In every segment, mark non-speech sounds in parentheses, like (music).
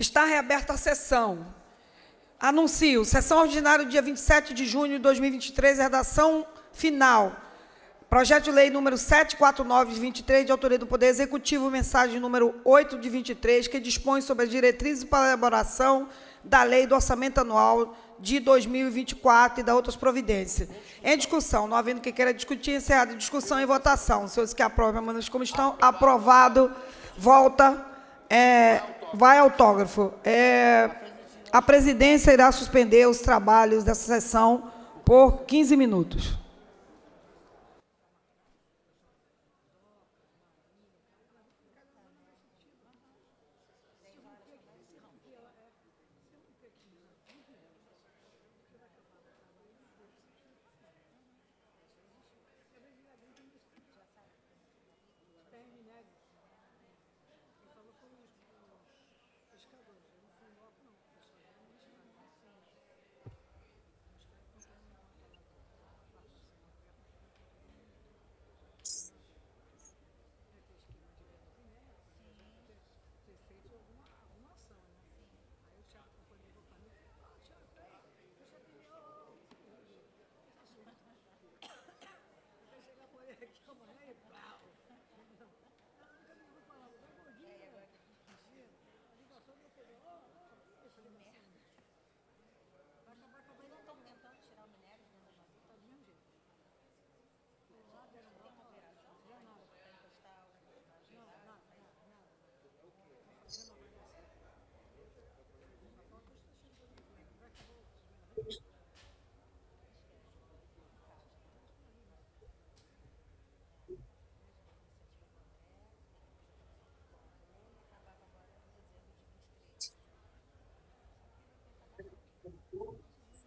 Está reaberta a sessão. Anuncio, sessão ordinária dia 27 de junho de 2023, redação final. Projeto de lei número 749 de 23, de autoria do Poder Executivo, mensagem número 8 de 23, que dispõe sobre as diretrizes para a elaboração da lei do orçamento anual de 2024 e da outras providências. Em discussão, não havendo quem queira discutir, encerrada a discussão e votação. Senhores que aprovam, permaneçam como estão. Aprovado. Volta. É, vai autógrafo. É, a presidência irá suspender os trabalhos dessa sessão por 15 minutos.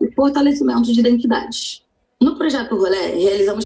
e fortalecimento de identidades. No projeto Rolé, realizamos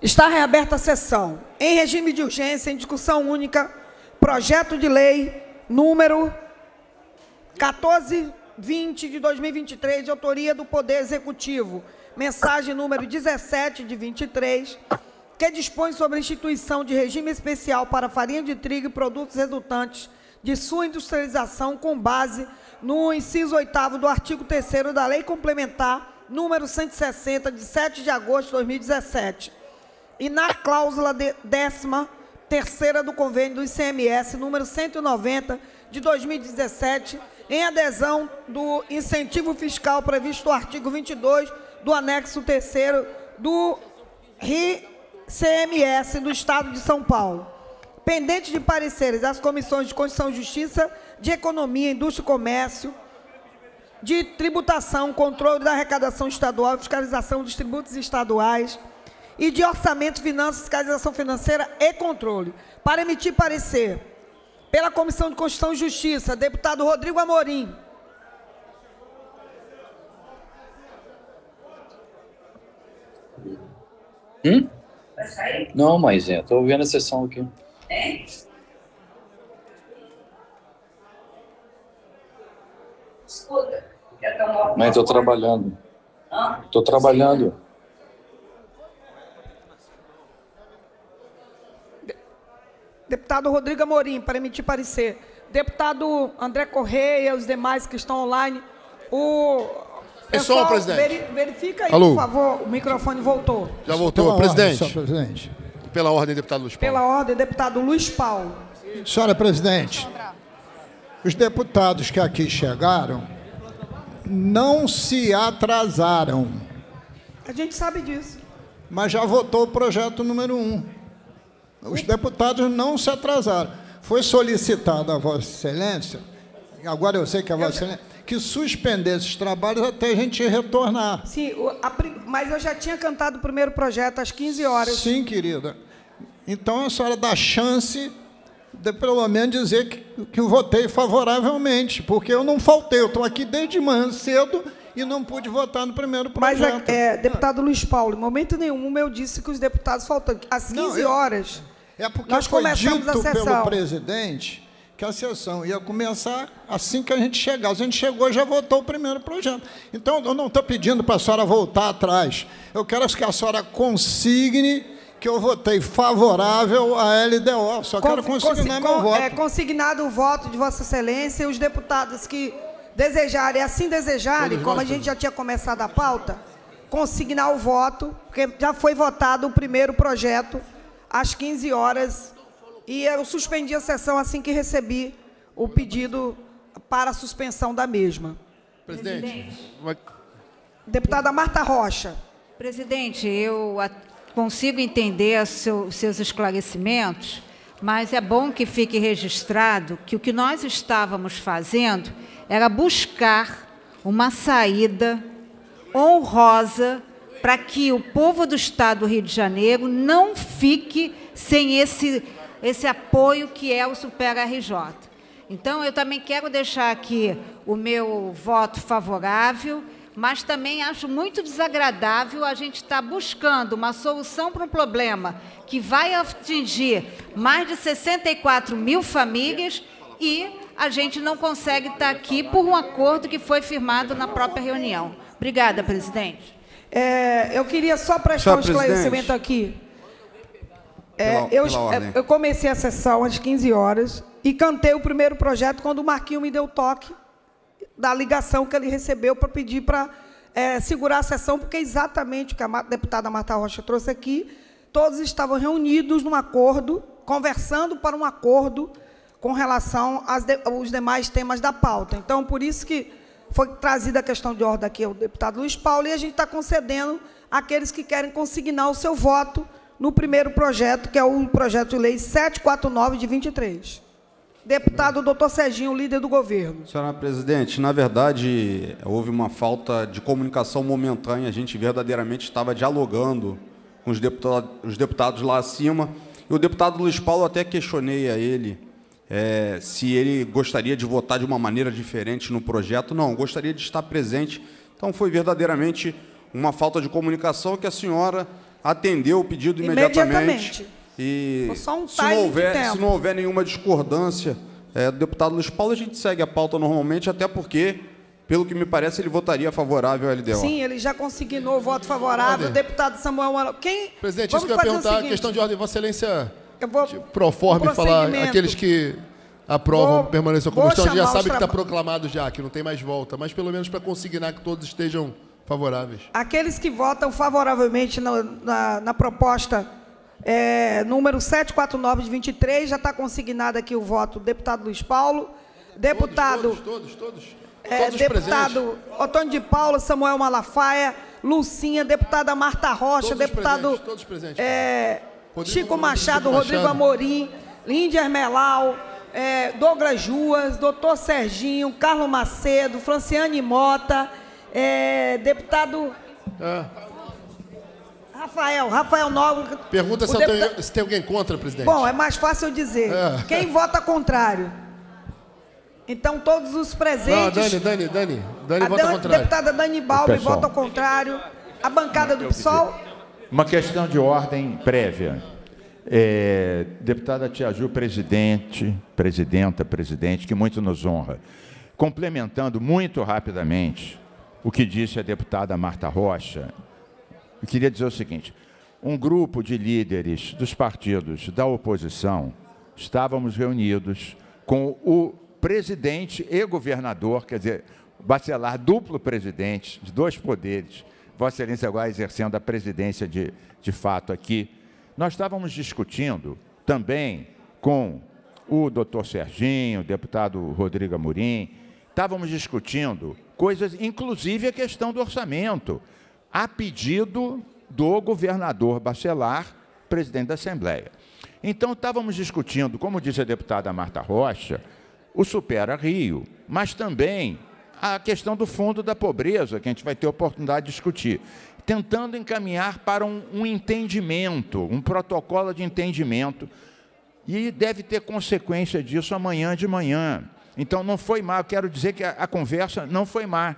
Está reaberta a sessão. Em regime de urgência, em discussão única, projeto de lei número 1420 de 2023, de autoria do Poder Executivo. Mensagem número 17 de 23, que dispõe sobre a instituição de regime especial para farinha de trigo e produtos resultantes de sua industrialização com base no inciso 8 do artigo 3 da Lei Complementar número 160, de 7 de agosto de 2017 e na cláusula de, décima terceira do convênio do ICMS, número 190, de 2017, em adesão do incentivo fiscal previsto no artigo 22 do anexo terceiro do ICMS do Estado de São Paulo. Pendente de pareceres das comissões de Constituição e Justiça, de Economia, Indústria e Comércio, de Tributação, Controle da Arrecadação Estadual e Fiscalização dos Tributos Estaduais, e de Orçamento, Finanças, Fiscalização Financeira e Controle. Para emitir parecer, pela Comissão de Constituição e Justiça, deputado Rodrigo Amorim. Hum? Não, mas é, estou vendo a sessão aqui. É? Escuta, Mas estou trabalhando. Estou trabalhando. Deputado Rodrigo Amorim, para emitir parecer. Deputado André Correia, os demais que estão online. O Pessoal, presidente. verifica aí, Alô. por favor, o microfone voltou. Já voltou, Pela presidente. Ordem, presidente. Pela ordem, deputado Luiz Paulo. Pela ordem, deputado Luiz Paulo. Senhora presidente, os deputados que aqui chegaram não se atrasaram. A gente sabe disso. Mas já votou o projeto número 1. Um. Os deputados não se atrasaram. Foi solicitado a Vossa Excelência, agora eu sei que a Vossa Excelência, que suspendesse os trabalhos até a gente retornar. Sim, a, mas eu já tinha cantado o primeiro projeto às 15 horas. Sim, querida. Então a senhora dá chance de pelo menos dizer que, que eu votei favoravelmente, porque eu não faltei, eu estou aqui desde manhã cedo e não pude votar no primeiro projeto. Mas, é, deputado Luiz Paulo, em momento nenhum eu disse que os deputados faltam. Às 15 não, eu, horas, é porque nós foi dito pelo presidente que a sessão ia começar assim que a gente chegar. A gente chegou já votou o primeiro projeto. Então, eu não estou pedindo para a senhora voltar atrás. Eu quero que a senhora consigne que eu votei favorável à LDO. Só quero consignar meu voto. É consignado o voto de Vossa Excelência e os deputados que desejarem, assim desejarem, como a gente já tinha começado a pauta, consignar o voto, porque já foi votado o primeiro projeto às 15 horas e eu suspendi a sessão assim que recebi o pedido para a suspensão da mesma. Presidente. Deputada Marta Rocha. Presidente, eu consigo entender os seus esclarecimentos, mas é bom que fique registrado que o que nós estávamos fazendo era buscar uma saída honrosa para que o povo do Estado do Rio de Janeiro não fique sem esse, esse apoio que é o Super RJ. Então, eu também quero deixar aqui o meu voto favorável, mas também acho muito desagradável a gente estar buscando uma solução para um problema que vai atingir mais de 64 mil famílias e a gente não consegue estar aqui por um acordo que foi firmado na própria reunião. Obrigada, presidente. É, eu queria só prestar um esclarecimento aqui. É, pela, eu, pela é, eu, comecei a sessão às 15 horas e cantei o primeiro projeto quando o Marquinho me deu o toque da ligação que ele recebeu para pedir para é, segurar a sessão, porque exatamente o que a deputada Marta Rocha trouxe aqui. Todos estavam reunidos num acordo, conversando para um acordo com relação aos demais temas da pauta. Então, por isso que foi trazida a questão de ordem aqui ao deputado Luiz Paulo, e a gente está concedendo àqueles que querem consignar o seu voto no primeiro projeto, que é o projeto de lei 749 de 23. Deputado doutor Serginho, líder do governo. Senhora presidente, na verdade, houve uma falta de comunicação momentânea. A gente verdadeiramente estava dialogando com os deputados, os deputados lá acima. E o deputado Luiz Paulo, até questionei a ele é, se ele gostaria de votar de uma maneira diferente no projeto. Não, gostaria de estar presente. Então, foi verdadeiramente uma falta de comunicação que a senhora atendeu o pedido imediatamente. imediatamente. E um se, não houver, se não houver nenhuma discordância é, do deputado Luiz Paulo, a gente segue a pauta normalmente, até porque, pelo que me parece, ele votaria favorável ao LDO. Sim, ele já consignou o voto favorável. O deputado Samuel Quem? Presidente, isso que eu ia perguntar, questão de ordem, Vossa Excelência eu vou, proforme falar aqueles que aprovam vou, permanência como estão, já sabe que está proclamado já, que não tem mais volta, mas pelo menos para consignar que todos estejam favoráveis. Aqueles que votam favoravelmente na, na, na proposta é, número 749 de 23, já está consignado aqui o voto do deputado Luiz Paulo, deputado... Todos, todos, todos. todos. É, deputado Otônio de Paula, Samuel Malafaia, Lucinha, deputada Marta Rocha, todos deputado presentes, todos presentes, é, Chico Machado, Rodrigo Machado. Amorim, Líndia Ermelau, é, Douglas Juas, doutor Serginho, Carlos Macedo, Franciane Mota, é, deputado. É. Rafael, Rafael Nobre. Pergunta se, deputado... tem, se, tem, alguém contra, presidente. Bom, é mais fácil eu dizer. É. Quem vota contrário? Então, todos os presentes. Não, Dani, Dani, Dani. Dani a vota Dan, contrário. Deputada Dani Balbi vota ao contrário. A bancada do PSOL. Uma questão de ordem prévia. É, deputada Tia Ju, presidente, presidenta, presidente, que muito nos honra. Complementando muito rapidamente o que disse a deputada Marta Rocha, eu queria dizer o seguinte: um grupo de líderes dos partidos da oposição estávamos reunidos com o presidente e governador, quer dizer, Bacelar, duplo presidente, de dois poderes, Vossa Excelência agora exercendo a presidência de, de fato aqui nós estávamos discutindo também com o doutor Serginho, o deputado Rodrigo Amorim, estávamos discutindo coisas, inclusive a questão do orçamento, a pedido do governador Bacelar, presidente da Assembleia. Então, estávamos discutindo, como disse a deputada Marta Rocha, o Supera Rio, mas também a questão do fundo da pobreza, que a gente vai ter oportunidade de discutir tentando encaminhar para um, um entendimento, um protocolo de entendimento. E deve ter consequência disso amanhã de manhã. Então não foi má, quero dizer que a, a conversa não foi má.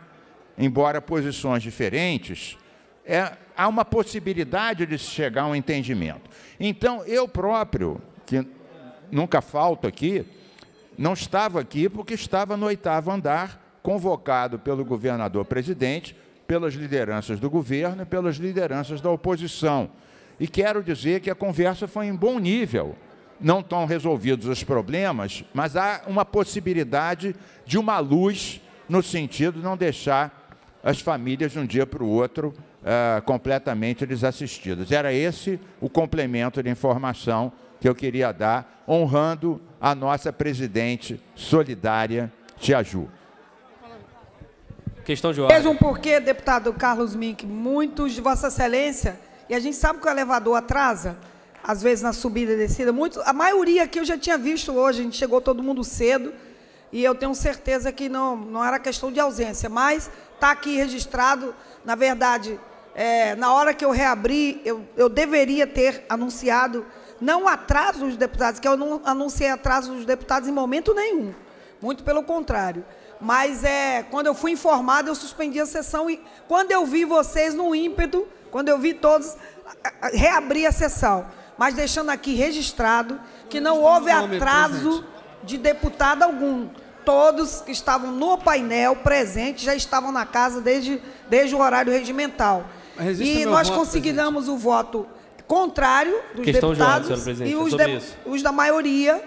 Embora posições diferentes, é, há uma possibilidade de se chegar a um entendimento. Então, eu próprio, que nunca falto aqui, não estava aqui porque estava no oitavo andar, convocado pelo governador presidente pelas lideranças do governo e pelas lideranças da oposição. E quero dizer que a conversa foi em bom nível. Não estão resolvidos os problemas, mas há uma possibilidade de uma luz no sentido de não deixar as famílias de um dia para o outro uh, completamente desassistidas. Era esse o complemento de informação que eu queria dar, honrando a nossa presidente solidária, Tia Ju. Questão de ordem. Vejam porque, deputado Carlos Mink, muitos de Vossa Excelência, e a gente sabe que o elevador atrasa, às vezes na subida e descida, muito, a maioria aqui eu já tinha visto hoje, a gente chegou todo mundo cedo, e eu tenho certeza que não, não era questão de ausência, mas está aqui registrado, na verdade, é, na hora que eu reabri, eu, eu deveria ter anunciado, não atraso dos deputados, que eu não anunciei atraso dos deputados em momento nenhum, muito pelo contrário. Mas é, quando eu fui informado, eu suspendi a sessão e quando eu vi vocês no ímpeto, quando eu vi todos, reabri a sessão. Mas deixando aqui registrado que não houve atraso de deputado algum. Todos que estavam no painel presentes já estavam na casa desde, desde o horário regimental. E nós voto, conseguimos o voto contrário dos Questão deputados de ordem, e os, de, os, da maioria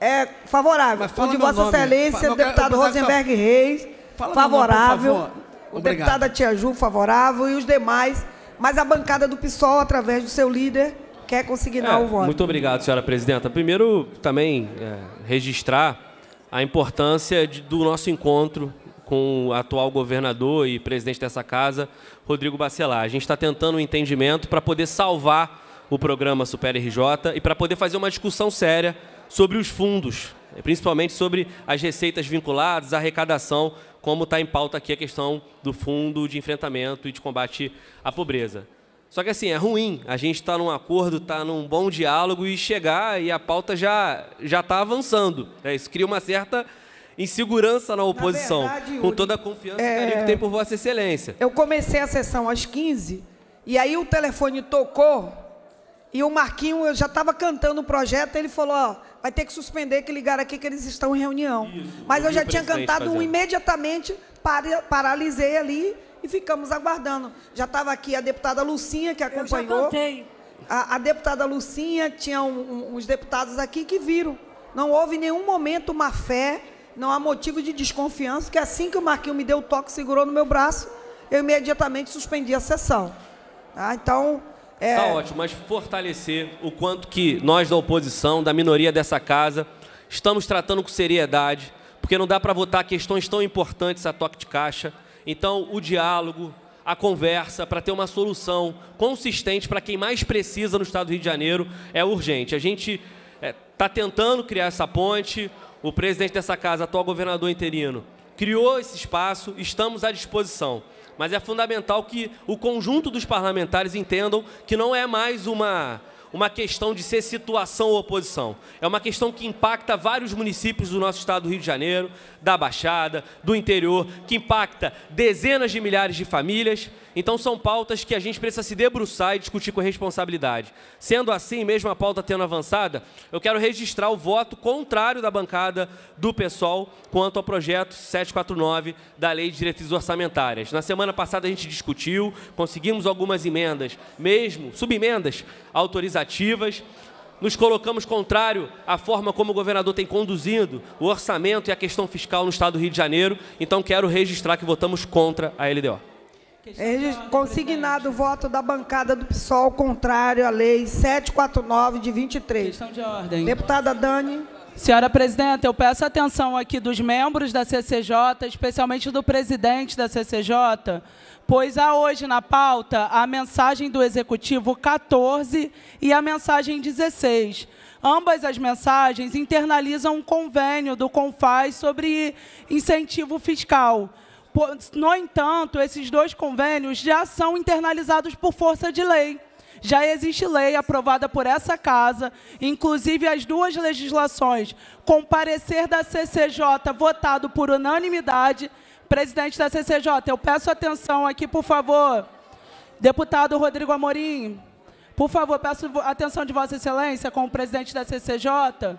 é favorável. O de Vossa nome. Excelência, deputado Rosenberg Reis, favorável. Nome, o deputado Tia Ju, favorável, e os demais. Mas a bancada do PSOL, através do seu líder, quer consignar é, o voto. Muito obrigado, senhora presidenta. Primeiro, também é, registrar a importância de, do nosso encontro com o atual governador e presidente dessa casa, Rodrigo Bacelar. A gente está tentando um entendimento para poder salvar o programa Super RJ e para poder fazer uma discussão séria sobre os fundos, principalmente sobre as receitas vinculadas, à arrecadação, como está em pauta aqui a questão do fundo de enfrentamento e de combate à pobreza. Só que assim, é ruim a gente estar tá num acordo, estar tá num bom diálogo e chegar e a pauta já já está avançando. É, isso cria uma certa insegurança na oposição, na verdade, com toda a confiança é... que tem por Vossa Excelência. Eu comecei a sessão às 15 e aí o telefone tocou e o Marquinho, eu já estava cantando o projeto, ele falou, ó, vai ter que suspender, que ligaram aqui que eles estão em reunião. Isso, Mas eu já tinha cantado um imediatamente, para, paralisei ali e ficamos aguardando. Já estava aqui a deputada Lucinha, que acompanhou. Eu já cantei. A, a deputada Lucinha, tinha um, um, uns deputados aqui que viram. Não houve em nenhum momento má fé, não há motivo de desconfiança, porque assim que o Marquinho me deu o toque, segurou no meu braço, eu imediatamente suspendi a sessão. Tá? Então. É... Tá ótimo, mas fortalecer o quanto que nós da oposição, da minoria dessa casa, estamos tratando com seriedade, porque não dá para votar questões tão importantes a toque de caixa. Então, o diálogo, a conversa para ter uma solução consistente para quem mais precisa no estado do Rio de Janeiro é urgente. A gente está é, tá tentando criar essa ponte, o presidente dessa casa, atual governador interino, criou esse espaço, estamos à disposição. Mas é fundamental que o conjunto dos parlamentares entendam que não é mais uma uma questão de ser situação ou oposição. É uma questão que impacta vários municípios do nosso estado do Rio de Janeiro, da Baixada, do interior, que impacta dezenas de milhares de famílias. Então são pautas que a gente precisa se debruçar e discutir com responsabilidade. Sendo assim, mesmo a pauta tendo avançada, eu quero registrar o voto contrário da bancada do PSOL quanto ao projeto 749 da Lei de Diretrizes Orçamentárias. Na semana passada a gente discutiu, conseguimos algumas emendas, mesmo subemendas autorizativas, nos colocamos contrário à forma como o governador tem conduzido o orçamento e a questão fiscal no estado do Rio de Janeiro. Então, quero registrar que votamos contra a LDO. É consignado o voto da bancada do PSOL contrário à lei 749 de 23. Questão de ordem. Deputada Dani. Senhora Presidenta, eu peço atenção aqui dos membros da CCJ, especialmente do presidente da CCJ, pois há hoje na pauta a mensagem do Executivo 14 e a mensagem 16. Ambas as mensagens internalizam um convênio do CONFAS sobre incentivo fiscal. No entanto, esses dois convênios já são internalizados por força de lei. Já existe lei aprovada por essa casa, inclusive as duas legislações, com parecer da CCJ votado por unanimidade. Presidente da CCJ, eu peço atenção aqui, por favor. Deputado Rodrigo Amorim, por favor, peço atenção de Vossa Excelência com o presidente da CCJ.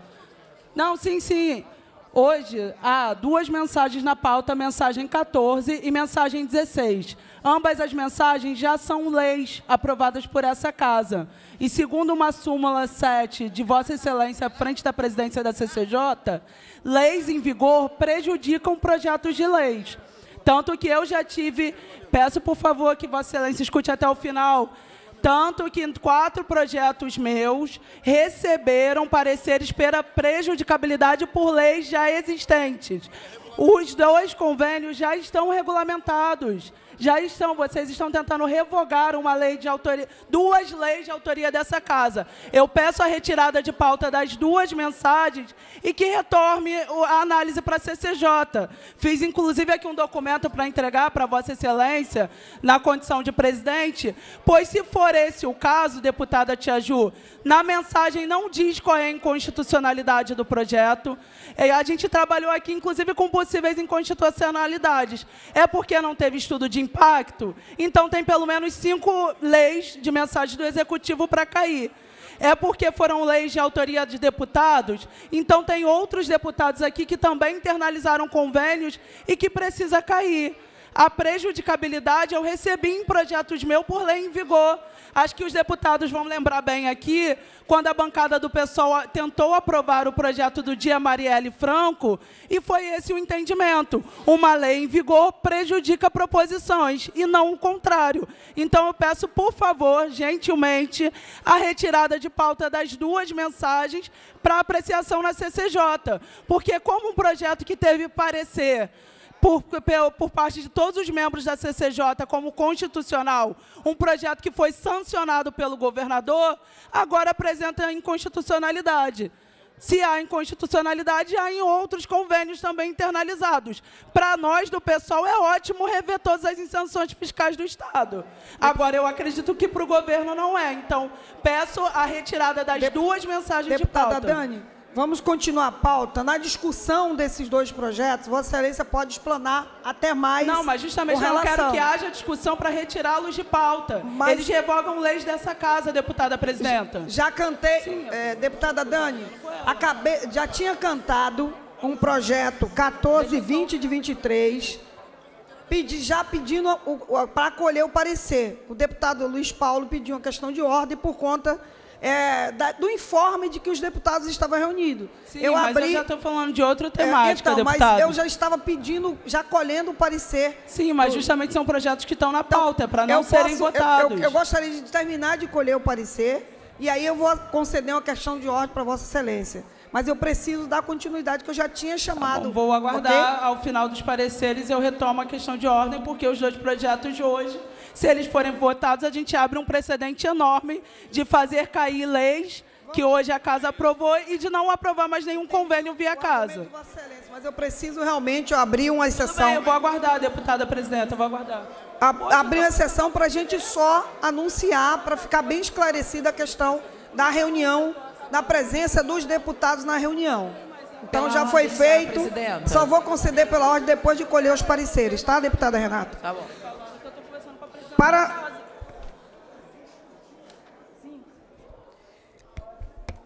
Não, sim, sim. Hoje há duas mensagens na pauta, mensagem 14 e mensagem 16. Ambas as mensagens já são leis aprovadas por essa casa. E segundo uma súmula 7 de Vossa Excelência à frente da presidência da CCJ, leis em vigor prejudicam projetos de leis. Tanto que eu já tive, peço por favor que Vossa Excelência escute até o final, tanto que quatro projetos meus receberam pareceres pela prejudicabilidade por leis já existentes. Os dois convênios já estão regulamentados já estão, vocês estão tentando revogar uma lei de autoria, duas leis de autoria dessa casa. Eu peço a retirada de pauta das duas mensagens e que retorne a análise para a CCJ. Fiz, inclusive, aqui um documento para entregar para Vossa Excelência, na condição de presidente, pois, se for esse o caso, deputada Tia Ju, na mensagem não diz qual é a inconstitucionalidade do projeto. A gente trabalhou aqui, inclusive, com possíveis inconstitucionalidades. É porque não teve estudo de impacto, então tem pelo menos cinco leis de mensagem do Executivo para cair. É porque foram leis de autoria de deputados, então tem outros deputados aqui que também internalizaram convênios e que precisa cair. A prejudicabilidade eu recebi em projetos meus por lei em vigor. Acho que os deputados vão lembrar bem aqui, quando a bancada do pessoal tentou aprovar o projeto do dia Marielle Franco, e foi esse o entendimento. Uma lei em vigor prejudica proposições, e não o contrário. Então, eu peço, por favor, gentilmente, a retirada de pauta das duas mensagens para apreciação na CCJ. Porque, como um projeto que teve parecer por, por parte de todos os membros da CCJ como constitucional, um projeto que foi sancionado pelo governador, agora apresenta inconstitucionalidade. Se há inconstitucionalidade, há em outros convênios também internalizados. Para nós, do pessoal, é ótimo rever todas as isenções fiscais do Estado. Agora, eu acredito que para o governo não é. Então, peço a retirada das duas mensagens Deputada de pauta. Dani, Vamos continuar a pauta. Na discussão desses dois projetos, Vossa Excelência pode explanar até mais. Não, mas justamente eu não quero que haja discussão para retirá-los de pauta. Mas... Eles revogam leis dessa casa, deputada presidenta. Já, cantei, Sim, é, deputada Dani, acabei, já tinha cantado um projeto 1420 de 23, pedi, já pedindo para acolher o parecer. O deputado Luiz Paulo pediu uma questão de ordem por conta é, da, do informe de que os deputados estavam reunidos. Sim, eu mas abri, eu já estou falando de outra temática, é, então, deputado. Mas eu já estava pedindo, já colhendo o parecer. Sim, mas justamente são projetos que estão na então, pauta, então, para não serem posso, votados. Eu, eu, eu, gostaria de terminar de colher o parecer, e aí eu vou conceder uma questão de ordem para Vossa Excelência. Mas eu preciso dar continuidade, que eu já tinha chamado. Tá bom, vou aguardar okay? ao final dos pareceres, eu retomo a questão de ordem, porque os dois projetos de hoje se eles forem votados, a gente abre um precedente enorme de fazer cair leis que hoje a casa aprovou e de não aprovar mais nenhum convênio via casa. Mas eu preciso realmente abrir uma exceção. Bem, eu vou aguardar, deputada presidenta, eu vou aguardar. A, abrir uma exceção para a gente só anunciar, para ficar bem esclarecida a questão da reunião, da presença dos deputados na reunião. Então pela já foi feito. Só vou conceder pela ordem depois de colher os pareceres, tá, deputada Renata? Tá bom para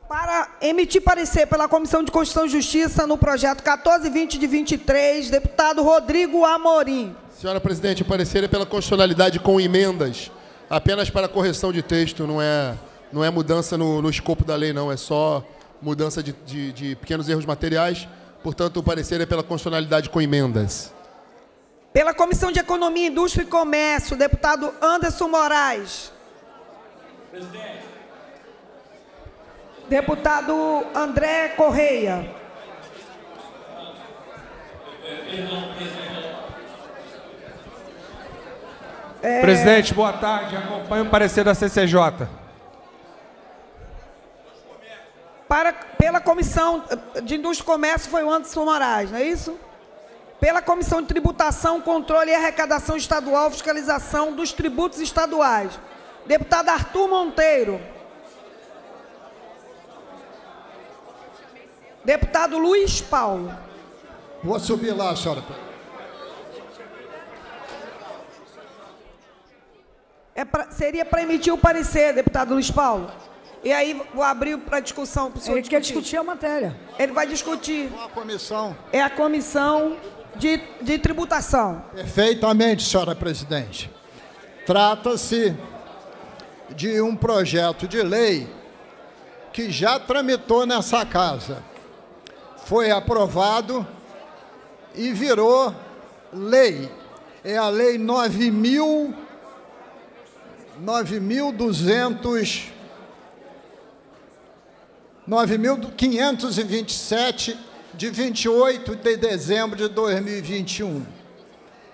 para emitir parecer pela Comissão de Constituição e Justiça no projeto 1420 de 23, deputado Rodrigo Amorim. Senhora presidente, o parecer é pela constitucionalidade com emendas, apenas para correção de texto, não é, não é mudança no, no escopo da lei, não, é só mudança de, de, de pequenos erros materiais. Portanto, o parecer é pela constitucionalidade com emendas. Pela Comissão de Economia, Indústria e Comércio, deputado Anderson Moraes. Presidente. Deputado André Correia. É... Presidente, boa tarde. Acompanho o parecer da CCJ. Para, pela Comissão de Indústria e Comércio foi o Anderson Moraes, não é isso? Pela Comissão de Tributação, Controle e Arrecadação Estadual, Fiscalização dos Tributos Estaduais. Deputado Arthur Monteiro. Deputado Luiz Paulo. Vou subir lá, senhora. É pra, seria para emitir o parecer, deputado Luiz Paulo. E aí vou abrir para discussão. Ele discutir. quer discutir a matéria. Ele vai discutir. A comissão. É a comissão de, de tributação. Perfeitamente, senhora presidente. Trata-se de um projeto de lei que já tramitou nessa casa. Foi aprovado e virou lei. É a lei 9.000 9.200 9.527 de 28 de dezembro de 2021.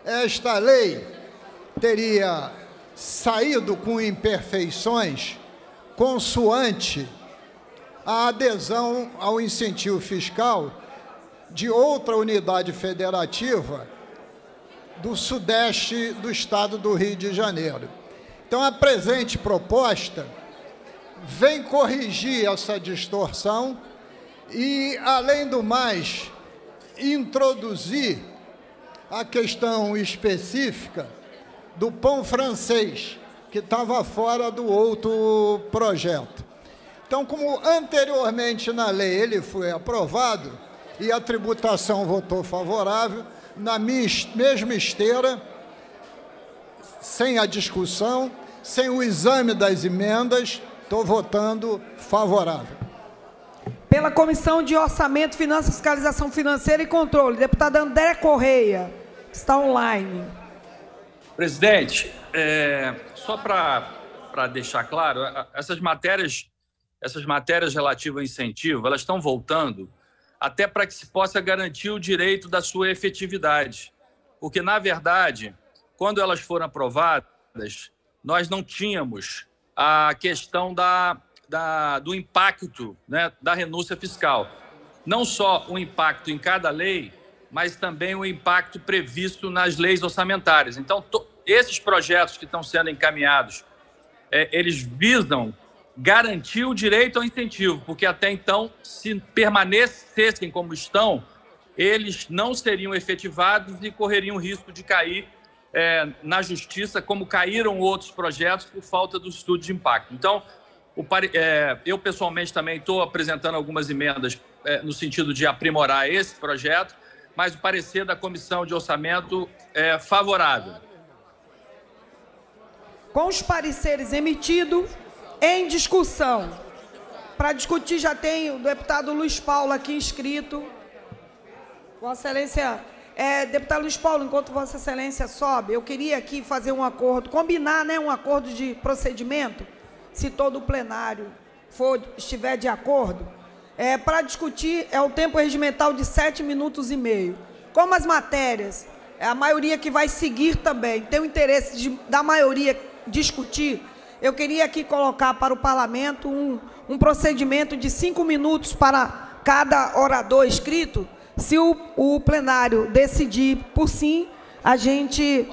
Esta lei teria saído com imperfeições consoante a adesão ao incentivo fiscal de outra unidade federativa do sudeste do estado do Rio de Janeiro. Então, a presente proposta vem corrigir essa distorção e, além do mais, introduzir a questão específica do pão francês, que estava fora do outro projeto. Então, como anteriormente na lei ele foi aprovado e a tributação votou favorável, na mesma esteira, sem a discussão, sem o exame das emendas, estou votando favorável. Pela Comissão de Orçamento, Finanças, Fiscalização Financeira e Controle, deputado André Correia, está online. Presidente, é, só para deixar claro, essas matérias, essas matérias relativas ao incentivo, elas estão voltando até para que se possa garantir o direito da sua efetividade. Porque, na verdade, quando elas foram aprovadas, nós não tínhamos a questão da, da, do impacto né, da renúncia fiscal. Não só o impacto em cada lei, mas também o impacto previsto nas leis orçamentárias. Então, esses projetos que estão sendo encaminhados, é, eles visam garantir o direito ao incentivo, porque até então, se permanecessem como estão, eles não seriam efetivados e correriam risco de cair é, na justiça, como caíram outros projetos por falta do estudo de impacto. Então, é, eu pessoalmente também estou apresentando algumas emendas é, no sentido de aprimorar esse projeto, mas o parecer da comissão de orçamento é favorável. Com os pareceres emitidos, em discussão. Para discutir, já tem o deputado Luiz Paulo aqui inscrito. Vossa Excelência, é, deputado Luiz Paulo, enquanto Vossa Excelência sobe, eu queria aqui fazer um acordo, combinar né, um acordo de procedimento, se todo o plenário for, estiver de acordo. É, para discutir, é o tempo regimental de sete minutos e meio. Como as matérias, é a maioria que vai seguir também, tem o interesse de, da maioria discutir, eu queria aqui colocar para o parlamento um, um procedimento de cinco minutos para cada orador escrito. Se o, o plenário decidir por sim, a gente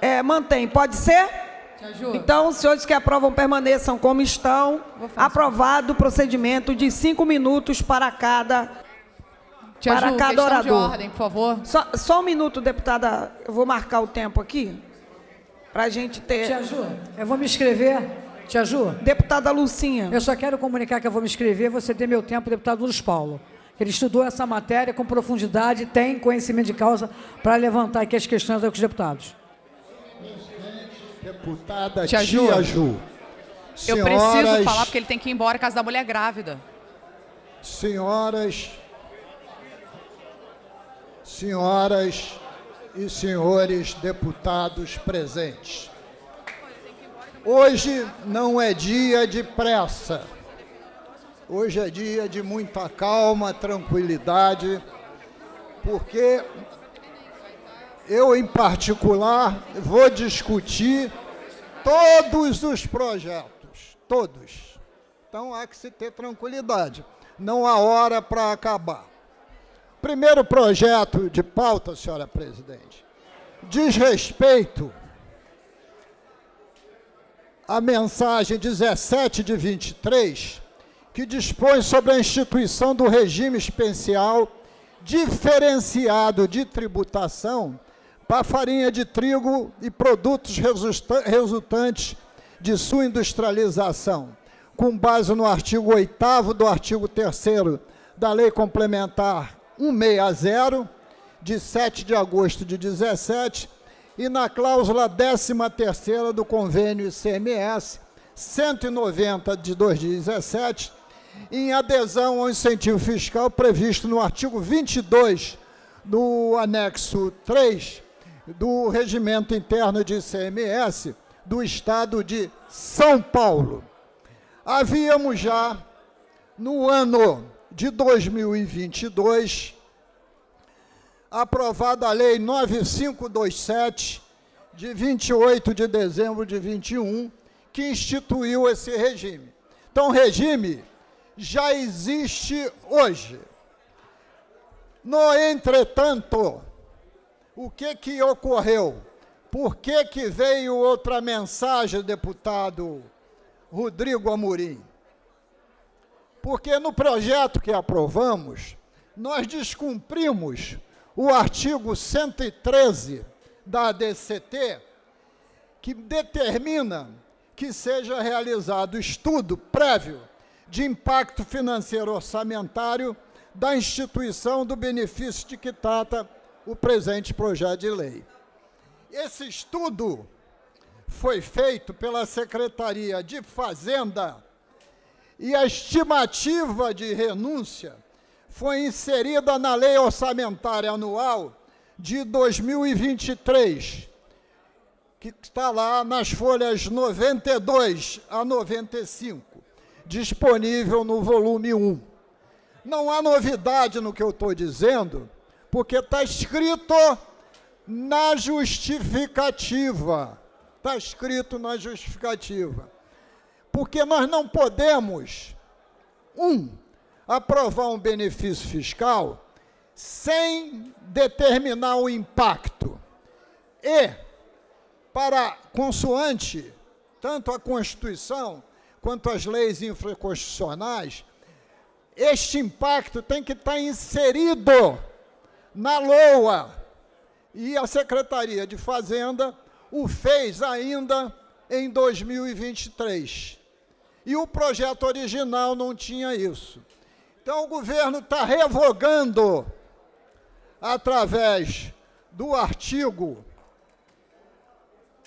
é, mantém. Pode ser? Então, os senhores que aprovam permaneçam como estão. Aprovado o procedimento de cinco minutos para cada, Tia para Ju, cada orador. de ordem, por favor. Só, só um minuto, deputada. Eu vou marcar o tempo aqui para a gente ter. Tia Ju, eu vou me inscrever. Tia Ju. Deputada Lucinha. Eu só quero comunicar que eu vou me inscrever, você tem meu tempo, deputado Luiz Paulo. Ele estudou essa matéria com profundidade, tem conhecimento de causa para levantar aqui as questões dos deputados. Deputada Tia Ju. Tia Ju. Eu preciso falar porque ele tem que ir embora caso da mulher grávida. Senhoras, senhoras e senhores deputados presentes. Hoje não é dia de pressa. Hoje é dia de muita calma, tranquilidade, porque eu, em particular, vou discutir todos os projetos, todos. Então há que se ter tranquilidade. Não há hora para acabar. Primeiro projeto de pauta, senhora presidente, diz respeito à mensagem 17 de 23, que dispõe sobre a instituição do regime especial diferenciado de tributação para farinha de trigo e produtos resultantes de sua industrialização, com base no artigo 8 do artigo 3 da Lei Complementar 160, de 7 de agosto de 17, e na cláusula 13ª do convênio ICMS 190 de 2017, em adesão ao incentivo fiscal previsto no artigo 22 do anexo 3 do Regimento Interno de ICMS do Estado de São Paulo. Havíamos já, no ano de 2022, aprovada a Lei 9527, de 28 de dezembro de 21, que instituiu esse regime. Então, regime já existe hoje. No entretanto, o que, que ocorreu? Por que, que veio outra mensagem, deputado Rodrigo Amorim? Porque no projeto que aprovamos, nós descumprimos o artigo 113 da ADCT, que determina que seja realizado estudo prévio de impacto financeiro orçamentário da instituição do benefício de que trata o presente projeto de lei. Esse estudo foi feito pela Secretaria de Fazenda e a estimativa de renúncia foi inserida na Lei Orçamentária Anual de 2023, que está lá nas folhas 92 a 95, disponível no volume 1. Não há novidade no que eu estou dizendo, porque está escrito na justificativa. Está escrito na justificativa. Porque nós não podemos, um, aprovar um benefício fiscal sem determinar o impacto. E, para consoante, tanto a Constituição quanto as leis infraconstitucionais, este impacto tem que estar inserido na LOA. E a Secretaria de Fazenda o fez ainda em 2023. E o projeto original não tinha isso. Então o governo está revogando, através do artigo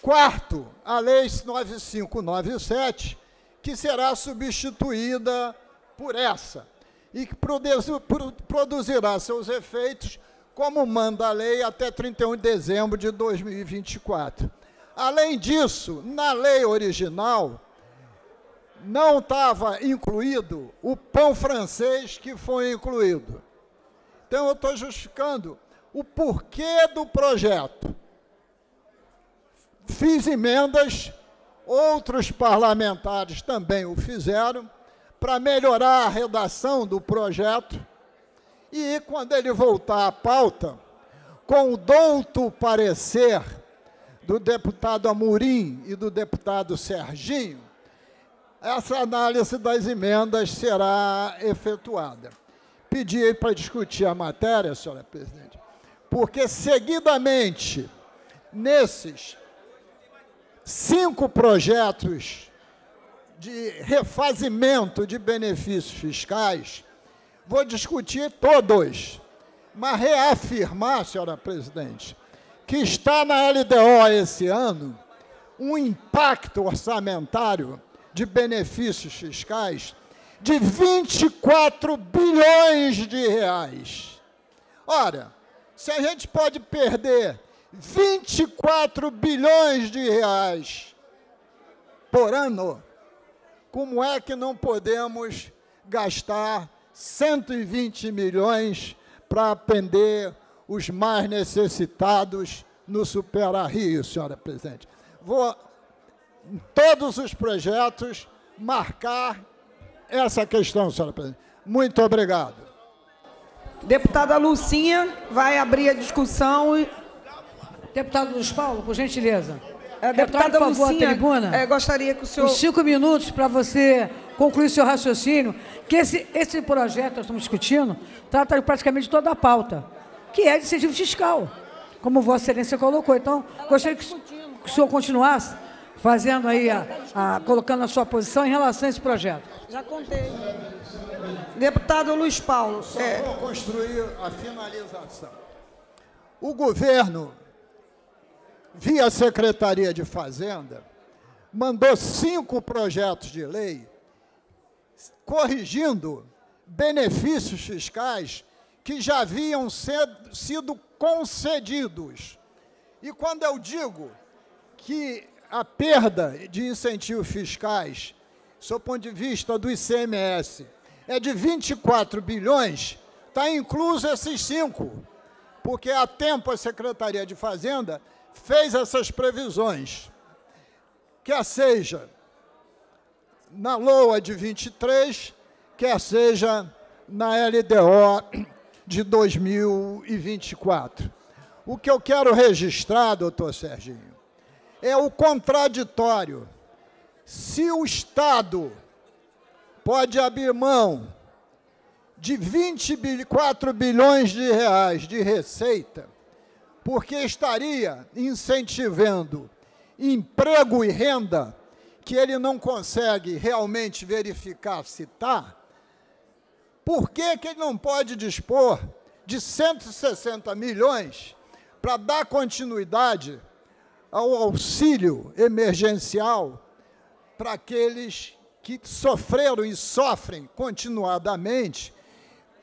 4 a Lei 9597, que será substituída por essa, e que produzirá seus efeitos, como manda a lei, até 31 de dezembro de 2024. Além disso, na lei original, não estava incluído o pão francês que foi incluído. Então, eu estou justificando o porquê do projeto. Fiz emendas, outros parlamentares também o fizeram, para melhorar a redação do projeto. E quando ele voltar à pauta, com o douto parecer do deputado Amorim e do deputado Serginho, essa análise das emendas será efetuada. Pedi para discutir a matéria, senhora presidente, porque seguidamente, nesses cinco projetos de refazimento de benefícios fiscais, vou discutir todos, mas reafirmar, senhora presidente, que está na LDO esse ano um impacto orçamentário de benefícios fiscais de 24 bilhões de reais. Ora, se a gente pode perder 24 bilhões de reais por ano, como é que não podemos gastar 120 milhões para atender os mais necessitados no Supera Rio, senhora presidente. Vou, em todos os projetos, marcar essa questão, senhora presidente. Muito obrigado. Deputada Lucinha vai abrir a discussão. Deputado Luiz Paulo, por gentileza. A deputada Retorne, por Lucinha, tribuna. É, gostaria que o senhor... Os cinco minutos para você concluir seu raciocínio, que esse, esse projeto que nós estamos discutindo trata praticamente toda a pauta que é de incentivo fiscal, como Vossa Excelência colocou. Então, gostaria que, que o senhor continuasse fazendo aí, a, a, colocando a sua posição em relação a esse projeto. Já contei. Deputado Luiz Paulo. Só é... vou construir a finalização. O governo, via Secretaria de Fazenda, mandou cinco projetos de lei corrigindo benefícios fiscais que já haviam sido concedidos. E quando eu digo que a perda de incentivos fiscais, do ponto de vista do ICMS, é de 24 bilhões, está incluso esses cinco, porque há tempo a Secretaria de Fazenda fez essas previsões, quer seja na LOA de 23, quer seja na LDO de 2024. O que eu quero registrar, doutor Serginho, é o contraditório. Se o Estado pode abrir mão de 24 bilhões de reais de receita, porque estaria incentivando emprego e renda que ele não consegue realmente verificar se está, por que, que ele não pode dispor de 160 milhões para dar continuidade ao auxílio emergencial para aqueles que sofreram e sofrem continuadamente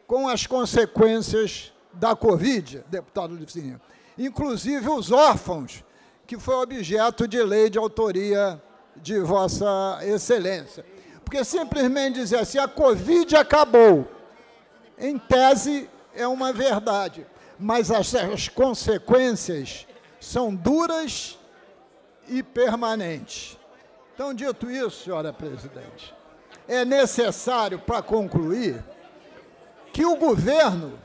com as consequências da Covid, deputado Licinha. Inclusive os órfãos, que foi objeto de lei de autoria de Vossa Excelência. Porque simplesmente dizer assim, a Covid acabou, em tese é uma verdade, mas as, as consequências são duras e permanentes. Então, dito isso, senhora presidente, é necessário, para concluir, que o governo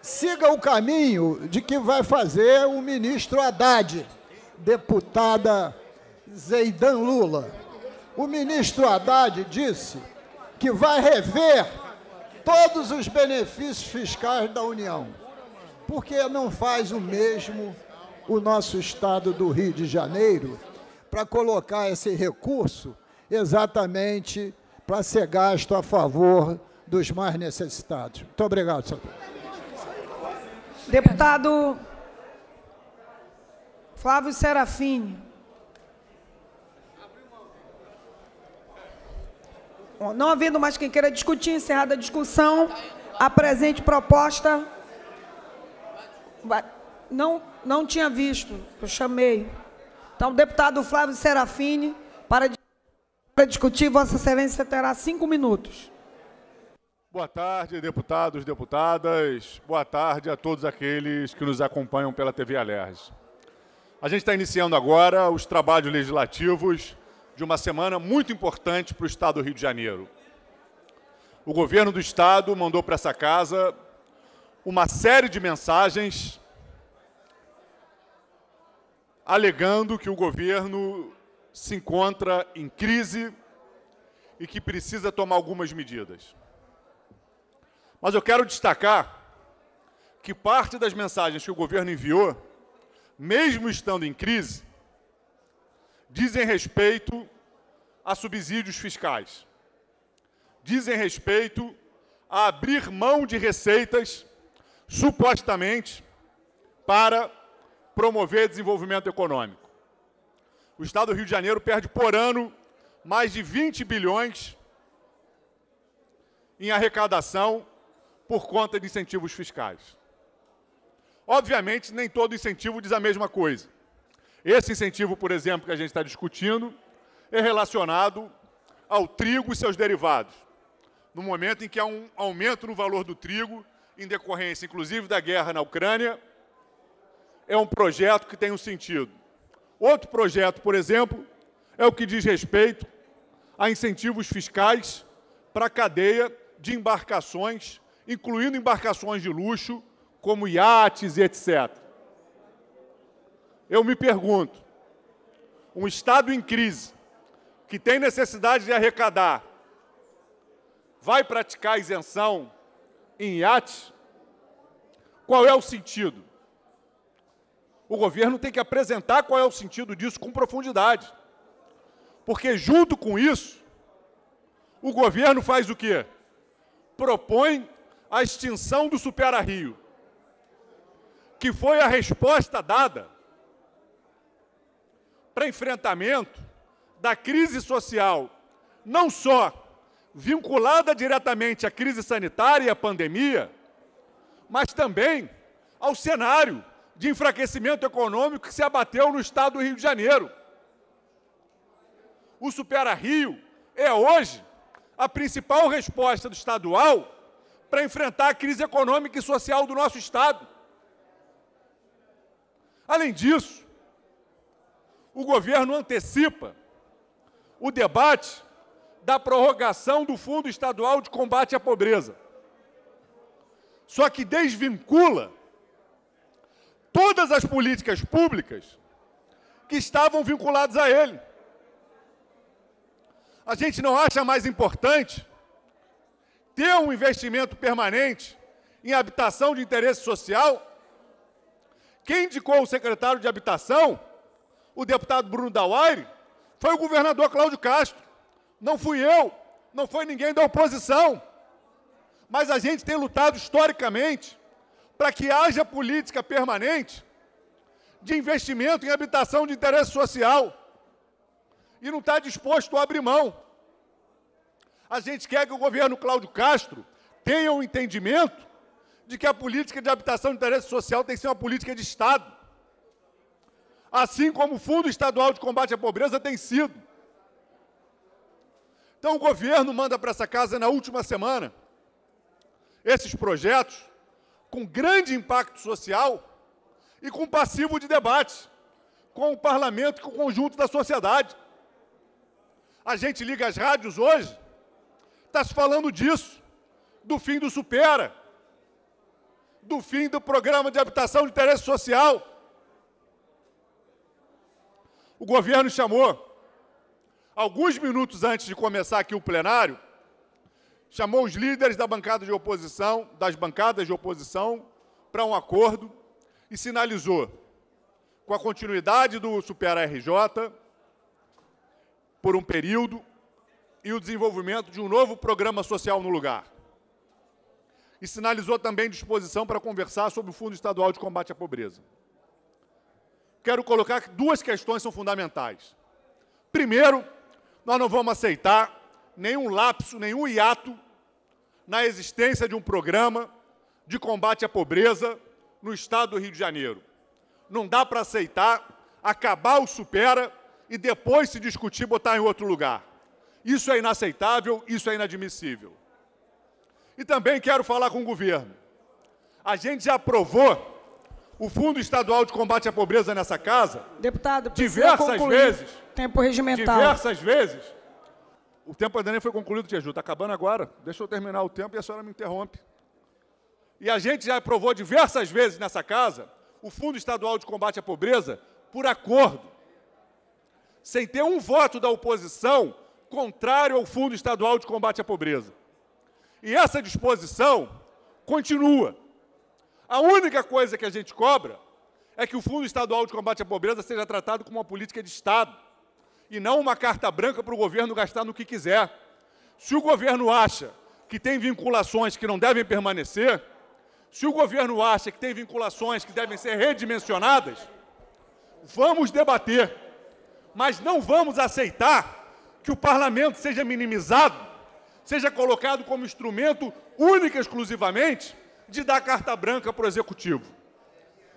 siga o caminho de que vai fazer o ministro Haddad, deputada Zeidan Lula. O ministro Haddad disse que vai rever todos os benefícios fiscais da União. Porque não faz o mesmo o nosso estado do Rio de Janeiro, para colocar esse recurso exatamente para ser gasto a favor dos mais necessitados. Muito obrigado, senhor. Deputado Flávio Serafini. Não havendo mais quem queira discutir, encerrada a discussão, a presente proposta. Não, não tinha visto, eu chamei. Então, o deputado Flávio Serafini, para, para discutir, Vossa Excelência terá cinco minutos. Boa tarde, deputados, deputadas. Boa tarde a todos aqueles que nos acompanham pela TV Alerj. A gente está iniciando agora os trabalhos legislativos de uma semana muito importante para o Estado do Rio de Janeiro. O governo do Estado mandou para essa casa uma série de mensagens alegando que o governo se encontra em crise e que precisa tomar algumas medidas. Mas eu quero destacar que parte das mensagens que o governo enviou, mesmo estando em crise, dizem respeito a subsídios fiscais. Dizem respeito a abrir mão de receitas, supostamente, para promover desenvolvimento econômico. O Estado do Rio de Janeiro perde por ano mais de 20 bilhões em arrecadação por conta de incentivos fiscais. Obviamente, nem todo incentivo diz a mesma coisa. Esse incentivo, por exemplo, que a gente está discutindo, é relacionado ao trigo e seus derivados. No momento em que há um aumento no valor do trigo, em decorrência, inclusive, da guerra na Ucrânia, é um projeto que tem um sentido. Outro projeto, por exemplo, é o que diz respeito a incentivos fiscais para a cadeia de embarcações, incluindo embarcações de luxo, como iates e etc. Eu me pergunto, um Estado em crise, que tem necessidade de arrecadar, vai praticar isenção em iates? Qual é o sentido? O governo tem que apresentar qual é o sentido disso com profundidade. Porque junto com isso, o governo faz o quê? Propõe a extinção do Supera Rio, que foi a resposta dada para enfrentamento da crise social, não só vinculada diretamente à crise sanitária e à pandemia, mas também ao cenário de enfraquecimento econômico que se abateu no estado do Rio de Janeiro. O Supera Rio é hoje a principal resposta do estadual para enfrentar a crise econômica e social do nosso estado. Além disso, o governo antecipa o debate da prorrogação do Fundo Estadual de Combate à Pobreza. Só que desvincula todas as políticas públicas que estavam vinculadas a ele. A gente não acha mais importante ter um investimento permanente em habitação de interesse social? Quem indicou o secretário de Habitação, o deputado Bruno Dauaire, foi o governador Cláudio Castro. Não fui eu, não foi ninguém da oposição. Mas a gente tem lutado historicamente para que haja política permanente de investimento em habitação de interesse social e não está disposto a abrir mão. A gente quer que o governo Cláudio Castro tenha o um entendimento de que a política de habitação de interesse social tem que ser uma política de Estado. Assim como o Fundo Estadual de Combate à Pobreza tem sido. Então o governo manda para essa casa na última semana esses projetos com grande impacto social e com passivo de debate com o parlamento e com o conjunto da sociedade. A gente liga as rádios hoje, está se falando disso, do fim do Supera, do fim do programa de habitação de interesse social. O governo chamou, alguns minutos antes de começar aqui o plenário, chamou os líderes da bancada de oposição, das bancadas de oposição, para um acordo e sinalizou com a continuidade do Supera RJ por um período e o desenvolvimento de um novo programa social no lugar. E sinalizou também disposição para conversar sobre o Fundo Estadual de Combate à Pobreza. Quero colocar que duas questões são fundamentais. Primeiro, nós não vamos aceitar nenhum lapso, nenhum hiato na existência de um programa de combate à pobreza no estado do Rio de Janeiro. Não dá para aceitar acabar o supera e depois se discutir botar em outro lugar. Isso é inaceitável, isso é inadmissível. E também quero falar com o governo. A gente já aprovou o Fundo Estadual de Combate à Pobreza nessa casa. Deputado, diversas concluir. vezes. Tempo regimental. Diversas vezes. O tempo ainda nem foi concluído, Tia Ju. Está acabando agora. Deixa eu terminar o tempo e a senhora me interrompe e a gente já aprovou diversas vezes nessa casa o Fundo Estadual de Combate à Pobreza por acordo, sem ter um voto da oposição contrário ao Fundo Estadual de Combate à Pobreza. E essa disposição continua. A única coisa que a gente cobra é que o Fundo Estadual de Combate à Pobreza seja tratado como uma política de Estado e não uma carta branca para o governo gastar no que quiser. Se o governo acha que tem vinculações que não devem permanecer, se o governo acha que tem vinculações que devem ser redimensionadas, vamos debater, mas não vamos aceitar que o parlamento seja minimizado, seja colocado como instrumento único e exclusivamente de dar carta branca para o executivo.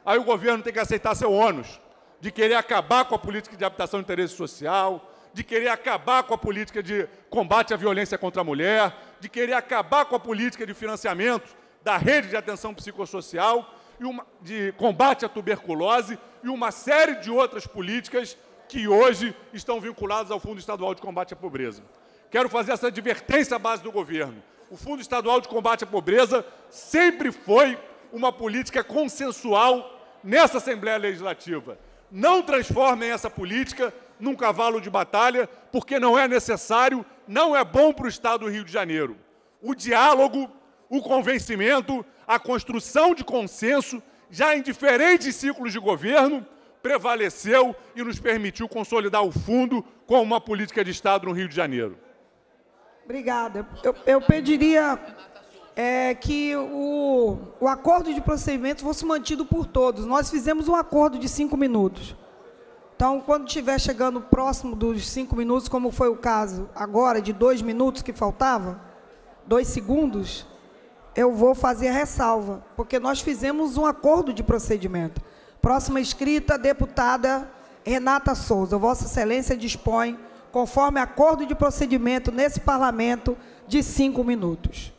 Aí o governo tem que aceitar seu ônus de querer acabar com a política de habitação de interesse social, de querer acabar com a política de combate à violência contra a mulher, de querer acabar com a política de financiamento da rede de atenção psicossocial, e uma, de combate à tuberculose e uma série de outras políticas que hoje estão vinculadas ao Fundo Estadual de Combate à Pobreza. Quero fazer essa advertência à base do governo. O Fundo Estadual de Combate à Pobreza sempre foi uma política consensual nessa Assembleia Legislativa. Não transformem essa política num cavalo de batalha, porque não é necessário, não é bom para o Estado do Rio de Janeiro. O diálogo o convencimento, a construção de consenso, já em diferentes ciclos de governo, prevaleceu e nos permitiu consolidar o fundo como uma política de Estado no Rio de Janeiro. Obrigada. Eu, eu pediria é, que o, o acordo de procedimento fosse mantido por todos. Nós fizemos um acordo de cinco minutos. Então, quando estiver chegando próximo dos cinco minutos, como foi o caso agora, de dois minutos que faltava, dois segundos, eu vou fazer a ressalva, porque nós fizemos um acordo de procedimento. Próxima escrita, deputada Renata Souza. Vossa Excelência dispõe, conforme acordo de procedimento nesse parlamento, de cinco minutos.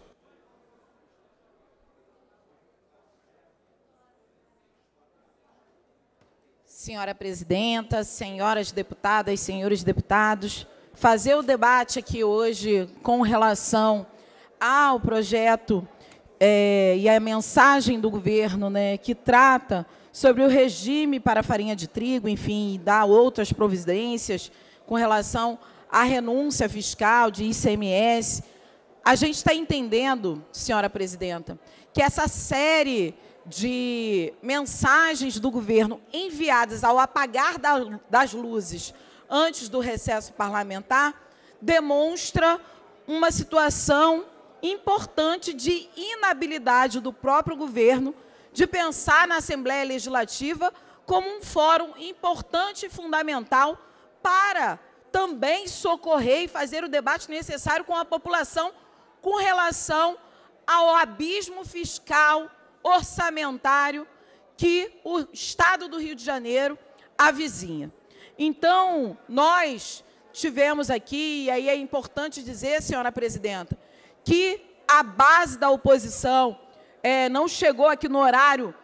Senhora presidenta, senhoras deputadas, senhores deputados, fazer o debate aqui hoje com relação ao projeto é, e a mensagem do governo, né, que trata sobre o regime para farinha de trigo, enfim, dá outras providências com relação à renúncia fiscal de ICMS. A gente está entendendo, senhora presidenta, que essa série de mensagens do governo enviadas ao apagar da, das luzes antes do recesso parlamentar demonstra uma situação importante de inabilidade do próprio governo de pensar na Assembleia Legislativa como um fórum importante e fundamental para também socorrer e fazer o debate necessário com a população com relação ao abismo fiscal, orçamentário que o Estado do Rio de Janeiro avizinha. Então, nós tivemos aqui, e aí é importante dizer, senhora presidenta, que a base da oposição é, não chegou aqui no horário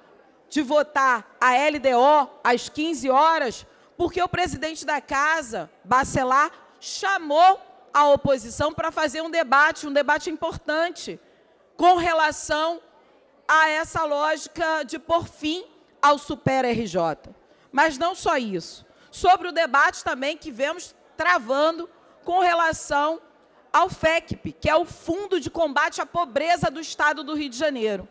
de votar a LDO às 15 horas, porque o presidente da casa, Bacelar, chamou a oposição para fazer um debate, um debate importante, com relação a essa lógica de por fim ao Super RJ. Mas não só isso. Sobre o debate também que vemos travando com relação ao FECP, que é o Fundo de Combate à Pobreza do Estado do Rio de Janeiro.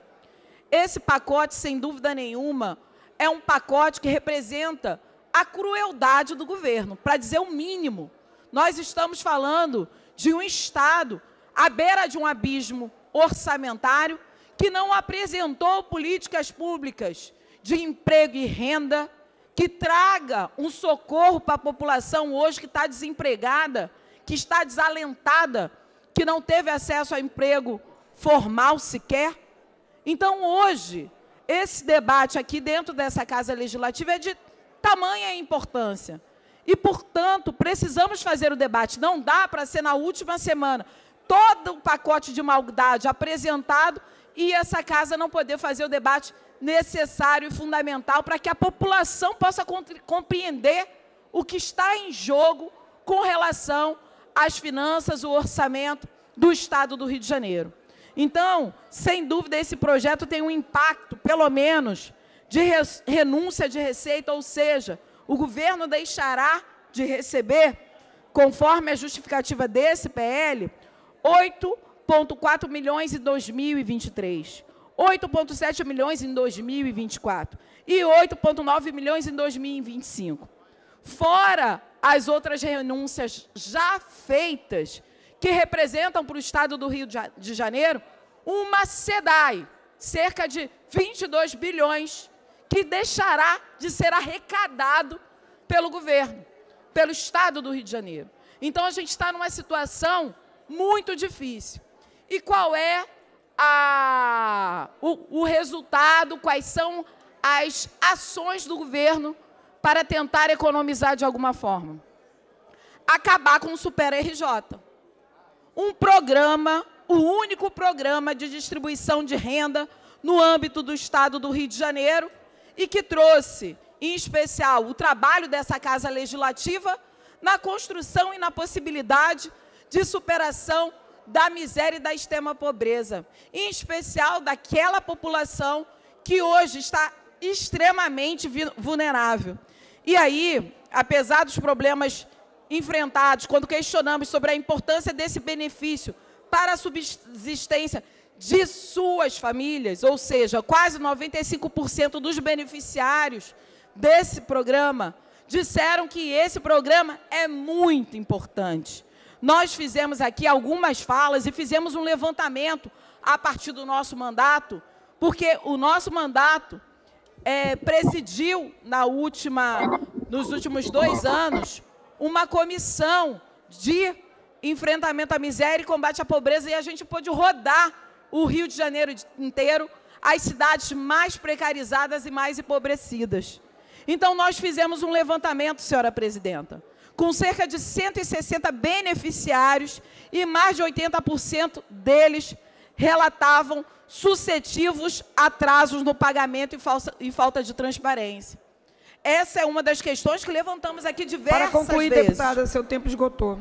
Esse pacote, sem dúvida nenhuma, é um pacote que representa a crueldade do governo, para dizer o mínimo. Nós estamos falando de um Estado à beira de um abismo orçamentário que não apresentou políticas públicas de emprego e renda, que traga um socorro para a população hoje que está desempregada, que está desalentada, que não teve acesso a emprego formal sequer. Então, hoje, esse debate aqui dentro dessa Casa Legislativa é de tamanha importância. E, portanto, precisamos fazer o debate. Não dá para ser na última semana todo o pacote de maldade apresentado e essa casa não poder fazer o debate necessário e fundamental para que a população possa compreender o que está em jogo com relação às finanças, o orçamento do Estado do Rio de Janeiro. Então, sem dúvida, esse projeto tem um impacto, pelo menos, de renúncia de receita, ou seja, o governo deixará de receber, conforme a justificativa desse PL, 8,4 milhões em 2023, 8,7 milhões em 2024 e 8,9 milhões em 2025. Fora as outras renúncias já feitas, que representam para o Estado do Rio de Janeiro uma SEDAI, cerca de 22 bilhões que deixará de ser arrecadado pelo governo, pelo Estado do Rio de Janeiro. Então, a gente está numa situação muito difícil. E qual é a, o, o resultado, quais são as ações do governo para tentar economizar de alguma forma? Acabar com o Super RJ. Um programa, o único programa de distribuição de renda no âmbito do Estado do Rio de Janeiro, e que trouxe, em especial, o trabalho dessa Casa Legislativa na construção e na possibilidade de superação da miséria e da extrema pobreza, em especial daquela população que hoje está extremamente vulnerável. E aí, apesar dos problemas enfrentados, quando questionamos sobre a importância desse benefício para a subsistência de suas famílias, ou seja, quase 95% dos beneficiários desse programa disseram que esse programa é muito importante. Nós fizemos aqui algumas falas e fizemos um levantamento a partir do nosso mandato, porque o nosso mandato é, presidiu na última, nos últimos dois anos uma comissão de enfrentamento à miséria e combate à pobreza e a gente pôde rodar o Rio de Janeiro inteiro, as cidades mais precarizadas e mais empobrecidas. Então, nós fizemos um levantamento, senhora presidenta, com cerca de 160 beneficiários e mais de 80% deles relatavam sucessivos atrasos no pagamento e, falsa, e, falta de transparência. Essa é uma das questões que levantamos aqui diversas vezes. Para concluir, vezes. deputada, seu tempo esgotou.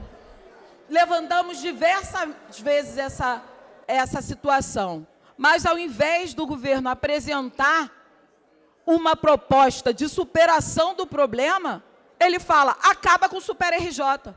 Levantamos diversas vezes essa essa situação. Mas, ao invés do governo apresentar uma proposta de superação do problema, ele fala, acaba com o Super RJ,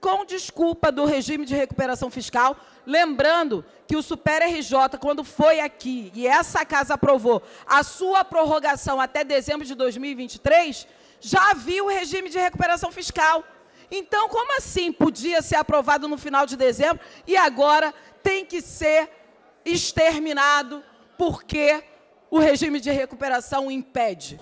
com desculpa do regime de recuperação fiscal, lembrando que o Super RJ, quando foi aqui, e essa casa aprovou a sua prorrogação até dezembro de 2023, já havia o regime de recuperação fiscal. Então, como assim podia ser aprovado no final de dezembro e agora tem que ser exterminado porque o regime de recuperação o impede.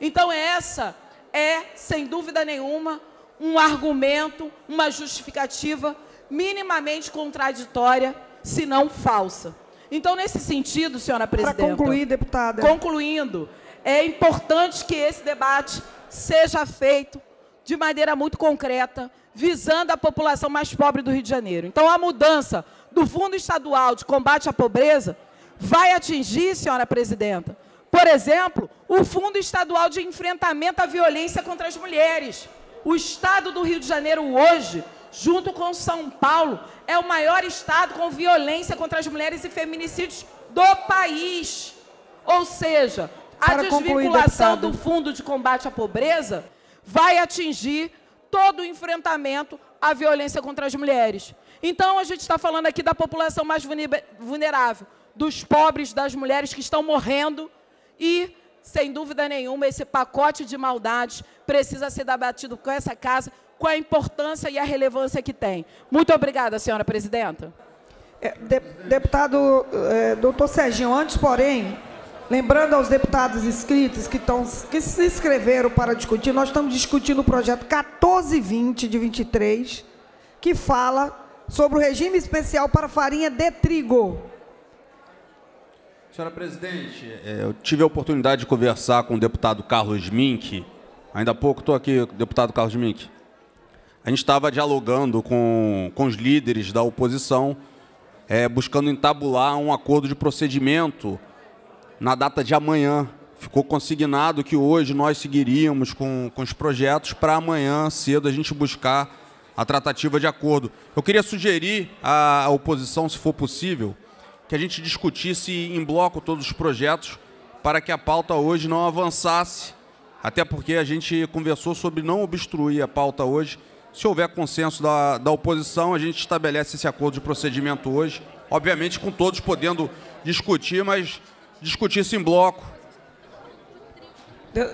Então, essa é, sem dúvida nenhuma, um argumento, uma justificativa minimamente contraditória, se não falsa. Então, nesse sentido, senhora presidenta... Para concluir, deputada. Concluindo, é importante que esse debate seja feito de maneira muito concreta, visando a população mais pobre do Rio de Janeiro. Então, a mudança do Fundo Estadual de Combate à Pobreza vai atingir, senhora presidenta, por exemplo, o Fundo Estadual de Enfrentamento à Violência contra as Mulheres. O Estado do Rio de Janeiro hoje, junto com São Paulo, é o maior estado com violência contra as mulheres e feminicídios do país. Ou seja, a Para desvinculação concluir, do Fundo de Combate à Pobreza vai atingir todo o enfrentamento à violência contra as mulheres. Então, a gente está falando aqui da população mais vulnerável, dos pobres, das mulheres que estão morrendo e, sem dúvida nenhuma, esse pacote de maldades precisa ser debatido com essa casa, com a importância e a relevância que tem. Muito obrigada, senhora presidenta. É, de, deputado é, doutor Serginho, antes, porém, lembrando aos deputados inscritos que, tão, que se inscreveram para discutir, nós estamos discutindo o projeto 1420 de 23, que fala sobre o regime especial para farinha de trigo. Senhora presidente, é, eu tive a oportunidade de conversar com o deputado Carlos Mink. Ainda há pouco estou aqui, deputado Carlos Mink. A gente estava dialogando com, com os líderes da oposição, é, buscando entabular um acordo de procedimento na data de amanhã. Ficou consignado que hoje nós seguiríamos com, com os projetos para amanhã cedo a gente buscar a tratativa de acordo. Eu queria sugerir à oposição, se for possível, que a gente discutisse em bloco todos os projetos para que a pauta hoje não avançasse, até porque a gente conversou sobre não obstruir a pauta hoje. Se houver consenso da, da oposição, a gente estabelece esse acordo de procedimento hoje, obviamente com todos podendo discutir, mas discutir isso em bloco.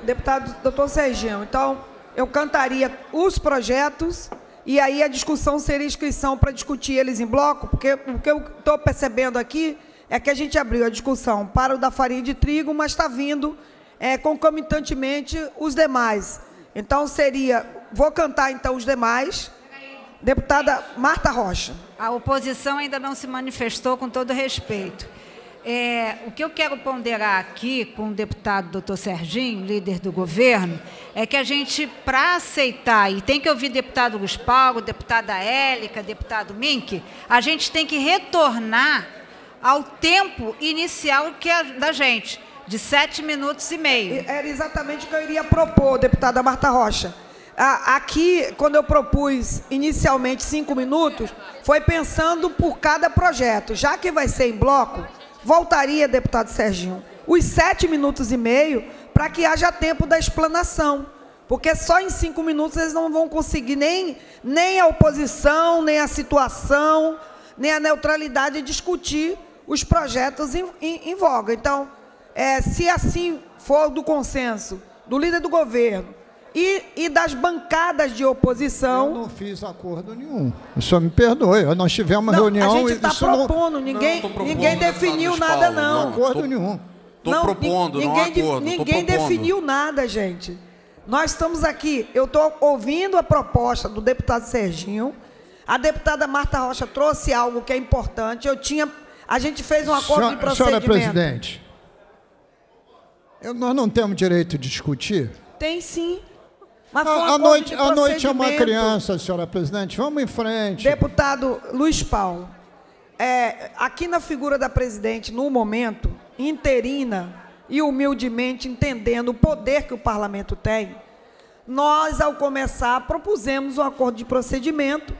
Deputado doutor Serginho, então eu cantaria os projetos e aí a discussão seria inscrição para discutir eles em bloco, porque o que eu estou percebendo aqui é que a gente abriu a discussão para o da farinha de trigo, mas está vindo é, concomitantemente os demais. Então seria, vou cantar então os demais. Deputada Marta Rocha. A oposição ainda não se manifestou com todo respeito. É, o que eu quero ponderar aqui com o deputado doutor Serginho, líder do governo, é que a gente, para aceitar, e tem que ouvir deputado Luiz Paulo, deputada Élica, deputado Mink, a gente tem que retornar ao tempo inicial que é da gente, de sete minutos e meio. Era exatamente o que eu iria propor, deputada Marta Rocha. Aqui, quando eu propus inicialmente cinco minutos, foi pensando por cada projeto. Já que vai ser em bloco, voltaria, deputado Serginho, os sete minutos e meio para que haja tempo da explanação. Porque só em cinco minutos eles não vão conseguir nem, nem a oposição, nem a situação, nem a neutralidade discutir os projetos em, em, em voga. Então, é, se assim for do consenso do líder do governo, e, e, das bancadas de oposição. Eu não fiz acordo nenhum. O senhor me perdoe. Nós tivemos uma reunião. A gente está propondo, não... ninguém, não, propondo, ninguém definiu nada, Paulo, não. Não acordo tô, nenhum. Estou propondo, ninguém, não acordo. Ninguém definiu nada, gente. Nós estamos aqui, eu estou ouvindo a proposta do deputado Serginho. A deputada Marta Rocha trouxe algo que é importante. Eu tinha. A gente fez um acordo senhora, de procedimento. Senhora presidente, eu, nós não temos direito de discutir? Tem sim. A, a noite, a noite é uma criança, senhora presidente. Vamos em frente. Deputado Luiz Paulo, é, aqui na figura da presidente, no momento, interina e humildemente entendendo o poder que o parlamento tem, nós, ao começar, propusemos um acordo de procedimento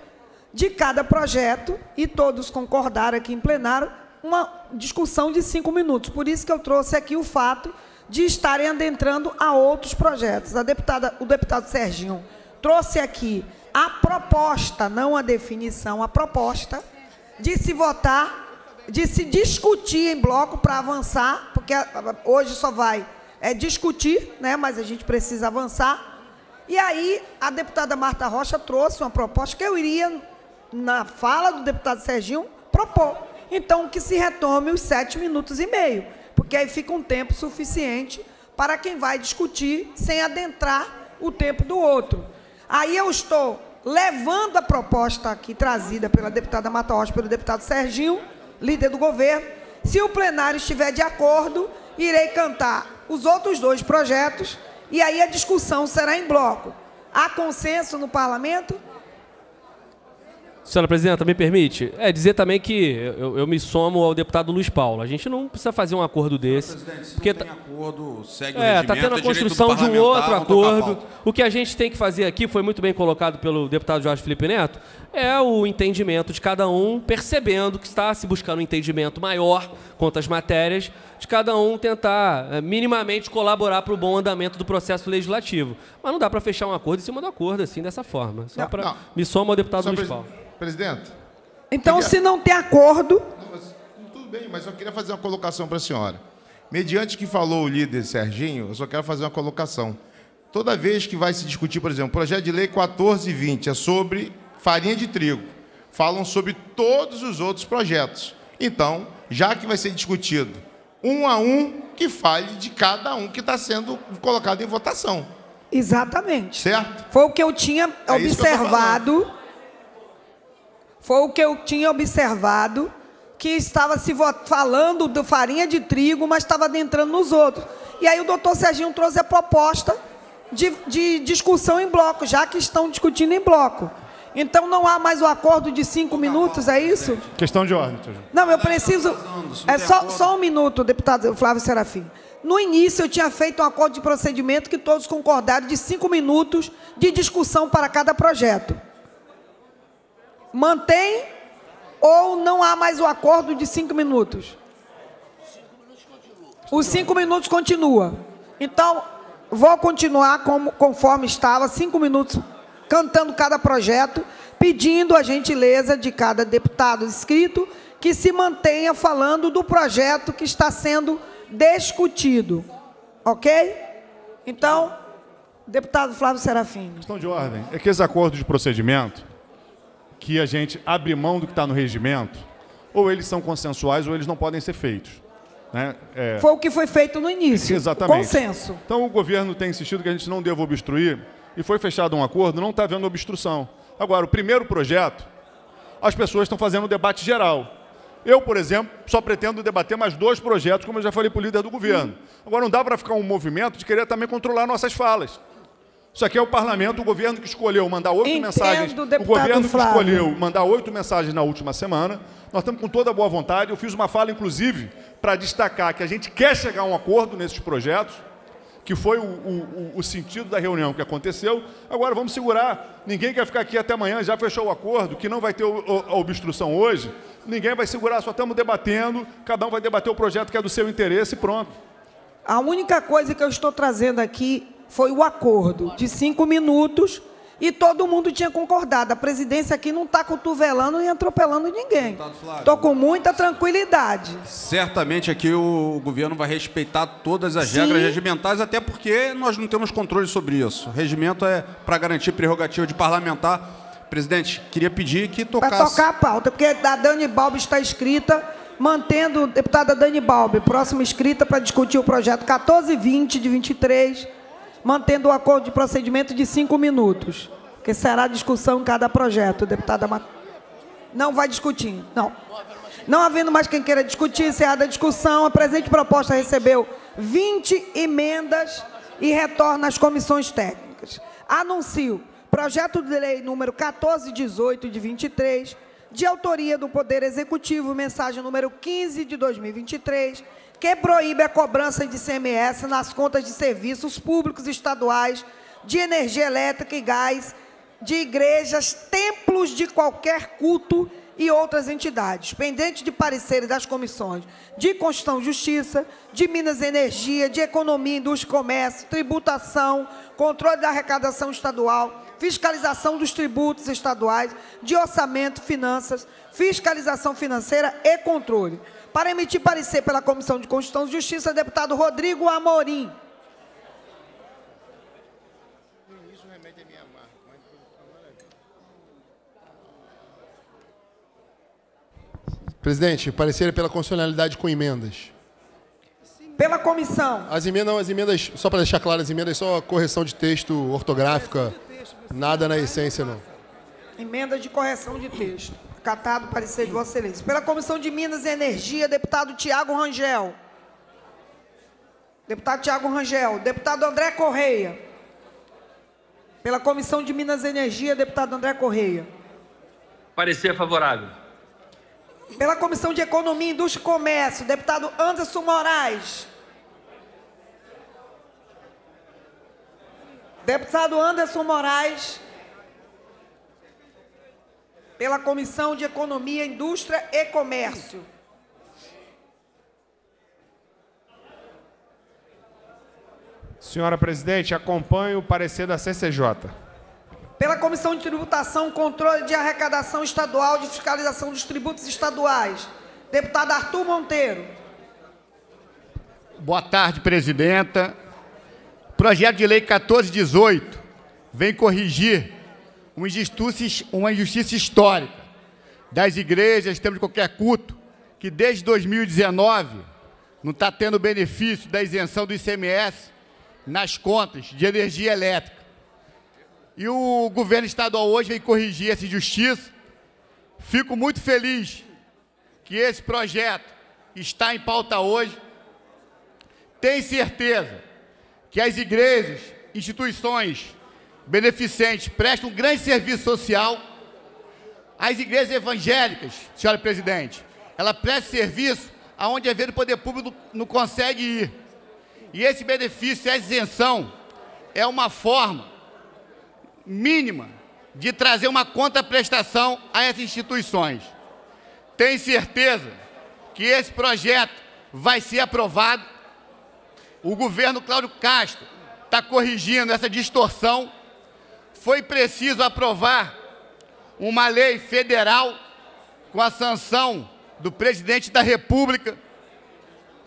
de cada projeto e todos concordaram aqui em plenário uma discussão de cinco minutos. Por isso que eu trouxe aqui o fato de estarem adentrando a outros projetos. A deputada, o deputado Serginho trouxe aqui a proposta, não a definição, a proposta de se votar, de se discutir em bloco para avançar, porque hoje só vai é, discutir, né, mas a gente precisa avançar. E aí a deputada Marta Rocha trouxe uma proposta que eu iria, na fala do deputado Serginho, propor. Então, que se retome os sete minutos e meio porque aí fica um tempo suficiente para quem vai discutir sem adentrar o tempo do outro. Aí eu estou levando a proposta aqui trazida pela deputada Mata Rocha, pelo deputado Serginho, líder do governo. Se o plenário estiver de acordo, irei cantar os outros dois projetos e aí a discussão será em bloco. Há consenso no parlamento? Senhora Presidenta, me permite? É dizer também que eu, eu, me somo ao deputado Luiz Paulo. A gente não precisa fazer um acordo desse. Presidente, se porque não tem acordo, segue é, está tendo a construção de um outro acordo. O que a gente tem que fazer aqui, foi muito bem colocado pelo deputado Jorge Felipe Neto, é o entendimento de cada um, percebendo que está se buscando um entendimento maior quanto às matérias, de cada um tentar é, minimamente colaborar para o bom andamento do processo legislativo. Mas não dá para fechar um acordo em cima do acordo, assim, dessa forma. Só para me somo ao deputado Luiz Paulo. Presidente. Então, queria... se não tem acordo. Não, mas, tudo bem, mas eu queria fazer uma colocação para a senhora. Mediante que falou o líder Serginho, eu só quero fazer uma colocação. Toda vez que vai se discutir, por exemplo, o projeto de lei 1420 é sobre farinha de trigo. Falam sobre todos os outros projetos. Então, já que vai ser discutido um a um, que fale de cada um que está sendo colocado em votação. Exatamente. Certo? Foi o que eu tinha é observado foi o que eu tinha observado, que estava se falando do farinha de trigo, mas estava adentrando nos outros. E aí o doutor Serginho trouxe a proposta de, de discussão em bloco, já que estão discutindo em bloco. Então não há mais o acordo de cinco minutos, é isso? Questão de ordem. Não, eu preciso. É só, só um minuto, deputado Flávio Serafim. No início eu tinha feito um acordo de procedimento que todos concordaram de cinco minutos de discussão para cada projeto mantém ou não há mais o acordo de cinco minutos? Os cinco minutos continua. Então, vou continuar como, conforme estava, cinco minutos cantando cada projeto, pedindo a gentileza de cada deputado inscrito que se mantenha falando do projeto que está sendo discutido. Ok? Então, deputado Flávio Serafim. Questão de ordem. É que esse acordo de procedimento que a gente abre mão do que está no regimento, ou eles são consensuais ou eles não podem ser feitos. Né? É... Foi o que foi feito no início. (laughs) Exatamente. Consenso. Então o governo tem insistido que a gente não deva obstruir e foi fechado um acordo, não está havendo obstrução. Agora, o primeiro projeto, as pessoas estão fazendo um debate geral. Eu, por exemplo, só pretendo debater mais dois projetos, como eu já falei para o líder do governo. Agora, não dá para ficar um movimento de querer também controlar nossas falas. Isso aqui é o parlamento, o governo que escolheu mandar oito Entendo, mensagens. O governo que escolheu mandar oito mensagens na última semana. Nós estamos com toda a boa vontade. Eu fiz uma fala, inclusive, para destacar que a gente quer chegar a um acordo nesses projetos, que foi o, o, o, sentido da reunião que aconteceu. Agora vamos segurar. Ninguém quer ficar aqui até amanhã, já fechou o acordo, que não vai ter a obstrução hoje. Ninguém vai segurar, só estamos debatendo, cada um vai debater o projeto que é do seu interesse e pronto. A única coisa que eu estou trazendo aqui foi o acordo de cinco minutos e todo mundo tinha concordado. A presidência aqui não está cotovelando e atropelando ninguém. Estou com muita tranquilidade. Certamente aqui o governo vai respeitar todas as Sim. regras regimentais, até porque nós não temos controle sobre isso. O regimento é para garantir prerrogativa de parlamentar. Presidente, queria pedir que tocasse... Para tocar a pauta, porque a Dani Balbi está escrita, mantendo, deputada Dani Balbi, próxima escrita para discutir o projeto 1420 de 23 mantendo o acordo de procedimento de cinco minutos, que será discussão em cada projeto. Deputada Mat... Não vai discutir, não. Não havendo mais quem queira discutir, encerrada a discussão, a presente proposta recebeu 20 emendas e retorna às comissões técnicas. Anuncio projeto de lei número 1418 de 23, de autoria do Poder Executivo, mensagem número 15 de 2023, que proíbe a cobrança de CMS nas contas de serviços públicos estaduais de energia elétrica e gás de igrejas, templos de qualquer culto e outras entidades, pendente de pareceres das comissões de Constituição e Justiça, de Minas e Energia, de Economia, Indústria e Comércio, Tributação, Controle da Arrecadação Estadual, Fiscalização dos Tributos Estaduais, de Orçamento, Finanças, Fiscalização Financeira e Controle. Para emitir parecer pela Comissão de Constituição e Justiça, deputado Rodrigo Amorim. Presidente, parecer pela constitucionalidade com emendas. Pela comissão. As emendas, as emendas só para deixar claro, as emendas só correção de texto ortográfica, nada na essência, não. Emenda de correção de texto. Catado parecer de Vossa Excelência. Pela Comissão de Minas e Energia, deputado Tiago Rangel. Deputado Tiago Rangel. Deputado André Correia. Pela Comissão de Minas e Energia, deputado André Correia. Parecer favorável. Pela Comissão de Economia, Indústria e Comércio, deputado Anderson Moraes. Deputado Anderson Moraes. Pela Comissão de Economia, Indústria e Comércio. Senhora presidente, acompanho o parecer da CCJ. Pela Comissão de Tributação, Controle de Arrecadação Estadual de Fiscalização dos Tributos Estaduais, deputado Arthur Monteiro. Boa tarde, presidenta. Projeto de Lei 1418 vem corrigir uma injustiça, uma injustiça histórica das igrejas, temos qualquer culto, que desde 2019 não está tendo benefício da isenção do ICMS nas contas de energia elétrica. E o governo estadual hoje vem corrigir essa injustiça. Fico muito feliz que esse projeto está em pauta hoje. Tenho certeza que as igrejas, instituições beneficentes prestam um grande serviço social. As igrejas evangélicas, senhora presidente, ela presta serviço aonde a ver o poder público não consegue ir. E esse benefício, essa isenção, é uma forma mínima de trazer uma contraprestação a essas instituições. Tenho certeza que esse projeto vai ser aprovado. O governo Cláudio Castro está corrigindo essa distorção. Foi preciso aprovar uma lei federal com a sanção do presidente da República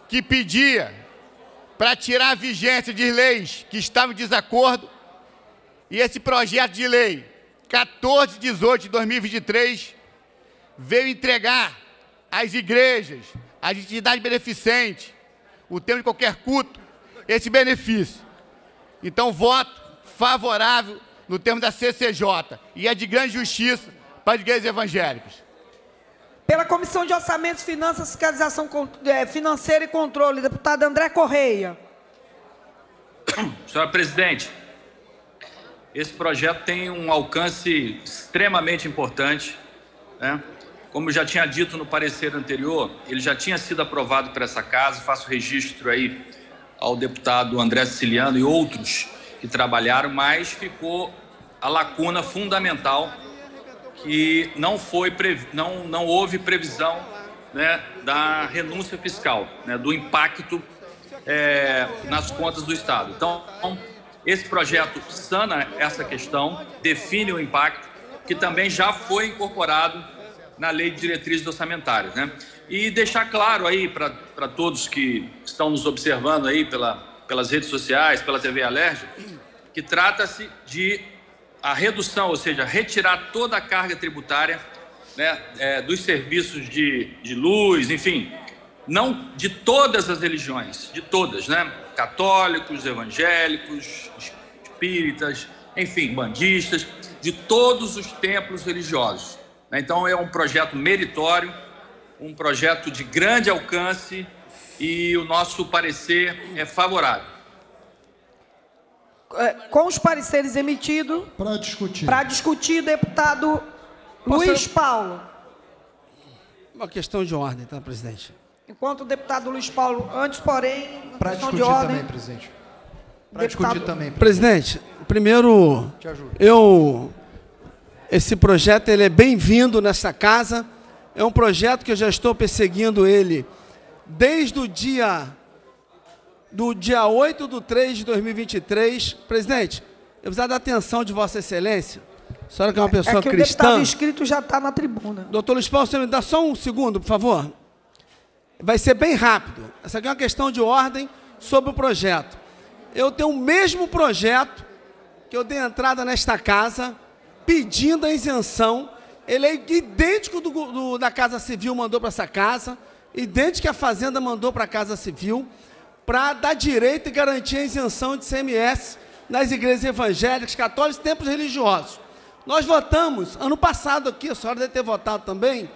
que pedia para tirar a vigência de leis que estavam em desacordo. E esse projeto de lei 1418 de 2023 veio entregar às igrejas, às entidades beneficentes, o termo de qualquer culto, esse benefício. Então, voto favorável no termo da CCJ e é de grande justiça para as igrejas evangélicas. Pela Comissão de Orçamentos, Finanças, Fiscalização é, Financeira e Controle, deputado André Correia. Senhora presidente, esse projeto tem um alcance extremamente importante. Né? Como já tinha dito no parecer anterior, ele já tinha sido aprovado por essa casa. Faço registro aí ao deputado André Siciliano e outros que trabalharam, mas ficou a lacuna fundamental que não foi não não houve previsão né, da renúncia fiscal, né, do impacto é, nas contas do Estado. Então, esse projeto sana essa questão, define o impacto, que também já foi incorporado na Lei de Diretrizes Orçamentárias. Né? E deixar claro aí para todos que estão nos observando aí pela, pelas redes sociais, pela TV Alerj, que trata-se de a redução, ou seja, retirar toda a carga tributária né, é, dos serviços de, de luz, enfim, não de todas as religiões, de todas, né? Católicos, evangélicos, espíritas, enfim, bandistas, de todos os templos religiosos. Né. Então é um projeto meritório, um projeto de grande alcance e o nosso parecer é favorável. É, com os pareceres emitidos. Para discutir. Para discutir, deputado Posso... Luiz Paulo. Uma questão de ordem, tá, presidente? Enquanto o deputado Luiz Paulo, antes, porém, para discutir de ordem, também, presidente. Para discutir também. Presidente, primeiro, eu esse projeto ele é bem-vindo nessa casa. É um projeto que eu já estou perseguindo ele desde o dia do dia 8 de 3 de 2023. Presidente, eu preciso da atenção de Vossa Excelência. A senhora que é uma pessoa é que cristã. O deputado inscrito já está na tribuna. Doutor Luiz Paulo, você me dá só um segundo, por favor. Vai ser bem rápido. Essa aqui é uma questão de ordem sobre o projeto. Eu tenho o mesmo projeto que eu dei entrada nesta casa, pedindo a isenção. Ele é idêntico do, do da Casa Civil mandou para essa casa, idêntico que a Fazenda mandou para a Casa Civil para dar direito e garantir a isenção de CMS nas igrejas evangélicas, católicas e templos religiosos. Nós votamos, ano passado aqui, a senhora deve ter votado também,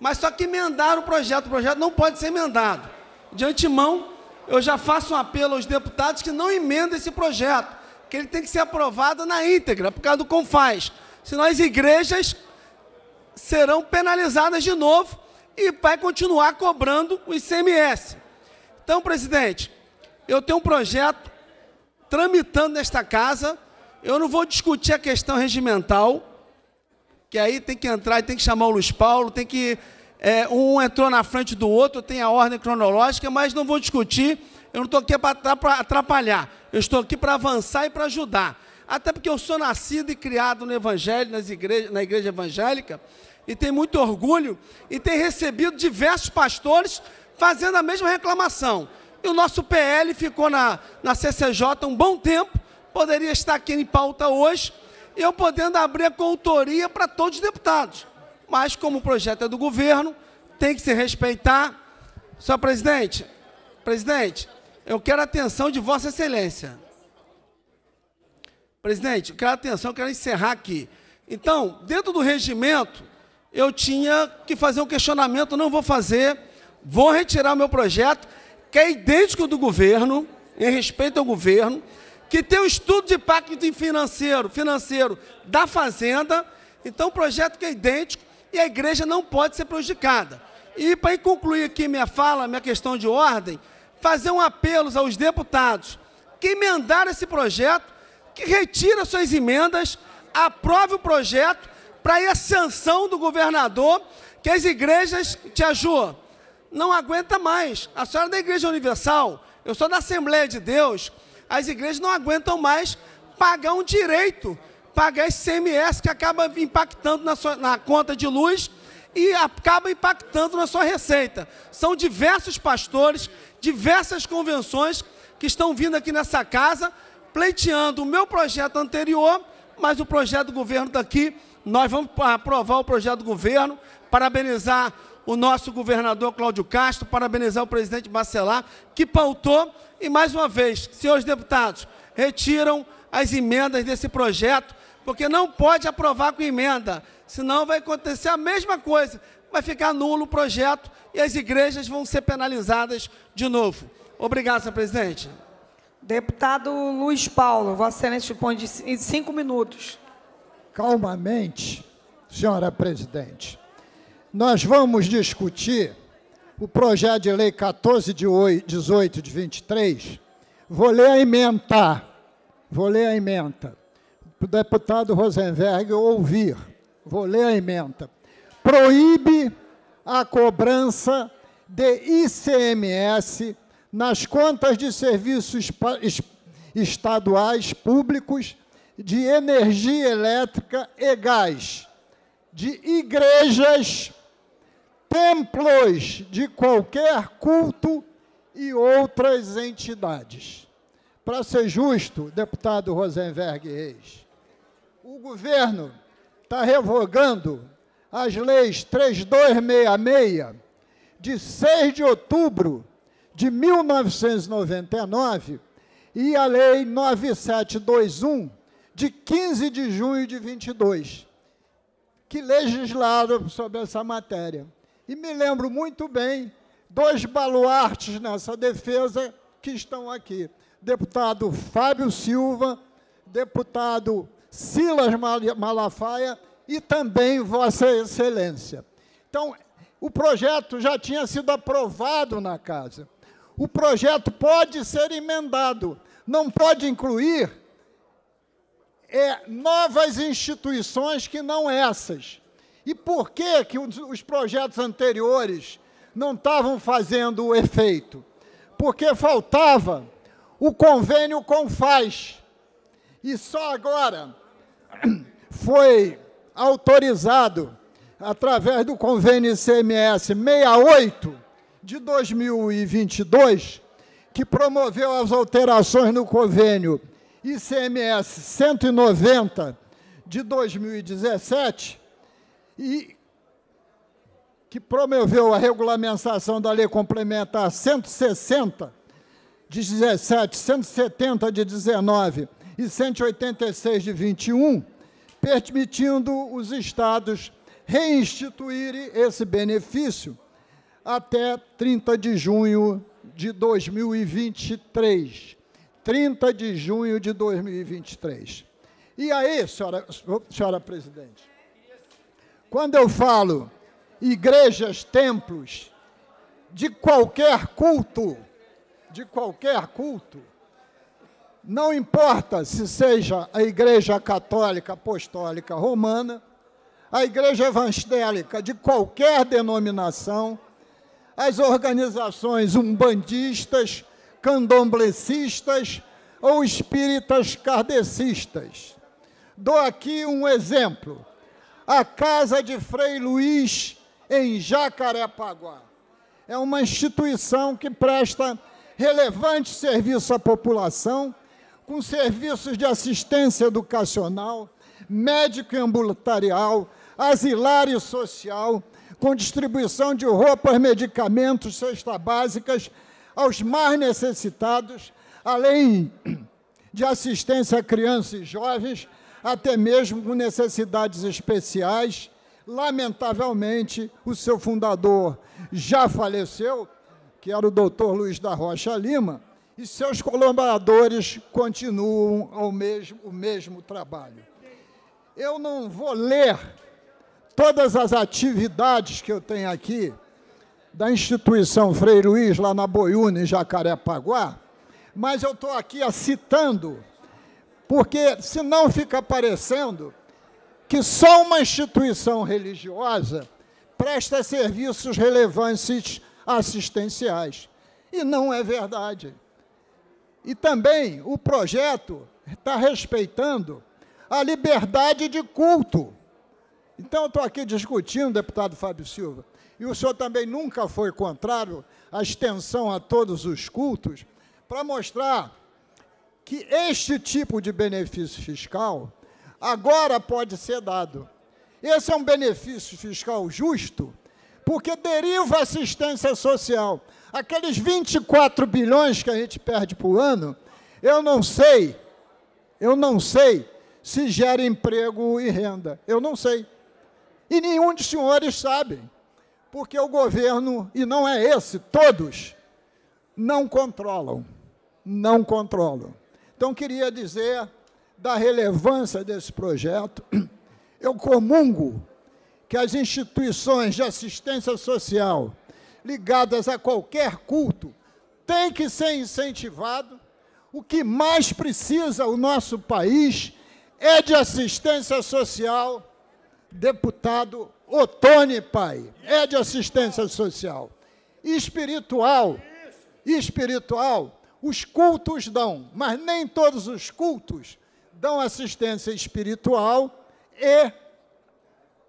mas só que emendaram o projeto. O projeto não pode ser emendado. De antemão, eu já faço um apelo aos deputados que não emendem esse projeto, que ele tem que ser aprovado na íntegra, por causa do Confaz. Senão as igrejas serão penalizadas de novo e vai continuar cobrando o ICMS. Então, presidente, eu tenho um projeto tramitando nesta casa, eu não vou discutir a questão regimental, que aí tem que entrar tem que chamar o Luiz Paulo, tem que. É, um entrou na frente do outro, tem a ordem cronológica, mas não vou discutir, eu não estou aqui para atrapalhar, eu estou aqui para avançar e para ajudar. Até porque eu sou nascido e criado no Evangelho, nas na igreja evangélica, e tenho muito orgulho, e tenho recebido diversos pastores fazendo a mesma reclamação. E o nosso PL ficou na, na CCJ um bom tempo, poderia estar aqui em pauta hoje, e eu podendo abrir a consultoria para todos os deputados. Mas, como o projeto é do governo, tem que se respeitar. Senhor presidente, presidente, eu quero a atenção de Vossa Excelência. Presidente, eu quero a atenção, eu quero encerrar aqui. Então, dentro do regimento, eu tinha que fazer um questionamento, não vou fazer, vou retirar meu projeto, que é idêntico do governo, em respeito ao governo, que tem um estudo de impacto financeiro, financeiro da Fazenda, então o projeto que é idêntico e a igreja não pode ser prejudicada. E para concluir aqui minha fala, minha questão de ordem, fazer um apelo aos deputados que emendaram esse projeto, que retira suas emendas, aprove o projeto para a sanção do governador, que as igrejas, te ajudam não aguenta mais. A senhora é da Igreja Universal, eu sou da Assembleia de Deus, as igrejas não aguentam mais pagar um direito, pagar esse CMS que acaba impactando na, sua, na conta de luz e acaba impactando na sua receita. São diversos pastores, diversas convenções que estão vindo aqui nessa casa, pleiteando o meu projeto anterior, mas o projeto do governo daqui, nós vamos aprovar o projeto do governo, parabenizar o nosso governador Cláudio Castro, parabenizar o presidente Bacelar, que pautou, e mais uma vez, senhores deputados, retiram as emendas desse projeto, porque não pode aprovar com emenda, senão vai acontecer a mesma coisa, vai ficar nulo o projeto e as igrejas vão ser penalizadas de novo. Obrigado, senhor presidente. Deputado Luiz Paulo, Vossa Excelência dispõe de cinco minutos. Calmamente, senhora presidente nós vamos discutir o projeto de lei 14 de 18 de 23. Vou ler a emenda. Vou ler a emenda. O deputado Rosenberg ouvir. Vou ler a emenda. Proíbe a cobrança de ICMS nas contas de serviços estaduais públicos de energia elétrica e gás de igrejas templos de qualquer culto e outras entidades. Para ser justo, deputado Rosenberg Reis, o governo está revogando as leis 3266 de 6 de outubro de 1999 e a lei 9721 de 15 de junho de 22, que legislaram sobre essa matéria. E me lembro muito bem dois baluartes nessa defesa que estão aqui. Deputado Fábio Silva, deputado Silas Malafaia e também Vossa Excelência. Então, o projeto já tinha sido aprovado na casa. O projeto pode ser emendado, não pode incluir é, novas instituições que não essas. E por que, que os projetos anteriores não estavam fazendo efeito? Porque faltava o convênio com FAS. E só agora (clears throat) foi autorizado, através do convênio ICMS 68 de 2022, que promoveu as alterações no convênio ICMS 190 de 2017, e que promoveu a regulamentação da Lei Complementar 160 de 17, 170 de 19 e 186 de 21, permitindo os estados reinstituírem esse benefício até 30 de junho de 2023. 30 de junho de 2023. E aí, senhora, senhora presidente, quando eu falo igrejas, templos, de qualquer culto, de qualquer culto, não importa se seja a Igreja Católica Apostólica Romana, a Igreja Evangélica de qualquer denominação, as organizações umbandistas, candomblecistas ou espíritas kardecistas. Dou aqui um exemplo. A Casa de Frei Luiz, em Jacarepaguá. É uma instituição que presta relevante serviço à população, com serviços de assistência educacional, médico e ambulatorial, asilar e social, com distribuição de roupas, medicamentos, cestas básicas aos mais necessitados, além de assistência a crianças e jovens, até mesmo com necessidades especiais. Lamentavelmente, o seu fundador já faleceu, que era o doutor Luiz da Rocha Lima, e seus colaboradores continuam ao mesmo, o mesmo trabalho. Eu não vou ler todas as atividades que eu tenho aqui da instituição Frei Luiz, lá na Boiúna, em Jacarepaguá, mas eu estou aqui citando, porque senão fica parecendo que só uma instituição religiosa presta serviços relevantes assistenciais. E não é verdade. E também o projeto está respeitando a liberdade de culto. Então, eu estou aqui discutindo, deputado Fábio Silva, e o senhor também nunca foi contrário à extensão a todos os cultos, para mostrar que este tipo de benefício fiscal agora pode ser dado. Esse é um benefício fiscal justo, porque deriva assistência social. Aqueles 24 bilhões que a gente perde por ano, eu não sei, eu não sei se gera emprego e renda. Eu não sei. E nenhum dos senhores sabe, porque o governo, e não é esse, todos, não controlam. Não controlam. Então, queria dizer da relevância desse projeto. Eu comungo que as instituições de assistência social ligadas a qualquer culto têm que ser incentivado. O que mais precisa o nosso país é de assistência social, deputado Otone Pai, é de assistência social. Espiritual, espiritual, os cultos dão, mas nem todos os cultos dão assistência espiritual e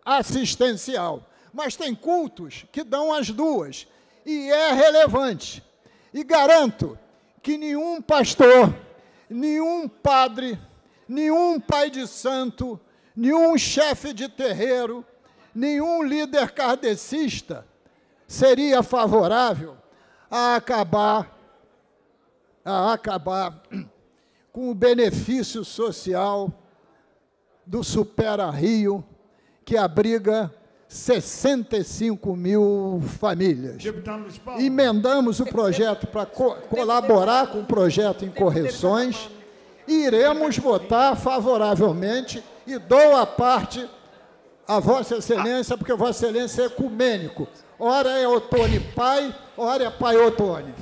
assistencial. Mas tem cultos que dão as duas, e é relevante. E garanto que nenhum pastor, nenhum padre, nenhum pai de santo, nenhum chefe de terreiro, nenhum líder kardecista seria favorável a acabar a acabar com o benefício social do Supera Rio, que abriga 65 mil famílias. Emendamos o projeto para co colaborar com o projeto em correções. E iremos votar favoravelmente e dou a parte a Vossa Excelência, porque Vossa Excelência é ecumênico. Ora é Otone pai, ora é pai Otone.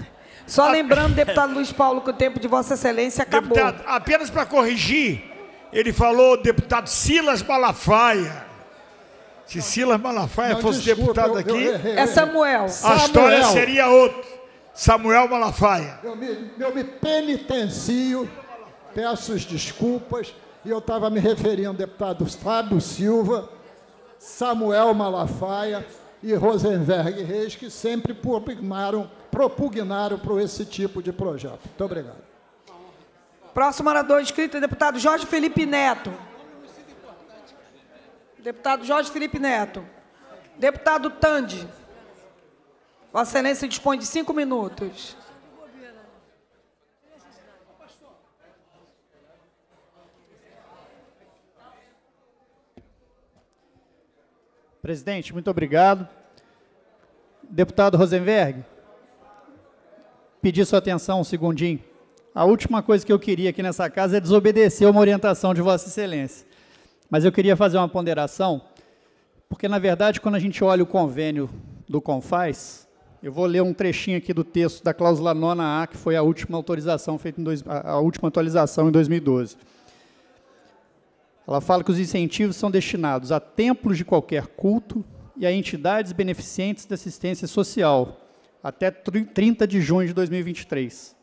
Só lembrando, deputado Luiz Paulo, que o tempo de Vossa Excelência acabou. Deputado, apenas para corrigir, ele falou deputado Silas Malafaia. Se Silas Malafaia Não, fosse desculpa, deputado eu, aqui. Eu, eu, é Samuel. A Samuel. história seria outra. Samuel Malafaia. Eu me, eu me penitencio, peço desculpas, e eu estava me referindo ao deputado Fábio Silva, Samuel Malafaia e Rosenberg Reis, que sempre propugnaram, propugnaram por esse tipo de projeto. Muito obrigado. Próximo orador inscrito é o deputado Jorge Felipe Neto. Deputado Jorge Felipe Neto. Deputado Tande. Vossa Excelência dispõe de cinco minutos. Presidente, muito obrigado. Deputado Rosenberg, pedir sua atenção um segundinho. A última coisa que eu queria aqui nessa casa é desobedecer uma orientação de Vossa Excelência. Mas eu queria fazer uma ponderação, porque, na verdade, quando a gente olha o convênio do Confaz, eu vou ler um trechinho aqui do texto da cláusula 9A, que foi a última autorização feita em dois, a última atualização em 2012. Ela fala que os incentivos são destinados a templos de qualquer culto e a entidades beneficentes de assistência social, até 30 de junho de 2023.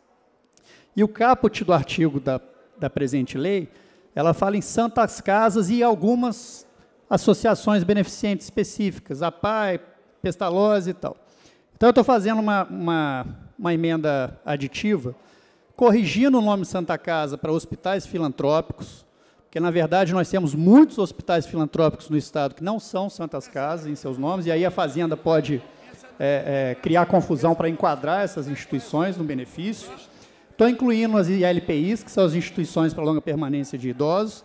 E o caput do artigo da, da presente lei, ela fala em santas casas e algumas associações beneficentes específicas, a PAI, Pestalozzi e tal. Então, eu estou fazendo uma, uma, uma emenda aditiva, corrigindo o nome Santa Casa para hospitais filantrópicos, porque, na verdade, nós temos muitos hospitais filantrópicos no Estado que não são santas casas em seus nomes, e aí a Fazenda pode é, é, criar confusão para enquadrar essas instituições no benefício. Estou incluindo as ILPIs, que são as instituições para longa permanência de idosos,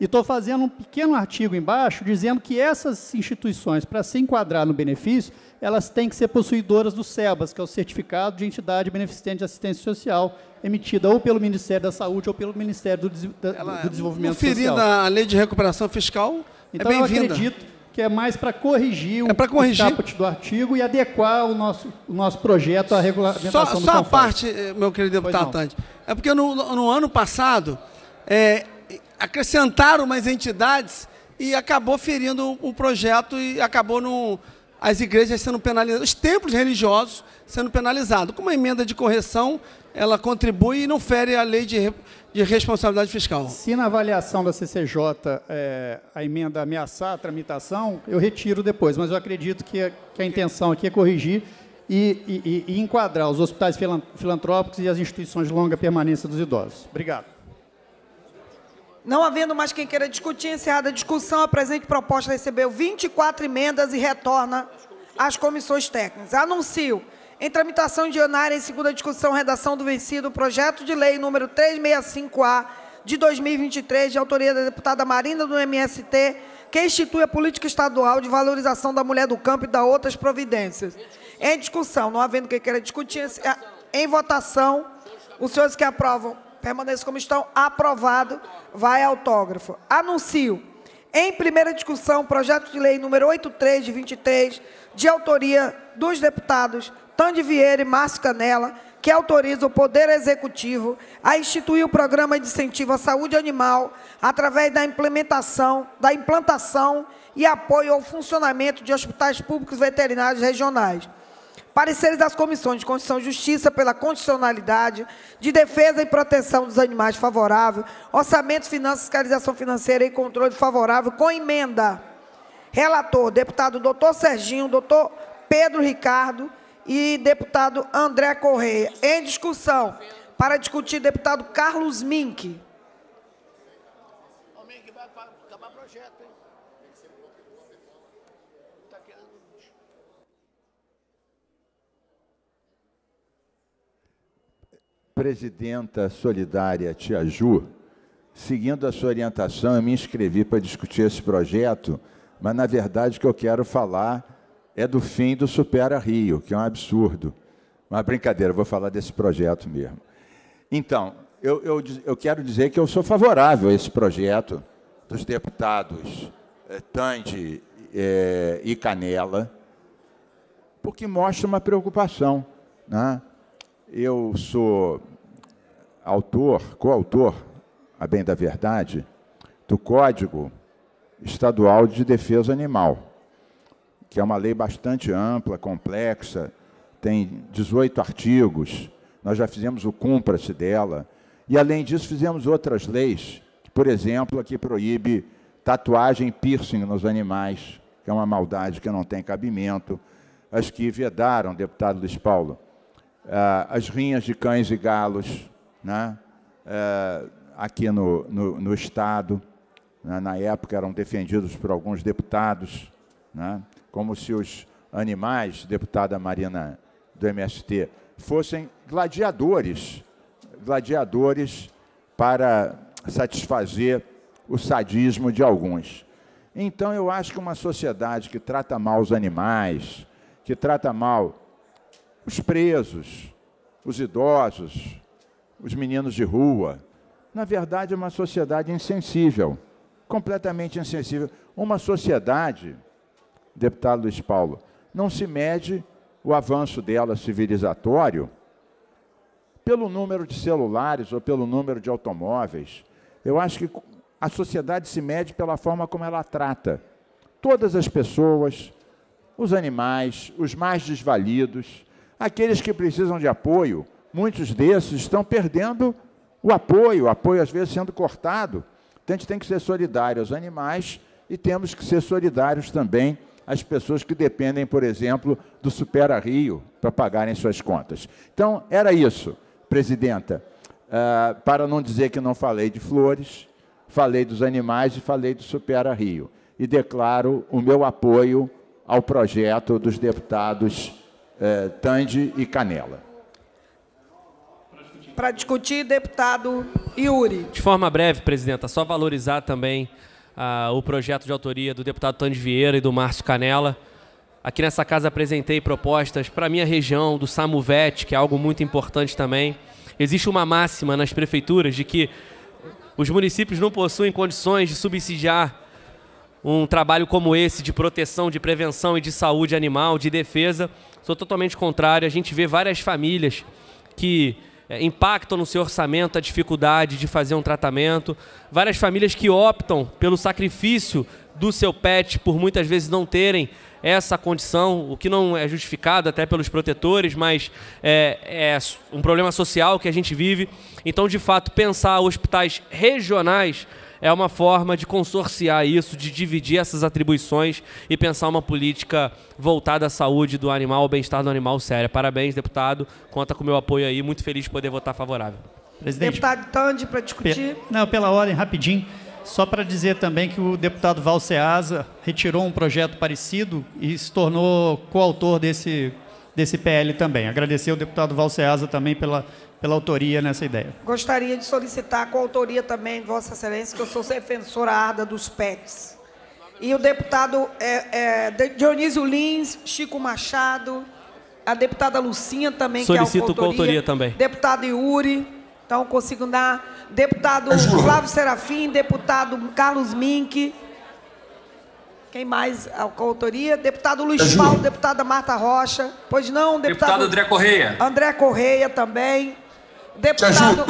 e estou fazendo um pequeno artigo embaixo dizendo que essas instituições, para se enquadrar no benefício, elas têm que ser possuidoras do SEBAS, que é o Certificado de Entidade Beneficente de Assistência Social, emitida ou pelo Ministério da Saúde ou pelo Ministério do, do Desenvolvimento Social. Conferida a lei de recuperação fiscal, é então, é eu acredito que é mais para corrigir, é corrigir. o caput do artigo e adequar o nosso, o nosso projeto à regulamentação só, do Só a parte, eh, meu querido deputado Tante, é porque no, no ano passado é, acrescentaram umas entidades e acabou ferindo o projeto e acabou no, as igrejas sendo penalizadas, os templos religiosos sendo penalizados. Com uma emenda de correção, ela contribui e não fere a lei de, de responsabilidade fiscal. Se na avaliação da CCJ é, a emenda ameaçar a tramitação, eu retiro depois, mas eu acredito que a, que a intenção aqui é corrigir e, e, e enquadrar os hospitais filantrópicos e as instituições de longa permanência dos idosos. Obrigado. Não havendo mais quem queira discutir, encerrada a discussão, a presente proposta recebeu 24 emendas e retorna às comissões técnicas. Anuncio em tramitação ordinária em segunda discussão, redação do vencido, projeto de lei número 365A de 2023, de autoria da deputada Marina do MST, que institui a política estadual de valorização da mulher do campo e da outras providências. Em discussão, não havendo quem queira discutir, em votação, os senhores que aprovam permaneçam como estão, aprovado, vai autógrafo. Anuncio, em primeira discussão, projeto de lei número 83 de 23, de autoria dos deputados Tande Vieira e Márcio Canela, que autoriza o Poder Executivo a instituir o Programa de Incentivo à Saúde Animal através da implementação, da implantação e apoio ao funcionamento de hospitais públicos veterinários regionais. Pareceres das comissões de Constituição e Justiça pela constitucionalidade, de defesa e proteção dos animais favorável, orçamento, finanças, fiscalização financeira e controle favorável, com emenda. Relator, deputado doutor Serginho, doutor Pedro Ricardo, e deputado André Correia. Em discussão, para discutir, deputado Carlos Mink. Presidenta Solidária Tia Ju, seguindo a sua orientação, eu me inscrevi para discutir esse projeto, mas na verdade o que eu quero falar é do fim do Supera Rio, que é um absurdo. Uma brincadeira, vou falar desse projeto mesmo. Então, eu, eu, eu quero dizer que eu sou favorável a esse projeto dos deputados é, Tandy é, e Canela, porque mostra uma preocupação. Né? Eu sou autor, coautor, a bem da verdade, do Código Estadual de Defesa Animal que é uma lei bastante ampla, complexa, tem 18 artigos, nós já fizemos o cumpra-se dela, e além disso fizemos outras leis, por exemplo, a que proíbe tatuagem piercing nos animais, que é uma maldade que não tem cabimento, as que vedaram, deputado Luiz Paulo, ah, as rinhas de cães e galos, né? Ah, aqui no, no, no Estado, né? na época eram defendidos por alguns deputados, né? como se os animais, deputada Marina do MST, fossem gladiadores, gladiadores para satisfazer o sadismo de alguns. Então, eu acho que uma sociedade que trata mal os animais, que trata mal os presos, os idosos, os meninos de rua, na verdade é uma sociedade insensível, completamente insensível. Uma sociedade, deputado Luiz Paulo, não se mede o avanço dela civilizatório pelo número de celulares ou pelo número de automóveis. Eu acho que a sociedade se mede pela forma como ela trata todas as pessoas, os animais, os mais desvalidos, aqueles que precisam de apoio. Muitos desses estão perdendo o apoio, o apoio às vezes sendo cortado. Então a gente tem que ser solidário aos animais e temos que ser solidários também às pessoas que dependem, por exemplo, do Supera Rio para pagarem suas contas. Então, era isso, presidenta. Uh, para não dizer que não falei de flores, falei dos animais e falei do Supera Rio. E declaro o meu apoio ao projeto dos deputados uh, Tande e Canela. Para discutir, deputado Yuri. De forma breve, presidenta, só valorizar também uh, o projeto de autoria do deputado Tande Vieira e do Márcio Canela. Aqui nessa casa apresentei propostas para a minha região, do Samuvete, que é algo muito importante também. Existe uma máxima nas prefeituras de que os municípios não possuem condições de subsidiar um trabalho como esse de proteção, de prevenção e de saúde animal, de defesa. Sou totalmente contrário. A gente vê várias famílias que é, impactam no seu orçamento a dificuldade de fazer um tratamento. Várias famílias que optam pelo sacrifício do seu pet por muitas vezes não terem essa condição, o que não é justificado até pelos protetores, mas é, é um problema social que a gente vive. Então, de fato, pensar hospitais regionais é uma forma de consorciar isso, de dividir essas atribuições e pensar uma política voltada à saúde do animal, ao bem-estar do animal séria. Parabéns, deputado. Conta com o meu apoio aí. Muito feliz de poder votar favorável. Presidente, deputado Tande, para discutir. Pe não, pela ordem, rapidinho. Só para dizer também que o deputado Valceasa retirou um projeto parecido e se tornou coautor desse, desse PL também. Agradecer ao deputado Valceasa também pela pela autoria nessa ideia. Gostaria de solicitar a coautoria também, Vossa Excelência, que eu sou defensora arda dos PETs. E o deputado é, é, Dionísio Lins, Chico Machado, a deputada Lucinha também, Solicito que é a coautoria. coautoria também. Deputado Yuri, então consigo dar. Deputado Flávio Serafim, deputado Carlos Mink. Quem mais a coautoria? Deputado Luiz Paulo, deputada Marta Rocha. Pois não, deputado. Deputado André Correia. André Correia também deputado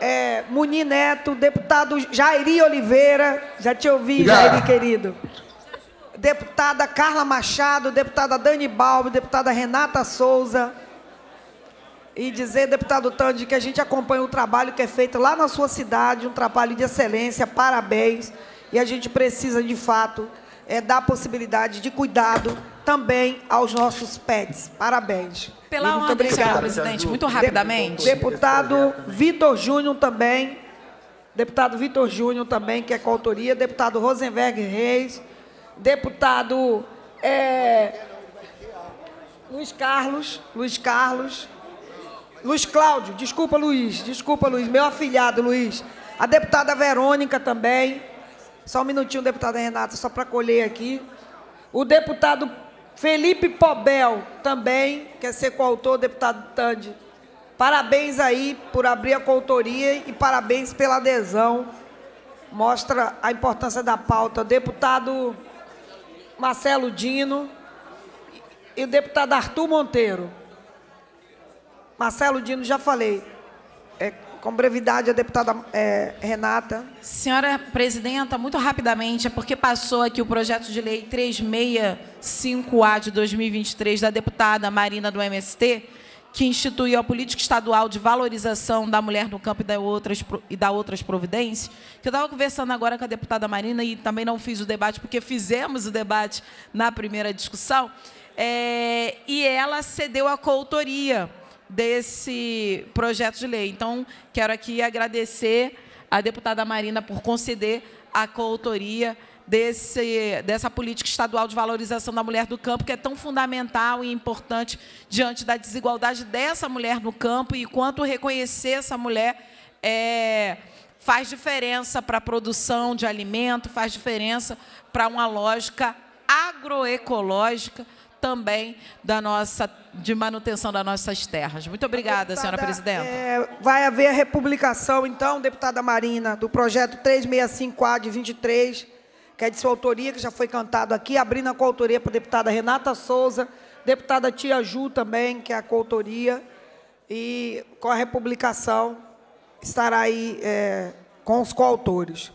é, Muni Neto, deputado Jairi Oliveira, já te ouvi, Jairi querido. Deputada Carla Machado, deputada Dani Balbi, deputada Renata Souza. E dizer, deputado Tandy, que a gente acompanha o trabalho que é feito lá na sua cidade, um trabalho de excelência, parabéns. E a gente precisa, de fato, é, dar possibilidade de cuidado também aos nossos pets. Parabéns. Pela obrigada, presidente, muito rapidamente. Deputado Vitor Júnior também. Deputado Vitor Júnior também, que é coautoria. Deputado Rosenberg Reis. Deputado é, Luiz Carlos. Luiz Carlos. Luiz Cláudio, desculpa, Luiz. Desculpa, Luiz. Meu afilhado, Luiz. A deputada Verônica também. Só um minutinho, deputada Renata, só para colher aqui. O deputado Felipe Pobel também quer ser coautor, deputado Tande. Parabéns aí por abrir a coautoria e parabéns pela adesão. Mostra a importância da pauta. Deputado Marcelo Dino e o deputado Arthur Monteiro. Marcelo Dino, já falei. É, com brevidade, a deputada é, Renata. Senhora presidenta, muito rapidamente, é porque passou aqui o projeto de lei 365A de 2023 da deputada Marina do MST, que instituiu a política estadual de valorização da mulher no campo e da outras, e da outras providências, que eu estava conversando agora com a deputada Marina e também não fiz o debate, porque fizemos o debate na primeira discussão, é, e ela cedeu a coautoria desse projeto de lei. Então, quero aqui agradecer à deputada Marina por conceder a coautoria desse, dessa política estadual de valorização da mulher do campo, que é tão fundamental e importante diante da desigualdade dessa mulher no campo e quanto reconhecer essa mulher é, faz diferença para a produção de alimento, faz diferença para uma lógica agroecológica também da nossa de manutenção das nossas terras. Muito obrigada, senhora presidenta. É, vai haver a republicação, então, deputada Marina, do projeto 365A de 23, que é de sua autoria, que já foi cantado aqui, abrindo a coautoria para a deputada Renata Souza, deputada Tia Ju também, que é a coautoria, e com a republicação estará aí é, com os coautores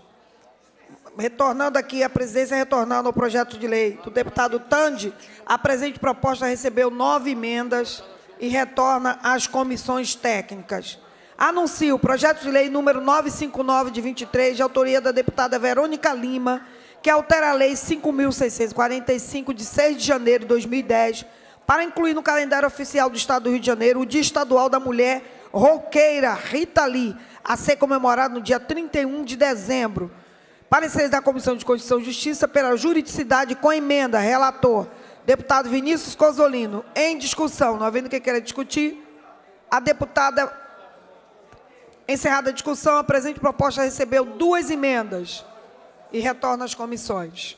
retornando aqui a presidência, retornando ao projeto de lei do deputado Tandi, a presente proposta recebeu nove emendas e retorna às comissões técnicas. Anuncio o projeto de lei número 959 de 23, de autoria da deputada Verônica Lima, que altera a lei 5.645, de 6 de janeiro de 2010, para incluir no calendário oficial do Estado do Rio de Janeiro o Dia Estadual da Mulher Roqueira Rita Lee, a ser comemorado no dia 31 de dezembro. Pareceres da Comissão de Constituição e Justiça pela juridicidade com emenda. Relator, deputado Vinícius Cozolino. Em discussão, não havendo quem queira discutir, a deputada, encerrada a discussão, a presente proposta recebeu duas emendas e retorna às comissões.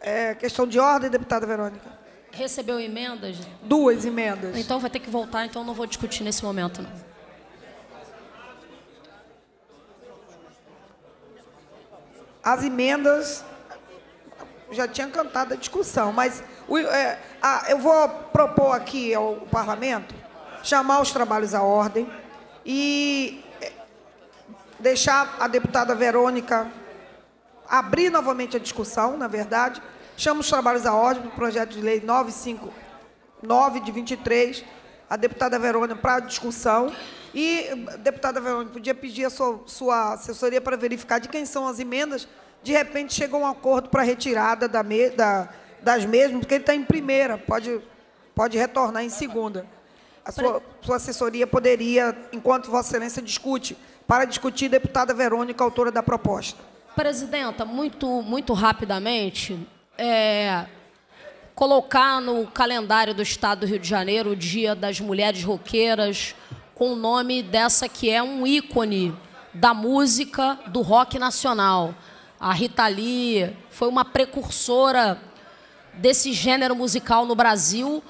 É, questão de ordem, deputada Verônica. Recebeu emendas? Duas emendas. Então vai ter que voltar, então não vou discutir nesse momento, não. As emendas já tinha cantado a discussão, mas o, é, a, eu vou propor aqui ao parlamento chamar os trabalhos à ordem e é, deixar a deputada Verônica abrir novamente a discussão, na verdade. Chamo os trabalhos à ordem do projeto de lei 959 de 23, a deputada Verônica para discussão. E, deputada Verônica, podia pedir a sua, sua assessoria para verificar de quem são as emendas. De repente, chegou um acordo para retirada da me, da, das mesmas, porque ele está em primeira, pode, pode retornar em segunda. A sua, sua assessoria poderia, enquanto Vossa Excelência discute, para discutir, deputada Verônica, autora da proposta. Presidenta, muito, muito rapidamente, é, colocar no calendário do Estado do Rio de Janeiro o Dia das Mulheres Roqueiras, com o nome dessa que é um ícone da música do rock nacional. A Rita Lee foi uma precursora desse gênero musical no Brasil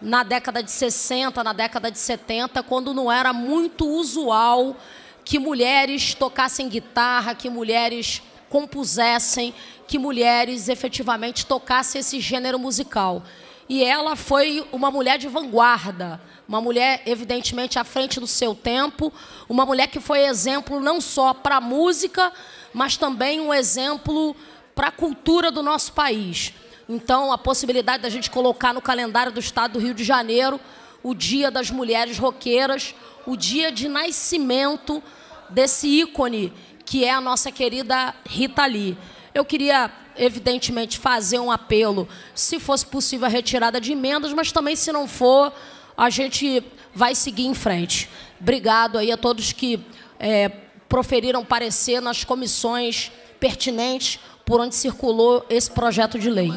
na década de 60, na década de 70, quando não era muito usual que mulheres tocassem guitarra, que mulheres compusessem, que mulheres efetivamente tocassem esse gênero musical. E ela foi uma mulher de vanguarda, uma mulher evidentemente à frente do seu tempo, uma mulher que foi exemplo não só para a música, mas também um exemplo para a cultura do nosso país. Então, a possibilidade da gente colocar no calendário do Estado do Rio de Janeiro o Dia das Mulheres Roqueiras, o dia de nascimento desse ícone que é a nossa querida Rita Lee. Eu queria, evidentemente, fazer um apelo, se fosse possível a retirada de emendas, mas também, se não for, a gente vai seguir em frente. Obrigado aí a todos que é, proferiram parecer nas comissões pertinentes por onde circulou esse projeto de lei.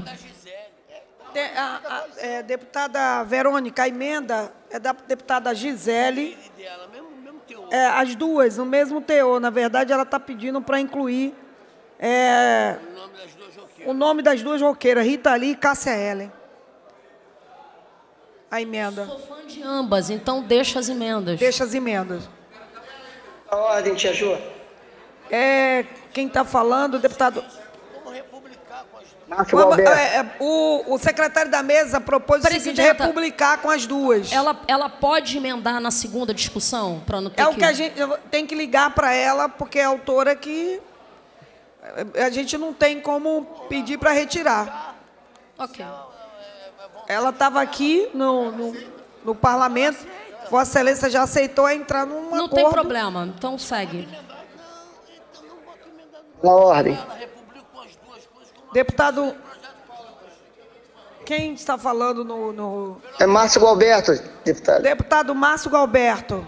De, a, a, é, deputada Verônica, a emenda é da deputada Gisele. É, as duas, no mesmo teor. Na verdade, ela está pedindo para incluir é, o nome das duas roqueiras, Rita Lee e Cássia Ellen a emenda. Sou fã de ambas, então deixa as emendas. Deixa as emendas. A ordem, tia Ju. É, quem está falando, deputado... Márcio. É, é, o, o, secretário da mesa propôs o seguinte, republicar com as duas. Ela, ela pode emendar na segunda discussão? para não ter é que... o que a gente tem que ligar para ela, porque é a autora que a gente não tem como pedir para retirar. Ok. Ela estava aqui no, no, no, parlamento. Vossa Excelência já aceitou entrar num Não acordo. tem problema, então segue. Na ordem. Deputado, quem está falando no... no... É Márcio Galberto, deputado. Deputado Márcio Galberto,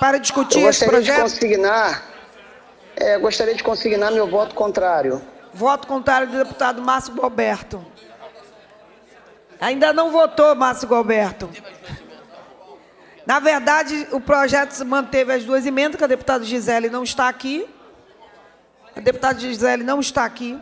para discutir Eu esse projeto. De consignar, é, gostaria de consignar meu voto contrário. Voto contrário do deputado Márcio Galberto. Ainda não votou, Márcio Galberto. Na verdade, o projeto manteve as duas emendas, que a deputada Gisele não está aqui. A deputada Gisele não está aqui.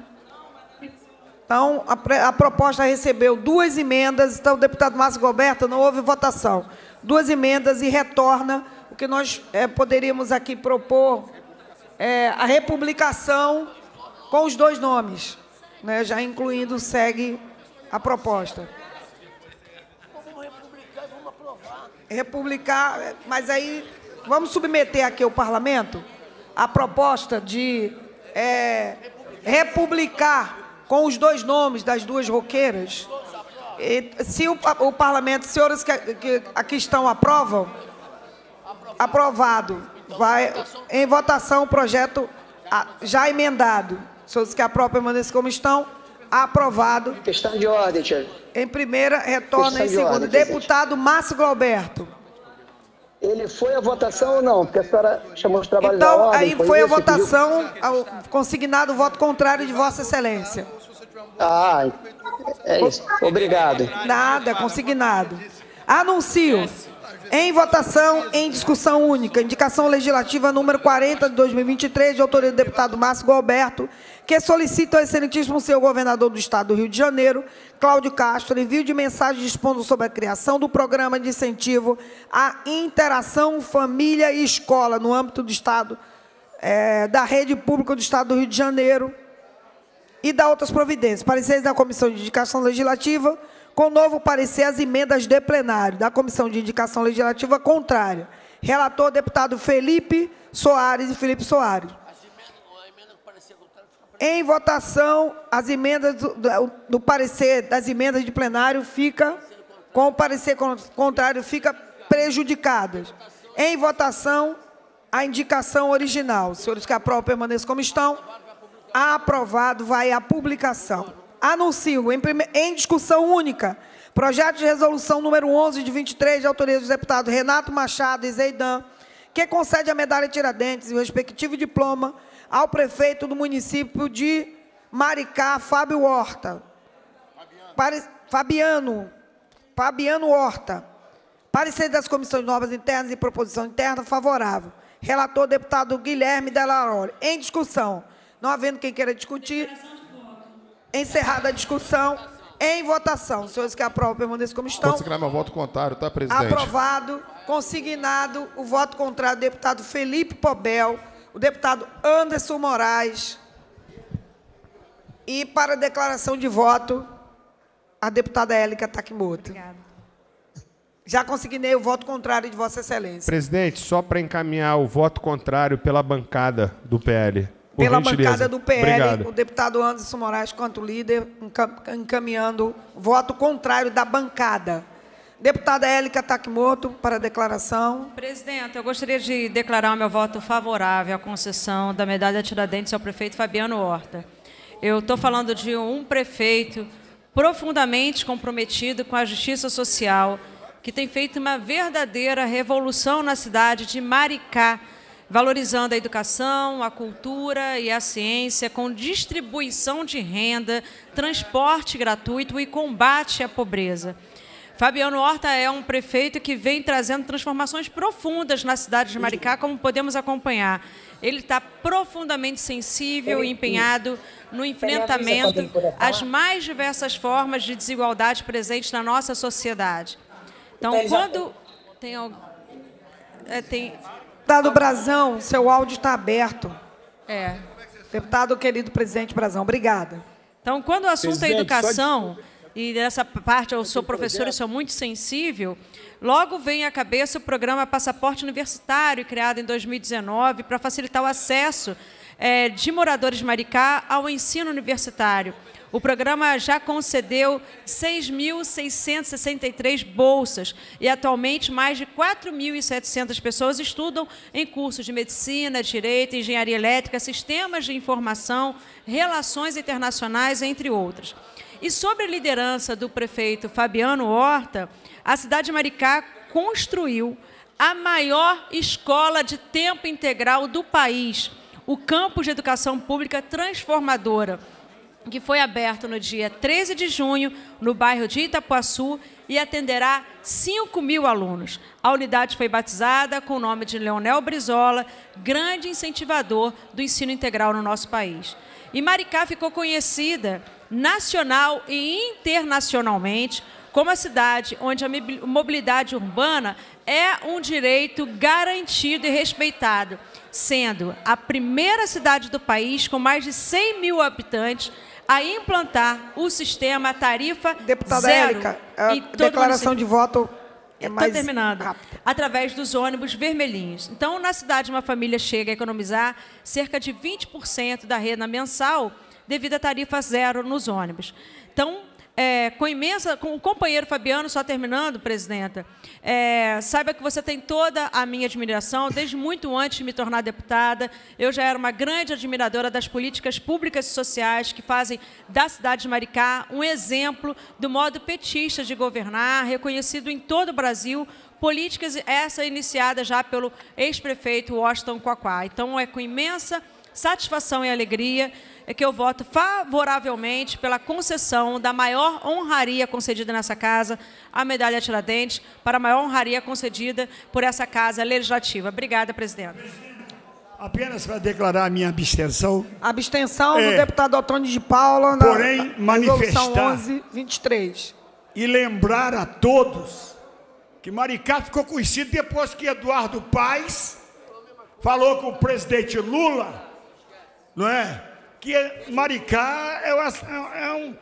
Então, a, a, proposta recebeu duas emendas. Então, deputado Márcio Goberto não houve votação. Duas emendas e retorna o que nós é, poderíamos aqui propor é, a republicação com os dois nomes, né, já incluindo segue a proposta. Republicar, mas aí vamos submeter aqui ao parlamento a proposta de é, republicar com os dois nomes das duas roqueiras. E, se o, o parlamento, senhores que, que aqui estão aprovam, aprovado. Vai em votação o projeto já emendado. Senhores que aprovam permaneçam como estão, aprovado. Questão de ordem, tia. Em primeira, retorna em segunda. Deputado Márcio Glauberto. Ele foi a votação ou não? Porque a senhora chamou os trabalhos então, da ordem. aí foi, foi a votação, consignado o voto contrário de Vossa Excelência. Ah, é isso. Obrigado. Nada, consignado. Anuncio. Em votação, em discussão única, indicação legislativa número 40 de 2023, de autoria do deputado Márcio Galberto, que solicita ao excelentíssimo senhor governador do Estado do Rio de Janeiro, Cláudio Castro, envio de mensagem dispondo sobre a criação do programa de incentivo à interação família e escola no âmbito do Estado, é, da rede pública do Estado do Rio de Janeiro e da outras providências. Pareceres da Comissão de Indicação Legislativa, com novo parecer as emendas de plenário da Comissão de Indicação Legislativa contrária. Relator, deputado Felipe Soares e Felipe Soares. Em votação, as emendas do, do, do parecer das emendas de plenário fica, com o parecer contrário, fica prejudicadas. Em votação, a indicação original. Senhores que aprovam permaneçam como estão. Aprovado, vai à publicação. Anuncio em, prime... em discussão única projeto de resolução número 11 de 23, de autoria dos deputados Renato Machado e Zeidan, que concede a medalha Tiradentes e o respectivo diploma ao prefeito do município de Maricá, Fábio Horta. Pare... Fabiano. Fabiano Horta. Parecer das comissões de normas internas e proposição interna favorável. Relator, deputado Guilherme Delarore. Em discussão. Não havendo quem queira discutir, Encerrada a discussão, em votação. Os senhores que aprovam permaneçam como estão. Consignar meu voto contrário, tá, presidente? Aprovado. Consignado o voto contrário do deputado Felipe Pobel, o deputado Anderson Moraes. E para declaração de voto, a deputada Élica Takimoto. Obrigada. Já consignei o voto contrário de Vossa Excelência. Presidente, só para encaminhar o voto contrário pela bancada do PL. Por pela gentileza. bancada do PL, Obrigado. o deputado Anderson Moraes, quanto líder, encaminhando voto contrário da bancada. Deputada Élica Takimoto, para declaração. Presidente, eu gostaria de declarar o meu voto favorável à concessão da medalha Tiradentes ao prefeito Fabiano Horta. Eu estou falando de um prefeito profundamente comprometido com a justiça social, que tem feito uma verdadeira revolução na cidade de Maricá, valorizando a educação, a cultura e a ciência, com distribuição de renda, transporte gratuito e combate à pobreza. Fabiano Horta é um prefeito que vem trazendo transformações profundas na cidade de Maricá, como podemos acompanhar. Ele está profundamente sensível e empenhado no enfrentamento às mais diversas formas de desigualdade presentes na nossa sociedade. Então, quando tem, é, tem Deputado Brazão, seu áudio está aberto. É. Deputado querido presidente Brazão, obrigada. Então, quando o assunto é presidente, é educação, e nessa parte eu sou professora e sou muito sensível, logo vem à cabeça o programa Passaporte Universitário, criado em 2019, para facilitar o acesso é, de moradores de Maricá ao ensino universitário. O programa já concedeu 6.663 bolsas e atualmente mais de 4.700 pessoas estudam em cursos de medicina, direito, engenharia elétrica, sistemas de informação, relações internacionais, entre outros. E sob a liderança do prefeito Fabiano Horta, a cidade de Maricá construiu a maior escola de tempo integral do país, o campus de educação pública transformadora que foi aberto no dia 13 de junho, no bairro de Itapuaçu, e atenderá 5 mil alunos. A unidade foi batizada com o nome de Leonel Brizola, grande incentivador do ensino integral no nosso país. E Maricá ficou conhecida nacional e internacionalmente como a cidade onde a mobilidade urbana é um direito garantido e respeitado, sendo a primeira cidade do país com mais de 100 mil habitantes a implantar o sistema tarifa Deputada zero Érica, a declaração de voto é mais terminado. Rápido. Através dos ônibus vermelhinhos. Então, na cidade, uma família chega a economizar cerca de 20% da renda mensal devido à tarifa zero nos ônibus. Então, é, com imensa, com o companheiro Fabiano, só terminando, presidenta, é, saiba que você tem toda a minha admiração, desde muito antes de me tornar deputada. Eu já era uma grande admiradora das políticas públicas e sociais que fazem da cidade de Maricá um exemplo do modo petista de governar, reconhecido em todo o Brasil, políticas essa iniciada já pelo ex-prefeito Washington Quaquá. Então, é com imensa satisfação e alegria é que eu voto favoravelmente pela concessão da maior honraria concedida nessa casa, a medalha Tiradentes, para a maior honraria concedida por essa casa legislativa. Obrigada, presidente. Apenas para declarar a minha abstenção. Abstenção é, do deputado Antônio de Paula na porém, manifestar 11, 23. E lembrar a todos que Maricá ficou conhecido depois que Eduardo Paes falou com o presidente Lula, não é? Que Maricá é uma, é, um,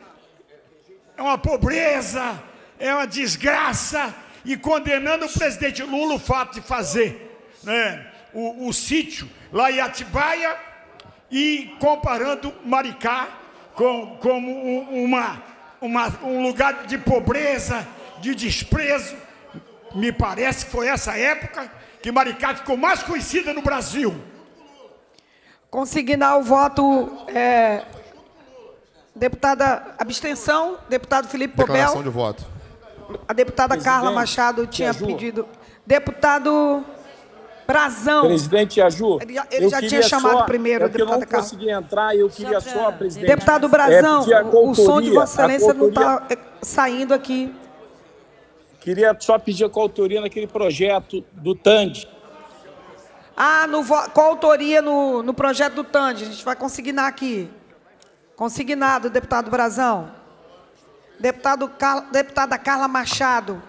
é uma pobreza, é uma desgraça, e condenando o presidente Lula o fato de fazer né, o, o sítio lá em Atibaia e comparando Maricá com, como uma, uma, um lugar de pobreza, de desprezo. Me parece que foi essa época que Maricá ficou mais conhecida no Brasil. Consignar o voto. É, deputada abstenção, deputado Felipe Pobel. Declaração de voto. A deputada Presidente, Carla Machado tinha pedido. Deputado Brazão. Presidente Aju. Ele, ele já tinha chamado só, primeiro, é deputada eu não Carla. consegui entrar, eu queria só, só presidente. Deputado Brazão, é, o som de Vossa Excelência não está é, saindo aqui. Queria só pedir a coautoria naquele projeto do TAND ah, no, autoria no, no projeto do Tandy? A gente vai consignar aqui. Consignado, deputado Brazão. Deputado. Deputada Carla Machado.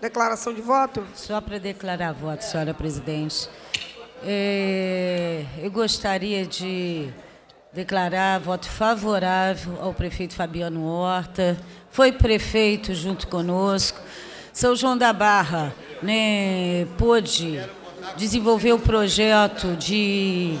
Declaração de voto? Só para declarar voto, senhora presidente. É, eu gostaria de declarar voto favorável ao prefeito Fabiano Horta. Foi prefeito junto conosco. São João da Barra né, pôde desenvolveu o projeto de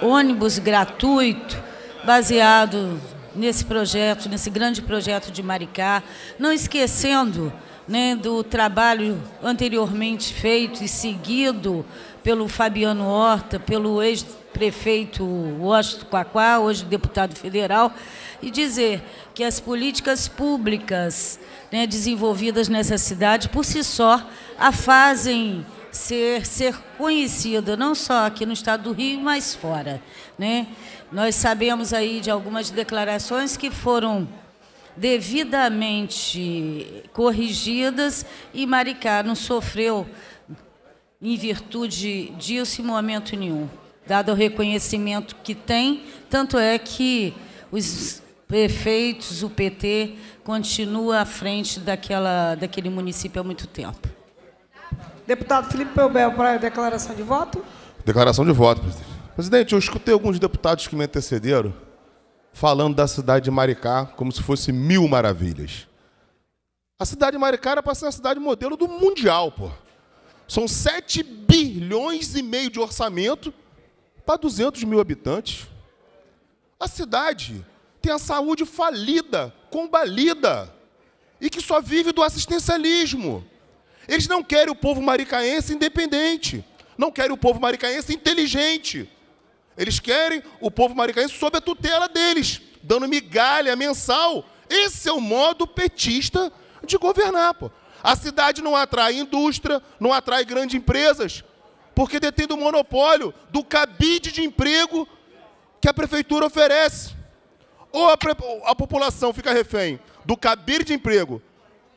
ônibus gratuito, baseado nesse projeto, nesse grande projeto de Maricá, não esquecendo né, do trabalho anteriormente feito e seguido pelo Fabiano Horta, pelo ex-prefeito Washington Quaquá, hoje deputado federal, e dizer que as políticas públicas né, desenvolvidas nessa cidade, por si só, a fazem ser, ser conhecida, não só aqui no estado do Rio, mas fora. Né? Nós sabemos aí de algumas declarações que foram devidamente corrigidas e Maricá não sofreu em virtude disso em momento nenhum, dado o reconhecimento que tem, tanto é que os prefeitos, o PT, continua à frente daquela, daquele município há muito tempo. Deputado Felipe Pelbel, para a declaração de voto. Declaração de voto, presidente. Presidente, eu escutei alguns deputados que me antecederam falando da cidade de Maricá como se fosse mil maravilhas. A cidade de Maricá era para ser a cidade modelo do mundial, pô. São 7 bilhões e meio de orçamento para 200 mil habitantes. A cidade tem a saúde falida, combalida, e que só vive do assistencialismo. Eles não querem o povo maricaense independente. Não querem o povo maricaense inteligente. Eles querem o povo maricaense sob a tutela deles, dando migalha mensal. Esse é o modo petista de governar. Pô. A cidade não atrai indústria, não atrai grandes empresas, porque detém o monopólio do cabide de emprego que a prefeitura oferece. Ou a, a população fica refém do cabide de emprego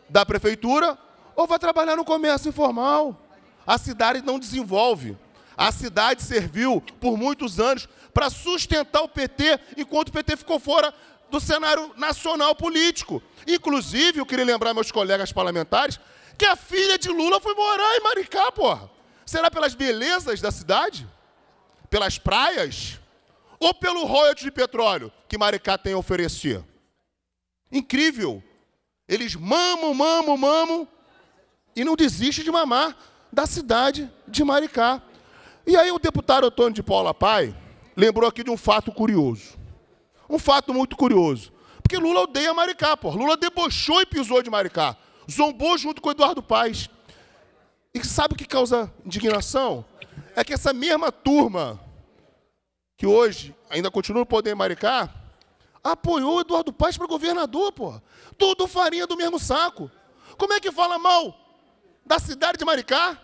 da prefeitura, ou vai trabalhar no comércio informal. A cidade não desenvolve. A cidade serviu por muitos anos para sustentar o PT, enquanto o PT ficou fora do cenário nacional político. Inclusive, eu queria lembrar meus colegas parlamentares que a filha de Lula foi morar em Maricá, porra. Será pelas belezas da cidade? Pelas praias? Ou pelo royalty de petróleo que Maricá tem a oferecer? Incrível. Eles mamam, mamam, mamam e não desistem de mamar da cidade de Maricá. E aí o deputado Antônio de Paula Pai lembrou aqui de um fato curioso. Um fato muito curioso. Porque Lula odeia Maricá, pô. Lula debochou e pisou de Maricá. Zombou junto com Eduardo Paes. E sabe o que causa indignação? É que essa mesma turma, que hoje ainda continua no poder em Maricá, apoiou Eduardo Paes para governador, pô. Tudo farinha do mesmo saco. Como é que fala mal da cidade de Maricá?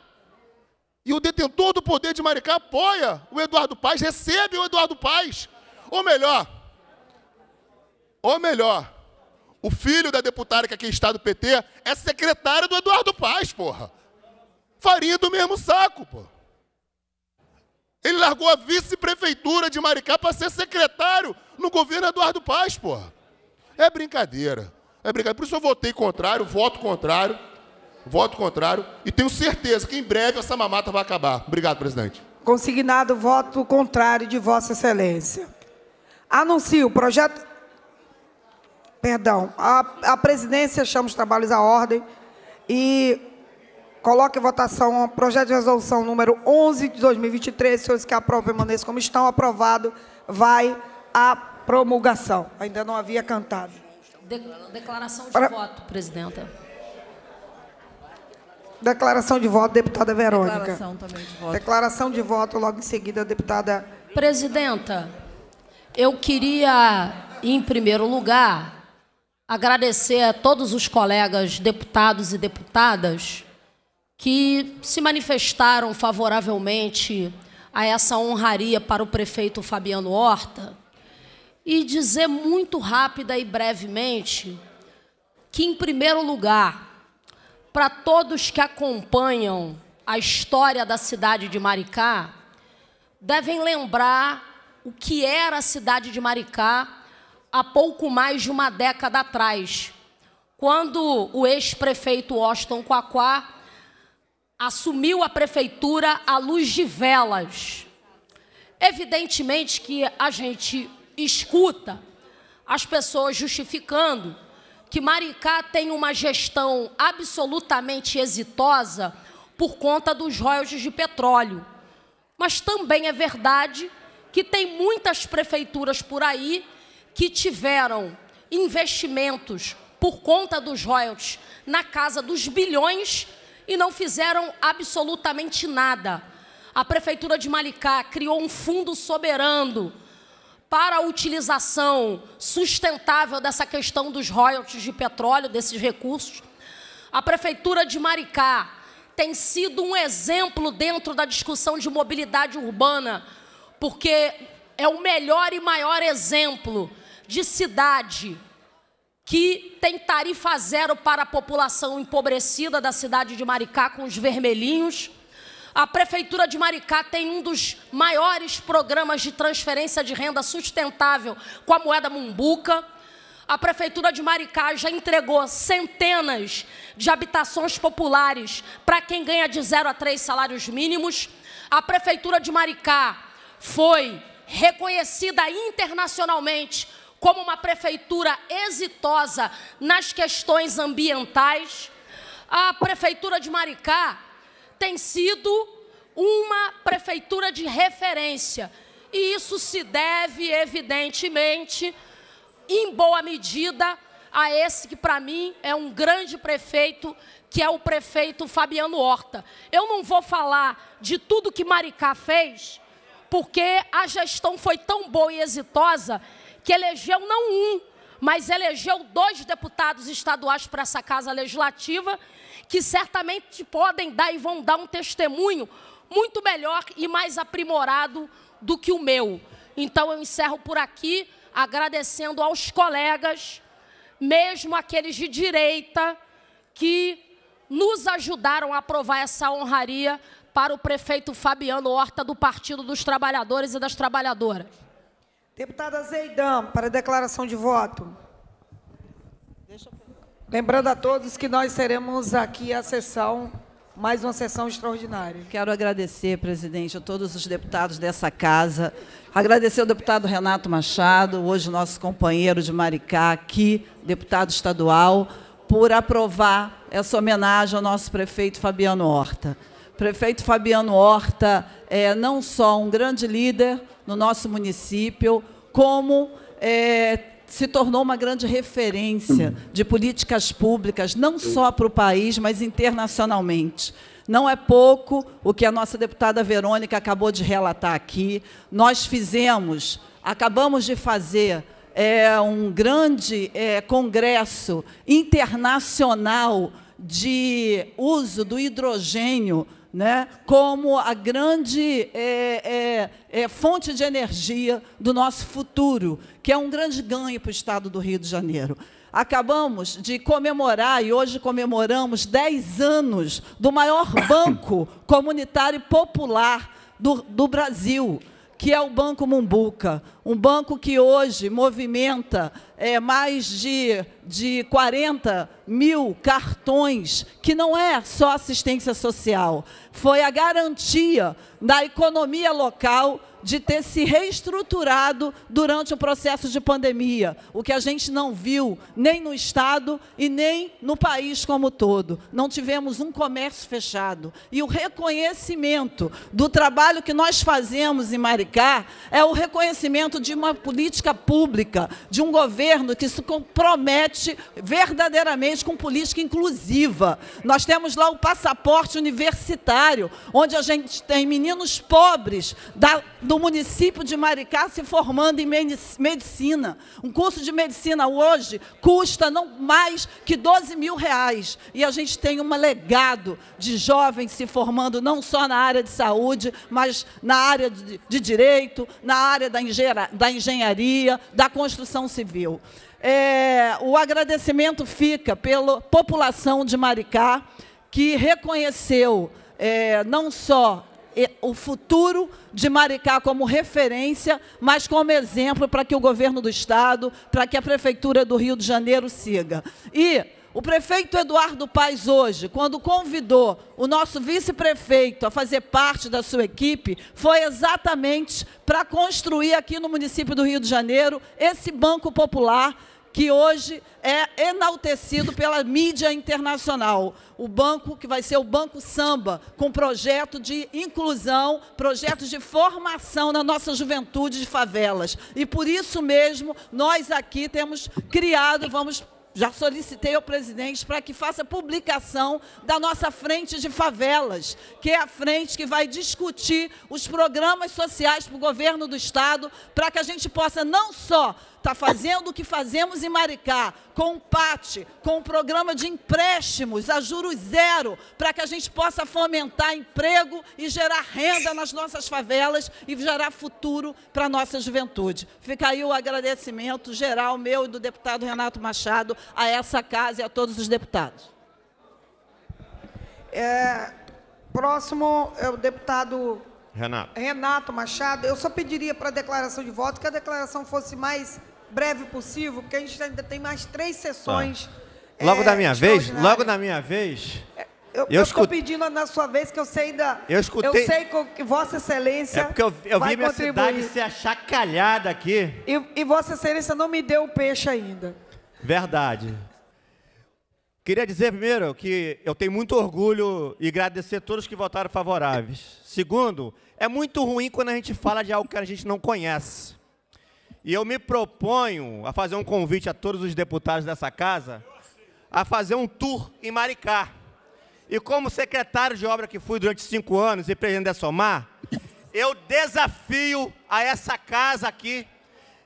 E o detentor do poder de Maricá apoia o Eduardo Paes, recebe o Eduardo Paes. Ou melhor, ou melhor, o filho da deputada que aqui está do PT é secretário do Eduardo Paes, porra. Farinha do mesmo saco, porra. Ele largou a vice-prefeitura de Maricá para ser secretário no governo Eduardo Paes, porra. É brincadeira. É brincadeira. Por isso eu votei contrário, voto contrário, voto contrário, e tenho certeza que em breve essa mamata vai acabar. Obrigado, presidente. Consignado voto contrário de Vossa Excelência. Anuncio o projeto. Perdão, a, a presidência chama os trabalhos à ordem e coloca em votação o projeto de resolução número 11 de 2023. Senhores que aprovam permaneçam como estão. Aprovado. Vai à promulgação. Ainda não havia cantado. De, declaração de Para... voto, presidenta. Declaração de voto, deputada Verônica. Declaração também de voto. Declaração de voto, logo em seguida, deputada. Presidenta, eu queria, em primeiro lugar, agradecer a todos os colegas deputados e deputadas que se manifestaram favoravelmente a essa honraria para o prefeito Fabiano Horta e dizer muito rápida e brevemente que, em primeiro lugar, para todos que acompanham a história da cidade de Maricá, devem lembrar o que era a cidade de Maricá há pouco mais de uma década atrás, quando o ex-prefeito Austin Quaquá assumiu a prefeitura à luz de velas. Evidentemente que a gente escuta as pessoas justificando que Maricá tem uma gestão absolutamente exitosa por conta dos royalties de petróleo. Mas também é verdade que tem muitas prefeituras por aí que tiveram investimentos por conta dos royalties na casa dos bilhões e não fizeram absolutamente nada. A Prefeitura de Malicá criou um fundo soberano para a utilização sustentável dessa questão dos royalties de petróleo, desses recursos. A Prefeitura de Maricá tem sido um exemplo dentro da discussão de mobilidade urbana, porque é o melhor e maior exemplo de cidade que tem tarifa zero para a população empobrecida da cidade de Maricá com os vermelhinhos. A Prefeitura de Maricá tem um dos maiores programas de transferência de renda sustentável com a moeda Mumbuca. A Prefeitura de Maricá já entregou centenas de habitações populares para quem ganha de zero a três salários mínimos. A Prefeitura de Maricá foi reconhecida internacionalmente como uma prefeitura exitosa nas questões ambientais. A prefeitura de Maricá tem sido uma prefeitura de referência. E isso se deve, evidentemente, em boa medida, a esse que, para mim, é um grande prefeito, que é o prefeito Fabiano Horta. Eu não vou falar de tudo que Maricá fez, porque a gestão foi tão boa e exitosa que elegeu não um, mas elegeu dois deputados estaduais para essa casa legislativa, que certamente podem dar e vão dar um testemunho muito melhor e mais aprimorado do que o meu. Então eu encerro por aqui, agradecendo aos colegas, mesmo aqueles de direita, que nos ajudaram a aprovar essa honraria para o prefeito Fabiano Horta, do Partido dos Trabalhadores e das Trabalhadoras. Deputada Zeidan, para declaração de voto. Lembrando a todos que nós teremos aqui a sessão, mais uma sessão extraordinária. Quero agradecer, presidente, a todos os deputados dessa casa. Agradecer ao deputado Renato Machado, hoje nosso companheiro de Maricá aqui, deputado estadual, por aprovar essa homenagem ao nosso prefeito Fabiano Horta prefeito Fabiano Horta é não só um grande líder no nosso município, como é, se tornou uma grande referência de políticas públicas, não só para o país, mas internacionalmente. Não é pouco o que a nossa deputada Verônica acabou de relatar aqui. Nós fizemos, acabamos de fazer é, um grande é, congresso internacional de uso do hidrogênio né, como a grande é, é, é, fonte de energia do nosso futuro, que é um grande ganho para o Estado do Rio de Janeiro. Acabamos de comemorar, e hoje comemoramos 10 anos do maior banco comunitário popular do, do Brasil, que é o Banco Mumbuca, um banco que hoje movimenta é, mais de, de 40 mil cartões, que não é só assistência social, foi a garantia da economia local de ter se reestruturado durante o processo de pandemia, o que a gente não viu nem no Estado e nem no país como todo. Não tivemos um comércio fechado. E o reconhecimento do trabalho que nós fazemos em Maricá é o reconhecimento de uma política pública, de um governo que se compromete verdadeiramente com política inclusiva. Nós temos lá o passaporte universitário, onde a gente tem meninos pobres da, do município de Maricá se formando em medicina. Um curso de medicina hoje custa não mais que 12 mil reais. E a gente tem um legado de jovens se formando não só na área de saúde, mas na área de, direito, na área da, engenharia, da engenharia, da construção civil. É, o agradecimento fica pela população de Maricá, que reconheceu é, não só o futuro de Maricá como referência, mas como exemplo para que o governo do Estado, para que a Prefeitura do Rio de Janeiro siga. E o prefeito Eduardo Paes hoje, quando convidou o nosso vice-prefeito a fazer parte da sua equipe, foi exatamente para construir aqui no município do Rio de Janeiro esse Banco Popular que hoje é enaltecido pela mídia internacional. O banco que vai ser o Banco Samba, com projeto de inclusão, projetos de formação na nossa juventude de favelas. E por isso mesmo, nós aqui temos criado, vamos já solicitei ao presidente para que faça publicação da nossa frente de favelas, que é a frente que vai discutir os programas sociais para o governo do Estado, para que a gente possa não só estar tá fazendo o que fazemos em Maricá, com o PAT, com o programa de empréstimos a juros zero, para que a gente possa fomentar emprego e gerar renda nas nossas favelas e gerar futuro para a nossa juventude. Fica aí o agradecimento geral meu e do deputado Renato Machado a essa casa e a todos os deputados. É, próximo é o deputado Renato. Renato Machado. Eu só pediria para a declaração de voto que a declaração fosse mais breve possível, porque a gente ainda tem mais três sessões. Tá. Logo é, da minha vez, logo da minha vez. Eu estou pedindo na sua vez que eu sei da. Eu escutei. Eu sei que Vossa Excelência. É porque eu, eu vi minha cidade ser achacalhada aqui. E, e Vossa Excelência não me deu o peixe ainda. Verdade. Queria dizer primeiro que eu tenho muito orgulho e agradecer a todos que votaram favoráveis. Segundo, é muito ruim quando a gente fala de algo que a gente não conhece. E eu me proponho a fazer um convite a todos os deputados dessa casa a fazer um tour em Maricá. E como secretário de obra que fui durante cinco anos e presidente da Somar, eu desafio a essa casa aqui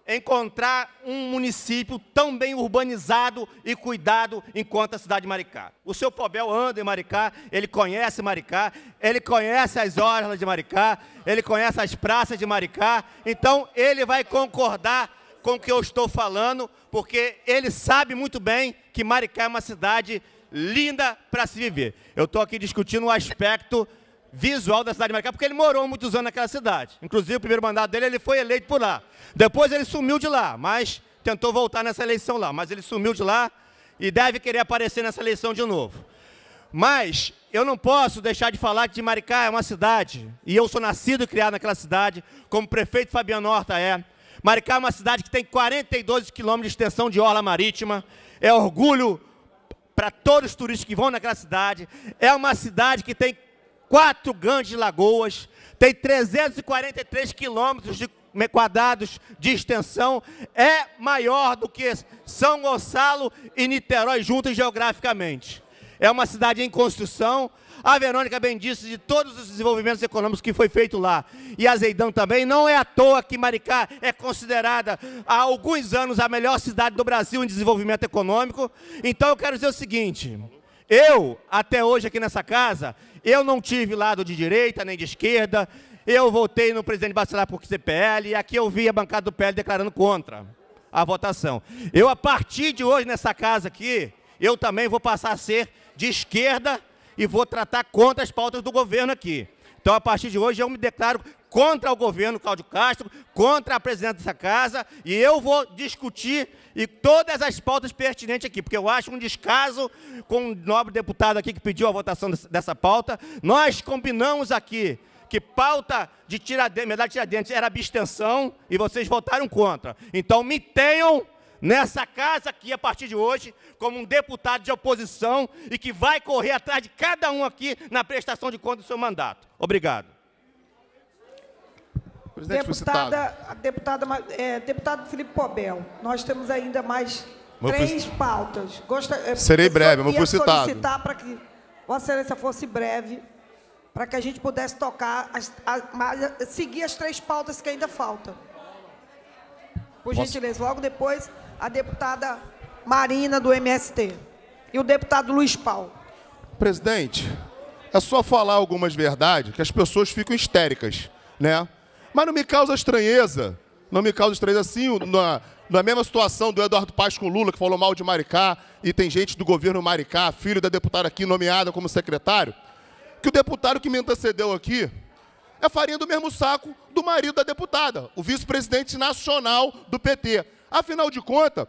encontrar um município tão bem urbanizado e cuidado enquanto a cidade de Maricá. O seu Pobel anda em Maricá, ele conhece Maricá, ele conhece as orlas de Maricá, ele conhece as praças de Maricá, então ele vai concordar com o que eu estou falando, porque ele sabe muito bem que Maricá é uma cidade linda para se viver. Eu estou aqui discutindo o aspecto visual da cidade de Maricá, porque ele morou muitos anos naquela cidade. Inclusive, o primeiro mandato dele, ele foi eleito por lá. Depois ele sumiu de lá, mas tentou voltar nessa eleição lá. Mas ele sumiu de lá e deve querer aparecer nessa eleição de novo. Mas eu não posso deixar de falar que Maricá é uma cidade, e eu sou nascido e criado naquela cidade, como o prefeito Fabiano Horta é. Maricá é uma cidade que tem 42 quilômetros de extensão de orla marítima, é orgulho para todos os turistas que vão naquela cidade. É uma cidade que tem quatro grandes lagoas, tem 343 quilômetros de quadrados de extensão, é maior do que São Gonçalo e Niterói juntos geograficamente. É uma cidade em construção. A Verônica bem disse de todos os desenvolvimentos econômicos que foi feito lá. E a Zeidão também. Não é à toa que Maricá é considerada há alguns anos a melhor cidade do Brasil em desenvolvimento econômico. Então eu quero dizer o seguinte: eu, até hoje aqui nessa casa, eu não tive lado de direita nem de esquerda. Eu votei no presidente Bacelar por CPL e aqui eu vi a bancada do PL declarando contra a votação. Eu, a partir de hoje, nessa casa aqui, eu também vou passar a ser de esquerda e vou tratar contra as pautas do governo aqui. Então, a partir de hoje, eu me declaro contra o governo Cláudio Castro, contra a presidente dessa casa, e eu vou discutir e todas as pautas pertinentes aqui, porque eu acho um descaso com o nobre deputado aqui que pediu a votação dessa pauta. Nós combinamos aqui que pauta de Tiradentes, medalha de Tiradentes era abstenção e vocês votaram contra. Então me tenham nessa casa aqui a partir de hoje como um deputado de oposição e que vai correr atrás de cada um aqui na prestação de conta do seu mandato. Obrigado. Presidente, deputada, a deputada, é, deputado Felipe Pobel, nós temos ainda mais três fui... pautas. Gosta, é, Serei breve, mas fui citado. solicitar para que Vossa Excelência fosse breve, para que a gente pudesse tocar, as, a, seguir as três pautas que ainda faltam. Por Posso... gentileza, logo depois, a deputada Marina, do MST, e o deputado Luiz Paulo. Presidente, é só falar algumas verdades que as pessoas ficam histéricas, né? Mas não me causa estranheza, não me causa estranheza assim, na, na mesma situação do Eduardo Paz com Lula, que falou mal de Maricá, e tem gente do governo Maricá, filho da deputada aqui nomeada como secretário, que o deputado que me antecedeu aqui é farinha do mesmo saco do marido da deputada, o vice-presidente nacional do PT. Afinal de contas,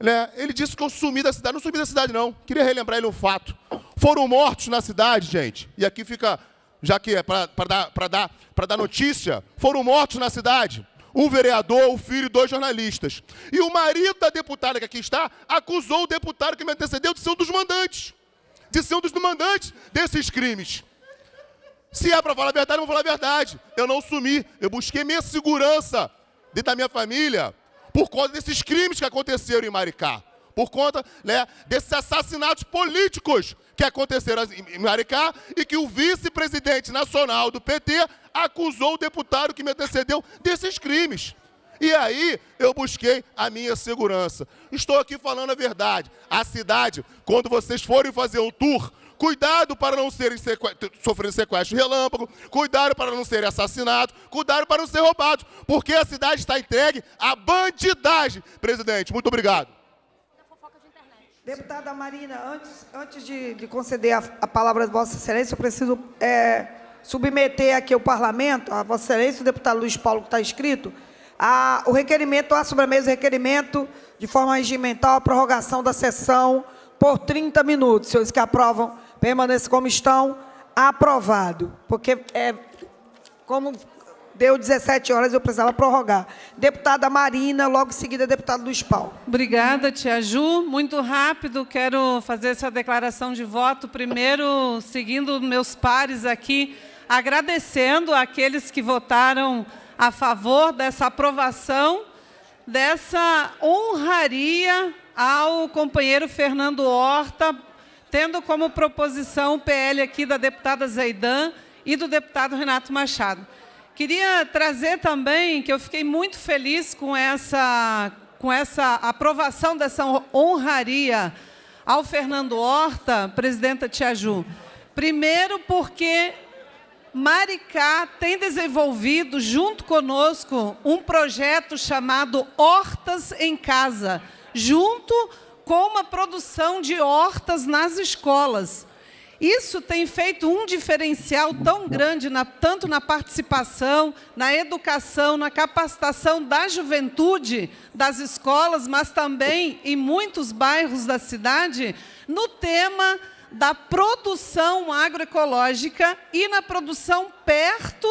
né, ele disse que eu sumi da cidade. Não sumi da cidade, não. Queria relembrar ele um fato. Foram mortos na cidade, gente. E aqui fica já que é para dar, dar, dar notícia, foram mortos na cidade. Um vereador, um filho e dois jornalistas. E o marido da deputada que aqui está acusou o deputado que me antecedeu de ser um dos mandantes. De ser um dos mandantes desses crimes. Se é para falar a verdade, eu vou falar a verdade. Eu não sumi. Eu busquei minha segurança dentro da minha família por conta desses crimes que aconteceram em Maricá. Por conta né, desses assassinatos políticos que aconteceram em Maricá e que o vice-presidente nacional do PT acusou o deputado que me antecedeu desses crimes. E aí eu busquei a minha segurança. Estou aqui falando a verdade. A cidade, quando vocês forem fazer o tour, cuidado para não serem sequ... sofrer sequestro relâmpago, cuidado para não serem assassinados, cuidado para não ser roubados, porque a cidade está entregue à bandidagem. Presidente, muito obrigado. Deputada Marina, antes, antes de, de conceder a, a, palavra a Vossa Excelência, eu preciso é, submeter aqui ao Parlamento, a Vossa Excelência, o deputado Luiz Paulo, que está escrito, a, o requerimento, a mesa, o requerimento de forma regimental, a prorrogação da sessão por 30 minutos. Senhores que aprovam, permaneçam como estão, aprovado. Porque, é, como Deu 17 horas, eu precisava prorrogar. Deputada Marina, logo em seguida, deputado Luiz Paulo. Obrigada, Tia Ju. Muito rápido, quero fazer essa declaração de voto. Primeiro, seguindo meus pares aqui, agradecendo àqueles que votaram a favor dessa aprovação, dessa honraria ao companheiro Fernando Horta, tendo como proposição o PL aqui da deputada Zaidan e do deputado Renato Machado. Queria trazer também que eu fiquei muito feliz com essa, com essa aprovação dessa honraria ao Fernando Horta, presidenta Tia Ju. Primeiro porque Maricá tem desenvolvido, junto conosco, um projeto chamado Hortas em Casa, junto com uma produção de hortas nas escolas. Isso tem feito um diferencial tão grande, na, tanto na participação, na educação, na capacitação da juventude das escolas, mas também em muitos bairros da cidade, no tema da produção agroecológica e na produção perto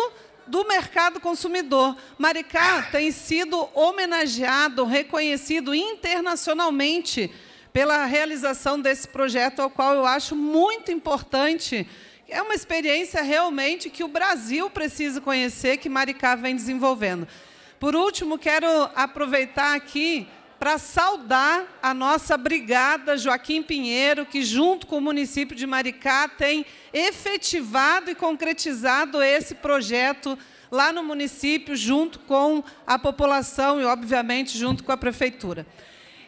do mercado consumidor. Maricá tem sido homenageado, reconhecido internacionalmente pela realização desse projeto, ao qual eu acho muito importante. É uma experiência realmente que o Brasil precisa conhecer, que Maricá vem desenvolvendo. Por último, quero aproveitar aqui para saudar a nossa brigada Joaquim Pinheiro, que, junto com o município de Maricá, tem efetivado e concretizado esse projeto lá no município, junto com a população e, obviamente, junto com a prefeitura.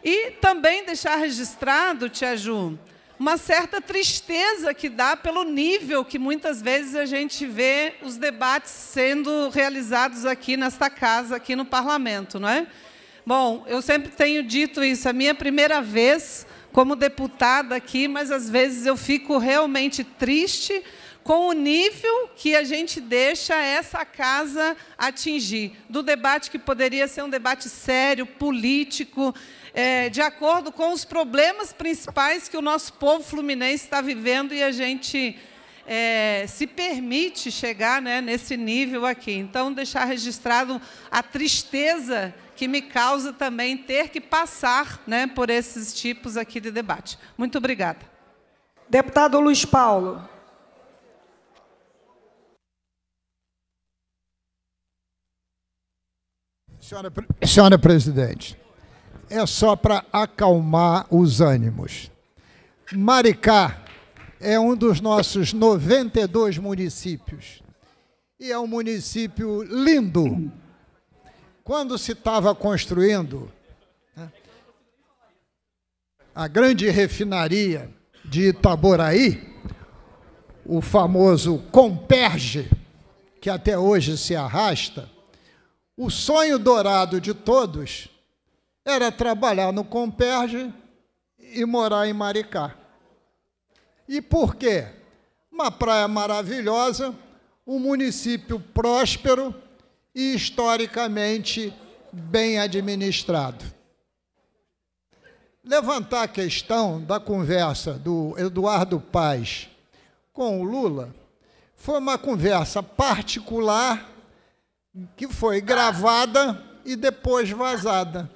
E também deixar registrado, Tia Ju, uma certa tristeza que dá pelo nível que muitas vezes a gente vê os debates sendo realizados aqui nesta casa, aqui no parlamento, não é? Bom, eu sempre tenho dito isso, é a minha primeira vez como deputada aqui, mas às vezes eu fico realmente triste com o nível que a gente deixa essa casa atingir, do debate que poderia ser um debate sério, político, é, de acordo com os problemas principais que o nosso povo fluminense está vivendo e a gente é, se permite chegar né, nesse nível aqui. Então, deixar registrado a tristeza que me causa também ter que passar né, por esses tipos aqui de debate. Muito obrigada. Deputado Luiz Paulo. Senhora, senhora presidente, é só para acalmar os ânimos. Maricá é um dos nossos 92 municípios e é um município lindo. Quando se estava construindo né, a grande refinaria de Itaboraí, o famoso Comperge, que até hoje se arrasta, o sonho dourado de todos era trabalhar no Comperge e morar em Maricá. E por quê? Uma praia maravilhosa, um município próspero e historicamente bem administrado. Levantar a questão da conversa do Eduardo Paz com o Lula foi uma conversa particular que foi gravada e depois vazada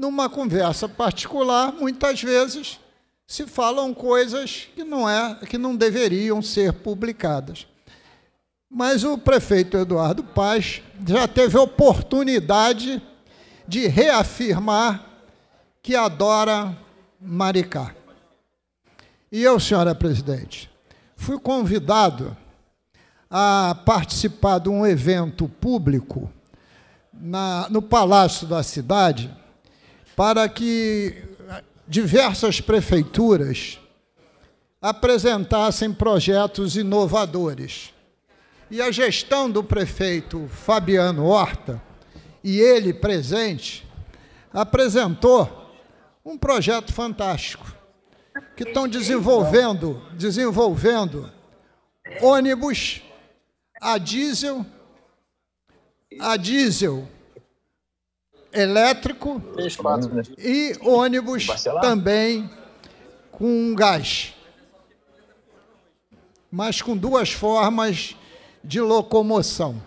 numa conversa particular, muitas vezes se falam coisas que não é, que não deveriam ser publicadas. Mas o prefeito Eduardo Paz já teve oportunidade de reafirmar que adora Maricá. E eu, senhora presidente, fui convidado a participar de um evento público na, no Palácio da Cidade, para que diversas prefeituras apresentassem projetos inovadores. E a gestão do prefeito Fabiano Horta, e ele presente, apresentou um projeto fantástico, que estão desenvolvendo, desenvolvendo ônibus a diesel, a diesel elétrico e ônibus também com gás. Mas com duas formas de locomoção.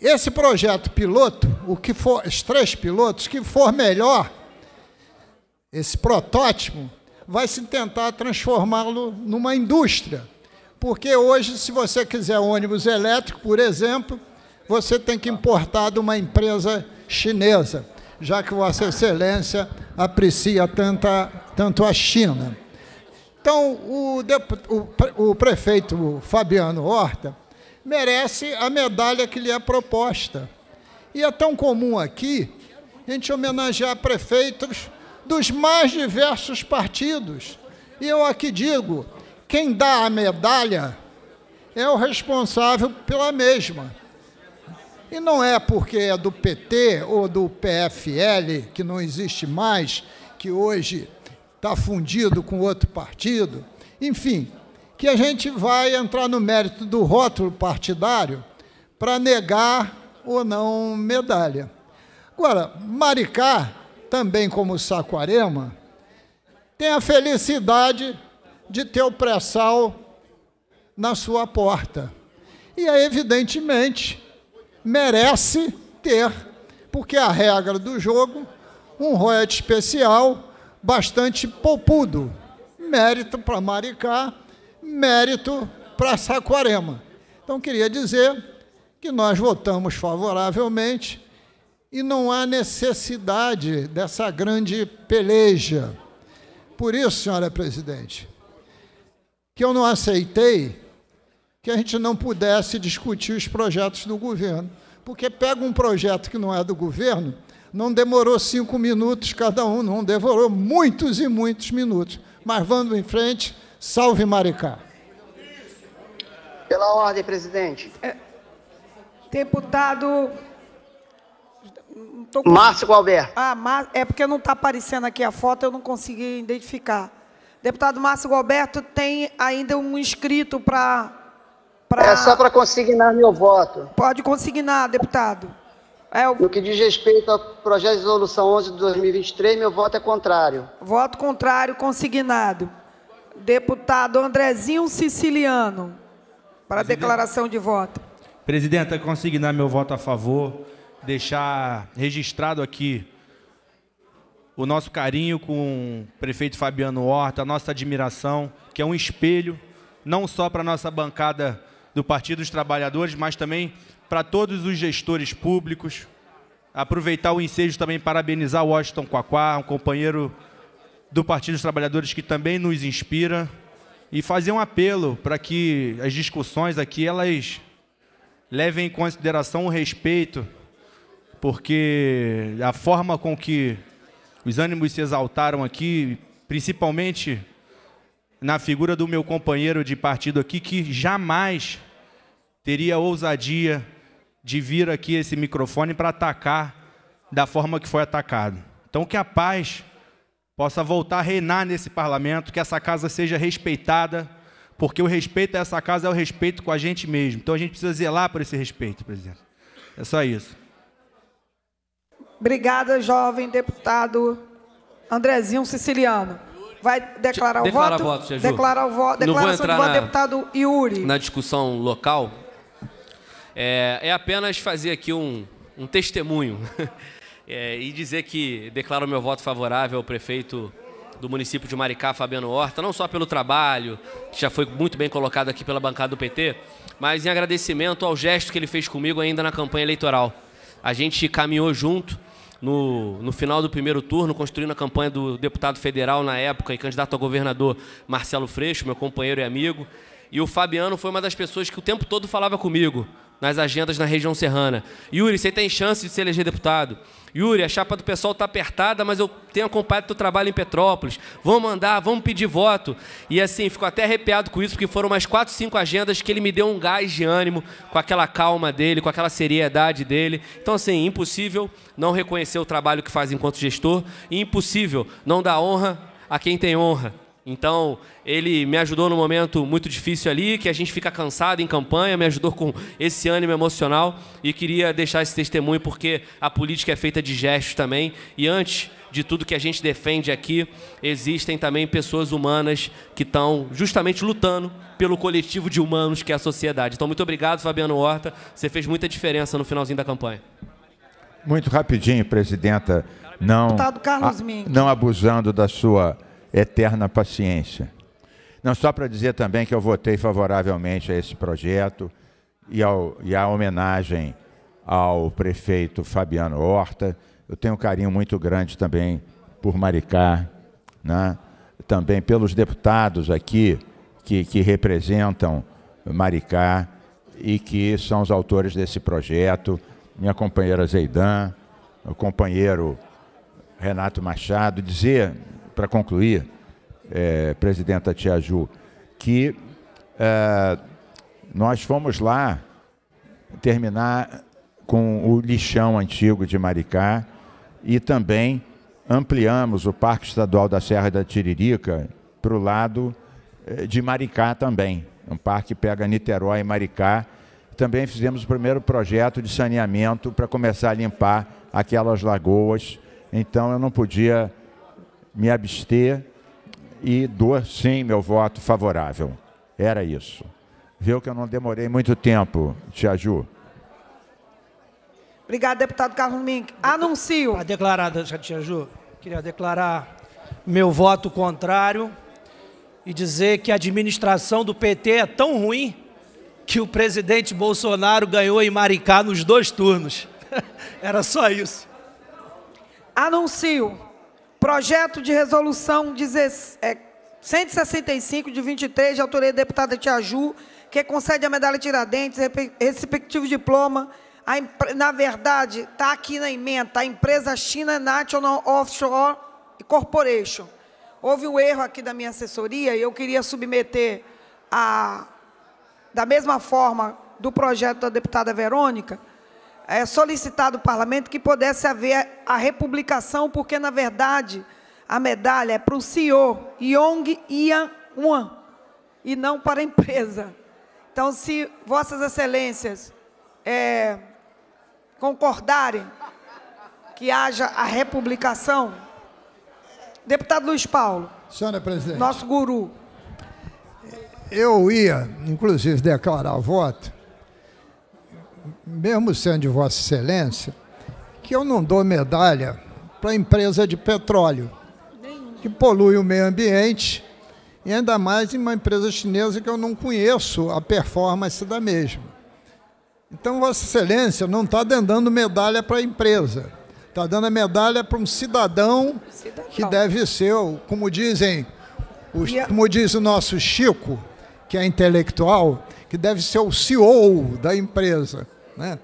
Esse projeto piloto, o que for, os três pilotos, que for melhor, esse protótipo, vai se tentar transformá-lo numa indústria. Porque hoje, se você quiser ônibus elétrico, por exemplo, você tem que importar de uma empresa chinesa, já que Vossa Excelência aprecia tanta, tanto a China. Então, o, o, o prefeito Fabiano Horta merece a medalha que lhe é proposta. E é tão comum aqui a gente homenagear prefeitos dos mais diversos partidos. E eu aqui digo: quem dá a medalha é o responsável pela mesma. E não é porque é do PT ou do PFL, que não existe mais, que hoje está fundido com outro partido, enfim, que a gente vai entrar no mérito do rótulo partidário para negar ou não medalha. Agora, Maricá, também como Saquarema, tem a felicidade de ter o pré-sal na sua porta. E evidentemente merece ter, porque a regra do jogo, um royalty especial bastante popudo. Mérito para Maricá, mérito para Saquarema. Então, queria dizer que nós votamos favoravelmente e não há necessidade dessa grande peleja. Por isso, senhora presidente, que eu não aceitei que a gente não pudesse discutir os projetos do governo. Porque pega um projeto que não é do governo, não demorou cinco minutos cada um, não demorou muitos e muitos minutos. Mas vamos em frente, salve Maricá. Pela ordem, presidente. É, deputado. Com... Márcio Gualberto. Ah, é porque não está aparecendo aqui a foto, eu não consegui identificar. Deputado Márcio Gualberto tem ainda um inscrito para Pra... É só para consignar meu voto. Pode consignar, deputado. É o... No que diz respeito ao projeto de resolução 11 de 2023, meu voto é contrário. Voto contrário consignado. Deputado Andrezinho Siciliano, para Presidente. declaração de voto. Presidenta, consignar meu voto a favor, deixar registrado aqui o nosso carinho com o prefeito Fabiano Horta, a nossa admiração, que é um espelho, não só para a nossa bancada do Partido dos Trabalhadores, mas também para todos os gestores públicos. Aproveitar o ensejo também parabenizar o Washington Quaquá, um companheiro do Partido dos Trabalhadores que também nos inspira e fazer um apelo para que as discussões aqui elas levem em consideração o respeito, porque a forma com que os ânimos se exaltaram aqui, principalmente na figura do meu companheiro de partido aqui, que jamais teria ousadia de vir aqui esse microfone para atacar da forma que foi atacado. Então, que a paz possa voltar a reinar nesse parlamento, que essa casa seja respeitada, porque o respeito a essa casa é o respeito com a gente mesmo. Então, a gente precisa zelar por esse respeito, presidente. É só isso. Obrigada, jovem deputado Andrezinho Siciliano. Vai declarar o Declara voto? voto, Declarar o voto. Declaração Não vou entrar de voto, na, deputado Yuri. Na discussão local. É, é apenas fazer aqui um, um testemunho (laughs) é, e dizer que declaro meu voto favorável ao prefeito do município de Maricá, Fabiano Horta, não só pelo trabalho, que já foi muito bem colocado aqui pela bancada do PT, mas em agradecimento ao gesto que ele fez comigo ainda na campanha eleitoral. A gente caminhou junto no, no final do primeiro turno, construindo a campanha do deputado federal na época e candidato a governador Marcelo Freixo, meu companheiro e amigo. E o Fabiano foi uma das pessoas que o tempo todo falava comigo nas agendas na região serrana. Yuri, você tem chance de se eleger deputado. Yuri, a chapa do pessoal está apertada, mas eu tenho acompanhado teu trabalho em Petrópolis. Vamos mandar, vamos pedir voto. E assim, fico até arrepiado com isso, porque foram umas quatro, cinco agendas que ele me deu um gás de ânimo, com aquela calma dele, com aquela seriedade dele. Então, assim, impossível não reconhecer o trabalho que faz enquanto gestor, e impossível não dar honra a quem tem honra. Então, ele me ajudou num momento muito difícil ali, que a gente fica cansado em campanha, me ajudou com esse ânimo emocional e queria deixar esse testemunho porque a política é feita de gestos também. E antes de tudo que a gente defende aqui, existem também pessoas humanas que estão justamente lutando pelo coletivo de humanos que é a sociedade. Então, muito obrigado, Fabiano Horta. Você fez muita diferença no finalzinho da campanha. Muito rapidinho, presidenta. Não, a, não abusando da sua eterna paciência. Não, só para dizer também que eu votei favoravelmente a esse projeto e, ao, e a homenagem ao prefeito Fabiano Horta. Eu tenho um carinho muito grande também por Maricá, né? também pelos deputados aqui que, que representam Maricá e que são os autores desse projeto. Minha companheira Zeidan, o companheiro Renato Machado, dizer para concluir, é, presidenta Tia Ju, que é, nós fomos lá terminar com o lixão antigo de Maricá e também ampliamos o Parque Estadual da Serra da Tiririca para o lado eh, de Maricá também. Um parque que pega Niterói e Maricá. Também fizemos o primeiro projeto de saneamento para começar a limpar aquelas lagoas. Então eu não podia me abster e dou sim meu voto favorável. Era isso. Viu que eu não demorei muito tempo, Tia Ju. Obrigado, deputado Carlos Mink. Anuncio. Para declarar, Tia Ju, queria declarar meu voto contrário e dizer que a administração do PT é tão ruim que o presidente Bolsonaro ganhou em Maricá nos dois turnos. (laughs) Era só isso. Anuncio projeto de resolução 165 é, de 23, de autoria da deputada Tia Ju, que concede a medalha Tiradentes, respectivo diploma. A, na verdade, está aqui na emenda, a empresa China National Offshore Corporation. Houve um erro aqui da minha assessoria e eu queria submeter a, da mesma forma do projeto da deputada Verônica, é, solicitado ao parlamento que pudesse haver a republicação, porque, na verdade, a medalha é para o senhor Yong Ian Wan, e não para a empresa. Então, se vossas excelências é, concordarem que haja a republicação, Deputado Luiz Paulo. Senhora presidente. Nosso guru. Eu ia, inclusive, declarar voto, mesmo sendo de Vossa Excelência, que eu não dou medalha para a empresa de petróleo, que polui o meio ambiente, e ainda mais em uma empresa chinesa que eu não conheço a performance da mesma. Então, Vossa Excelência não está dando medalha para a empresa Está dando a medalha para um cidadão, cidadão, que deve ser, como dizem, os, como diz o nosso Chico, que é intelectual, que deve ser o CEO da empresa. Né?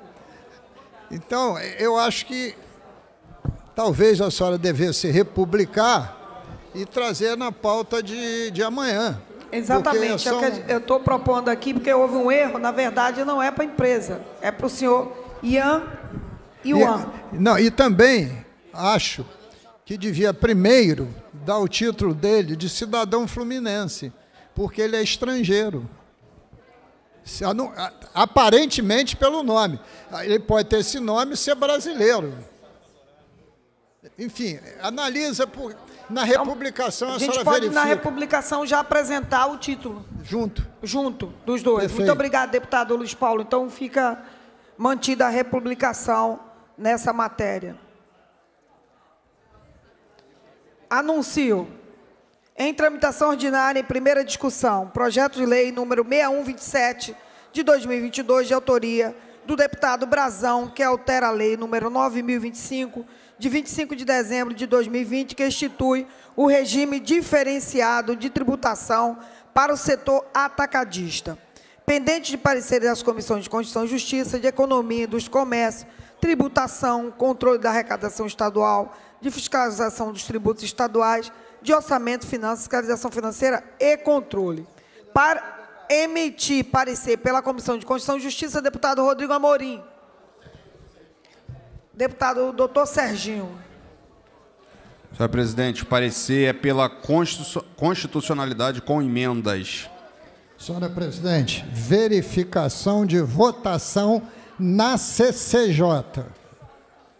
Então, eu acho que talvez a senhora devesse republicar e trazer na pauta de, de amanhã. Exatamente, é o que eu estou propondo aqui, porque houve um erro, na verdade não é para a empresa, é para o senhor Ian e ano. Não, e também acho que devia primeiro dar o título dele de cidadão fluminense, porque ele é estrangeiro. Aparentemente pelo nome. Ele pode ter esse nome e ser brasileiro. Enfim, analisa por, na então, republicação a, a gente pode verifica. na republicação já apresentar o título. Junto. Junto, dos dois. Perfeito. Muito obrigado, deputado Luiz Paulo. Então fica mantida a republicação nessa matéria. Anuncio. Em tramitação ordinária, em primeira discussão, projeto de lei número 6127 de 2022, de autoria do deputado Brazão, que altera a lei número 9025 de 25 de dezembro de 2020, que institui o regime diferenciado de tributação para o setor atacadista. Pendente de parecer das comissões de Constituição e Justiça, de Economia dos Comércios, tributação, controle da arrecadação estadual, de fiscalização dos tributos estaduais, de orçamento, finanças, fiscalização financeira e controle. Para emitir parecer pela Comissão de Constituição e Justiça, deputado Rodrigo Amorim. Deputado doutor Serginho. Senhor presidente, o parecer é pela constitucionalidade com emendas. Senhora presidente, verificação de votação na CCJ.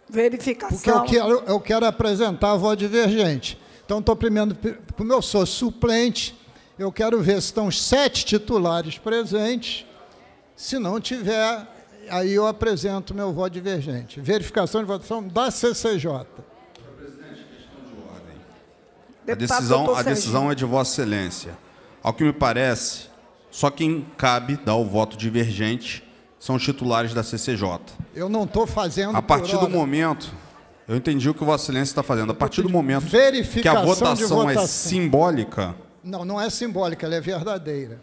Verificação. Porque eu quero, eu quero apresentar a voz divergente. Então, estou primeiro, como eu sou suplente, eu quero ver se estão os sete titulares presentes. Se não tiver, aí eu apresento meu voto divergente. Verificação de votação da CCJ. A decisão, a decisão é de Vossa Excelência. Ao que me parece, só quem cabe dar o voto divergente são os titulares da CCJ. Eu não estou fazendo. A partir do momento, eu entendi o que Vossa Excelência está fazendo. A partir do momento que a votação, é simbólica. Não, não é simbólica, ela é verdadeira.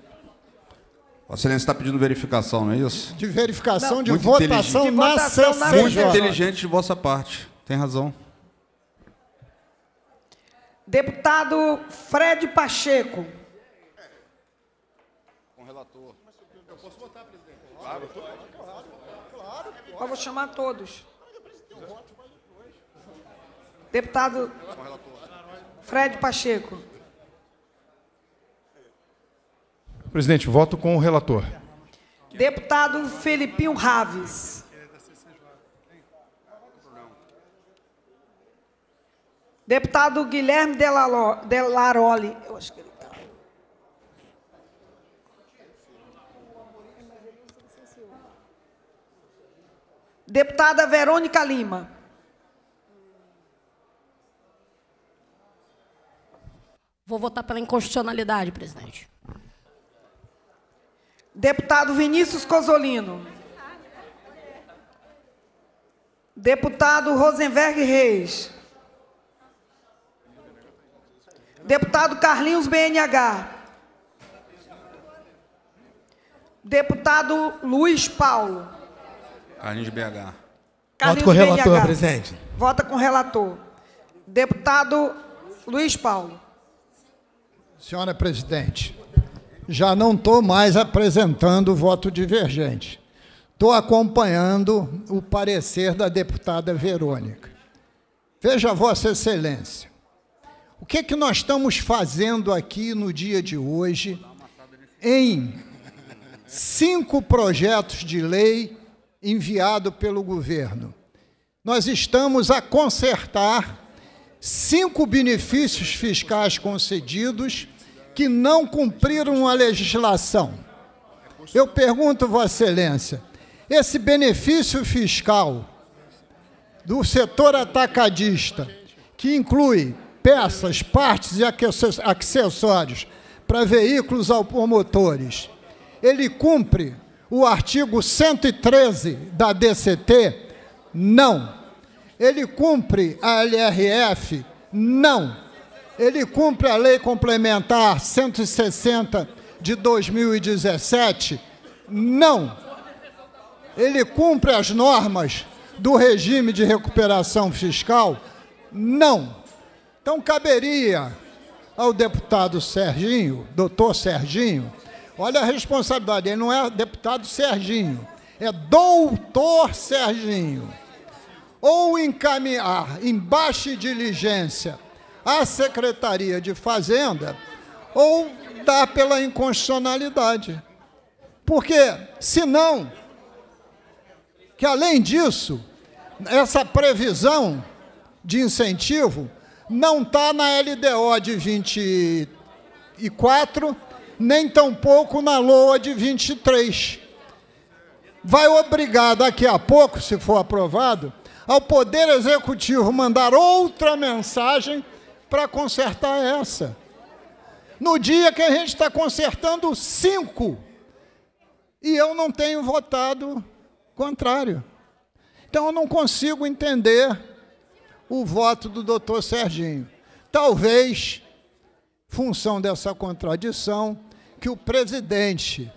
Vossa Excelência está pedindo verificação, não é isso? De verificação não. de votação, de na votação CCJ. Muito inteligente de vossa parte. Tem razão. Deputado Fred Pacheco. Posso votar, presidente? Claro. Claro. Eu vou chamar todos. Deputado Fred Pacheco. Presidente, voto com o relator. Deputado Felipinho Raves. Deputado Guilherme Delaroli. Eu acho que ele está. Deputada Verônica Lima. Vou votar pela inconstitucionalidade, presidente. Deputado Vinícius Cosolino. Deputado Rosenberg Reis. Deputado Carlinhos BNH. Deputado Luiz Paulo. Carlinhos BH. Carlinhos Voto com o relator, BNH. presidente. Vota com o relator. Deputado Luiz Paulo. Senhora presidente, já não estou mais apresentando o voto divergente. Estou acompanhando o parecer da deputada Verônica. Veja, Vossa Excelência, o que, que nós estamos fazendo aqui no dia de hoje em cinco projetos de lei enviados pelo governo? Nós estamos a consertar cinco benefícios fiscais concedidos que não cumpriram a legislação. Eu pergunto, Vossa Excelência, esse benefício fiscal do setor atacadista, que inclui peças, partes e acessórios para veículos automotores, ele cumpre o artigo 113 da DCT? Não. Ele cumpre a LRF? Não. Ele cumpre a Lei Complementar 160 de 2017? Não. Ele cumpre as normas do regime de recuperação fiscal? Não. Então caberia ao deputado Serginho, doutor Serginho, olha a responsabilidade, ele não é deputado Serginho, é doutor Serginho ou encaminhar em baixa diligência à Secretaria de Fazenda, ou dar pela inconstitucionalidade. Porque, senão, que além disso, essa previsão de incentivo não está na LDO de 24, nem tampouco na LOA de 23. Vai obrigar daqui a pouco, se for aprovado, ao Poder Executivo mandar outra mensagem para consertar essa. No dia que a gente está consertando cinco, e eu não tenho votado contrário. Então eu não consigo entender o voto do doutor Serginho. Talvez, função dessa contradição, que o presidente,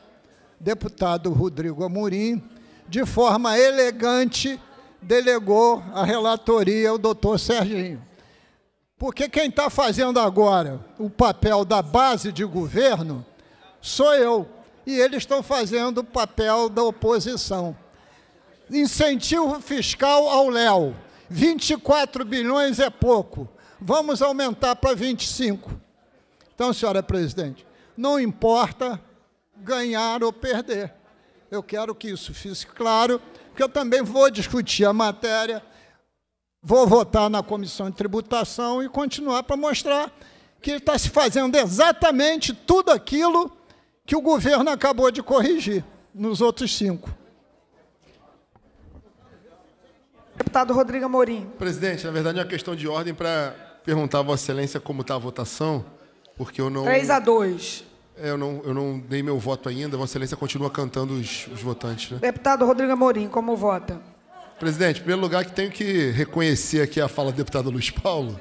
deputado Rodrigo Amorim, de forma elegante, delegou a relatoria ao doutor Serginho. Porque quem está fazendo agora o papel da base de governo sou eu. E eles estão fazendo o papel da oposição. Incentivo fiscal ao Léo. 24 bilhões é pouco. Vamos aumentar para 25. Então, senhora presidente, não importa ganhar ou perder. Eu quero que isso fique claro porque eu também vou discutir a matéria, vou votar na comissão de tributação e continuar para mostrar que está se fazendo exatamente tudo aquilo que o governo acabou de corrigir nos outros cinco. Deputado Rodrigo Amorim. Presidente, na verdade é uma questão de ordem para perguntar a Vossa Excelência como está a votação, porque eu não. 3 a 2. É, eu não, eu não dei meu voto ainda. Vossa Excelência continua cantando os, os votantes. Né? Deputado Rodrigo Amorim, como vota? Presidente, em primeiro lugar, que tenho que reconhecer aqui a fala do deputado Luiz Paulo,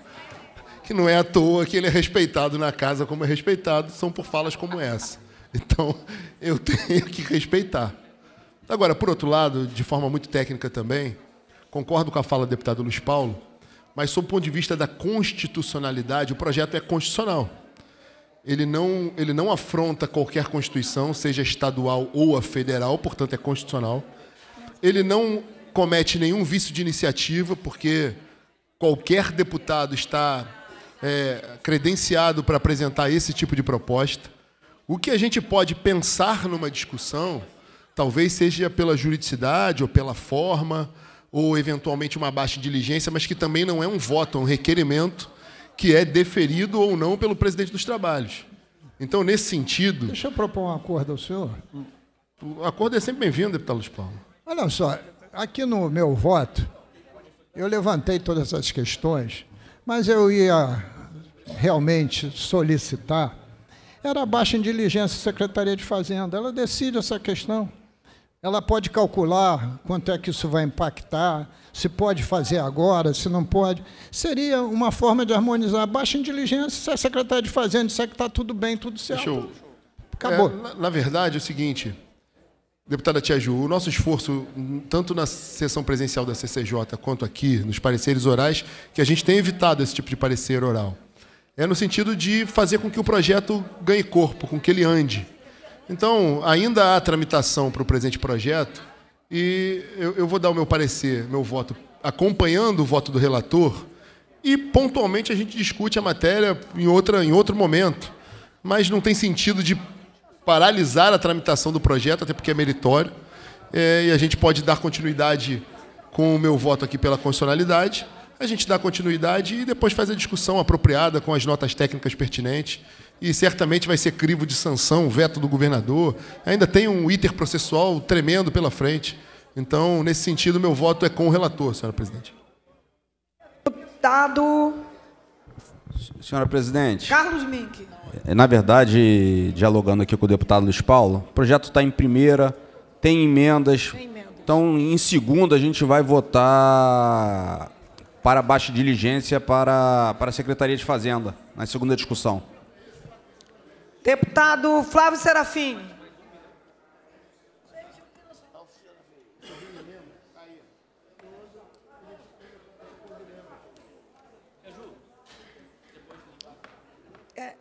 que não é à toa que ele é respeitado na casa como é respeitado, são por falas como essa. Então, eu (laughs) tenho que respeitar. Agora, por outro lado, de forma muito técnica também, concordo com a fala do deputado Luiz Paulo, mas sob o ponto de vista da constitucionalidade, o projeto é constitucional. Ele não, ele não afronta qualquer Constituição, seja estadual ou a federal, portanto é constitucional. Ele não comete nenhum vício de iniciativa, porque qualquer deputado está é, credenciado para apresentar esse tipo de proposta. O que a gente pode pensar numa discussão, talvez seja pela juridicidade ou pela forma, ou eventualmente uma baixa diligência, mas que também não é um voto, é um requerimento que é deferido ou não pelo presidente dos trabalhos. Então, nesse sentido. Deixa eu propor um acordo ao senhor. O acordo é sempre bem-vindo, deputado Luiz Paulo. Olha só, aqui no meu voto, eu levantei todas essas questões, mas eu ia realmente solicitar era a baixa em diligência da Secretaria de Fazenda. Ela decide essa questão. Ela pode calcular quanto é que isso vai impactar, se pode fazer agora, se não pode. Seria uma forma de harmonizar. Baixa em diligência, se a secretária de Fazenda disser que está tudo bem, tudo certo. Eu... Acabou. É, na, na, verdade, é o seguinte, deputada Tia Ju, o nosso esforço, tanto na sessão presencial da CCJ quanto aqui, nos pareceres orais, que a gente tem evitado esse tipo de parecer oral. É no sentido de fazer com que o projeto ganhe corpo, com que ele ande. Então, ainda há tramitação para o presente projeto, e eu, eu vou dar o meu parecer, meu voto, acompanhando o voto do relator, e pontualmente a gente discute a matéria em, outra, em outro momento. Mas não tem sentido de paralisar a tramitação do projeto, até porque é meritório. É, e a gente pode dar continuidade com o meu voto aqui pela constitucionalidade. A gente dá continuidade e depois faz a discussão apropriada com as notas técnicas pertinentes. E certamente vai ser crivo de sanção, veto do governador. Ainda tem um iter processual tremendo pela frente. Então, nesse sentido, meu voto é com o relator, senhora presidente. Deputado. Senhora presidente. Carlos Mink. É, na verdade, dialogando aqui com o deputado Luiz Paulo, o projeto está em primeira, tem emendas. Tem emendas. Então, em segunda, a gente vai votar para baixa diligência para, para a Secretaria de Fazenda, na segunda discussão. Deputado Flávio Serafim. É,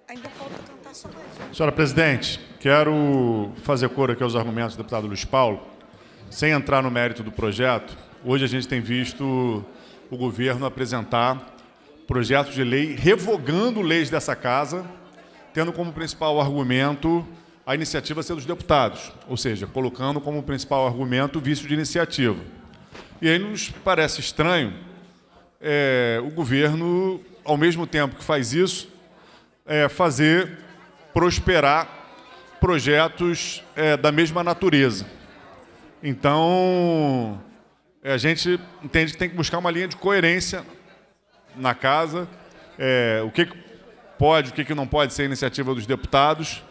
Senhora presidente, quero fazer cor aqui aos argumentos do deputado Luiz Paulo. Sem entrar no mérito do projeto, hoje a gente tem visto o governo apresentar projetos de lei revogando leis dessa casa, tendo como principal argumento a iniciativa ser dos deputados, ou seja, colocando como principal argumento o vício de iniciativa. E aí nos parece estranho é, o governo, ao mesmo tempo que faz isso, é, fazer prosperar projetos é, da mesma natureza. Então, é, a gente entende que tem que buscar uma linha de coerência na casa, é, o que pode, o que não pode ser iniciativa dos deputados,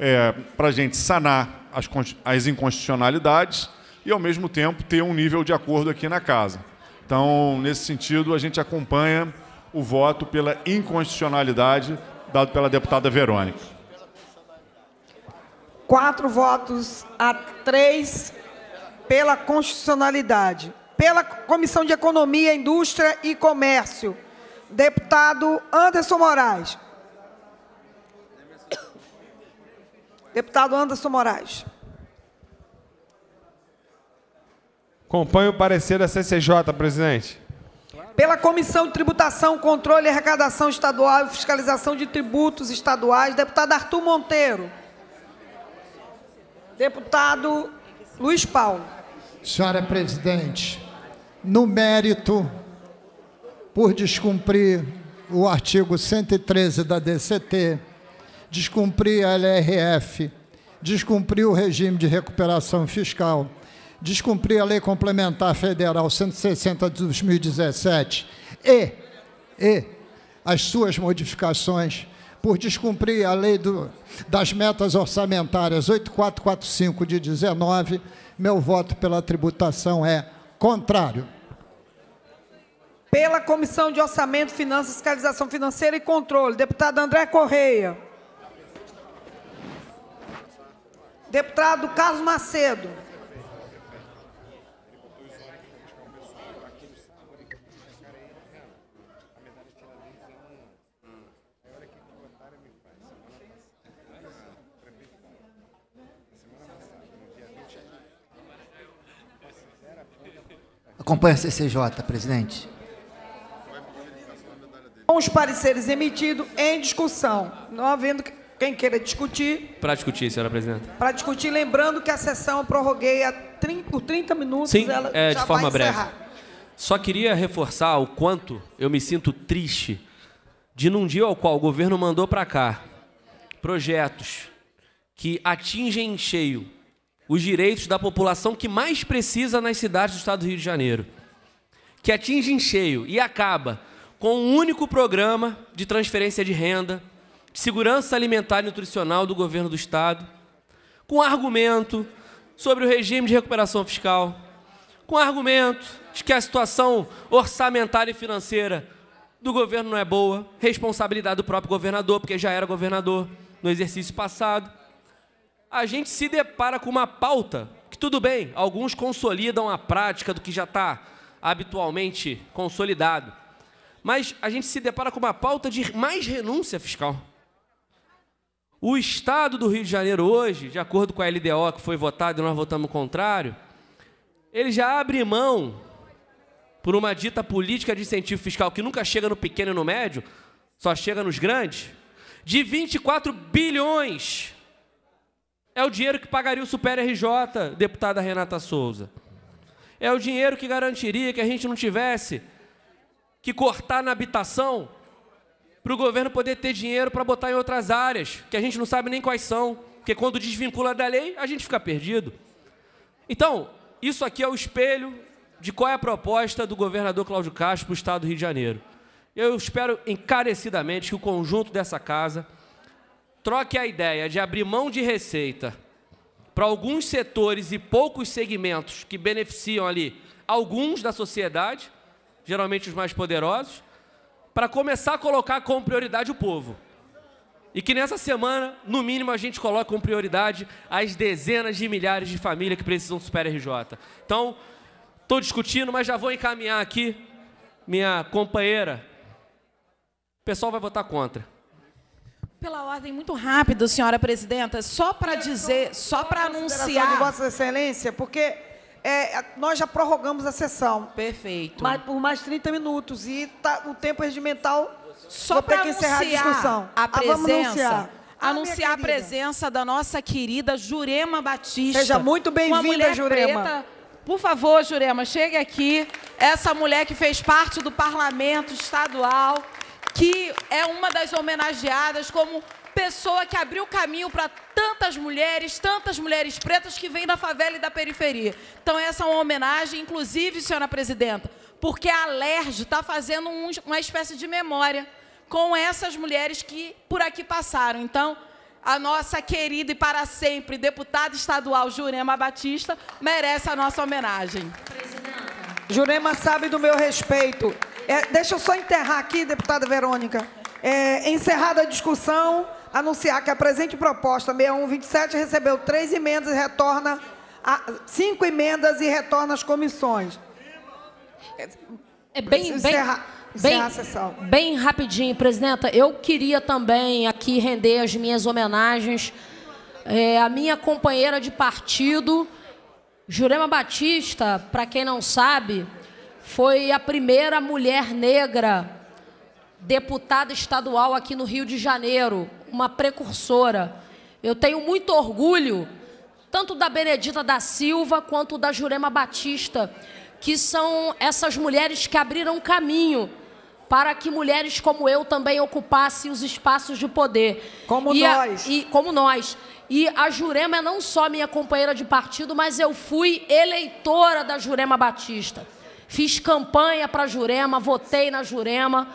é, para a gente sanar as, as inconstitucionalidades e, ao mesmo tempo, ter um nível de acordo aqui na casa. Então, nesse sentido, a gente acompanha o voto pela inconstitucionalidade dado pela deputada Verônica. Quatro votos a três pela constitucionalidade. Pela Comissão de Economia, Indústria e Comércio, deputado Anderson Moraes. Deputado Anderson Moraes. Acompanho o parecer da CCJ, presidente. Pela Comissão de Tributação, Controle e Arrecadação Estadual e Fiscalização de Tributos Estaduais, deputado Arthur Monteiro. Deputado Luiz Paulo. Senhora presidente, no mérito, por descumprir o artigo 113 da DCT, descumprir a LRF, descumprir o regime de recuperação fiscal, descumprir a Lei Complementar Federal 160 de 2017 e, e as suas modificações, por descumprir a lei do, das metas orçamentárias 8445 de 19, meu voto pela tributação é contrário. Pela Comissão de Orçamento, Finanças, Fiscalização Financeira e Controle, deputado André Correia. Deputado Carlos Macedo. Acompanhe a CCJ, presidente. Com os pareceres emitidos em discussão, não havendo quem queira discutir. Para discutir, senhora presidenta. Para discutir, lembrando que a sessão eu prorroguei a 30, por 30 minutos. Sim, ela é, de forma breve. Só queria reforçar o quanto eu me sinto triste de num dia ao qual o governo mandou para cá projetos que atingem em cheio os direitos da população que mais precisa nas cidades do estado do Rio de Janeiro, que atinge em cheio e acaba com um único programa de transferência de renda, de segurança alimentar e nutricional do governo do estado, com argumento sobre o regime de recuperação fiscal, com argumento de que a situação orçamentária e financeira do governo não é boa, responsabilidade do próprio governador, porque já era governador no exercício passado. A gente se depara com uma pauta que, tudo bem, alguns consolidam a prática do que já está habitualmente consolidado, mas a gente se depara com uma pauta de mais renúncia fiscal. O Estado do Rio de Janeiro hoje, de acordo com a LDO que foi votada e nós votamos contrário, ele já abre mão por uma dita política de incentivo fiscal que nunca chega no pequeno e no médio, só chega nos grandes, de 24 bilhões. É o dinheiro que pagaria o Super RJ, deputada Renata Souza. É o dinheiro que garantiria que a gente não tivesse que cortar na habitação para o governo poder ter dinheiro para botar em outras áreas, que a gente não sabe nem quais são, porque quando desvincula da lei, a gente fica perdido. Então, isso aqui é o espelho de qual é a proposta do governador Cláudio Castro para o Estado do Rio de Janeiro. Eu espero encarecidamente que o conjunto dessa casa troque a ideia de abrir mão de receita para alguns setores e poucos segmentos que beneficiam ali alguns da sociedade, geralmente os mais poderosos, para começar a colocar como prioridade o povo. E que nessa semana, no mínimo, a gente coloque como prioridade as dezenas de milhares de famílias que precisam do Super RJ. Então, estou discutindo, mas já vou encaminhar aqui minha companheira. O pessoal vai votar contra. Pela ordem muito rápido, senhora presidenta, só para dizer, só para anunciar. de Vossa Excelência, porque é, nós já prorrogamos a sessão. Perfeito. Mas, por mais 30 minutos e tá, o tempo regimental. Só para encerrar a discussão. a Ah, presença, anunciar. Ah, anunciar a presença da nossa querida Jurema Batista. Seja muito bem-vinda, Jurema. preta. Por favor, Jurema, chegue aqui. Essa mulher que fez parte do parlamento estadual, que é uma das homenageadas como pessoa que abriu caminho para tantas mulheres, tantas mulheres pretas que vêm da favela e da periferia. Então, essa é uma homenagem, inclusive, senhora presidenta, porque a LERJ está fazendo um- uma espécie de memória com essas mulheres que por aqui passaram. Então, a nossa querida e para sempre deputada estadual Jurema Batista merece a nossa homenagem. Jurema sabe do meu respeito. É, deixa eu só enterrar aqui, deputada Verônica. É, encerrada a discussão, anunciar que a presente proposta 6127 recebeu três emendas e retorna a, cinco emendas e retorna às comissões. É bem, bem, Encerra- bem, encerrar a sessão. bem rapidinho, presidenta. Eu queria também aqui render as minhas homenagens é, à minha companheira de partido, Jurema Batista, para quem não sabe, foi a primeira mulher negra deputada estadual aqui no Rio de Janeiro, uma precursora. Eu tenho muito orgulho, tanto da Benedita da Silva quanto da Jurema Batista, que são essas mulheres que abriram caminho para que mulheres como eu também ocupassem os espaços de poder. Como E a- nós. e como nós. E a Jurema é não só minha companheira de partido, mas eu fui eleitora da Jurema Batista. Fiz campanha para a Jurema, votei na Jurema,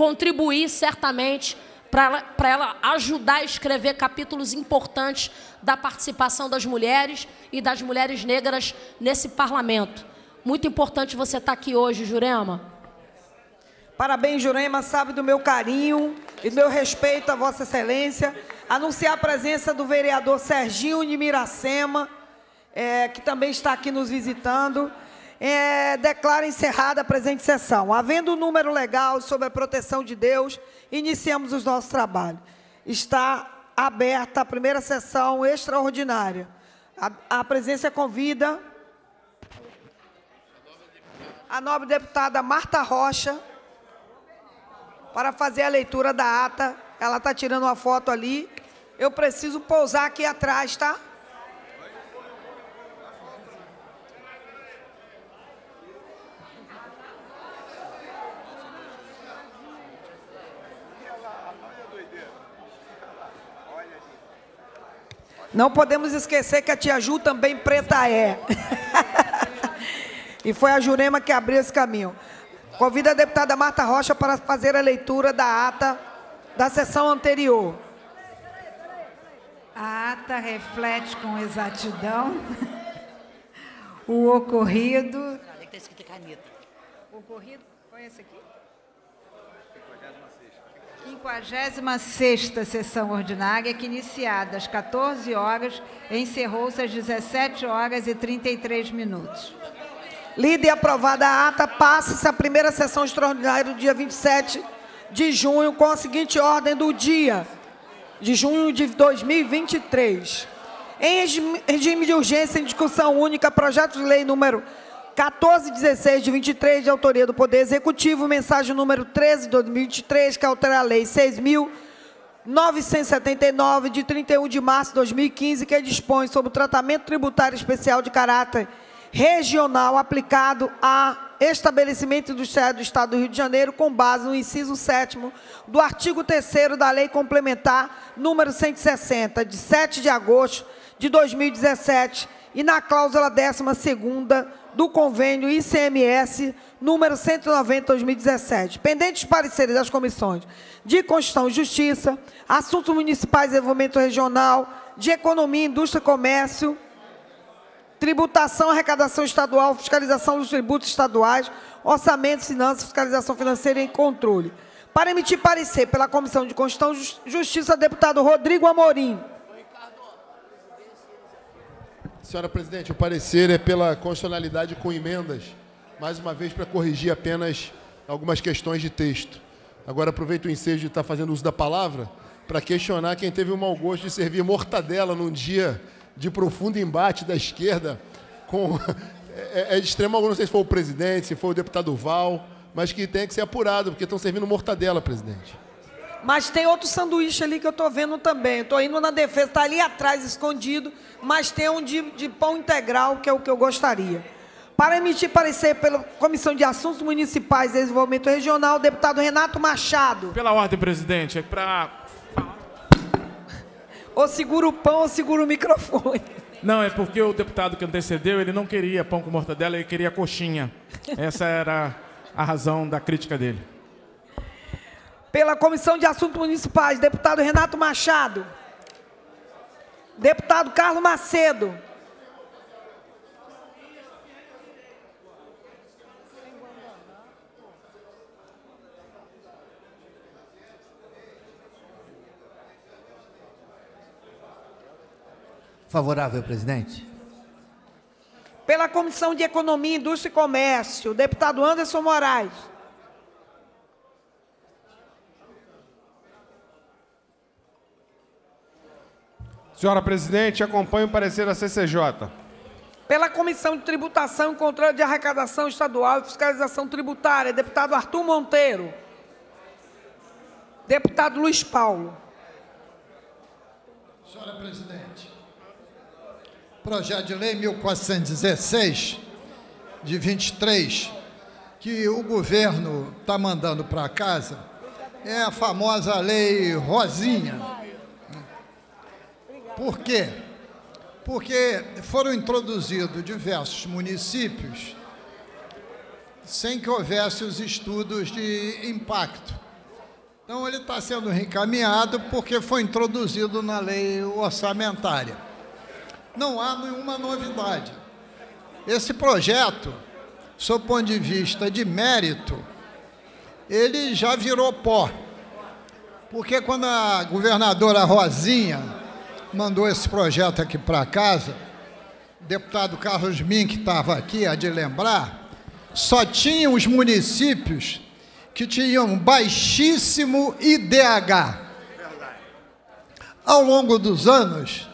contribuí certamente para ela, ela ajudar a escrever capítulos importantes da participação das mulheres e das mulheres negras nesse parlamento. Muito importante você estar aqui hoje, Jurema. Parabéns, Jurema, sabe do meu carinho e do meu respeito a Vossa Excelência. Anunciar a presença do vereador Serginho de Miracema, é, que também está aqui nos visitando. É, declara encerrada a presente sessão. Havendo o número legal sobre a proteção de Deus, iniciamos os nossos trabalhos. Está aberta a primeira sessão extraordinária. A, a presença convida a nobre deputada Marta Rocha para fazer a leitura da ata. Ela está tirando uma foto ali. Eu preciso pousar aqui atrás, tá? Não podemos esquecer que a tia Ju também preta é. (laughs) e foi a Jurema que abriu esse caminho. Convido a deputada Marta Rocha para fazer a leitura da ata da sessão anterior. A ata reflete com exatidão (laughs) o ocorrido. Não, tem escrito caneta. O ocorrido. É esse aqui? 56ª sessão ordinária, que iniciada às 14 horas, encerrou-se às 17 horas e 33 minutos. Lida e aprovada a ata, passa-se a primeira sessão extraordinária do dia 27 de junho, com a seguinte ordem do dia de junho de 2023. Em regime de urgência, em discussão única, projeto de lei número 1416 de 23, de autoria do Poder Executivo, mensagem número 13 de 2023, que altera a Lei 6.979, de 31 de março de 2015, que dispõe sobre o tratamento tributário especial de caráter regional aplicado a estabelecimento industrial do Estado do Rio de Janeiro, com base no inciso 7 do artigo 3 da Lei Complementar número 160, de 7 de agosto de 2017, e na cláusula 12 do convênio ICMS número 190/2017. Pendentes pareceres das comissões de Constituição e Justiça, Assuntos Municipais e Desenvolvimento Regional, de Economia, Indústria e Comércio, Tributação, Arrecadação Estadual, Fiscalização dos Tributos Estaduais, Orçamento, Finanças, Fiscalização Financeira e Controle. Para emitir parecer pela Comissão de Constituição e Justiça, deputado Rodrigo Amorim. Senhora presidente, o parecer é pela constitucionalidade com emendas, mais uma vez para corrigir apenas algumas questões de texto. Agora aproveito o ensejo de estar fazendo uso da palavra para questionar quem teve o mau gosto de servir mortadela num dia de profundo embate da esquerda com (laughs) é, é de extremo, não sei se foi o presidente, se foi o deputado Val, mas que tem que ser apurado, porque estão servindo mortadela, presidente. Mas tem outro sanduíche ali que eu estou vendo também. Estou indo na defesa, está ali atrás, escondido, mas tem um de, de pão integral, que é o que eu gostaria. Para emitir parecer pela Comissão de Assuntos Municipais e Desenvolvimento Regional, o deputado Renato Machado. Pela ordem, presidente, é para... (laughs) Ou segura o pão ou segura o microfone. (laughs) Não, é porque o deputado que antecedeu, ele não queria pão com mortadela, ele queria coxinha. Essa era a razão da crítica dele. Pela Comissão de Assuntos Municipais, deputado Renato Machado. Deputado Carlos Macedo. Favorável, presidente. Pela Comissão de Economia, Indústria e Comércio, deputado Anderson Moraes. Senhora presidente, acompanho o parecer da CCJ. Pela Comissão de Tributação e Controle de Arrecadação Estadual e Fiscalização Tributária, deputado Arthur Monteiro. Deputado Luiz Paulo. Senhora presidente, projeto de lei 1416, de 23, que o governo está mandando para casa, é a famosa lei Rosinha por quê? Porque foram introduzidos diversos municípios sem que houvesse os estudos de impacto. Então, ele está sendo reencaminhado porque foi introduzido na lei orçamentária. Não há nenhuma novidade. Esse projeto, sob ponto de vista de mérito, ele já virou pó. Porque quando a governadora Rosinha mandou esse projeto aqui para casa, o deputado Carlos Min, que estava aqui, a de lembrar, só tinha os municípios que tinham baixíssimo IDH. Ao longo dos anos,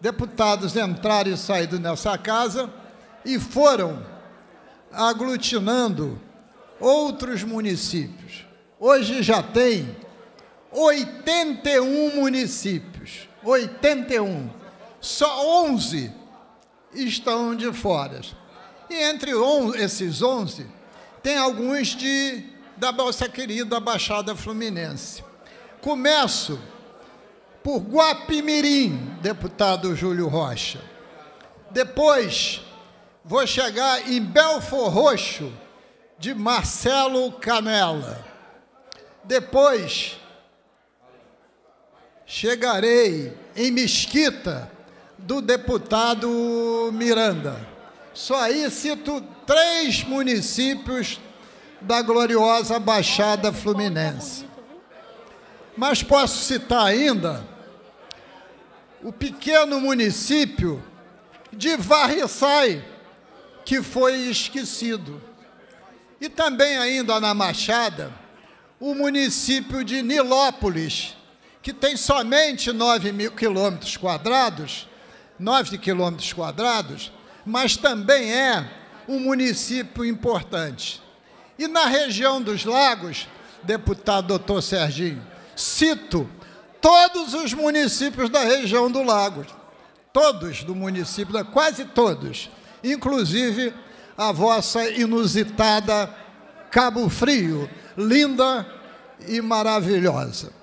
deputados entraram e saíram nessa casa e foram aglutinando outros municípios. Hoje já tem 81 municípios. 81. Só 11 estão de fora. E entre esses 11, tem alguns de, da nossa querida Baixada Fluminense. Começo por Guapimirim, deputado Júlio Rocha. Depois, vou chegar em Belfor Roxo, de Marcelo Canela. Depois, chegarei em Mesquita, do deputado Miranda. Só aí cito três municípios da gloriosa Baixada Fluminense. Mas posso citar ainda o pequeno município de Varriçai, que foi esquecido. E também ainda na Machada, o município de Nilópolis, que tem somente 9 mil quilômetros quadrados, 9 quilômetros quadrados, mas também é um município importante. E na região dos lagos, deputado doutor Serginho, cito todos os municípios da região do Lagos, todos do município, quase todos, inclusive a vossa inusitada Cabo Frio, linda e maravilhosa.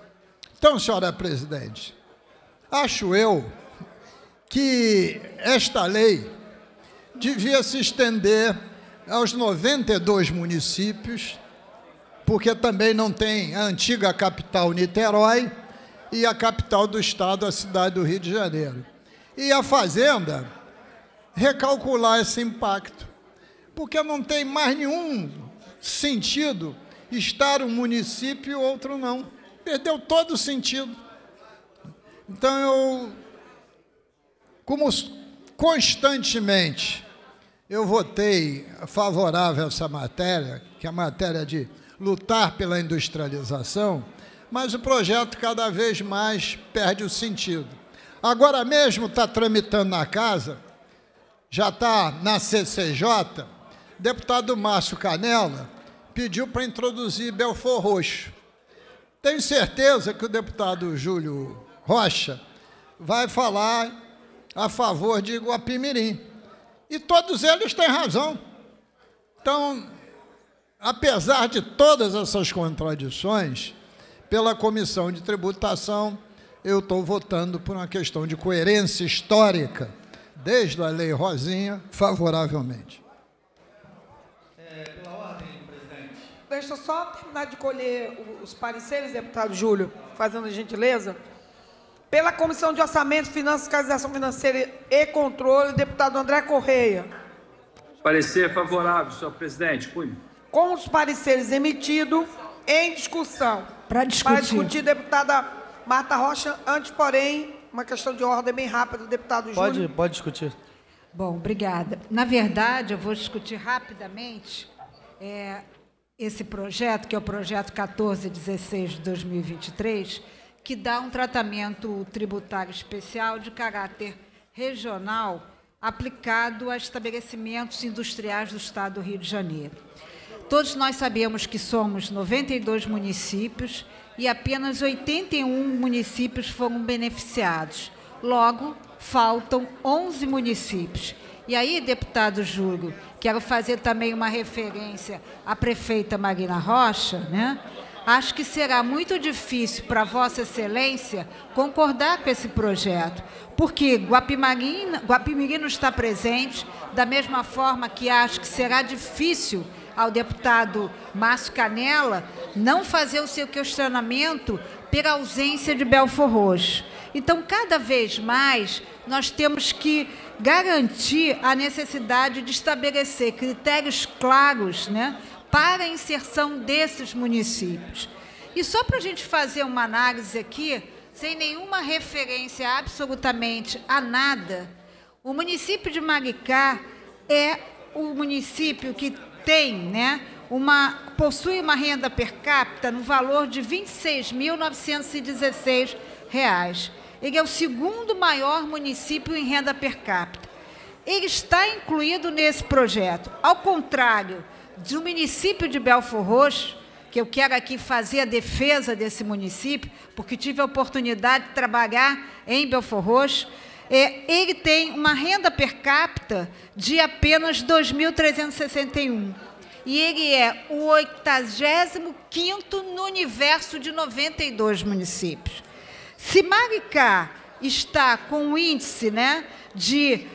Então, senhora presidente, acho eu que esta lei devia se estender aos 92 municípios, porque também não tem a antiga capital Niterói e a capital do estado, a cidade do Rio de Janeiro. E a Fazenda recalcular esse impacto, porque não tem mais nenhum sentido estar um município e outro não. Perdeu todo o sentido. Então eu, como constantemente eu votei favorável a essa matéria, que é a matéria de lutar pela industrialização, mas o projeto cada vez mais perde o sentido. Agora mesmo está tramitando na casa, já está na CCJ, deputado Márcio Canela pediu para introduzir Belfor Roxo. Tenho certeza que o deputado Júlio Rocha vai falar a favor de Guapimirim. E todos eles têm razão. Então, apesar de todas essas contradições, pela Comissão de Tributação, eu estou votando por uma questão de coerência histórica, desde a Lei Rosinha, favoravelmente. É, pela ordem, presidente. Deixa eu só terminar de colher os pareceres, deputado Júlio, fazendo gentileza. Pela Comissão de Orçamento, Finanças, Fiscalização Financeira e Controle, deputado André Correia. Parecer favorável, senhor presidente. Cunha. Com os pareceres emitidos, em discussão. Para discutir. Para discutir, deputada Marta Rocha. Antes, porém, uma questão de ordem bem rápida, deputado pode, Júlio. Pode discutir. Bom, obrigada. Na verdade, eu vou discutir rapidamente é, esse projeto, que é o projeto 1416 de 2023, que dá um tratamento tributário especial de caráter regional aplicado a estabelecimentos industriais do Estado do Rio de Janeiro. Todos nós sabemos que somos 92 municípios e apenas 81 municípios foram beneficiados. Logo, faltam 11 municípios. E aí, deputado Júlio, quero fazer também uma referência à prefeita Marina Rocha, né? acho que será muito difícil para Vossa Excelência concordar com esse projeto, porque Guapimirim, está presente, da mesma forma que acho que será difícil ao deputado Márcio Canela não fazer o seu questionamento pela ausência de Belfor Roxo. Então, cada vez mais, nós temos que garantir a necessidade de estabelecer critérios claros né, para a inserção desses municípios. E só para a gente fazer uma análise aqui, sem nenhuma referência absolutamente a nada, o município de Maricá é o município que tem, né, uma possui uma renda per capita no valor de 26.916 reais. Ele é o segundo maior município em renda per capita. Ele está incluído nesse projeto. Ao contrário do município de Belfor Roxo, que eu quero aqui fazer a defesa desse município, porque tive a oportunidade de trabalhar em Belfor Roxo, é, ele tem uma renda per capita de apenas 2.361. E ele é o 85º no universo de 92 municípios. Se Maricá está com um índice né, de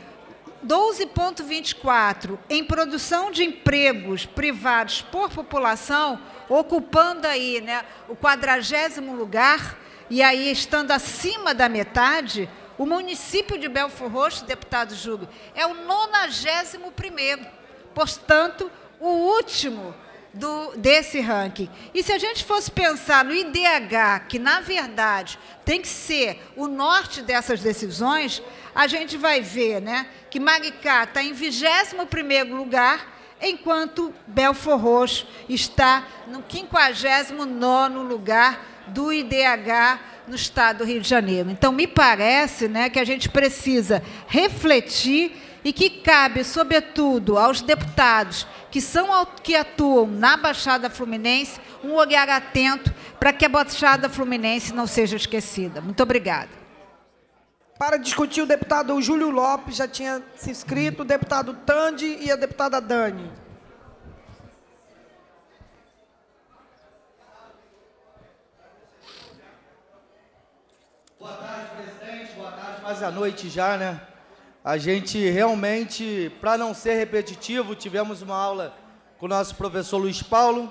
12,24 em produção de empregos privados por população, ocupando aí né, o quadragésimo lugar, e aí estando acima da metade, o município de Belfor Roxo, deputado Júlio, é o 91º, portanto, o último do, desse ranking. E se a gente fosse pensar no IDH, que na verdade tem que ser o norte dessas decisões, a gente vai ver né, que Maricá está em 21º lugar, enquanto Belfor Roxo está no 59º lugar do IDH no estado do Rio de Janeiro. Então, me parece né, que a gente precisa refletir e que cabe, sobretudo, aos deputados que, são, que atuam na Baixada Fluminense, um olhar atento para que a Baixada Fluminense não seja esquecida. Muito obrigada. Para discutir, o deputado Júlio Lopes já tinha se inscrito, o deputado Tandi e a deputada Dani. Boa tarde, presidente. Boa tarde, quase a noite já, né? A gente realmente, para não ser repetitivo, tivemos uma aula com o nosso professor Luiz Paulo,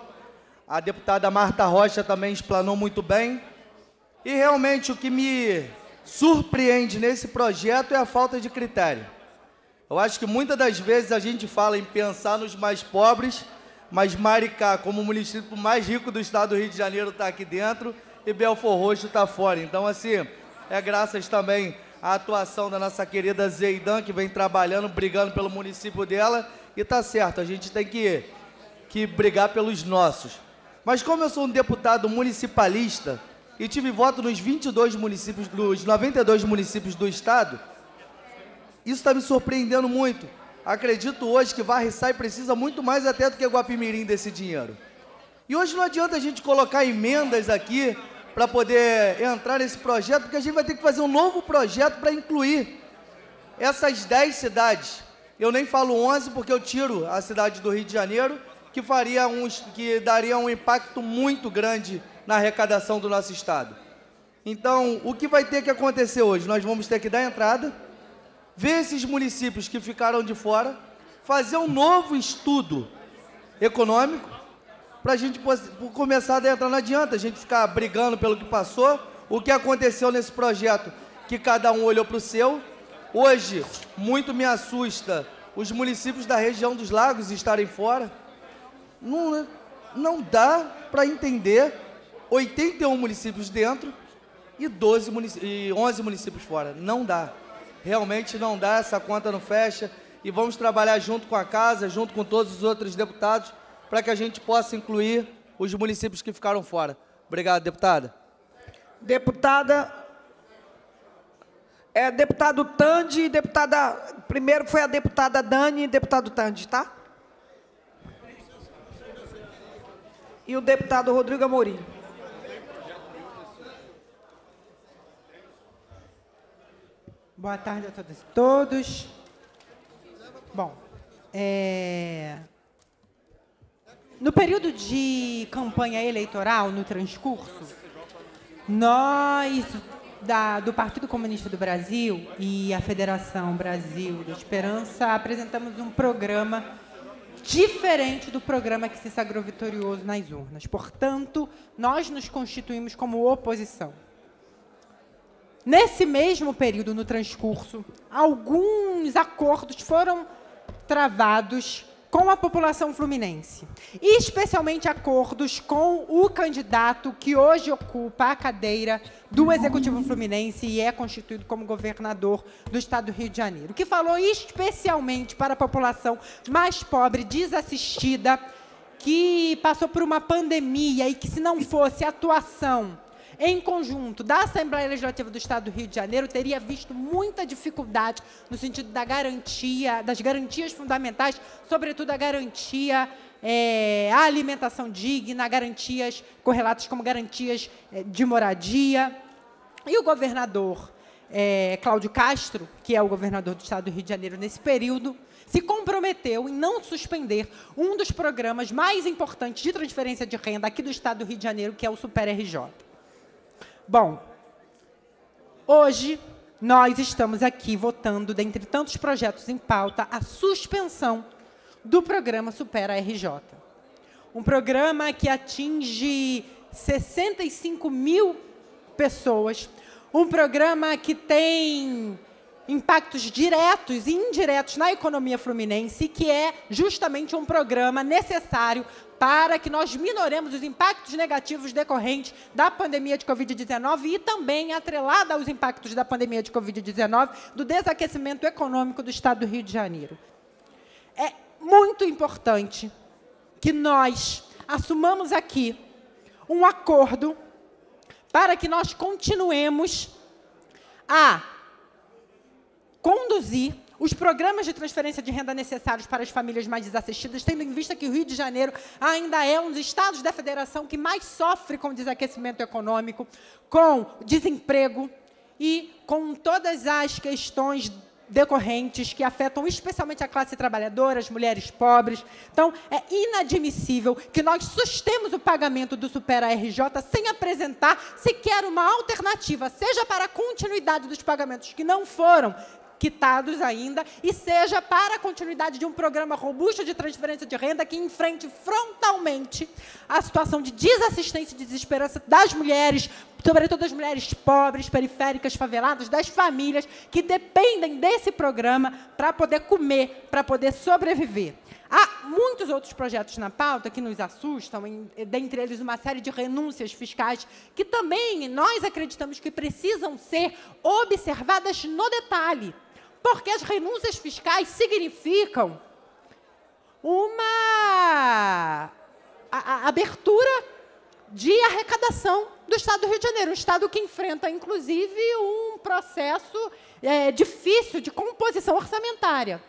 a deputada Marta Rocha também explanou muito bem. E realmente o que me surpreende nesse projeto é a falta de critério. Eu acho que muitas das vezes a gente fala em pensar nos mais pobres, mas Maricá, como o município mais rico do estado do Rio de Janeiro, está aqui dentro e Belfor Roxo está fora. Então, assim, é graças também à atuação da nossa querida Zeidan, que vem trabalhando, brigando pelo município dela, e tá certo, a gente tem que, que brigar pelos nossos. Mas como eu sou um deputado municipalista e tive voto nos 22 municípios, nos 92 municípios do estado, isso está me surpreendendo muito. Acredito hoje que Varriçai precisa muito mais até do que Guapimirim desse dinheiro. E hoje não adianta a gente colocar emendas aqui para poder entrar nesse projeto, porque a gente vai ter que fazer um novo projeto para incluir essas 10 cidades. Eu nem falo 11 porque eu tiro a cidade do Rio de Janeiro, que faria uns que daria um impacto muito grande na arrecadação do nosso estado. Então, o que vai ter que acontecer hoje? Nós vamos ter que dar entrada, ver esses municípios que ficaram de fora, fazer um novo estudo econômico para a gente começar a entrar. Não adianta a gente ficar brigando pelo que passou, o que aconteceu nesse projeto, que cada um olhou para o seu. Hoje, muito me assusta os municípios da região dos lagos estarem fora. Não, né? não dá para entender 81 municípios dentro e, 12 e 11 municípios fora. Não dá. Realmente não dá, essa conta não fecha. E vamos trabalhar junto com a casa, junto com todos os outros deputados, para que a gente possa incluir os municípios que ficaram fora. Obrigado, deputada. Deputada. É, deputado Tandi, deputada. Primeiro foi a deputada Dani e deputado Tandi, tá? E o deputado Rodrigo Amorim. Boa tarde a todas e todos. Bom, é, no período de campanha eleitoral, no transcurso, nós da, do Partido Comunista do Brasil e a Federação Brasil da Esperança apresentamos um programa diferente do programa que se sagrou vitorioso nas urnas. Portanto, nós nos constituímos como oposição. Nesse mesmo período, no transcurso, alguns acordos foram travados com a população fluminense, especialmente acordos com o candidato que hoje ocupa a cadeira do Executivo Fluminense e é constituído como governador do Estado do Rio de Janeiro, que falou especialmente para a população mais pobre, desassistida, que passou por uma pandemia e que, se não fosse atuação em conjunto da Assembleia Legislativa do Estado do Rio de Janeiro, teria visto muita dificuldade no sentido da garantia, das garantias fundamentais, sobretudo a garantia é, à alimentação digna, garantias correlatas como garantias é, de moradia. E o governador é, Cláudio Castro, que é o governador do Estado do Rio de Janeiro nesse período, se comprometeu em não suspender um dos programas mais importantes de transferência de renda aqui do Estado do Rio de Janeiro, que é o Super RJ. Bom, hoje nós estamos aqui votando, dentre tantos projetos em pauta, a suspensão do programa Supera RJ. Um programa que atinge 65 mil pessoas, um programa que tem impactos diretos e indiretos na economia fluminense, que é justamente um programa necessário para que nós minoremos os impactos negativos decorrentes da pandemia de Covid-19 e também atrelada aos impactos da pandemia de Covid-19 do desaquecimento econômico do Estado do Rio de Janeiro. É muito importante que nós assumamos aqui um acordo para que nós continuemos a conduzir os programas de transferência de renda necessários para as famílias mais desassistidas, tendo em vista que o Rio de Janeiro ainda é um dos estados da federação que mais sofre com desaquecimento econômico, com desemprego e com todas as questões decorrentes que afetam especialmente a classe trabalhadora, as mulheres pobres. Então, é inadmissível que nós sustemos o pagamento do Supera RJ sem apresentar sequer uma alternativa, seja para a continuidade dos pagamentos que não foram quitados ainda, e seja para a continuidade de um programa robusto de transferência de renda que enfrente frontalmente a situação de desassistência e desesperança das mulheres, sobretudo das mulheres pobres, periféricas, faveladas, das famílias que dependem desse programa para poder comer, para poder sobreviver. Há muitos outros projetos na pauta que nos assustam, dentre eles uma série de renúncias fiscais, que também nós acreditamos que precisam ser observadas no detalhe. Porque as renúncias fiscais significam uma abertura de arrecadação do Estado do Rio de Janeiro, um Estado que enfrenta, inclusive, um processo é, difícil de composição orçamentária.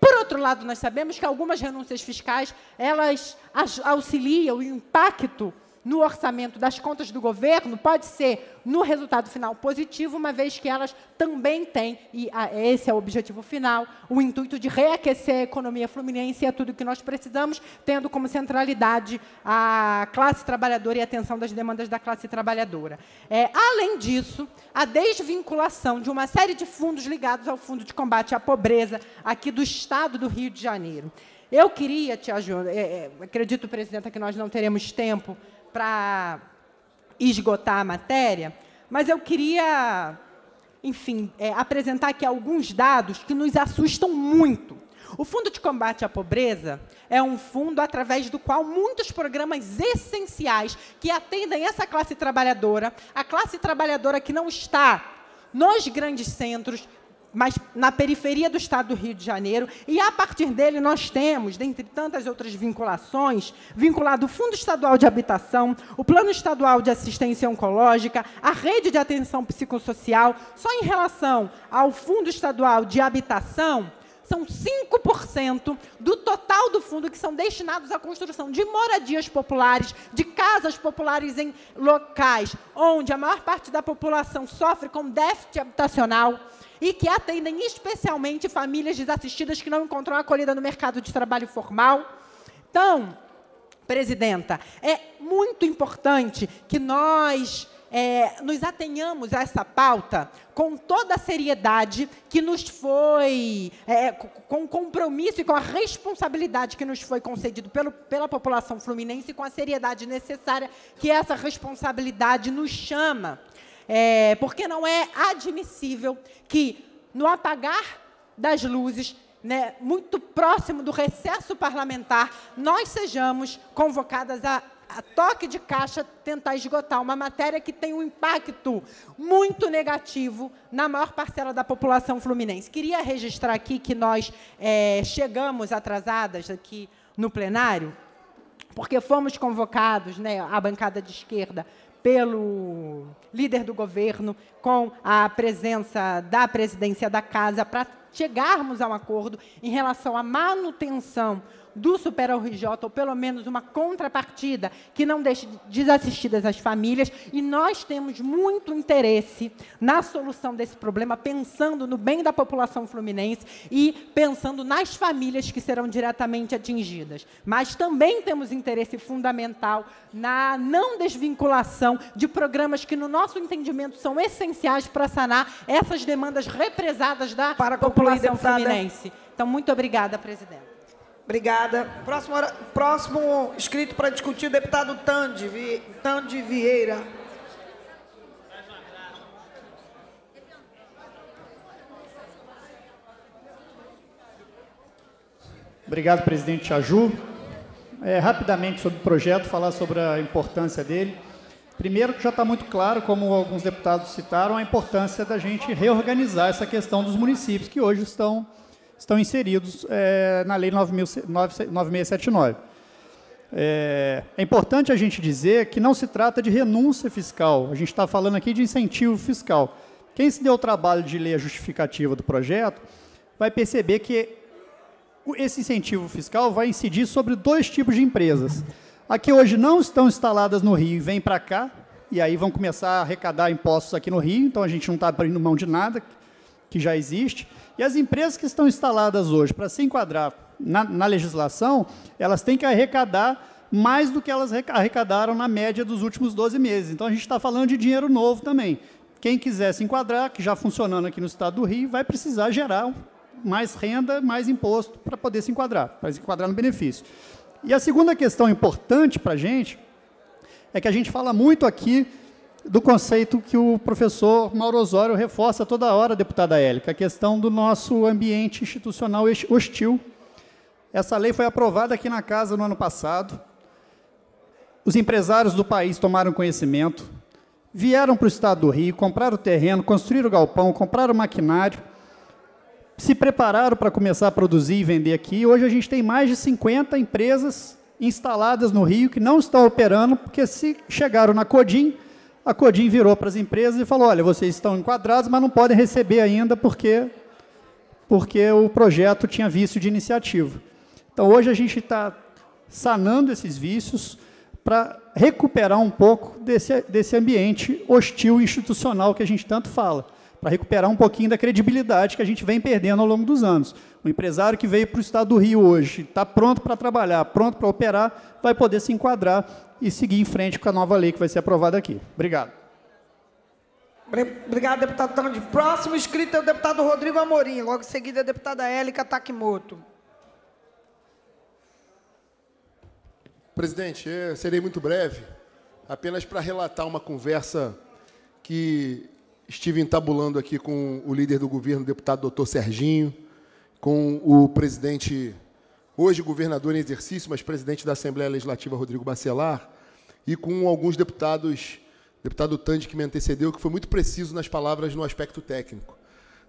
Por outro lado, nós sabemos que algumas renúncias fiscais elas auxiliam o impacto no orçamento das contas do governo pode ser no resultado final positivo, uma vez que elas também têm, e esse é o objetivo final, o intuito de reaquecer a economia fluminense é tudo que nós precisamos, tendo como centralidade a classe trabalhadora e a atenção das demandas da classe trabalhadora. É, além disso, a desvinculação de uma série de fundos ligados ao Fundo de Combate à Pobreza aqui do Estado do Rio de Janeiro. Eu queria, Tia Ju, é, é, acredito, presidenta, que nós não teremos tempo para esgotar a matéria, mas eu queria, enfim, é, apresentar aqui alguns dados que nos assustam muito. O Fundo de Combate à Pobreza é um fundo através do qual muitos programas essenciais que atendem essa classe trabalhadora, a classe trabalhadora que não está nos grandes centros, mas na periferia do estado do Rio de Janeiro, e a partir dele nós temos, dentre tantas outras vinculações, vinculado o Fundo Estadual de Habitação, o Plano Estadual de Assistência Oncológica, a Rede de Atenção Psicossocial. Só em relação ao Fundo Estadual de Habitação, são 5% do total do fundo que são destinados à construção de moradias populares, de casas populares em locais onde a maior parte da população sofre com déficit habitacional e que atendem especialmente famílias desassistidas que não encontram acolhida no mercado de trabalho formal. Então, presidenta, é muito importante que nós é, nos atenhamos a essa pauta com toda a seriedade que nos foi, é, com o compromisso e com a responsabilidade que nos foi concedido pelo, pela população fluminense e com a seriedade necessária que essa responsabilidade nos chama. É, porque não é admissível que, no apagar das luzes, né, muito próximo do recesso parlamentar, nós sejamos convocadas a, a toque de caixa tentar esgotar uma matéria que tem um impacto muito negativo na maior parcela da população fluminense. Queria registrar aqui que nós é, chegamos atrasadas aqui no plenário, porque fomos convocados, né, a bancada de esquerda, pelo líder do governo, com a presença da presidência da Casa, para chegarmos a um acordo em relação à manutenção do Super RJ, ou pelo menos uma contrapartida que não deixe desassistidas as famílias. E nós temos muito interesse na solução desse problema, pensando no bem da população fluminense e pensando nas famílias que serão diretamente atingidas. Mas também temos interesse fundamental na não desvinculação de programas que, no nosso entendimento, são essenciais para sanar essas demandas represadas da para população fluminense. Então, muito obrigada, presidente. Obrigada. Próximo, próximo inscrito para discutir, o deputado Tande, Tande Vieira. Obrigado, presidente Chaju. É, rapidamente sobre o projeto, falar sobre a importância dele. Primeiro, que já está muito claro, como alguns deputados citaram, a importância da gente reorganizar essa questão dos municípios que hoje estão estão inseridos é, na Lei 9679. É, é importante a gente dizer que não se trata de renúncia fiscal, a gente está falando aqui de incentivo fiscal. Quem se deu o trabalho de ler a justificativa do projeto vai perceber que esse incentivo fiscal vai incidir sobre dois tipos de empresas. A que hoje não estão instaladas no Rio e vêm para cá, e aí vão começar a arrecadar impostos aqui no Rio, então a gente não está abrindo mão de nada que já existe. E as empresas que estão instaladas hoje, para se enquadrar na, na, legislação, elas têm que arrecadar mais do que elas arrecadaram na média dos últimos 12 meses. Então, a gente está falando de dinheiro novo também. Quem quiser se enquadrar, que já funcionando aqui no estado do Rio, vai precisar gerar mais renda, mais imposto para poder se enquadrar, para se enquadrar no benefício. E a segunda questão importante para a gente é que a gente fala muito aqui do conceito que o professor Mauro Osório reforça toda hora, deputada Élica, a questão do nosso ambiente institucional hostil. Essa lei foi aprovada aqui na casa no ano passado. Os empresários do país tomaram conhecimento, vieram para o estado do Rio, compraram o terreno, construíram o galpão, compraram o maquinário, se prepararam para começar a produzir e vender aqui. Hoje a gente tem mais de 50 empresas instaladas no Rio que não estão operando, porque se chegaram na Codim, a Codim virou para as empresas e falou: olha, vocês estão enquadrados, mas não podem receber ainda porque, porque o projeto tinha vício de iniciativa. Então, hoje a gente está sanando esses vícios para recuperar um pouco desse, desse ambiente hostil institucional que a gente tanto fala, para recuperar um pouquinho da credibilidade que a gente vem perdendo ao longo dos anos. O empresário que veio para o estado do Rio hoje, está pronto para trabalhar, pronto para operar, vai poder se enquadrar e seguir em frente com a nova lei que vai ser aprovada aqui. Obrigado. Obrigado, deputado Tandi. Próximo inscrito é o deputado Rodrigo Amorim. Logo em seguida, a deputada Élica Takimoto. Presidente, serei muito breve, apenas para relatar uma conversa que estive entabulando aqui com o líder do governo, o deputado doutor Serginho, com o presidente hoje governador em exercício, mas presidente da Assembleia Legislativa, Rodrigo Bacelar, e com alguns deputados, deputado Tande, que me antecedeu, que foi muito preciso nas palavras no aspecto técnico.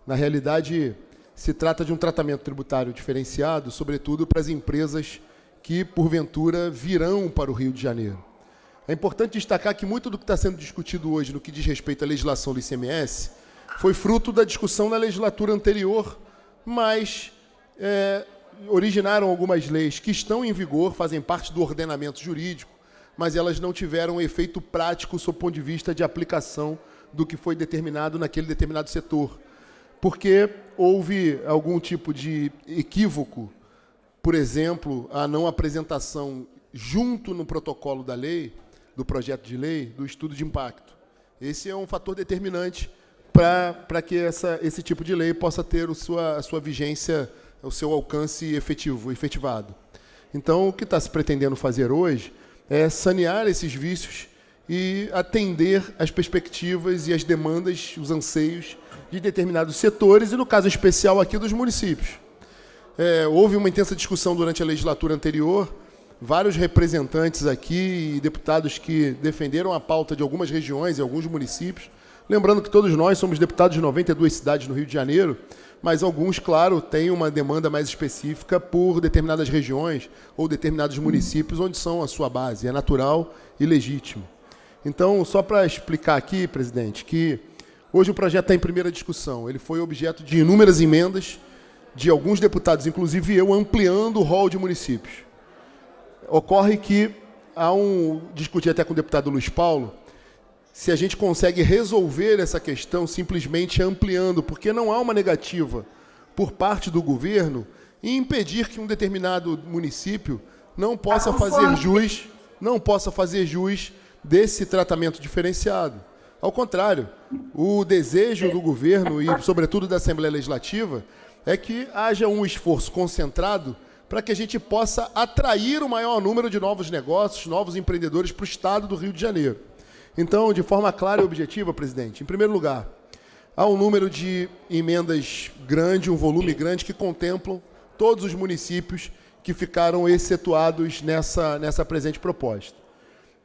Na realidade, se trata de um tratamento tributário diferenciado, sobretudo para as empresas que, porventura, virão para o Rio de Janeiro. É importante destacar que muito do que está sendo discutido hoje no que diz respeito à legislação do ICMS foi fruto da discussão na legislatura anterior, mas é, originaram algumas leis que estão em vigor, fazem parte do ordenamento jurídico, mas elas não tiveram efeito prático sob o ponto de vista de aplicação do que foi determinado naquele determinado setor. Porque houve algum tipo de equívoco, por exemplo, a não apresentação junto no protocolo da lei, do projeto de lei, do estudo de impacto. Esse é um fator determinante para que essa, esse tipo de lei possa ter o sua, a sua vigência o seu alcance efetivo, efetivado. Então, o que está se pretendendo fazer hoje é sanear esses vícios e atender às perspectivas e às demandas, os anseios de determinados setores e, no caso especial aqui, dos municípios. É, houve uma intensa discussão durante a legislatura anterior, vários representantes aqui e deputados que defenderam a pauta de algumas regiões e alguns municípios. Lembrando que todos nós somos deputados de 92 cidades no Rio de Janeiro, mas alguns, claro, têm uma demanda mais específica por determinadas regiões ou determinados municípios onde são a sua base. É natural e legítimo. Então, só para explicar aqui, presidente, que hoje o projeto está em primeira discussão. Ele foi objeto de inúmeras emendas de alguns deputados, inclusive eu, ampliando o rol de municípios. Ocorre que há um. discutir até com o deputado Luiz Paulo se a gente consegue resolver essa questão simplesmente ampliando, porque não há uma negativa por parte do governo em impedir que um determinado município não possa fazer jus, não possa fazer jus desse tratamento diferenciado. Ao contrário, o desejo do governo e, sobretudo, da Assembleia Legislativa é que haja um esforço concentrado para que a gente possa atrair o maior número de novos negócios, novos empreendedores para o Estado do Rio de Janeiro. Então, de forma clara e objetiva, presidente, em primeiro lugar, há um número de emendas grande, um volume grande, que contemplam todos os municípios que ficaram excetuados nessa, nessa presente proposta.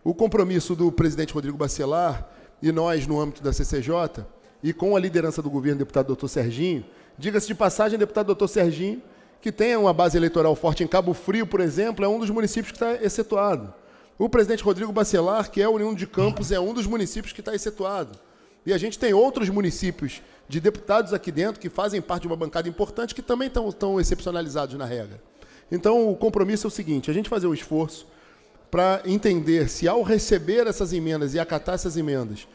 O compromisso do presidente Rodrigo Bacelar e nós, no âmbito da CCJ, e com a liderança do governo, deputado doutor Serginho, diga-se de passagem, deputado doutor Serginho, que tem uma base eleitoral forte em Cabo Frio, por exemplo, é um dos municípios que está excetuado. O presidente Rodrigo Bacelar, que é oriundo de Campos, é um dos municípios que está excetuado. E a gente tem outros municípios de deputados aqui dentro que fazem parte de uma bancada importante que também estão, estão excepcionalizados na regra. Então, o compromisso é o seguinte: a gente fazer o esforço para entender se, ao receber essas emendas e acatar essas emendas,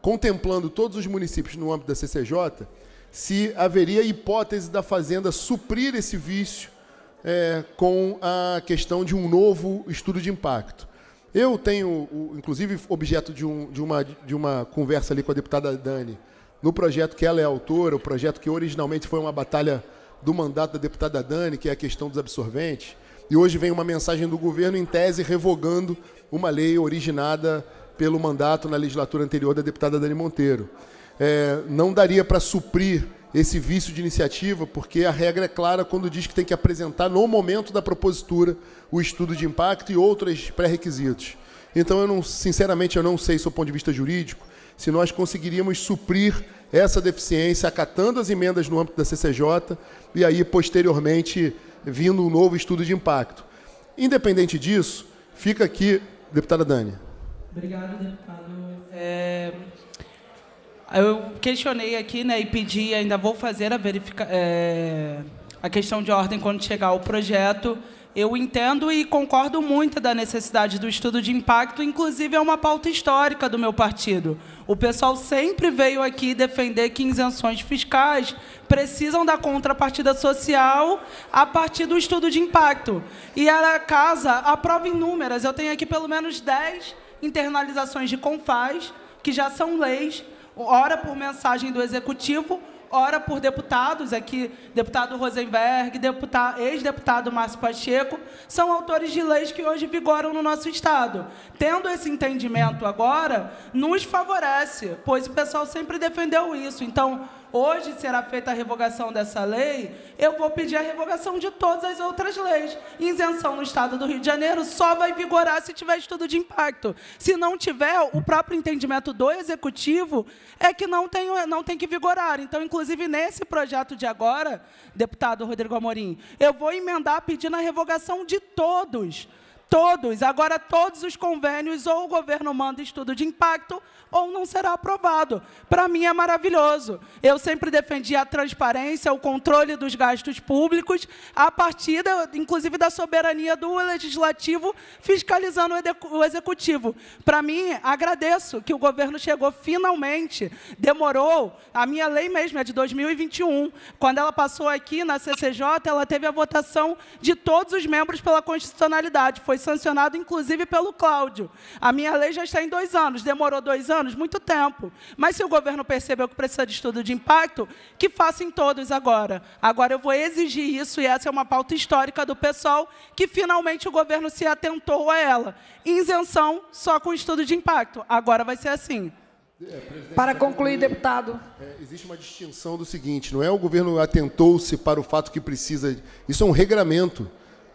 contemplando todos os municípios no âmbito da CCJ, se haveria hipótese da Fazenda suprir esse vício é, com a questão de um novo estudo de impacto. Eu tenho, inclusive, objeto de, um, de, uma, de uma conversa ali com a deputada Dani, no projeto que ela é autora, o projeto que originalmente foi uma batalha do mandato da deputada Dani, que é a questão dos absorventes, e hoje vem uma mensagem do governo em tese revogando uma lei originada pelo mandato na legislatura anterior da deputada Dani Monteiro. É, não daria para suprir esse vício de iniciativa, porque a regra é clara quando diz que tem que apresentar no momento da propositura o estudo de impacto e outros pré-requisitos. Então, eu não, sinceramente, eu não sei, do ponto de vista jurídico, se nós conseguiríamos suprir essa deficiência acatando as emendas no âmbito da CCJ e aí, posteriormente, vindo um novo estudo de impacto. Independente disso, fica aqui, deputada Dani. Obrigado, deputado. É, eu questionei aqui né, e pedi, ainda vou fazer a, verifica, é, a questão de ordem quando chegar o projeto. Eu entendo e concordo muito da necessidade do estudo de impacto, inclusive é uma pauta histórica do meu partido. O pessoal sempre veio aqui defender que isenções fiscais precisam da contrapartida social a partir do estudo de impacto. E a casa aprova inúmeras. Eu tenho aqui pelo menos 10 internalizações de CONFAS, que já são leis, ora por mensagem do Executivo, ora por deputados, aqui deputado Rosenberg, deputado, ex-deputado Márcio Pacheco, são autores de leis que hoje vigoram no nosso Estado. Tendo esse entendimento agora, nos favorece, pois o pessoal sempre defendeu isso. Então, hoje será feita a revogação dessa lei, eu vou pedir a revogação de todas as outras leis. Isenção no Estado do Rio de Janeiro só vai vigorar se tiver estudo de impacto. Se não tiver, o próprio entendimento do Executivo é que não tem, não tem que vigorar. Então, inclusive, nesse projeto de agora, deputado Rodrigo Amorim, eu vou emendar pedindo a revogação de todos Todos, agora todos os convênios, ou o governo manda estudo de impacto, ou não será aprovado. Para mim é maravilhoso. Eu sempre defendi a transparência, o controle dos gastos públicos, a partir, da, inclusive, da soberania do legislativo fiscalizando o executivo. Para mim, agradeço que o governo chegou finalmente. Demorou, a minha lei mesmo é de 2021. Quando ela passou aqui na CCJ, ela teve a votação de todos os membros pela constitucionalidade. Foi sancionado, inclusive, pelo Cláudio. A minha lei já está em dois anos. Demorou dois anos? Muito tempo. Mas se o governo percebeu que precisa de estudo de impacto, que faça em todos agora. Agora eu vou exigir isso, e essa é uma pauta histórica do pessoal, que finalmente o governo se atentou a ela. Isenção só com estudo de impacto. Agora vai ser assim. É, para concluir, deputado. É, existe uma distinção do seguinte: não é o governo atentou-se para o fato que precisa. Isso é um regramento.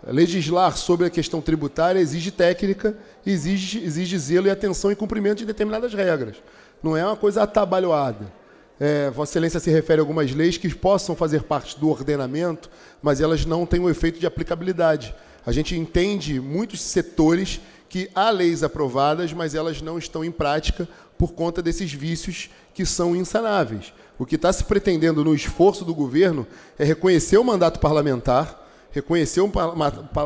Legislar sobre a questão tributária exige técnica, exige, exige zelo e atenção e cumprimento de determinadas regras. Não é uma coisa atabalhoada. É, Vossa Excelência se refere a algumas leis que possam fazer parte do ordenamento, mas elas não têm o efeito de aplicabilidade. A gente entende muitos setores que há leis aprovadas, mas elas não estão em prática por conta desses vícios que são insanáveis. O que está se pretendendo no esforço do governo é reconhecer o mandato parlamentar, reconhecer o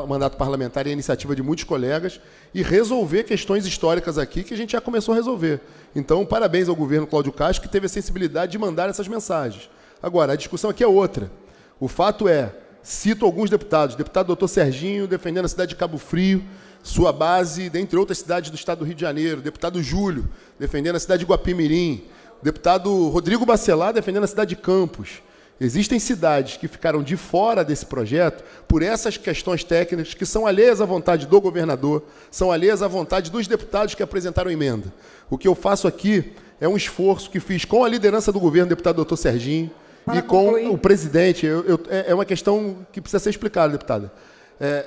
mandato parlamentar e a iniciativa de muitos colegas e resolver questões históricas aqui que a gente já começou a resolver. Então, parabéns ao governo Cláudio Castro que teve a sensibilidade de mandar essas mensagens. Agora, a discussão aqui é outra. O fato é, cito alguns deputados, deputado doutor Serginho defendendo a cidade de Cabo Frio, sua base, dentre outras cidades do estado do Rio de Janeiro, deputado Júlio defendendo a cidade de Guapimirim, deputado Rodrigo Bacelar defendendo a cidade de Campos. Existem cidades que ficaram de fora desse projeto por essas questões técnicas que são alheias à vontade do governador, são alheias à vontade dos deputados que apresentaram emenda. O que eu faço aqui é um esforço que fiz com a liderança do governo, deputado doutor Serginho, Para e com concluir. o presidente. Eu, eu, é, é uma questão que precisa ser explicada, deputada. É,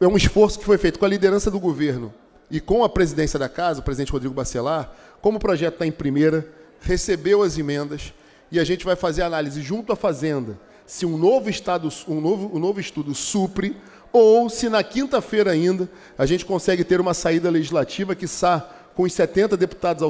é um esforço que foi feito com a liderança do governo e com a presidência da casa, o presidente Rodrigo Bacelar, como o projeto está em primeira, recebeu as emendas, e a gente vai fazer análise junto à Fazenda se um novo, estado, um novo, um novo estudo supre ou se na quinta-feira ainda a gente consegue ter uma saída legislativa que está com os 70 deputados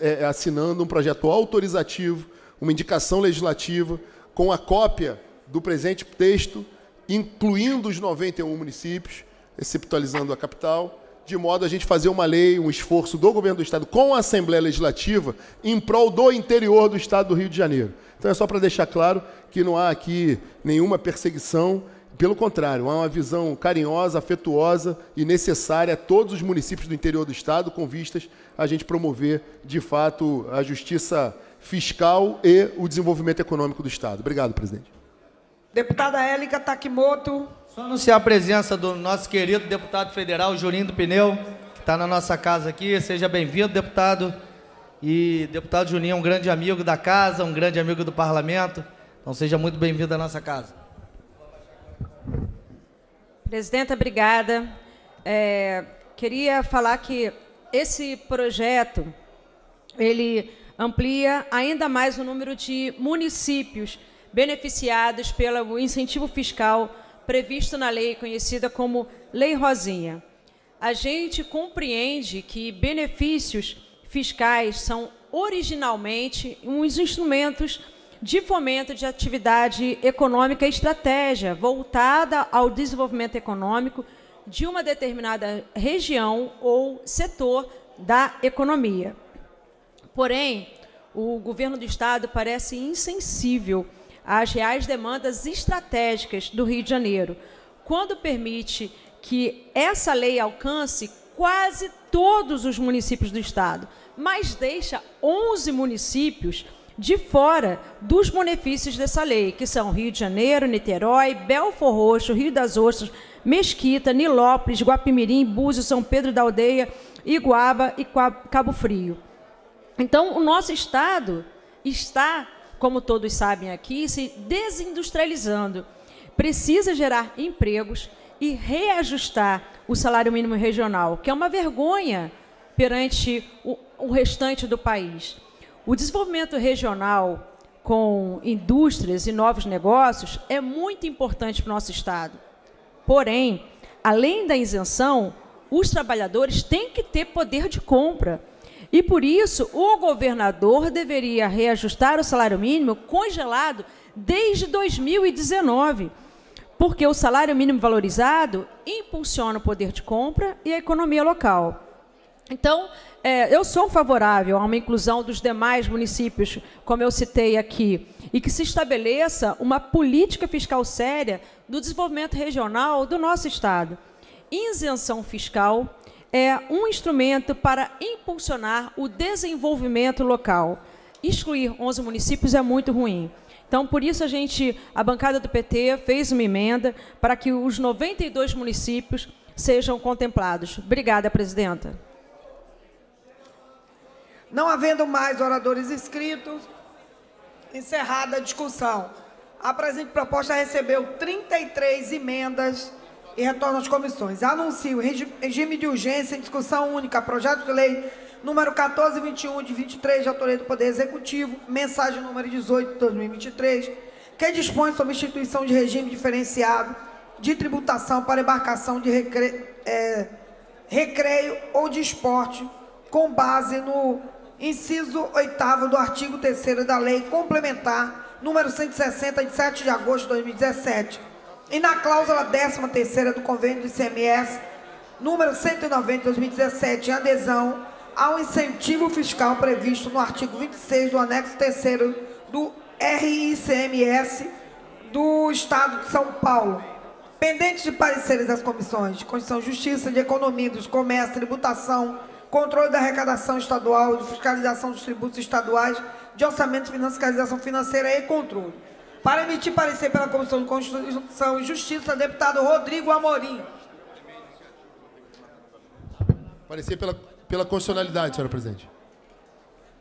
é, assinando um projeto autorizativo, uma indicação legislativa, com a cópia do presente texto, incluindo os 91 municípios, exceptualizando a capital, de modo a gente fazer uma lei, um esforço do governo do Estado com a Assembleia Legislativa em prol do interior do Estado do Rio de Janeiro. Então é só para deixar claro que não há aqui nenhuma perseguição, pelo contrário, há uma visão carinhosa, afetuosa e necessária a todos os municípios do interior do Estado, com vistas a gente promover, de fato, a justiça fiscal e o desenvolvimento econômico do Estado. Obrigado, presidente. Deputada Élica Takimoto. Só anunciar a presença do nosso querido deputado federal, Juninho do Pneu, que está na nossa casa aqui. Seja bem-vindo, deputado. E deputado Juninho é um grande amigo da casa, um grande amigo do parlamento. Então seja muito bem-vindo à nossa casa. Presidenta, obrigada. É, queria falar que esse projeto ele amplia ainda mais o número de municípios beneficiados pelo incentivo fiscal previsto na lei conhecida como Lei Rosinha. A gente compreende que benefícios fiscais são originalmente uns instrumentos de fomento de atividade econômica e estratégia voltada ao desenvolvimento econômico de uma determinada região ou setor da economia. Porém, o governo do estado parece insensível às reais demandas estratégicas do Rio de Janeiro, quando permite que essa lei alcance quase todos os municípios do estado, mas deixa 11 municípios de fora dos benefícios dessa lei, que são Rio de Janeiro, Niterói, Belfor Roxo, Rio das Ostras, Mesquita, Nilópolis, Guapimirim, Búzios, São Pedro da Aldeia, Iguaba e Cabo Frio. Então, o nosso estado está como todos sabem aqui, se desindustrializando. Precisa gerar empregos e reajustar o salário mínimo regional, que é uma vergonha perante o, o restante do país. O desenvolvimento regional com indústrias e novos negócios é muito importante para o nosso Estado. Porém, além da isenção, os trabalhadores têm que ter poder de compra. E por isso, o governador deveria reajustar o salário mínimo congelado desde 2019, porque o salário mínimo valorizado impulsiona o poder de compra e a economia local. Então, é, eu sou favorável a uma inclusão dos demais municípios, como eu citei aqui, e que se estabeleça uma política fiscal séria do desenvolvimento regional do nosso Estado. Isenção fiscal é um instrumento para impulsionar o desenvolvimento local. Excluir 11 municípios é muito ruim. Então, por isso, a gente, a bancada do PT fez uma emenda para que os 92 municípios sejam contemplados. Obrigada, presidenta. Não havendo mais oradores inscritos, encerrada a discussão. A presente proposta recebeu 33 emendas e retorna às comissões. Anuncio regime de urgência em discussão única, projeto de lei número 1421 de 23 de autoria do Poder Executivo, mensagem número 18 de 2023, que dispõe sobre instituição de regime diferenciado de tributação para embarcação de recre... É, recreio ou de esporte, com base no inciso 8 do artigo 3 da Lei Complementar número 160, de 7 de agosto de 2017, e na cláusula 13 do Convênio do ICMS número 190 de 2017, em adesão ao incentivo fiscal previsto no artigo 26 do anexo 3 do RICMS do Estado de São Paulo. Pendentes de pareceres das comissões de Constituição, Justiça, de Economia, dos Comércio, Tributação, Controle da Arrecadação Estadual, de Fiscalização dos Tributos Estaduais, de Orçamento, Fiscalização Financeira e Controle. Para emitir parecer pela Comissão de Constituição e Justiça, deputado Rodrigo Amorim. Parecer pela, pela constitucionalidade, senhora presidente.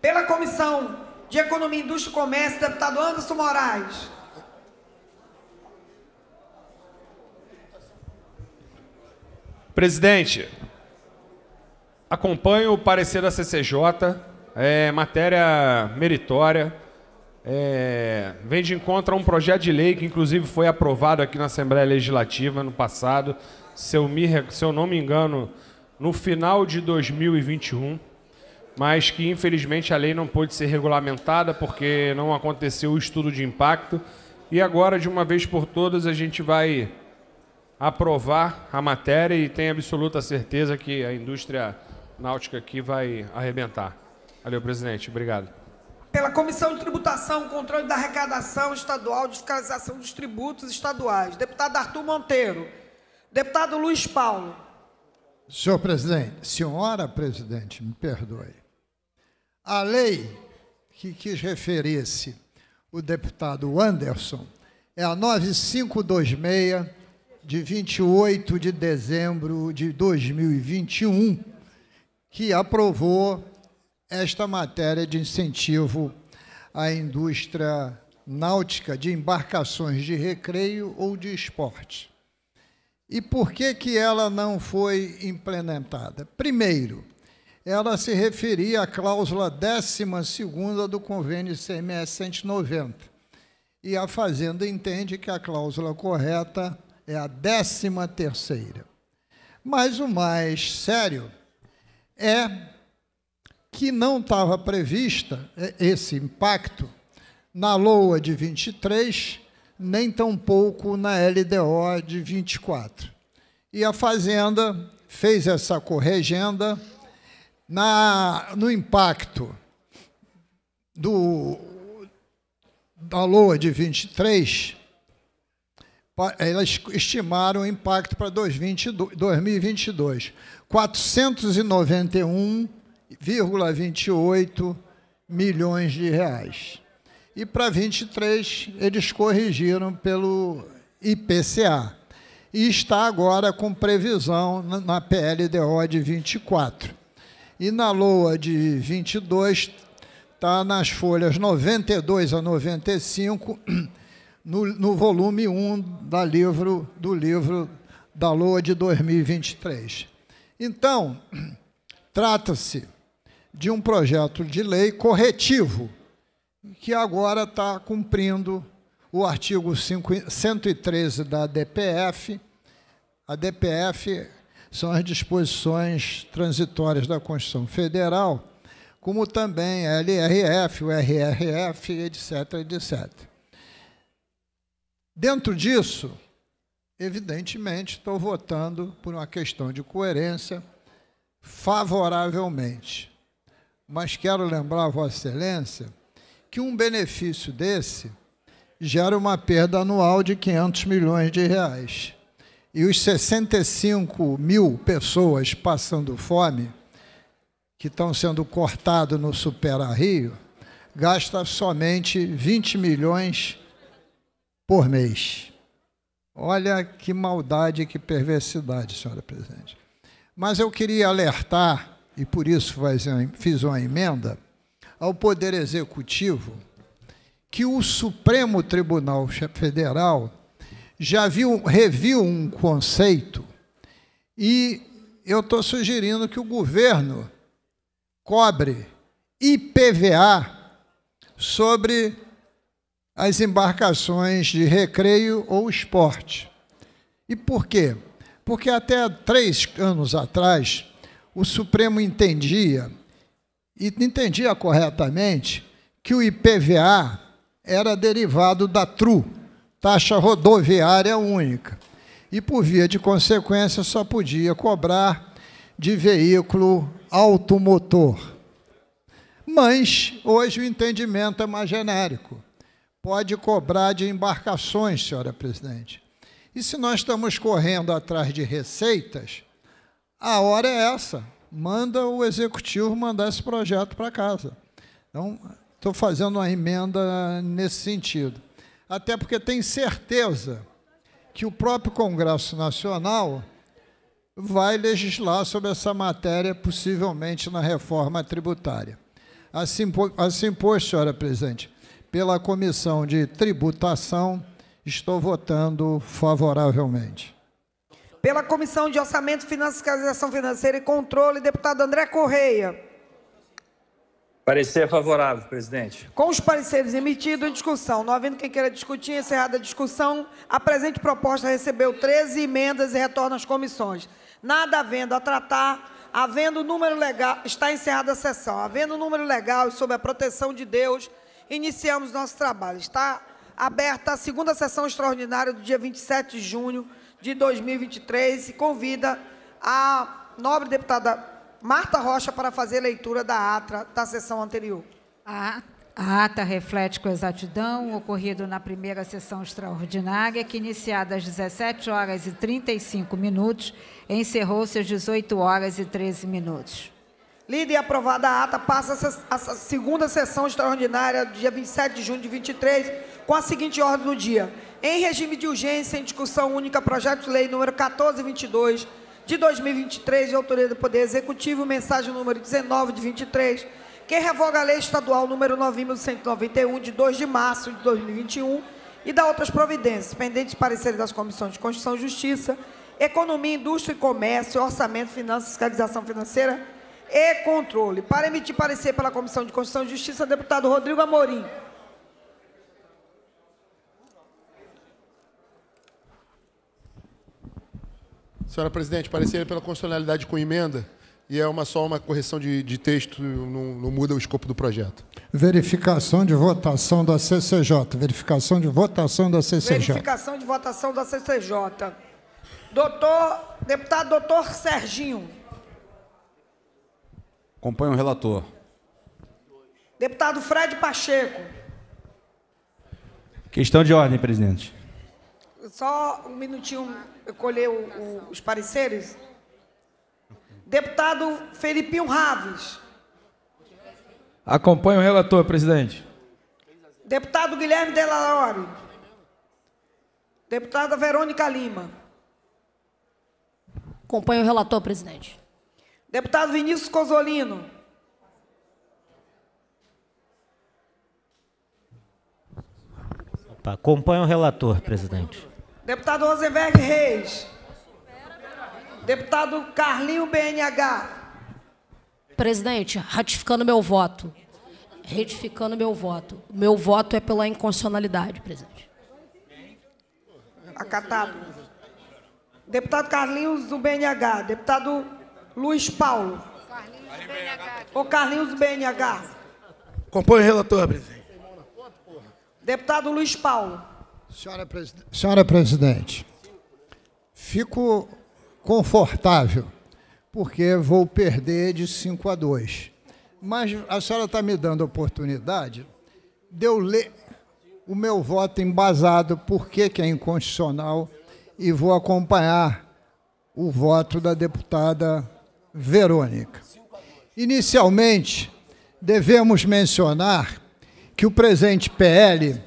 Pela Comissão de Economia, Indústria e Comércio, deputado Anderson Moraes. Presidente, acompanho o parecer da CCJ, é matéria meritória, é, vem de encontro a um projeto de lei que inclusive foi aprovado aqui na Assembleia Legislativa no passado, se eu, me, se eu não me engano, no final de 2021, mas que infelizmente a lei não pôde ser regulamentada porque não aconteceu o estudo de impacto. E agora, de uma vez por todas, a gente vai aprovar a matéria e tenho absoluta certeza que a indústria náutica aqui vai arrebentar. Valeu, presidente. Obrigado. Pela Comissão de Tributação, Controle da Arrecadação Estadual, de Fiscalização dos Tributos Estaduais, deputado Arthur Monteiro, deputado Luiz Paulo. Senhor presidente, senhora presidente, me perdoe. A lei que quis referir-se o deputado Anderson é a 9526 de 28 de dezembro de 2021, que aprovou esta matéria de incentivo à indústria náutica de embarcações de recreio ou de esporte. E por que, que ela não foi implementada? Primeiro, ela se referia à cláusula 12 do convênio CMS 190. E a Fazenda entende que a cláusula correta é a décima terceira. Mas o mais sério é que não estava prevista é, esse impacto na LOA de 23, nem tampouco na LDO de 24. E a Fazenda fez essa corregenda na, no impacto do, da LOA de 23, elas estimaram o impacto para 2022, 491,28 milhões de reais. E para 23 eles corrigiram pelo IPCA. E está agora com previsão na PLDO de 24. E na LOA de 22 está nas folhas 92 a 95 (clears throat) no, no volume 1 da livro, do livro da Lua de 2023. Então, (clears throat) trata-se de um projeto de lei corretivo, que agora está cumprindo o artigo 113 da DPF. A DPF são as disposições transitórias da Constituição Federal, como também a LRF, o RRF, etc, etc. Dentro disso, evidentemente, estou votando por uma questão de coerência favoravelmente. Mas quero lembrar a Vossa Excelência que um benefício desse gera uma perda anual de 500 milhões de reais. E os 65 mil pessoas passando fome, que estão sendo cortados no Supera Rio, gasta somente 20 milhões por mês. Olha que maldade, que perversidade, senhora presidente. Mas eu queria alertar, e por isso fiz uma emenda, ao Poder Executivo, que o Supremo Tribunal Federal já viu, reviu um conceito e eu estou sugerindo que o governo cobre IPVA sobre as embarcações de recreio ou esporte. E por quê? Porque até três anos atrás, o Supremo entendia, e entendia corretamente, que o IPVA era derivado da TRU, taxa rodoviária única. E, por via de consequência, só podia cobrar de veículo automotor. Mas, hoje, o entendimento é mais genérico. Pode cobrar de embarcações, senhora presidente. E se nós estamos correndo atrás de receitas, a hora é essa. Manda o executivo mandar esse projeto para casa. Então, estou fazendo uma emenda nesse sentido. Até porque tenho certeza que o próprio Congresso Nacional vai legislar sobre essa matéria, possivelmente na reforma tributária. Assim, assim pois, senhora presidente, pela Comissão de Tributação, estou votando favoravelmente. Pela Comissão de Orçamento, Fiscalização Financeira e Controle, deputado André Correia. Parecer favorável, presidente. Com os pareceres emitidos em discussão, não havendo quem queira discutir, encerrada a discussão, a presente proposta recebeu 13 emendas e retorna às comissões. Nada havendo a tratar, havendo número legal, está encerrada a sessão. Havendo número legal e sob a proteção de Deus, iniciamos nosso trabalho. Está aberta a segunda sessão extraordinária do dia 27 de junho de 2023 e convida a nobre deputada Marta Rocha para fazer leitura da ata da sessão anterior. A, a ata reflete com exatidão o ocorrido na primeira sessão extraordinária, que iniciada às 17 horas e 35 minutos, encerrou-se às 18 horas e 13 minutos. Lida e aprovada a ata, passa a segunda sessão extraordinária dia 27 de junho de 23, com a seguinte ordem do dia. Em regime de urgência, em discussão única, projeto de lei número 1422 de 2023, de autoria do Poder Executivo, mensagem número 19 de 23, que revoga a lei estadual número 9.191, de 2 de março de 2021, e da outras providências, pendentes de pareceres das comissões de Constituição e Justiça, Economia, Indústria e Comércio, Orçamento, Finanças, Fiscalização Financeira e Controle. Para emitir parecer pela Comissão de Constituição e Justiça, deputado Rodrigo Amorim. Senhora Presidente, parecer pela constitucionalidade com emenda e é uma, só uma correção de, de texto, não, não, muda o escopo do projeto. Verificação de votação da CCJ. Verificação de votação da CCJ. Verificação de votação da CCJ. Doutor, deputado doutor Serginho. Acompanho o relator. Deputado Fred Pacheco. Questão de ordem, presidente. Só um minutinho, eu colher o, o, os pareceres. Deputado Felipinho Raves. Acompanho o relator, presidente. Deputado Guilherme Delalore. Deputada Verônica Lima. Acompanho o relator, presidente. Deputado Vinícius Cosolino. Opa, acompanho o relator, presidente. Deputado Rosenberg Reis. Deputado Carlinho BNH. Presidente, ratificando meu voto. Retificando meu voto. Meu voto é pela inconstitucionalidade, presidente. Acatado. Deputado Carlinhos do BNH. Deputado Luiz Paulo. O Carlinhos do BNH. Compõe o relator, presidente. Deputado Luiz Paulo. Senhora, presid... Senhora presidente, fico confortável, porque vou perder de 5 a 2. Mas a senhora está me dando a oportunidade de eu ler o meu voto embasado, por que é inconstitucional, e vou acompanhar o voto da deputada Verônica. Inicialmente, devemos mencionar que o presente PL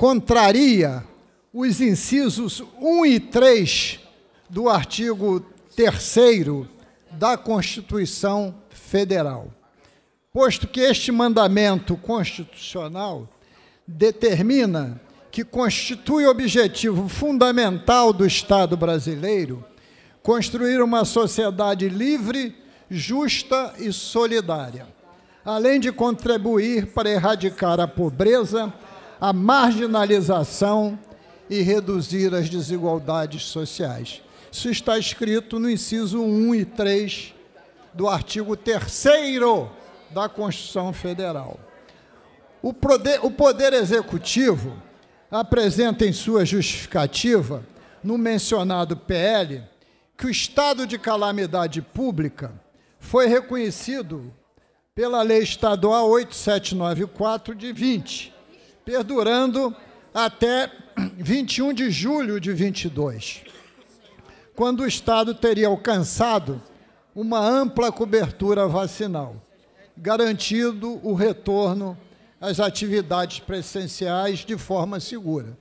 contraria os incisos 1 e 3 do artigo 3 da Constituição Federal, posto que este mandamento constitucional determina que constitui objetivo fundamental do Estado brasileiro construir uma sociedade livre, justa e solidária, além de contribuir para erradicar a pobreza, a marginalização e reduzir as desigualdades sociais. Isso está escrito no inciso 1 e 3 do artigo 3 da Constituição Federal. O poder, o poder Executivo apresenta em sua justificativa, no mencionado PL, que o estado de calamidade pública foi reconhecido pela Lei Estadual 8794 de 20, perdurando até 21 de julho de 22, quando o Estado teria alcançado uma ampla cobertura vacinal, garantido o retorno às atividades presenciais de forma segura.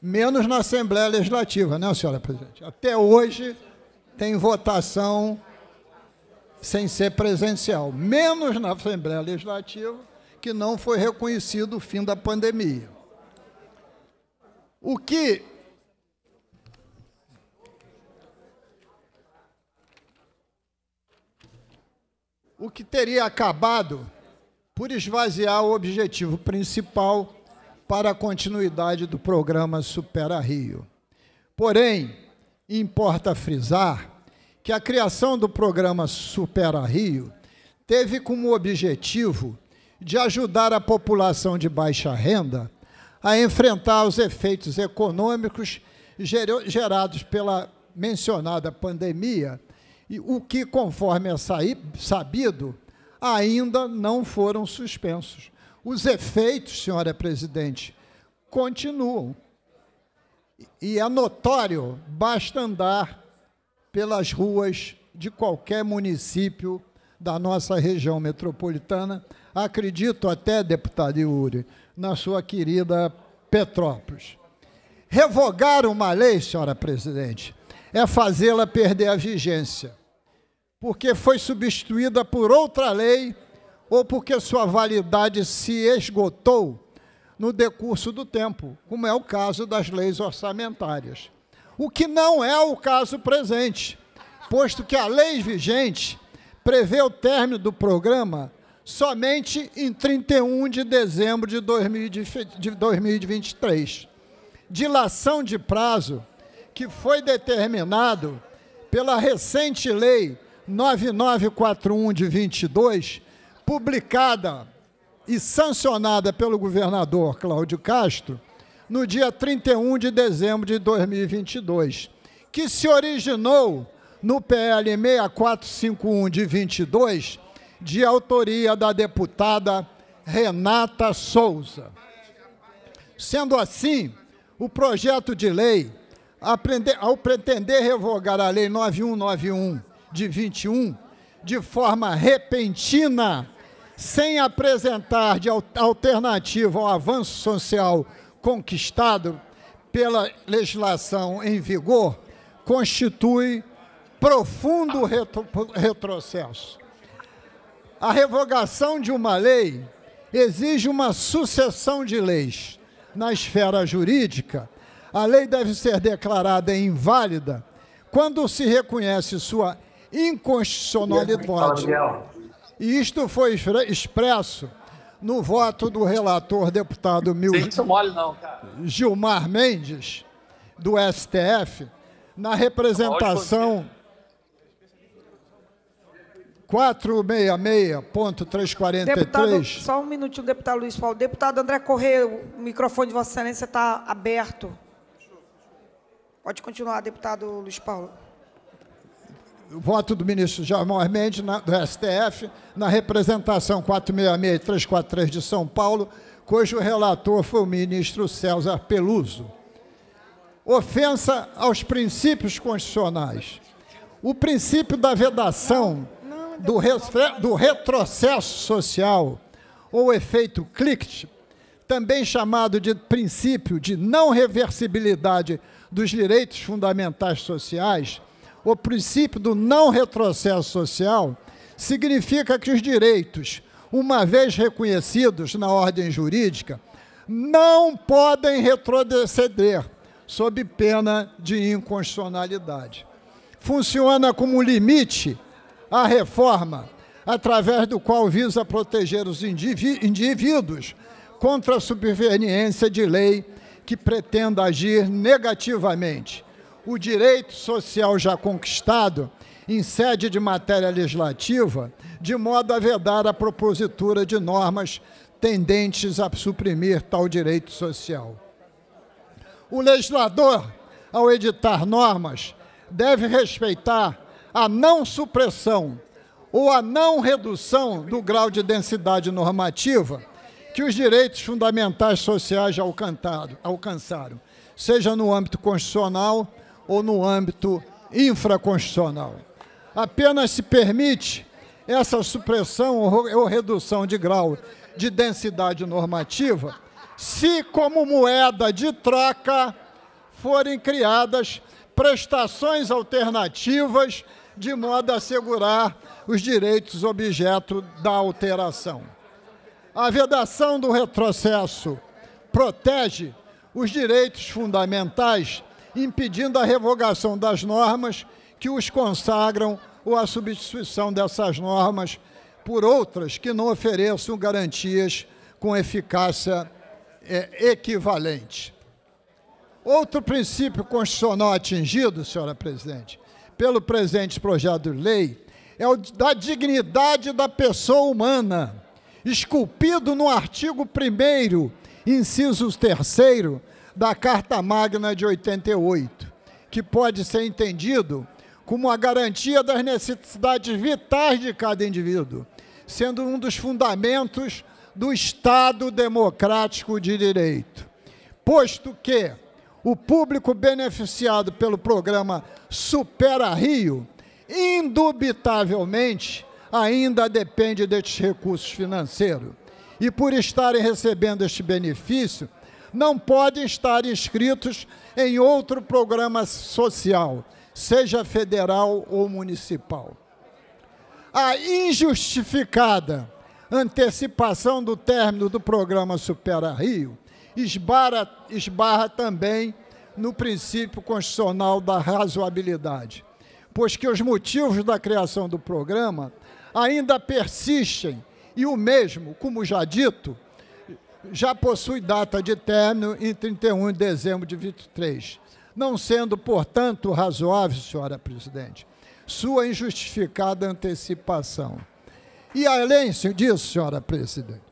Menos na Assembleia Legislativa, né, senhora presidente? Até hoje tem votação sem ser presencial, menos na Assembleia Legislativa, que não foi reconhecido o fim da pandemia. O que o que teria acabado por esvaziar o objetivo principal para a continuidade do programa Supera Rio. Porém, importa frisar que a criação do programa Supera Rio teve como objetivo de ajudar a população de baixa renda a enfrentar os efeitos econômicos gerados pela mencionada pandemia o que, conforme é sabido, ainda não foram suspensos. Os efeitos, senhora presidente, continuam. E é notório, basta andar pelas ruas de qualquer município da nossa região metropolitana, acredito até, deputado Yuri, na sua querida Petrópolis. Revogar uma lei, senhora presidente, é fazê-la perder a vigência porque foi substituída por outra lei ou porque sua validade se esgotou no decurso do tempo, como é o caso das leis orçamentárias. O que não é o caso presente, posto que a lei vigente prevê o término do programa somente em 31 de dezembro de 2023. Dilação de prazo que foi determinado pela recente lei 9941 de 22, publicada e sancionada pelo governador Cláudio Castro no dia 31 de dezembro de 2022, que se originou no PL 6451 de 22, de autoria da deputada Renata Souza. Sendo assim, o projeto de lei, ao pretender revogar a Lei 9191 de 21, de forma repentina, sem apresentar de alternativa ao avanço social conquistado pela legislação em vigor, constitui profundo retro retrocesso. A revogação de uma lei exige uma sucessão de leis. Na esfera jurídica, a lei deve ser declarada inválida quando se reconhece sua inconstitucionalidade. E isto foi expresso no voto do relator deputado Mil... não, Gilmar Mendes, do STF, na representação 466.343. Deputado, só um minutinho, deputado Luiz Paulo. Deputado André Correia, o microfone de Vossa Excelência está aberto. Pode continuar, deputado Luiz Paulo voto do ministro Jamor Mendes, na, do STF, na representação 466-343 de São Paulo, cujo relator foi o ministro César Peluso. Ofensa aos princípios constitucionais. O princípio da vedação do, do retrocesso social, ou efeito Clicht, também chamado de princípio de não reversibilidade dos direitos fundamentais sociais, o princípio do não retrocesso social significa que os direitos, uma vez reconhecidos na ordem jurídica, não podem retroceder sob pena de inconstitucionalidade. Funciona como limite à reforma, através do qual visa proteger os indivíduos contra a superveniência de lei que pretenda agir negativamente o direito social já conquistado em sede de matéria legislativa, de modo a vedar a propositura de normas tendentes a suprimir tal direito social. O legislador, ao editar normas, deve respeitar a não supressão ou a não redução do grau de densidade normativa que os direitos fundamentais sociais já alcançaram, seja no âmbito constitucional ou no âmbito infraconstitucional. Apenas se permite essa supressão ou redução de grau de densidade normativa se, como moeda de troca, forem criadas prestações alternativas de modo a assegurar os direitos objeto da alteração. A vedação do retrocesso protege os direitos fundamentais, impedindo a revogação das normas que os consagram ou a substituição dessas normas por outras que não ofereçam garantias com eficácia é, equivalente. Outro princípio constitucional atingido, senhora presidente, pelo presente projeto de lei é o da dignidade da pessoa humana, esculpido no artigo 1 inciso 3 da Carta Magna de 88, que pode ser entendido como a garantia das necessidades vitais de cada indivíduo, sendo um dos fundamentos do Estado democrático de direito. Posto que o público beneficiado pelo programa Supera Rio, indubitavelmente, ainda depende destes recursos financeiros. E por estarem recebendo este benefício, não podem estar inscritos em outro programa social, seja federal ou municipal. A injustificada antecipação do término do programa Supera Rio esbarra, esbarra também no princípio constitucional da razoabilidade, pois que os motivos da criação do programa ainda persistem e o mesmo, como já dito, já possui data de término em 31 de dezembro de 23, não sendo, portanto, razoável, senhora presidente, sua injustificada antecipação. E além disso, senhora presidente,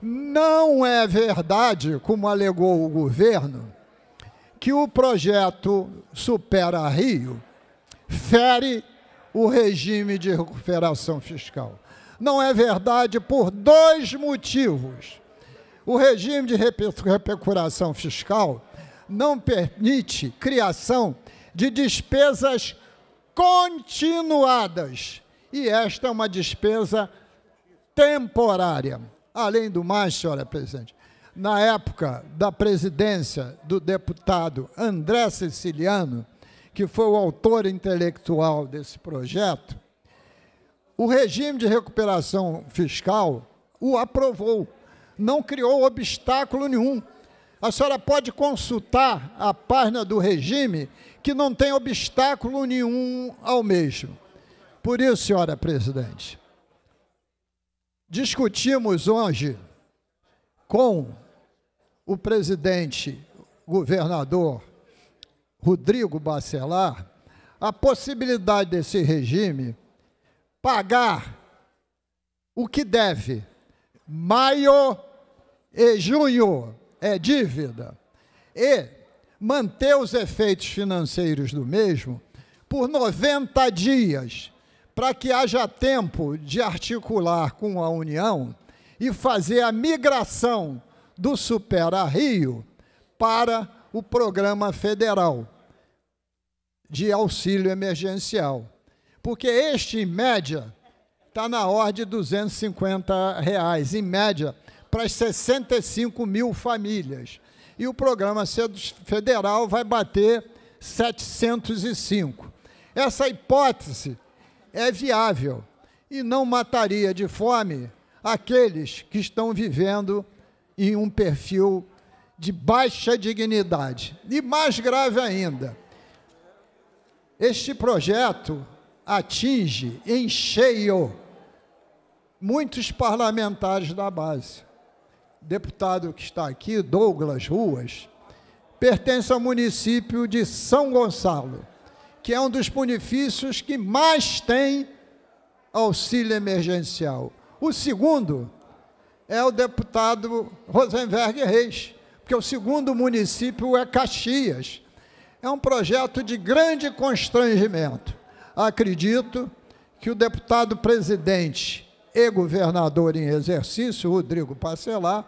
não é verdade, como alegou o governo, que o projeto Supera Rio fere o regime de recuperação fiscal. Não é verdade por dois motivos. O regime de recuperação fiscal não permite criação de despesas continuadas. E esta é uma despesa temporária. Além do mais, senhora presidente, na época da presidência do deputado André Siciliano, que foi o autor intelectual desse projeto, o regime de recuperação fiscal o aprovou, não criou obstáculo nenhum. A senhora pode consultar a página do regime que não tem obstáculo nenhum ao mesmo. Por isso, senhora presidente, discutimos hoje com o presidente governador Rodrigo Bacelar a possibilidade desse regime pagar o que deve. Maio e junho é dívida. E manter os efeitos financeiros do mesmo por 90 dias para que haja tempo de articular com a União e fazer a migração do Supera Rio para o programa federal de auxílio emergencial. Porque este, em média, está na ordem de 250 reais, em média, para as 65 mil famílias. E o programa federal vai bater 705. Essa hipótese é viável e não mataria de fome aqueles que estão vivendo em um perfil de baixa dignidade. E mais grave ainda, este projeto atinge em cheio muitos parlamentares da base. Deputado que está aqui, Douglas Ruas, pertence ao município de São Gonçalo, que é um dos municípios que mais tem auxílio emergencial. O segundo é o deputado Rosenberg Reis, porque o segundo município é Caxias. É um projeto de grande constrangimento. Acredito que o deputado presidente e governador em exercício, Rodrigo Parcelar,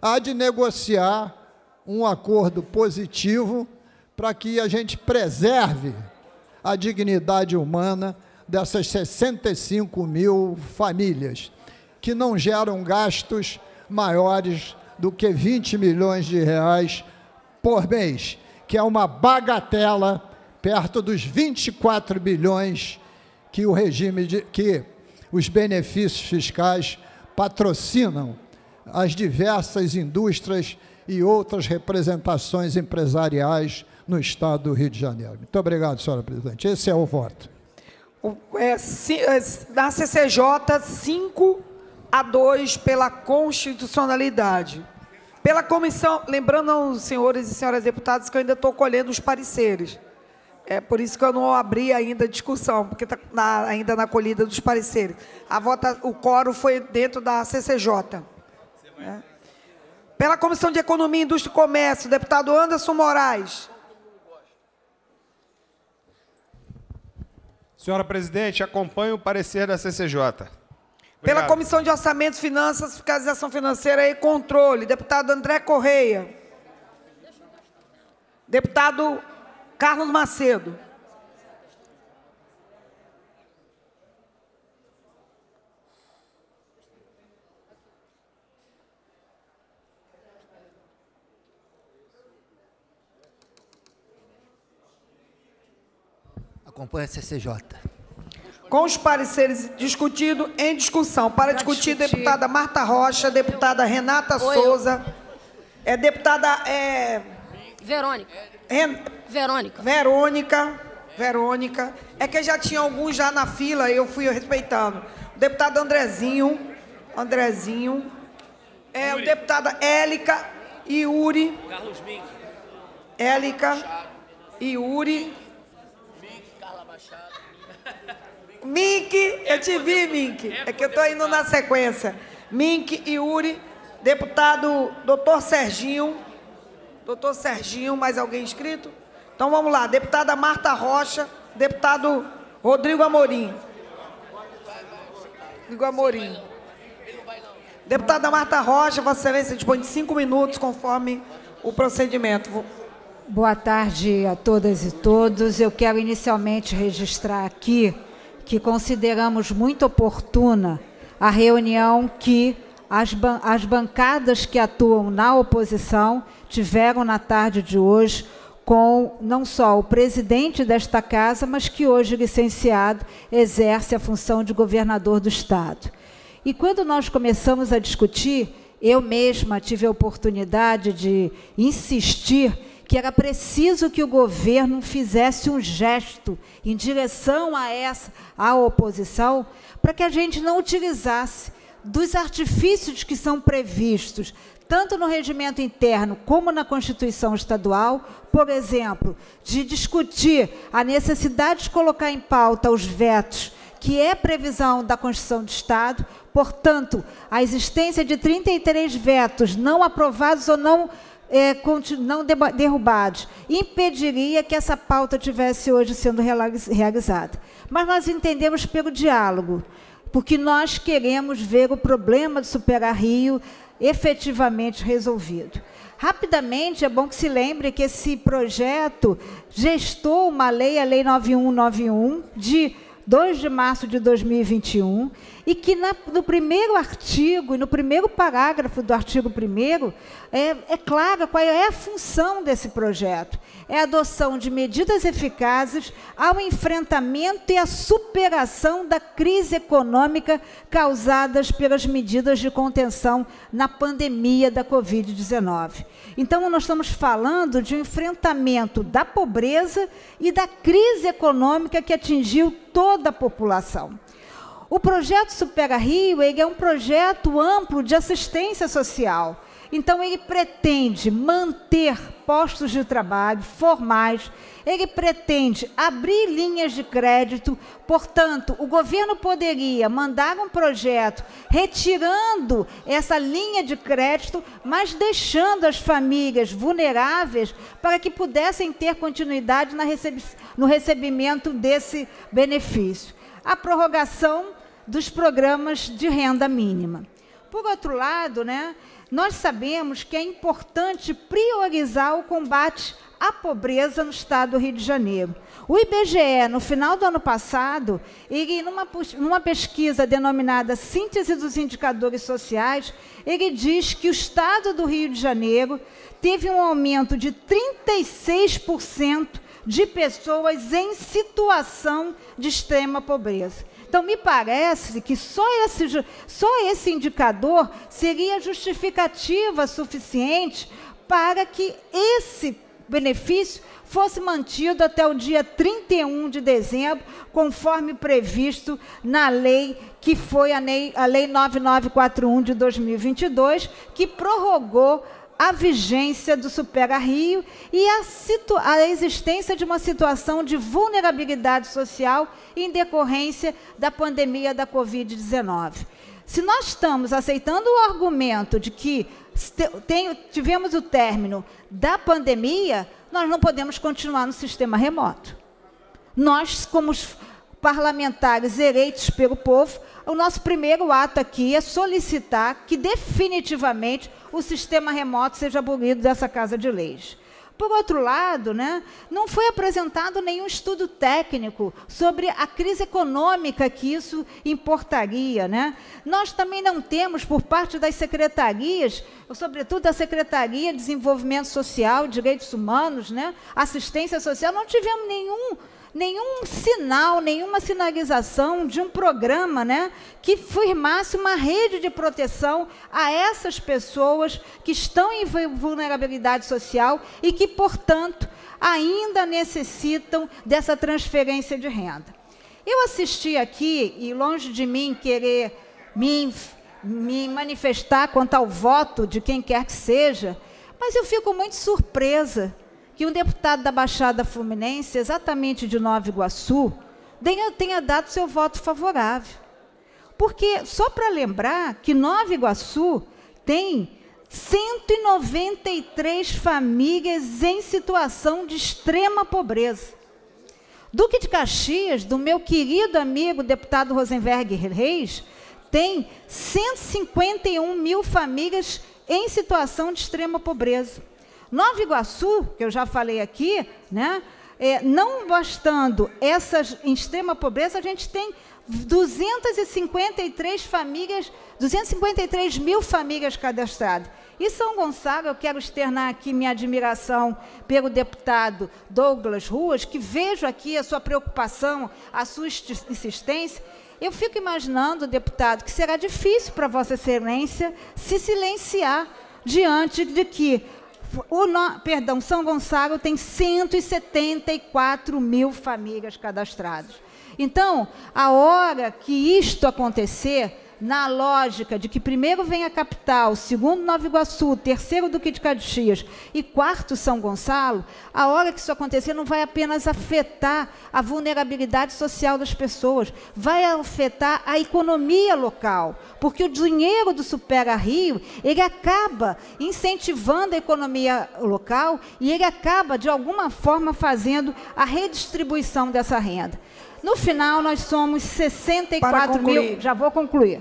há de negociar um acordo positivo para que a gente preserve a dignidade humana dessas 65 mil famílias, que não geram gastos maiores do que 20 milhões de reais por mês, que é uma bagatela perto dos 24 bilhões que o regime de, que os benefícios fiscais patrocinam as diversas indústrias e outras representações empresariais no estado do Rio de Janeiro. Muito obrigado, senhora presidente. Esse é o voto. É, é, na CCJ, 5 a 2 pela constitucionalidade. Pela comissão, lembrando aos senhores e senhoras deputados que eu ainda estou colhendo os pareceres. É por isso que eu não abri ainda a discussão, porque está ainda na colhida dos pareceres. A vota, o coro foi dentro da CCJ. É. Pela Comissão de Economia, Indústria e Comércio, deputado Anderson Moraes. Senhora presidente, acompanho o parecer da CCJ. Obrigado. Pela Comissão de Orçamento, Finanças, Fiscalização Financeira e Controle, deputado André Correia. Deputado Carlos Macedo. Acompanha a CCJ. Com os pareceres discutido em discussão. Para discutir, discutir, deputada Marta Rocha, deputada Renata Oi, Souza, é deputada é, Verônica. Ren, Verônica. Verônica. Verônica. É que já tinha alguns já na fila e eu fui respeitando. O deputado Andrezinho. Andrezinho. É, o deputada Élica Yuri. Carlos Mink. Élica Yuri. Mink, eu te vi, Mink. É que eu estou indo na sequência. Mink, Yuri, deputado doutor Serginho. Doutor Serginho, mais alguém inscrito? Então vamos lá. Deputada Marta Rocha, deputado Rodrigo Amorim. Rodrigo Amorim. Deputada Marta Rocha, Vossa Excelência dispõe de cinco minutos, conforme o procedimento. Boa tarde a todas e todos. Eu quero inicialmente registrar aqui que consideramos muito oportuna a reunião que as, ban as bancadas que atuam na oposição tiveram na tarde de hoje com não só o presidente desta casa, mas que hoje, licenciado, exerce a função de governador do Estado. E quando nós começamos a discutir, eu mesma tive a oportunidade de insistir que era preciso que o governo fizesse um gesto em direção a essa a oposição, para que a gente não utilizasse dos artifícios que são previstos tanto no regimento interno como na Constituição Estadual, por exemplo, de discutir a necessidade de colocar em pauta os vetos, que é previsão da Constituição do Estado, portanto, a existência de 33 vetos não aprovados ou não é, não derrubados, impediria que essa pauta tivesse hoje sendo realizada. Mas nós entendemos pelo diálogo, porque nós queremos ver o problema do Superar Rio efetivamente resolvido. Rapidamente, é bom que se lembre que esse projeto gestou uma lei, a Lei 9191, de 2 de março de 2021, e que na, no primeiro artigo e no primeiro parágrafo do artigo 1 é, é clara qual é a função desse projeto. É a adoção de medidas eficazes ao enfrentamento e à superação da crise econômica causadas pelas medidas de contenção na pandemia da Covid-19. Então, nós estamos falando de um enfrentamento da pobreza e da crise econômica que atingiu toda a população. O projeto Supera Rio é um projeto amplo de assistência social. Então, ele pretende manter postos de trabalho formais, ele pretende abrir linhas de crédito, portanto, o governo poderia mandar um projeto retirando essa linha de crédito, mas deixando as famílias vulneráveis para que pudessem ter continuidade no recebimento desse benefício. A prorrogação dos programas de renda mínima. Por outro lado, né, nós sabemos que é importante priorizar o combate à pobreza no estado do Rio de Janeiro. O IBGE, no final do ano passado, ele, numa, numa pesquisa denominada Síntese dos Indicadores Sociais, ele diz que o estado do Rio de Janeiro teve um aumento de 36% de pessoas em situação de extrema pobreza. Então, me parece que só esse, só esse indicador seria justificativa suficiente para que esse benefício fosse mantido até o dia 31 de dezembro, conforme previsto na lei que foi a lei, a lei 9941 de 2022, que prorrogou a vigência do Supera Rio e a, a, existência de uma situação de vulnerabilidade social em decorrência da pandemia da Covid-19. Se nós estamos aceitando o argumento de que tem, tivemos o término da pandemia, nós não podemos continuar no sistema remoto. Nós, como parlamentares eleitos pelo povo, o nosso primeiro ato aqui é solicitar que definitivamente o sistema remoto seja abolido dessa Casa de Leis. Por outro lado, né, não foi apresentado nenhum estudo técnico sobre a crise econômica que isso importaria. Né? Nós também não temos, por parte das secretarias, sobretudo da Secretaria de Desenvolvimento Social, Direitos Humanos, né, Assistência Social, não tivemos nenhum nenhum sinal, nenhuma sinalização de um programa né, que firmasse uma rede de proteção a essas pessoas que estão em vulnerabilidade social e que, portanto, ainda necessitam dessa transferência de renda. Eu assisti aqui, e longe de mim querer me, me manifestar quanto ao voto de quem quer que seja, mas eu fico muito surpresa que um deputado da Baixada Fluminense, exatamente de Nova Iguaçu, tenha, dado seu voto favorável. Porque, só para lembrar, que Nova Iguaçu tem 193 famílias em situação de extrema pobreza. Duque de Caxias, do meu querido amigo deputado Rosenberg Reis, tem 151 mil famílias em situação de extrema pobreza. Nova Iguaçu, que eu já falei aqui, né, é, não bastando essas em extrema pobreza, a gente tem 253 famílias, 253 mil famílias cadastradas. E São Gonçalo, eu quero externar aqui minha admiração pelo deputado Douglas Ruas, que vejo aqui a sua preocupação, a sua insistência. Eu fico imaginando, deputado, que será difícil para Vossa Excelência se silenciar diante de que o no, perdão, São Gonçalo tem 174 mil famílias cadastradas. Então, a hora que isto acontecer, na lógica de que primeiro vem a capital, segundo Nova Iguaçu, terceiro Duque de Caxias e quarto São Gonçalo, a hora que isso acontecer não vai apenas afetar a vulnerabilidade social das pessoas, vai afetar a economia local, porque o dinheiro do Supera Rio, ele acaba incentivando a economia local e ele acaba, de alguma forma, fazendo a redistribuição dessa renda. No final, nós somos 64 mil. Já vou concluir.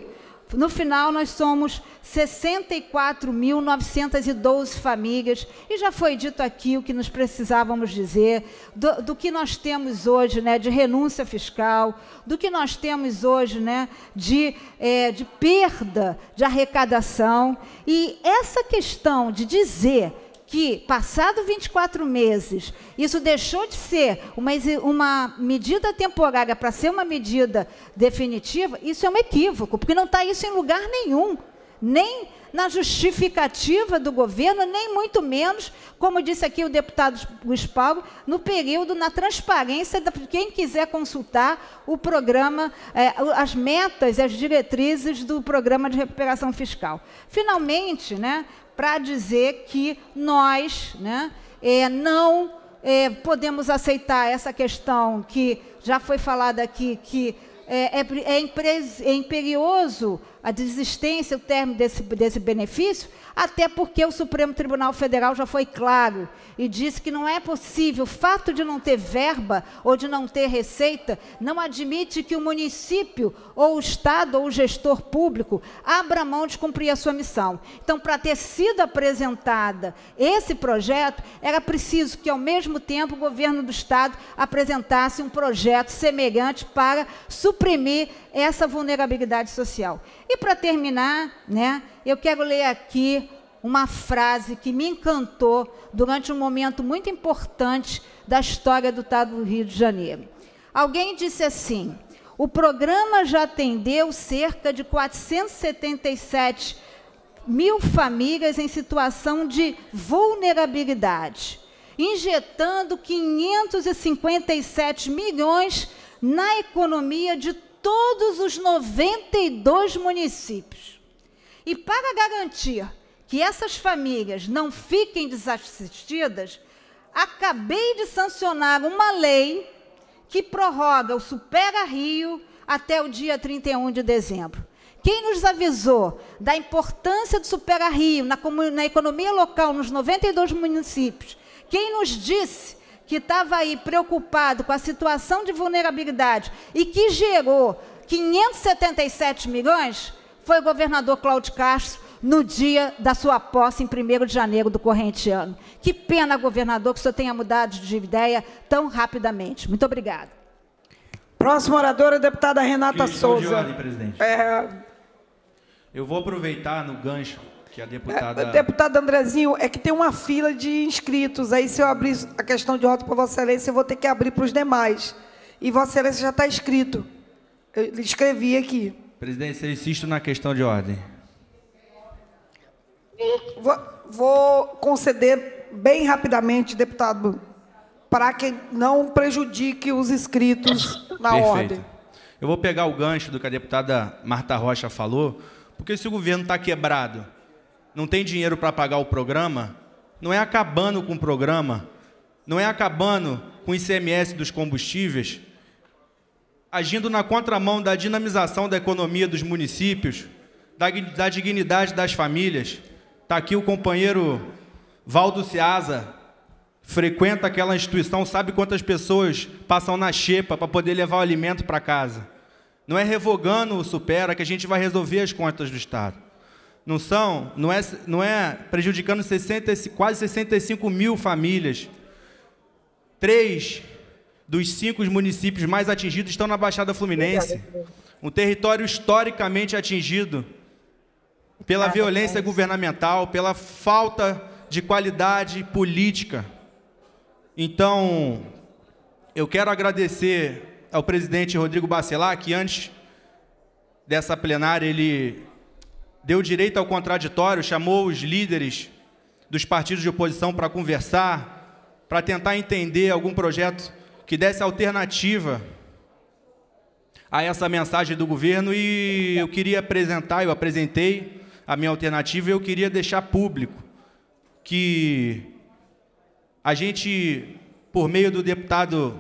No final, nós somos 64.912 famílias, e já foi dito aqui o que nos precisávamos dizer, do, do, que nós temos hoje né, de renúncia fiscal, do que nós temos hoje né, de, é, de perda de arrecadação. E essa questão de dizer que, passado 24 meses, isso deixou de ser uma, uma medida temporária para ser uma medida definitiva, isso é um equívoco, porque não está isso em lugar nenhum. nem na justificativa do governo, nem muito menos, como disse aqui o deputado Luiz Paulo, no período, na transparência, de quem quiser consultar o programa, é, as metas as diretrizes do programa de recuperação fiscal. Finalmente, né, para dizer que nós né, é, não é, podemos aceitar essa questão que já foi falada aqui, que é, é, é, imperioso a desistência, o término desse, desse benefício, até porque o Supremo Tribunal Federal já foi claro e disse que não é possível, o fato de não ter verba ou de não ter receita, não admite que o município ou o Estado ou o gestor público abra mão de cumprir a sua missão. Então, para ter sido apresentada esse projeto, era preciso que, ao mesmo tempo, o governo do Estado apresentasse um projeto semelhante para suprimir essa vulnerabilidade social. E para terminar, né, eu quero ler aqui uma frase que me encantou durante um momento muito importante da história do Estado do Rio de Janeiro. Alguém disse assim: o programa já atendeu cerca de 477 mil famílias em situação de vulnerabilidade, injetando 557 milhões na economia de todos os 92 municípios. E para garantir que essas famílias não fiquem desassistidas, acabei de sancionar uma lei que prorroga o Supera Rio até o dia 31 de dezembro. Quem nos avisou da importância do Supera Rio na, na economia local nos 92 municípios? Quem nos disse que estava aí preocupado com a situação de vulnerabilidade e que gerou 577 milhões foi o governador Cláudio Castro no dia da sua posse, em 1 de janeiro do corrente ano. Que pena, governador, que o senhor tenha mudado de ideia tão rapidamente. Muito obrigada. Próxima oradora, a deputada Renata Souza. De ordem, presidente. É... Eu vou aproveitar no gancho que a deputada... É, deputado Andrezinho, é que tem uma fila de inscritos. Aí, se eu abrir a questão de ordem para Vossa Excelência, eu vou ter que abrir para os demais. E Vossa Excelência já está inscrito. Eu escrevi aqui. Presidente, eu insisto na questão de ordem. Vou, vou conceder bem rapidamente, deputado, para que não prejudique os inscritos na Perfeito. ordem. Eu vou pegar o gancho do que a deputada Marta Rocha falou, porque se o governo está quebrado não tem dinheiro para pagar o programa, não é acabando com o programa, não é acabando com o ICMS dos combustíveis, agindo na contramão da dinamização da economia dos municípios, da, da dignidade das famílias. Está aqui o companheiro Valdo Seasa, frequenta aquela instituição, sabe quantas pessoas passam na xepa para poder levar o alimento para casa. Não é revogando o Supera que a gente vai resolver as contas do Estado não são, não é, não é prejudicando 60, quase 65 mil famílias. Três dos cinco municípios mais atingidos estão na Baixada Fluminense, um território historicamente atingido pela violência governamental, pela falta de qualidade política. Então, eu quero agradecer ao presidente Rodrigo Bacelar, que antes dessa plenária ele deu direito ao contraditório, chamou os líderes dos partidos de oposição para conversar, para tentar entender algum projeto que desse alternativa a essa mensagem do governo. E eu queria apresentar, eu apresentei a minha alternativa e eu queria deixar público que a gente, por meio do deputado,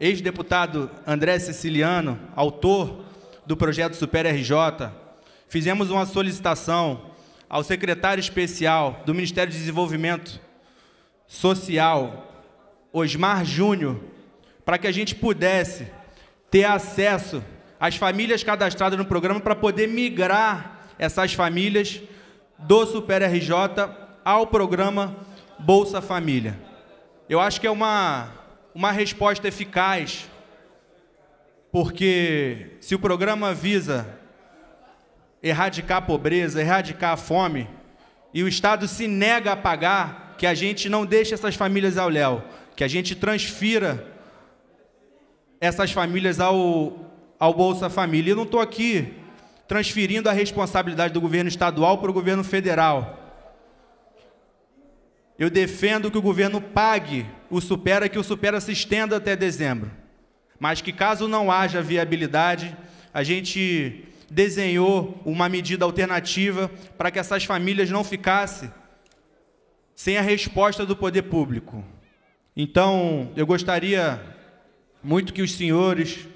ex-deputado André Siciliano, autor do projeto Super RJ, fizemos uma solicitação ao secretário especial do Ministério de Desenvolvimento Social, Osmar Júnior, para que a gente pudesse ter acesso às famílias cadastradas no programa para poder migrar essas famílias do Super RJ ao programa Bolsa Família. Eu acho que é uma, uma resposta eficaz, porque se o programa visa erradicar a pobreza, erradicar a fome, e o Estado se nega a pagar, que a gente não deixe essas famílias ao léu, que a gente transfira essas famílias ao, ao Bolsa Família. Eu não estou aqui transferindo a responsabilidade do governo estadual para o governo federal. Eu defendo que o governo pague o Supera, que o Supera se estenda até dezembro. Mas que caso não haja viabilidade, a gente desenhou uma medida alternativa para que essas famílias não ficassem sem a resposta do poder público. Então, eu gostaria muito que os senhores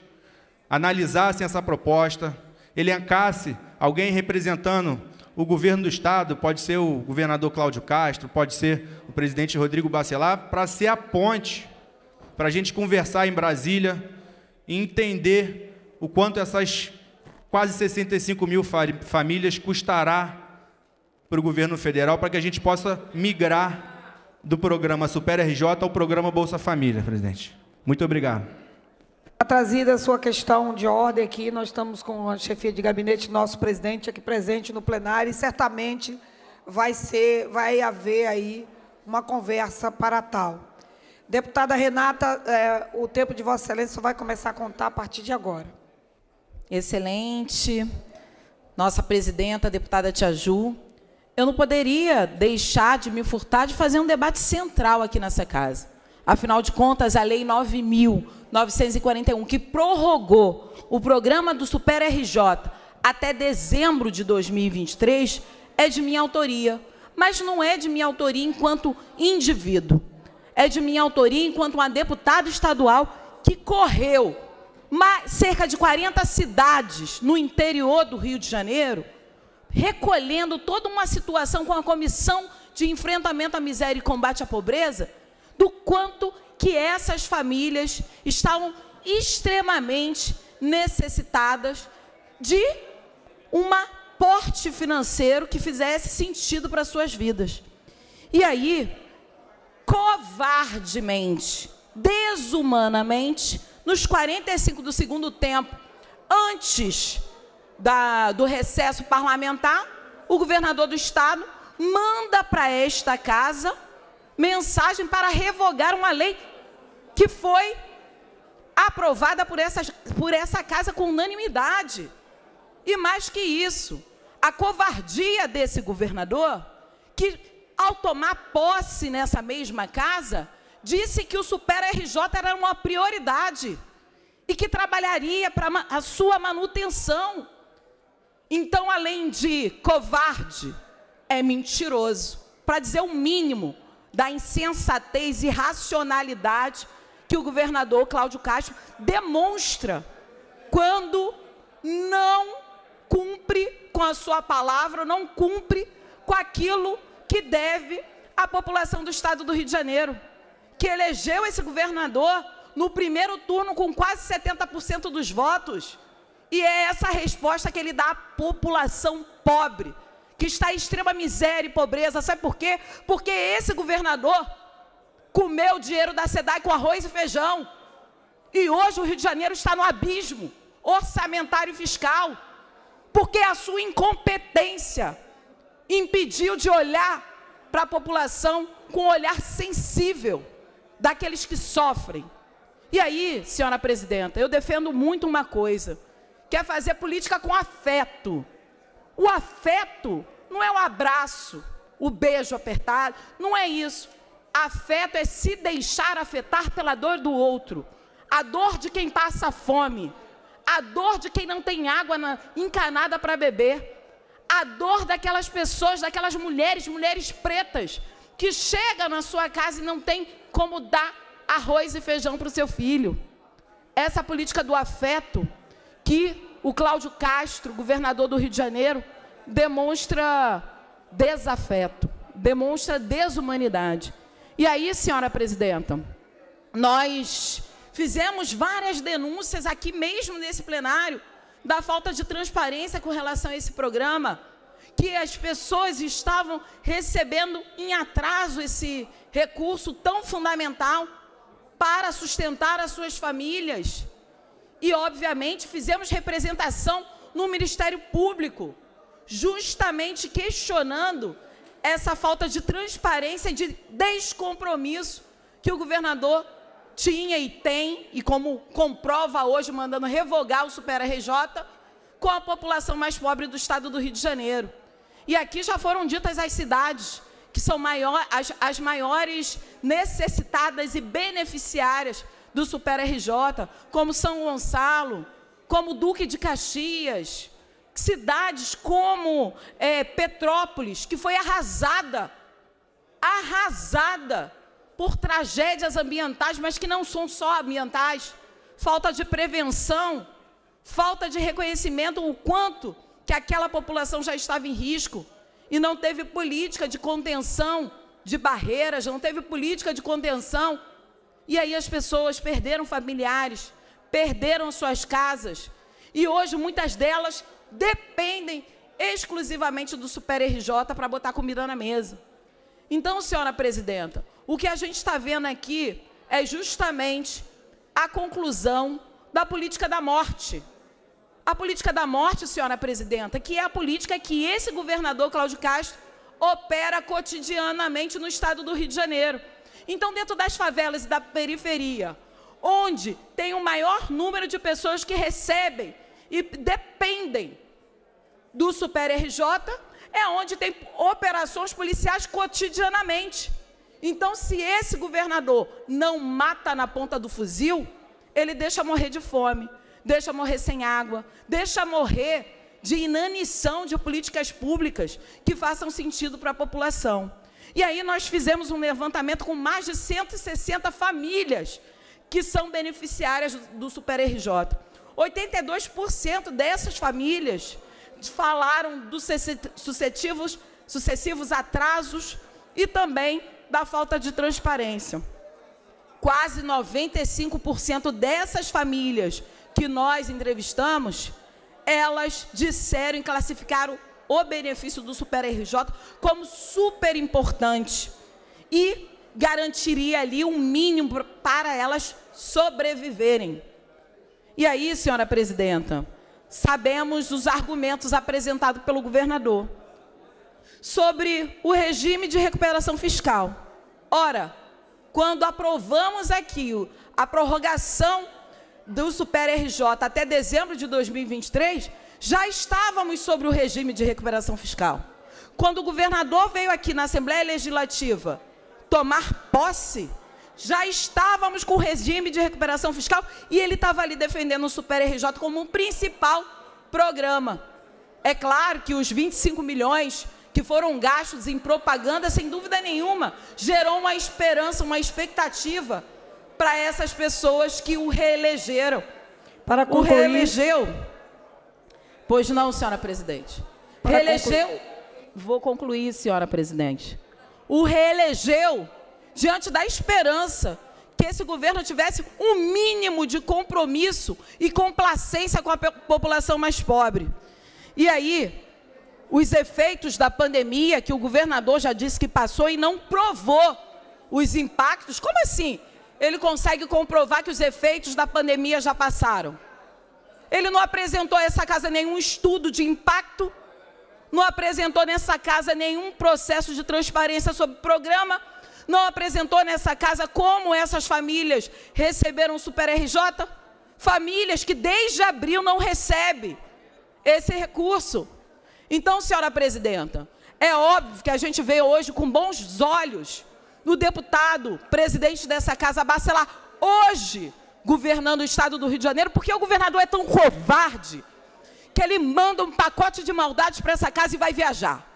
analisassem essa proposta, elencasse alguém representando o governo do Estado, pode ser o governador Cláudio Castro, pode ser o presidente Rodrigo Bacelar, para ser a ponte, para a gente conversar em Brasília e entender o quanto essas quase 65 mil famílias custará para o governo federal para que a gente possa migrar do programa Super RJ ao programa Bolsa Família, presidente. Muito obrigado. Está trazida a sua questão de ordem aqui, nós estamos com a chefia de gabinete, nosso presidente aqui presente no plenário, e certamente vai ser, vai haver aí uma conversa para tal. Deputada Renata, é, o tempo de Vossa Excelência vai começar a contar a partir de agora. Excelente. Nossa presidenta, deputada Tia Ju, eu não poderia deixar de me furtar de fazer um debate central aqui nessa casa. Afinal de contas, a Lei 9.941, que prorrogou o programa do Super RJ até dezembro de 2023, é de minha autoria. Mas não é de minha autoria enquanto indivíduo. É de minha autoria enquanto uma deputada estadual que correu cerca de 40 cidades no interior do Rio de Janeiro recolhendo toda uma situação com a Comissão de Enfrentamento à Miséria e Combate à Pobreza, do quanto que essas famílias estavam extremamente necessitadas de um aporte financeiro que fizesse sentido para suas vidas. E aí, covardemente, desumanamente, nos 45 do segundo tempo, antes da, do recesso parlamentar, o governador do estado manda para esta casa mensagem para revogar uma lei que foi aprovada por essa, por essa casa com unanimidade. E mais que isso, a covardia desse governador, que ao tomar posse nessa mesma casa, disse que o Super RJ era uma prioridade e que trabalharia para a sua manutenção. Então, além de covarde, é mentiroso, para dizer o mínimo da insensatez e racionalidade que o governador Cláudio Castro demonstra quando não cumpre com a sua palavra, não cumpre com aquilo que deve à população do estado do Rio de Janeiro, que elegeu esse governador no primeiro turno com quase 70% dos votos e é essa a resposta que ele dá à população pobre, que está em extrema miséria e pobreza. Sabe por quê? Porque esse governador comeu o dinheiro da SEDAI com arroz e feijão. E hoje o Rio de Janeiro está no abismo orçamentário e fiscal. Porque a sua incompetência impediu de olhar para a população com um olhar sensível daqueles que sofrem. E aí, senhora presidenta, eu defendo muito uma coisa quer fazer política com afeto. O afeto não é o abraço, o beijo apertado, não é isso. Afeto é se deixar afetar pela dor do outro, a dor de quem passa fome, a dor de quem não tem água na, encanada para beber, a dor daquelas pessoas, daquelas mulheres, mulheres pretas, que chegam na sua casa e não tem como dar arroz e feijão para o seu filho. Essa política do afeto que o Cláudio Castro, governador do Rio de Janeiro, demonstra desafeto, demonstra desumanidade. E aí, senhora presidenta, nós fizemos várias denúncias aqui mesmo nesse plenário da falta de transparência com relação a esse programa, que as pessoas estavam recebendo em atraso esse recurso tão fundamental para sustentar as suas famílias e, obviamente, fizemos representação no Ministério Público, justamente questionando essa falta de transparência e de descompromisso que o governador tinha e tem, e como comprova hoje, mandando revogar o Super RJ, com a população mais pobre do estado do Rio de Janeiro. E aqui já foram ditas as cidades que são maior, as, as maiores necessitadas e beneficiárias do Super RJ, como São Gonçalo, como Duque de Caxias, cidades como é, Petrópolis, que foi arrasada, arrasada por tragédias ambientais, mas que não são só ambientais, falta de prevenção, falta de reconhecimento o quanto que aquela população já estava em risco e não teve política de contenção de barreiras, não teve política de contenção. E aí as pessoas perderam familiares, perderam suas casas. E hoje muitas delas dependem exclusivamente do Super RJ para botar comida na mesa. Então, senhora presidenta, o que a gente está vendo aqui é justamente a conclusão da política da morte. A política da morte, senhora presidenta, que é a política que esse governador Cláudio Castro opera cotidianamente no estado do Rio de Janeiro. Então, dentro das favelas e da periferia, onde tem o maior número de pessoas que recebem e dependem do Super RJ, é onde tem operações policiais cotidianamente. Então, se esse governador não mata na ponta do fuzil, ele deixa morrer de fome, deixa morrer sem água, deixa morrer de inanição de políticas públicas que façam sentido para a população. E aí nós fizemos um levantamento com mais de 160 famílias que são beneficiárias do Super RJ. 82% dessas famílias falaram dos sucessivos, sucessivos atrasos e também da falta de transparência. Quase 95% dessas famílias que nós entrevistamos, elas disseram e classificaram o benefício do Super RJ como super importante e garantiria ali um mínimo para elas sobreviverem. E aí, senhora presidenta, sabemos os argumentos apresentados pelo governador sobre o regime de recuperação fiscal. Ora, quando aprovamos aqui a prorrogação do Super RJ até dezembro de 2023, já estávamos sobre o regime de recuperação fiscal. Quando o governador veio aqui na Assembleia Legislativa tomar posse, já estávamos com o regime de recuperação fiscal e ele estava ali defendendo o Super RJ como um principal programa. É claro que os 25 milhões que foram gastos em propaganda, sem dúvida nenhuma, gerou uma esperança, uma expectativa para essas pessoas que o reelegeram. Para concluir... O reelegeu. Pois não, senhora presidente. Para reelegeu. Concluir... Vou concluir, senhora presidente. O reelegeu diante da esperança que esse governo tivesse um mínimo de compromisso e complacência com a população mais pobre. E aí, os efeitos da pandemia, que o governador já disse que passou e não provou os impactos, como assim? Ele consegue comprovar que os efeitos da pandemia já passaram? Ele não apresentou a essa casa nenhum estudo de impacto, não apresentou nessa casa nenhum processo de transparência sobre o programa, não apresentou nessa casa como essas famílias receberam o Super RJ? Famílias que desde abril não recebem esse recurso. Então, senhora presidenta, é óbvio que a gente vê hoje com bons olhos o deputado, presidente dessa casa, Bacelar, hoje governando o estado do Rio de Janeiro, porque o governador é tão covarde que ele manda um pacote de maldades para essa casa e vai viajar.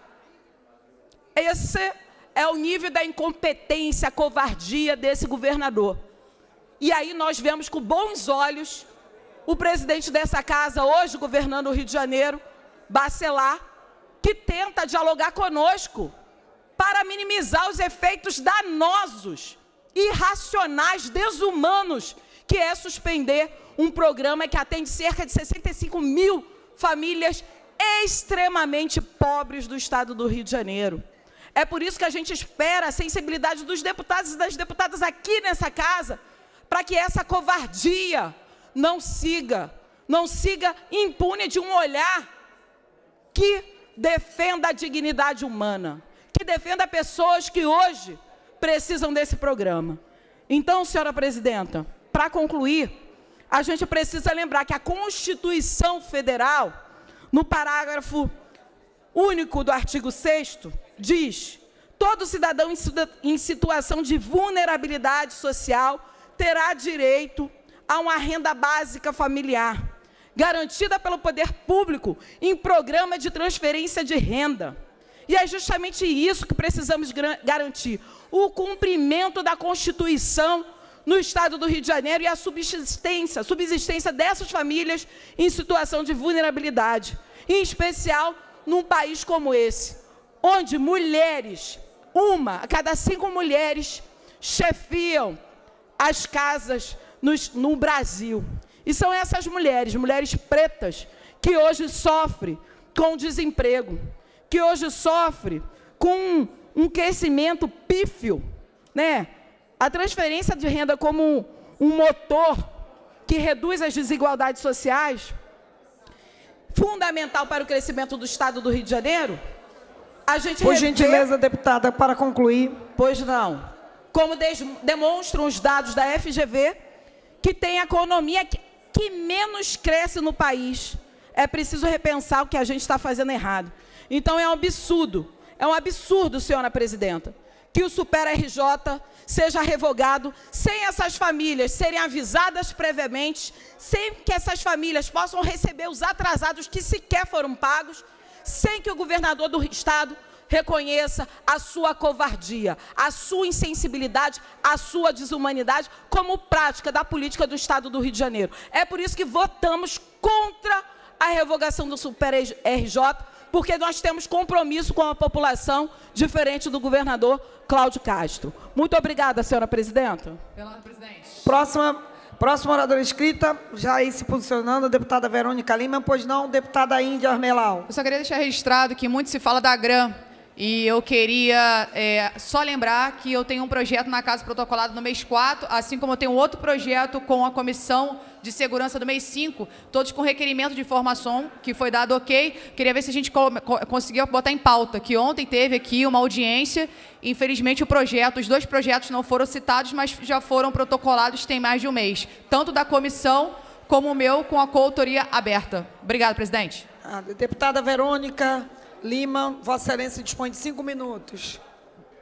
Esse é o nível da incompetência, covardia desse governador. E aí nós vemos com bons olhos o presidente dessa casa, hoje governando o Rio de Janeiro, Bacelar, que tenta dialogar conosco para minimizar os efeitos danosos, irracionais, desumanos, que é suspender um programa que atende cerca de 65 mil famílias extremamente pobres do estado do Rio de Janeiro. É por isso que a gente espera a sensibilidade dos deputados e das deputadas aqui nessa casa, para que essa covardia não siga, não siga impune de um olhar que defenda a dignidade humana, defenda pessoas que hoje precisam desse programa. Então, senhora presidenta, para concluir, a gente precisa lembrar que a Constituição Federal, no parágrafo único do artigo 6 diz: todo cidadão em situação de vulnerabilidade social terá direito a uma renda básica familiar, garantida pelo poder público em programa de transferência de renda. E é justamente isso que precisamos garantir: o cumprimento da Constituição no estado do Rio de Janeiro e a subsistência, subsistência dessas famílias em situação de vulnerabilidade, em especial num país como esse, onde mulheres, uma a cada cinco mulheres, chefiam as casas no, no Brasil. E são essas mulheres, mulheres pretas, que hoje sofrem com desemprego, que hoje sofrem com um crescimento pífio, né? A transferência de renda como um, motor que reduz as desigualdades sociais, fundamental para o crescimento do Estado do Rio de Janeiro, a gente Por gentileza, deputada, para concluir. Pois não. Como demonstram os dados da FGV, que tem a economia que, que menos cresce no país. É preciso repensar o que a gente está fazendo errado. Então é um absurdo, é um absurdo, senhora presidenta, que o Super RJ seja revogado sem essas famílias serem avisadas previamente, sem que essas famílias possam receber os atrasados que sequer foram pagos, sem que o governador do estado reconheça a sua covardia, a sua insensibilidade, a sua desumanidade como prática da política do Estado do Rio de Janeiro. É por isso que votamos contra a revogação do Super RJ, porque nós temos compromisso com a população, diferente do governador Cláudio Castro. Muito obrigada, senhora presidenta. Pela presidente. Próxima, próxima oradora escrita, já aí se posicionando, a deputada Verônica Lima, pois não, deputada Índia Armelau. Eu só queria deixar registrado que muito se fala da GRAM, e eu queria é, só lembrar que eu tenho um projeto na Casa Protocolado no mês 4, assim como eu tenho outro projeto com a Comissão de Segurança do mês 5, todos com requerimento de informação, que foi dado ok. Queria ver se a gente co conseguia botar em pauta, que ontem teve aqui uma audiência, infelizmente o projeto, os dois projetos não foram citados, mas já foram protocolados tem mais de um mês, tanto da comissão como o meu, com a coautoria aberta. Obrigada, presidente. Ah, deputada Verônica Lima, Vossa Excelência dispõe de cinco minutos.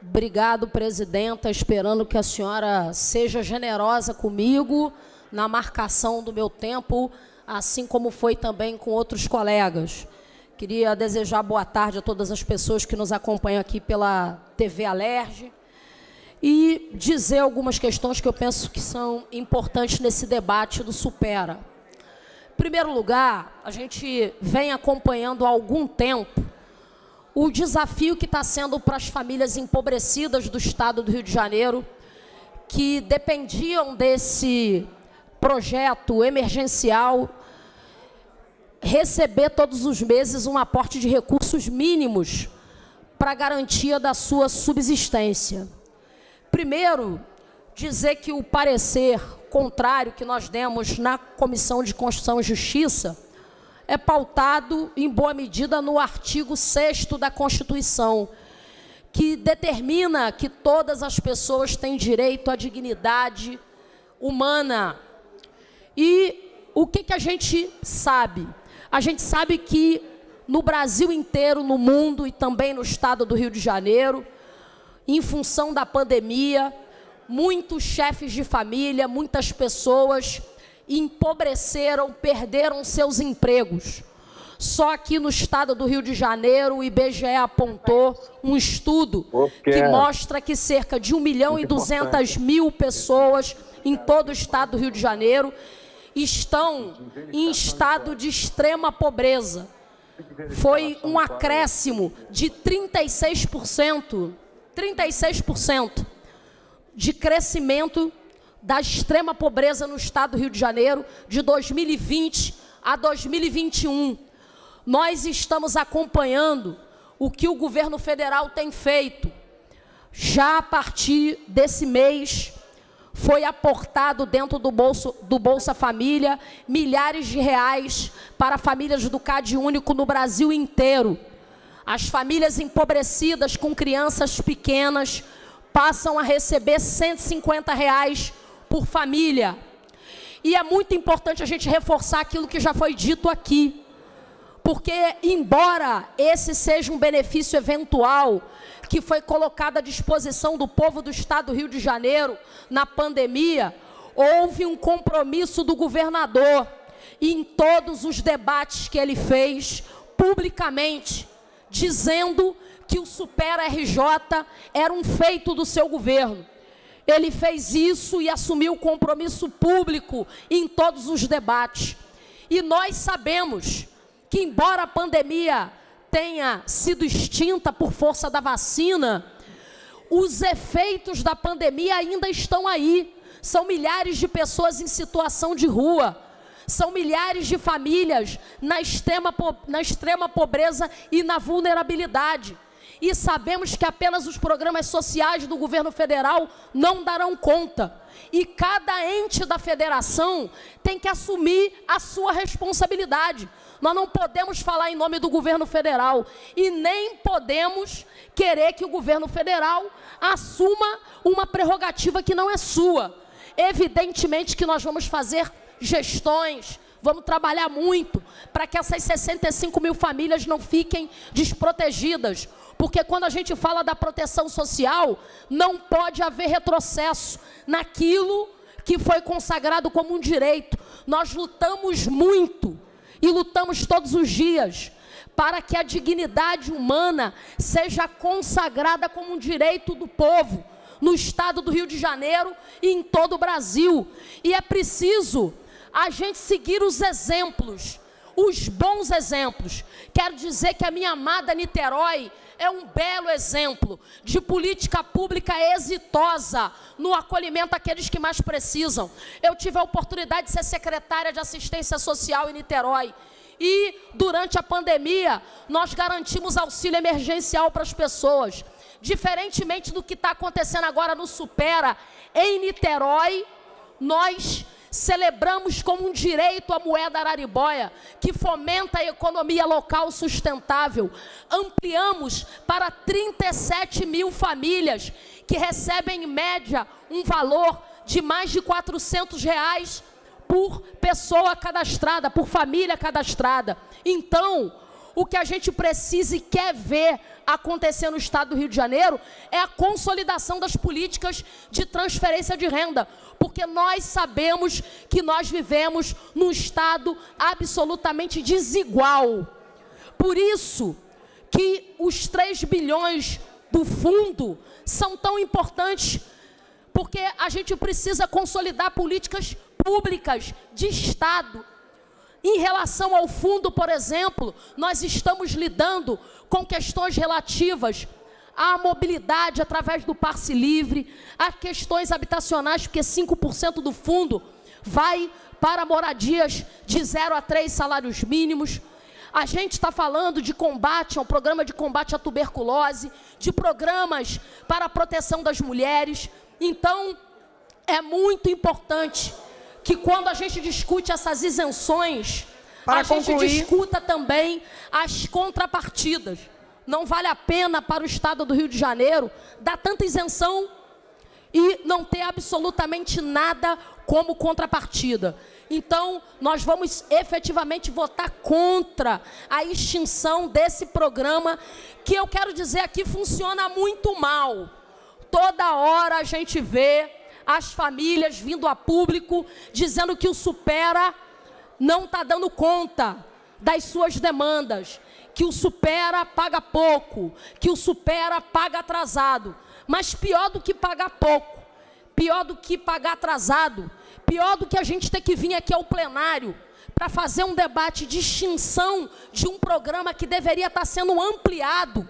Obrigado, presidenta. Esperando que a senhora seja generosa comigo na marcação do meu tempo, assim como foi também com outros colegas. Queria desejar boa tarde a todas as pessoas que nos acompanham aqui pela TV Alerge e dizer algumas questões que eu penso que são importantes nesse debate do Supera. Em primeiro lugar, a gente vem acompanhando há algum tempo o desafio que está sendo para as famílias empobrecidas do estado do Rio de Janeiro, que dependiam desse projeto emergencial, receber todos os meses um aporte de recursos mínimos para garantia da sua subsistência. Primeiro, dizer que o parecer contrário que nós demos na Comissão de Constituição e Justiça é pautado, em boa medida, no artigo 6 da Constituição, que determina que todas as pessoas têm direito à dignidade humana. E o que, que a gente sabe? A gente sabe que no Brasil inteiro, no mundo e também no estado do Rio de Janeiro, em função da pandemia, muitos chefes de família, muitas pessoas empobreceram, perderam seus empregos. Só aqui no estado do Rio de Janeiro, o IBGE apontou um estudo que mostra que cerca de 1 milhão e 200 mil pessoas em todo o estado do Rio de Janeiro estão em estado de extrema pobreza. Foi um acréscimo de 36%, 36% de crescimento da extrema pobreza no estado do Rio de Janeiro de 2020 a 2021. Nós estamos acompanhando o que o governo federal tem feito. Já a partir desse mês, foi aportado dentro do, bolso, do Bolsa Família milhares de reais para famílias do CAD Único no Brasil inteiro. As famílias empobrecidas com crianças pequenas passam a receber 150 reais por família. E é muito importante a gente reforçar aquilo que já foi dito aqui. Porque, embora esse seja um benefício eventual que foi colocado à disposição do povo do estado do Rio de Janeiro na pandemia, houve um compromisso do governador em todos os debates que ele fez publicamente, dizendo que o Super RJ era um feito do seu governo. Ele fez isso e assumiu o compromisso público em todos os debates. E nós sabemos que, embora a pandemia tenha sido extinta por força da vacina, os efeitos da pandemia ainda estão aí. São milhares de pessoas em situação de rua. São milhares de famílias na extrema, na extrema pobreza e na vulnerabilidade e sabemos que apenas os programas sociais do governo federal não darão conta. E cada ente da federação tem que assumir a sua responsabilidade. Nós não podemos falar em nome do governo federal e nem podemos querer que o governo federal assuma uma prerrogativa que não é sua. Evidentemente que nós vamos fazer gestões, vamos trabalhar muito para que essas 65 mil famílias não fiquem desprotegidas. Porque quando a gente fala da proteção social, não pode haver retrocesso naquilo que foi consagrado como um direito. Nós lutamos muito e lutamos todos os dias para que a dignidade humana seja consagrada como um direito do povo no estado do Rio de Janeiro e em todo o Brasil. E é preciso a gente seguir os exemplos, os bons exemplos. Quero dizer que a minha amada Niterói é um belo exemplo de política pública exitosa no acolhimento àqueles que mais precisam. Eu tive a oportunidade de ser secretária de assistência social em Niterói. E durante a pandemia, nós garantimos auxílio emergencial para as pessoas. Diferentemente do que está acontecendo agora no Supera, em Niterói, nós celebramos como um direito a moeda araribóia, que fomenta a economia local sustentável. Ampliamos para 37 mil famílias que recebem, em média, um valor de mais de 400 reais por pessoa cadastrada, por família cadastrada. Então, o que a gente precisa e quer ver acontecer no estado do Rio de Janeiro é a consolidação das políticas de transferência de renda porque nós sabemos que nós vivemos num estado absolutamente desigual. Por isso que os 3 bilhões do fundo são tão importantes, porque a gente precisa consolidar políticas públicas de Estado. Em relação ao fundo, por exemplo, nós estamos lidando com questões relativas à mobilidade através do passe livre, a questões habitacionais, porque 5% do fundo vai para moradias de 0 a 3 salários mínimos. A gente está falando de combate, um programa de combate à tuberculose, de programas para a proteção das mulheres. Então, é muito importante que quando a gente discute essas isenções, para a concluir... gente discuta também as contrapartidas. Não vale a pena para o estado do Rio de Janeiro dar tanta isenção e não ter absolutamente nada como contrapartida. Então, nós vamos efetivamente votar contra a extinção desse programa, que eu quero dizer aqui funciona muito mal. Toda hora a gente vê as famílias vindo a público dizendo que o Supera não está dando conta das suas demandas que o supera paga pouco, que o supera paga atrasado. Mas pior do que pagar pouco, pior do que pagar atrasado, pior do que a gente ter que vir aqui ao plenário para fazer um debate de extinção de um programa que deveria estar sendo ampliado,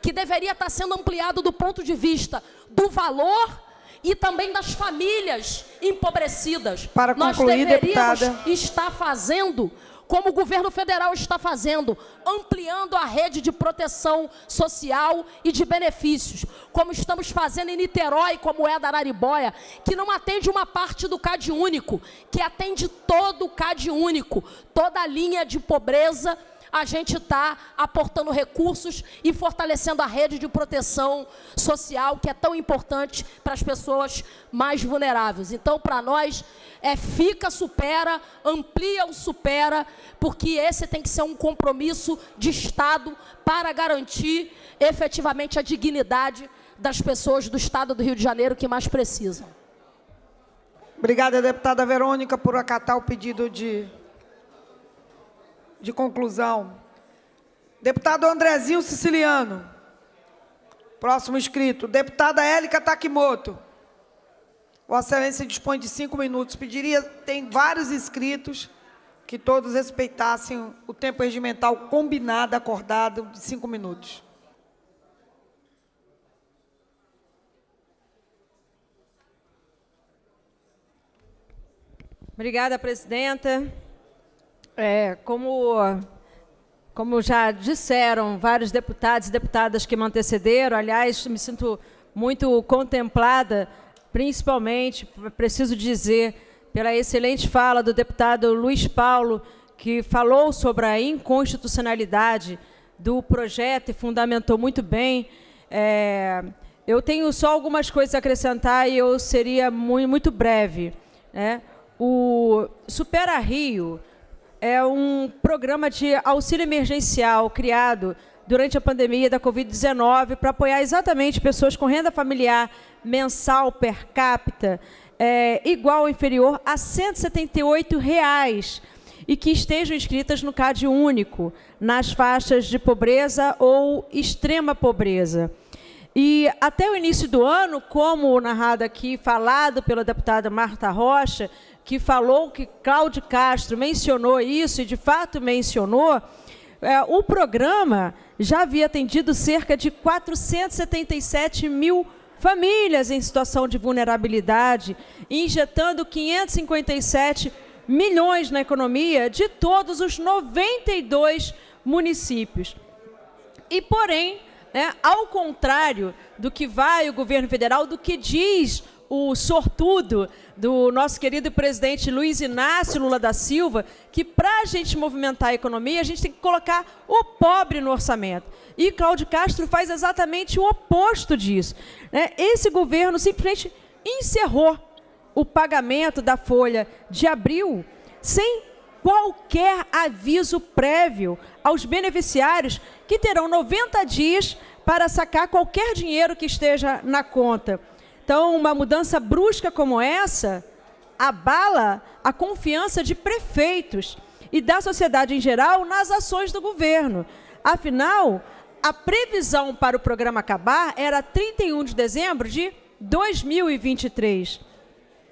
que deveria estar sendo ampliado do ponto de vista do valor e também das famílias empobrecidas. Para concluir, Nós deveríamos deputada. estar fazendo como o governo federal está fazendo, ampliando a rede de proteção social e de benefícios, como estamos fazendo em Niterói, como é da Araribóia, que não atende uma parte do CAD único, que atende todo o CAD único, toda a linha de pobreza a gente está aportando recursos e fortalecendo a rede de proteção social, que é tão importante para as pessoas mais vulneráveis. Então, para nós, é fica, supera, amplia o supera, porque esse tem que ser um compromisso de Estado para garantir efetivamente a dignidade das pessoas do Estado do Rio de Janeiro que mais precisam. Obrigada, deputada Verônica, por acatar o pedido de, de conclusão. Deputado Andrezinho Siciliano. Próximo inscrito. Deputada Élica Takimoto. Vossa Excelência dispõe de cinco minutos. Pediria, tem vários inscritos, que todos respeitassem o tempo regimental combinado, acordado, de cinco minutos. Obrigada, presidenta. É, como, como já disseram vários deputados e deputadas que me antecederam, aliás, me sinto muito contemplada, principalmente, preciso dizer, pela excelente fala do deputado Luiz Paulo, que falou sobre a inconstitucionalidade do projeto e fundamentou muito bem. É, eu tenho só algumas coisas a acrescentar e eu seria muito, muito breve. Né? O Supera Rio é um programa de auxílio emergencial criado durante a pandemia da Covid-19 para apoiar exatamente pessoas com renda familiar mensal per capita é, igual ou inferior a 178 reais, e que estejam inscritas no CAD único, nas faixas de pobreza ou extrema pobreza. E até o início do ano, como narrado aqui, falado pela deputada Marta Rocha, que falou que Cláudio Castro mencionou isso, e de fato mencionou, é, o programa já havia atendido cerca de 477 mil famílias em situação de vulnerabilidade, injetando 557 milhões na economia de todos os 92 municípios. E, porém, né, ao contrário do que vai o governo federal, do que diz o sortudo do nosso querido presidente Luiz Inácio Lula da Silva, que para a gente movimentar a economia, a gente tem que colocar o pobre no orçamento. E Cláudio Castro faz exatamente o oposto disso. Né? Esse governo simplesmente encerrou o pagamento da folha de abril sem qualquer aviso prévio aos beneficiários que terão 90 dias para sacar qualquer dinheiro que esteja na conta. Então, uma mudança brusca como essa abala a confiança de prefeitos e da sociedade em geral nas ações do governo. Afinal, a previsão para o programa acabar era 31 de dezembro de 2023.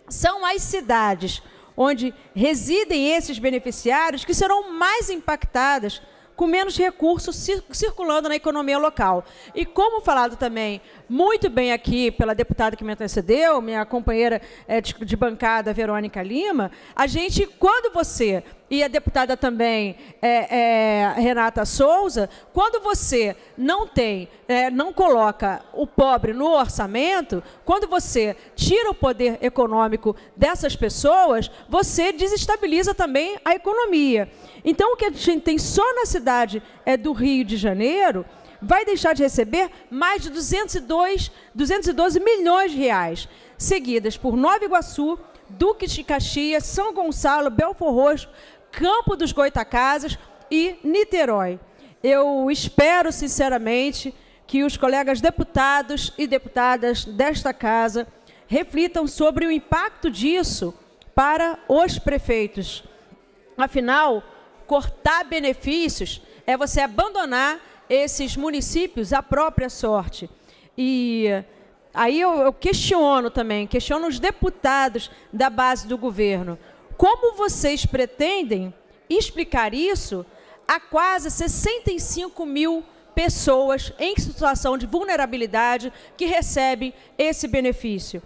São as cidades onde residem esses beneficiários que serão mais impactadas com menos recursos circulando na economia local. E como falado também muito bem aqui pela deputada que me antecedeu, minha companheira de, de bancada, Verônica Lima, a gente, quando você e a deputada também é, é, Renata Souza, quando você não tem, é, não coloca o pobre no orçamento, quando você tira o poder econômico dessas pessoas, você desestabiliza também a economia. Então, o que a gente tem só na cidade é do Rio de Janeiro vai deixar de receber mais de 202, 212 milhões de reais, seguidas por Nova Iguaçu, Duque de Caxias, São Gonçalo, Belfor Roxo, Campo dos Goitacazes e Niterói. Eu espero, sinceramente, que os colegas deputados e deputadas desta casa reflitam sobre o impacto disso para os prefeitos. Afinal, cortar benefícios é você abandonar esses municípios à própria sorte. E aí eu, eu questiono também, questiono os deputados da base do governo. Como vocês pretendem explicar isso a quase 65 mil pessoas em situação de vulnerabilidade que recebem esse benefício?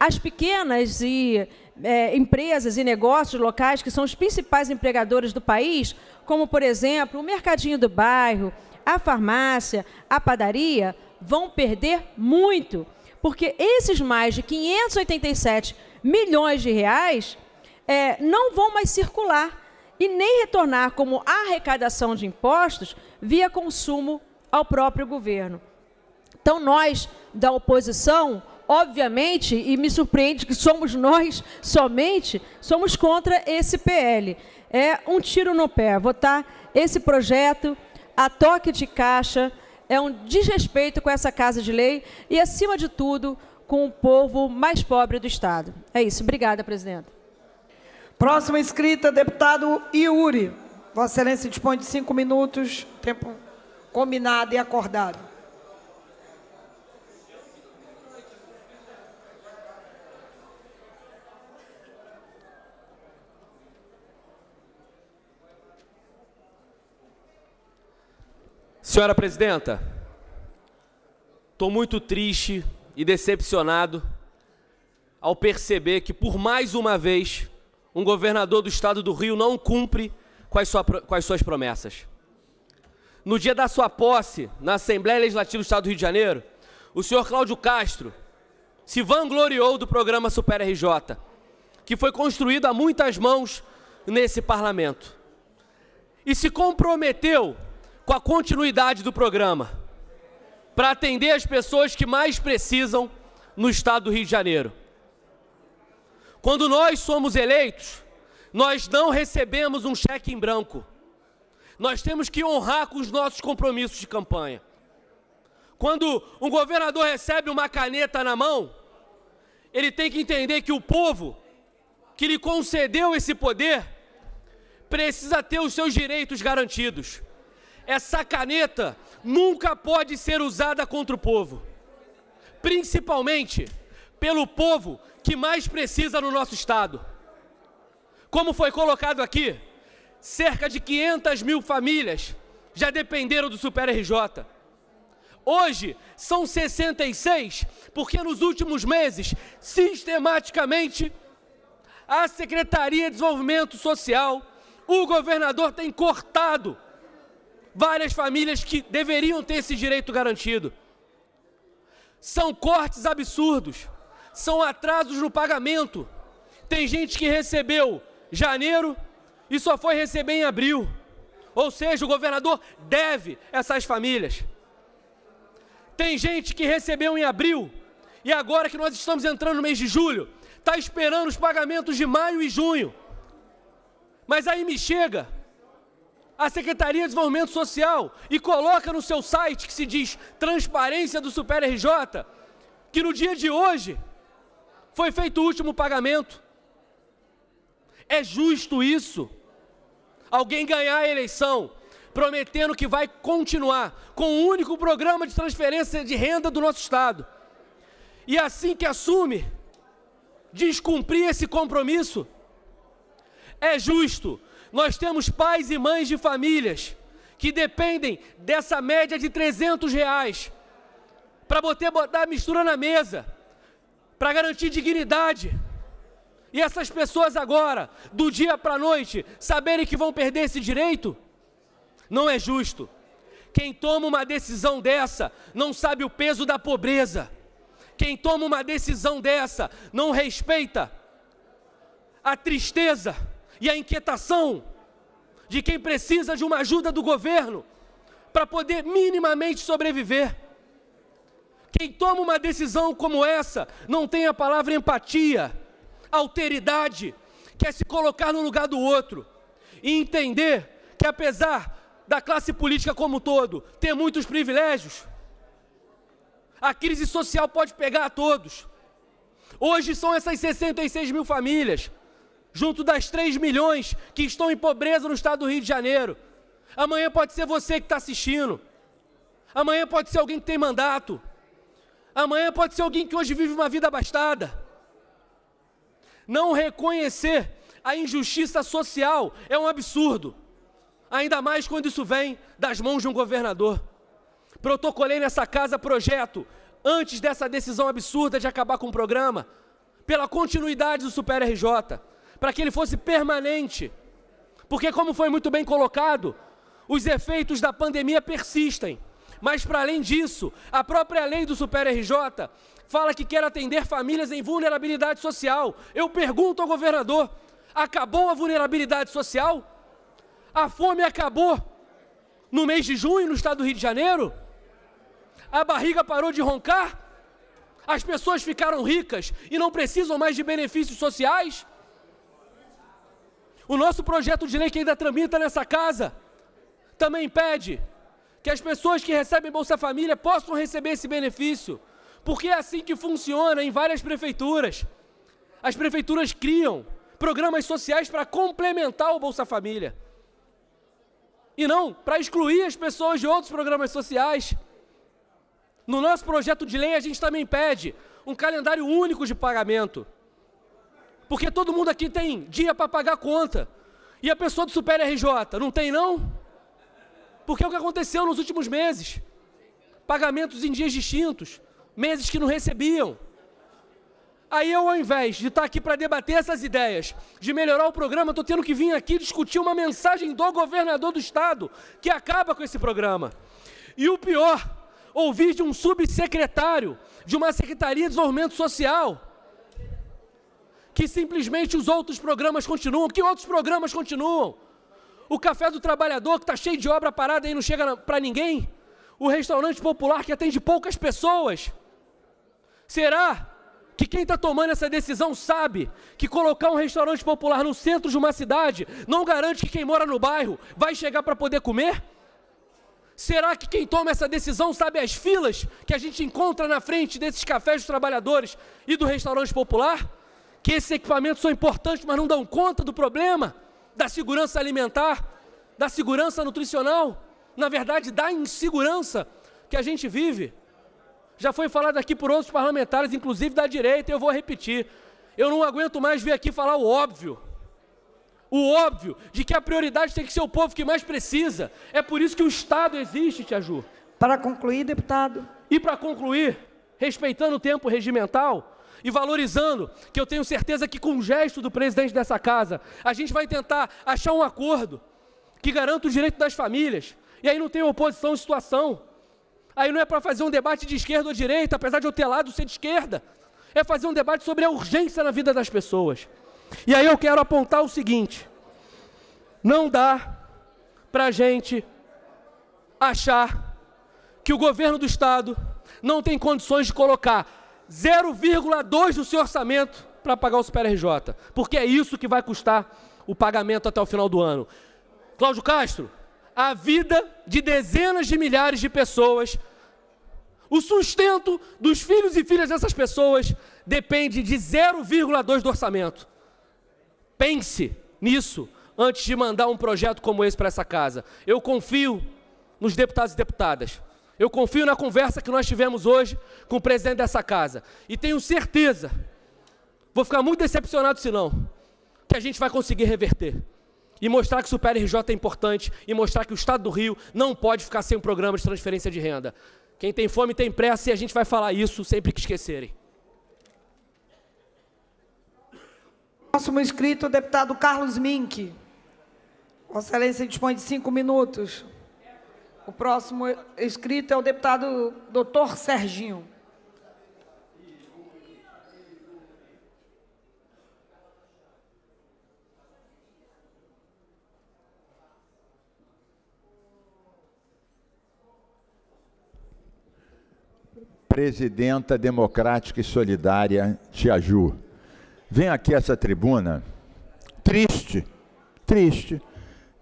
As pequenas e é, empresas e negócios locais, que são os principais empregadores do país, como, por exemplo, o Mercadinho do Bairro, a farmácia, a padaria, vão perder muito, porque esses mais de 587 milhões de reais é, não vão mais circular. e nem retornar como arrecadação de impostos via consumo ao próprio governo. Então, nós, da oposição, obviamente, e me surpreende que somos nós somente, somos contra esse PL. É um tiro no pé. Votar esse projeto a toque de caixa é um desrespeito com essa Casa de Lei e, acima de tudo, com o povo mais pobre do Estado. É isso. Obrigada, presidente. Próxima inscrita, deputado Iuri. Vossa Excelência dispõe de cinco minutos, tempo combinado e acordado. Senhora Presidenta, estou muito triste e decepcionado ao perceber que, por mais uma vez, um governador do estado do Rio não cumpre com as, sua, com as suas promessas. No dia da sua posse, na Assembleia Legislativa do Estado do Rio de Janeiro, o senhor Cláudio Castro se vangloriou do programa Super RJ, que foi construído a muitas mãos nesse parlamento. E se comprometeu com a continuidade do programa, para atender as pessoas que mais precisam no estado do Rio de Janeiro. Quando nós somos eleitos, nós não recebemos um cheque em branco. Nós temos que honrar com os nossos compromissos de campanha. Quando um governador recebe uma caneta na mão, ele tem que entender que o povo que lhe concedeu esse poder precisa ter os seus direitos garantidos essa caneta nunca pode ser usada contra o povo, principalmente pelo povo que mais precisa no nosso Estado. Como foi colocado aqui, cerca de 500 mil famílias já dependeram do Super RJ. Hoje são 66, porque nos últimos meses, sistematicamente, a Secretaria de Desenvolvimento Social, o governador tem cortado várias famílias que deveriam ter esse direito garantido. São cortes absurdos, são atrasos no pagamento. Tem gente que recebeu janeiro e só foi receber em abril. Ou seja, o governador deve essas famílias. Tem gente que recebeu em abril e agora que nós estamos entrando no mês de julho, está esperando os pagamentos de maio e junho. Mas aí me chega a Secretaria de Desenvolvimento Social e coloca no seu site que se diz Transparência do Super RJ, que no dia de hoje foi feito o último pagamento. É justo isso? Alguém ganhar a eleição prometendo que vai continuar com o único programa de transferência de renda do nosso Estado. E assim que assume, descumprir esse compromisso. É justo nós temos pais e mães de famílias que dependem dessa média de 300 reais para botar, botar mistura na mesa, para garantir dignidade. E essas pessoas agora, do dia para a noite, saberem que vão perder esse direito? Não é justo. Quem toma uma decisão dessa não sabe o peso da pobreza. Quem toma uma decisão dessa não respeita a tristeza e a inquietação de quem precisa de uma ajuda do governo para poder minimamente sobreviver. Quem toma uma decisão como essa não tem a palavra empatia, alteridade, quer se colocar no lugar do outro e entender que apesar da classe política como um todo ter muitos privilégios, a crise social pode pegar a todos. Hoje são essas 66 mil famílias junto das 3 milhões que estão em pobreza no estado do Rio de Janeiro. Amanhã pode ser você que está assistindo. Amanhã pode ser alguém que tem mandato. Amanhã pode ser alguém que hoje vive uma vida abastada. Não reconhecer a injustiça social é um absurdo. Ainda mais quando isso vem das mãos de um governador. Protocolei nessa casa projeto, antes dessa decisão absurda de acabar com o programa, pela continuidade do Super RJ para que ele fosse permanente. Porque, como foi muito bem colocado, os efeitos da pandemia persistem. Mas, para além disso, a própria lei do Super RJ fala que quer atender famílias em vulnerabilidade social. Eu pergunto ao governador: acabou a vulnerabilidade social? A fome acabou no mês de junho no estado do Rio de Janeiro? A barriga parou de roncar? As pessoas ficaram ricas e não precisam mais de benefícios sociais? O nosso projeto de lei que ainda tramita nessa casa também pede que as pessoas que recebem Bolsa Família possam receber esse benefício, porque é assim que funciona em várias prefeituras. As prefeituras criam programas sociais para complementar o Bolsa Família. E não para excluir as pessoas de outros programas sociais. No nosso projeto de lei, a gente também pede um calendário único de pagamento. Porque todo mundo aqui tem dia para pagar conta. E a pessoa do Super RJ, não tem não? Porque é o que aconteceu nos últimos meses. Pagamentos em dias distintos, meses que não recebiam. Aí eu, ao invés de estar aqui para debater essas ideias, de melhorar o programa, estou tendo que vir aqui discutir uma mensagem do governador do estado, que acaba com esse programa. E o pior, ouvir de um subsecretário de uma Secretaria de Desenvolvimento Social que simplesmente os outros programas continuam. Que outros programas continuam? O Café do Trabalhador, que está cheio de obra parada e não chega para ninguém? O restaurante popular que atende poucas pessoas? Será que quem está tomando essa decisão sabe que colocar um restaurante popular no centro de uma cidade não garante que quem mora no bairro vai chegar para poder comer? Será que quem toma essa decisão sabe as filas que a gente encontra na frente desses cafés dos trabalhadores e do restaurante popular? Que esses equipamentos são importantes, mas não dão conta do problema da segurança alimentar, da segurança nutricional, na verdade, da insegurança que a gente vive. Já foi falado aqui por outros parlamentares, inclusive da direita, e eu vou repetir. Eu não aguento mais vir aqui falar o óbvio o óbvio de que a prioridade tem que ser o povo que mais precisa. É por isso que o Estado existe, Tia Ju. Para concluir, deputado. E para concluir, respeitando o tempo regimental e valorizando, que eu tenho certeza que com o gesto do presidente dessa casa, a gente vai tentar achar um acordo que garanta o direito das famílias. E aí não tem oposição situação. Aí não é para fazer um debate de esquerda ou direita, apesar de eu ter lado ser de esquerda. É fazer um debate sobre a urgência na vida das pessoas. E aí eu quero apontar o seguinte: não dá para a gente achar que o governo do Estado não tem condições de colocar 0,2 do seu orçamento para pagar o Super RJ, porque é isso que vai custar o pagamento até o final do ano. Cláudio Castro, a vida de dezenas de milhares de pessoas, o sustento dos filhos e filhas dessas pessoas depende de 0,2 do orçamento. Pense nisso antes de mandar um projeto como esse para essa casa. Eu confio nos deputados e deputadas. Eu confio na conversa que nós tivemos hoje com o presidente dessa casa. E tenho certeza, vou ficar muito decepcionado se não, que a gente vai conseguir reverter. E mostrar que o Super RJ é importante e mostrar que o Estado do Rio não pode ficar sem um programa de transferência de renda. Quem tem fome tem pressa e a gente vai falar isso sempre que esquecerem. Próximo inscrito, o deputado Carlos Mink. Vossa Excelência dispõe de cinco minutos. O próximo inscrito é o deputado doutor Serginho. Presidenta Democrática e Solidária Tiaju vem aqui essa tribuna triste, triste,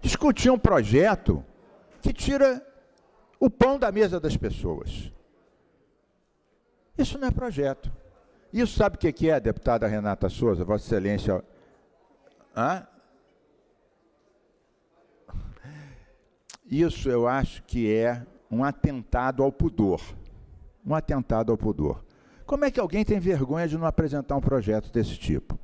discutir um projeto que tira o pão da mesa das pessoas. Isso não é projeto. Isso sabe o que é, deputada Renata Souza, Vossa Excelência? Hã? Isso eu acho que é um atentado ao pudor. Um atentado ao pudor. Como é que alguém tem vergonha de não apresentar um projeto desse tipo?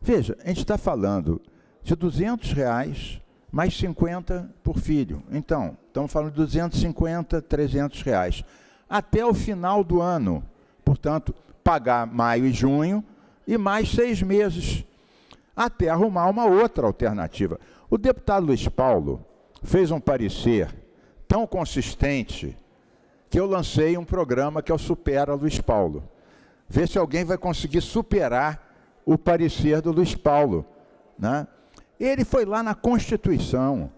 Veja, a gente está falando de 200 reais mais 50 por filho. Então, estamos falando de 250, 300 reais. Até o final do ano. Portanto, pagar maio e junho e mais seis meses. Até arrumar uma outra alternativa. O deputado Luiz Paulo fez um parecer tão consistente que eu lancei um programa que é o Supera Luiz Paulo ver se alguém vai conseguir superar o parecer do Luiz Paulo. Né? Ele foi lá na Constituição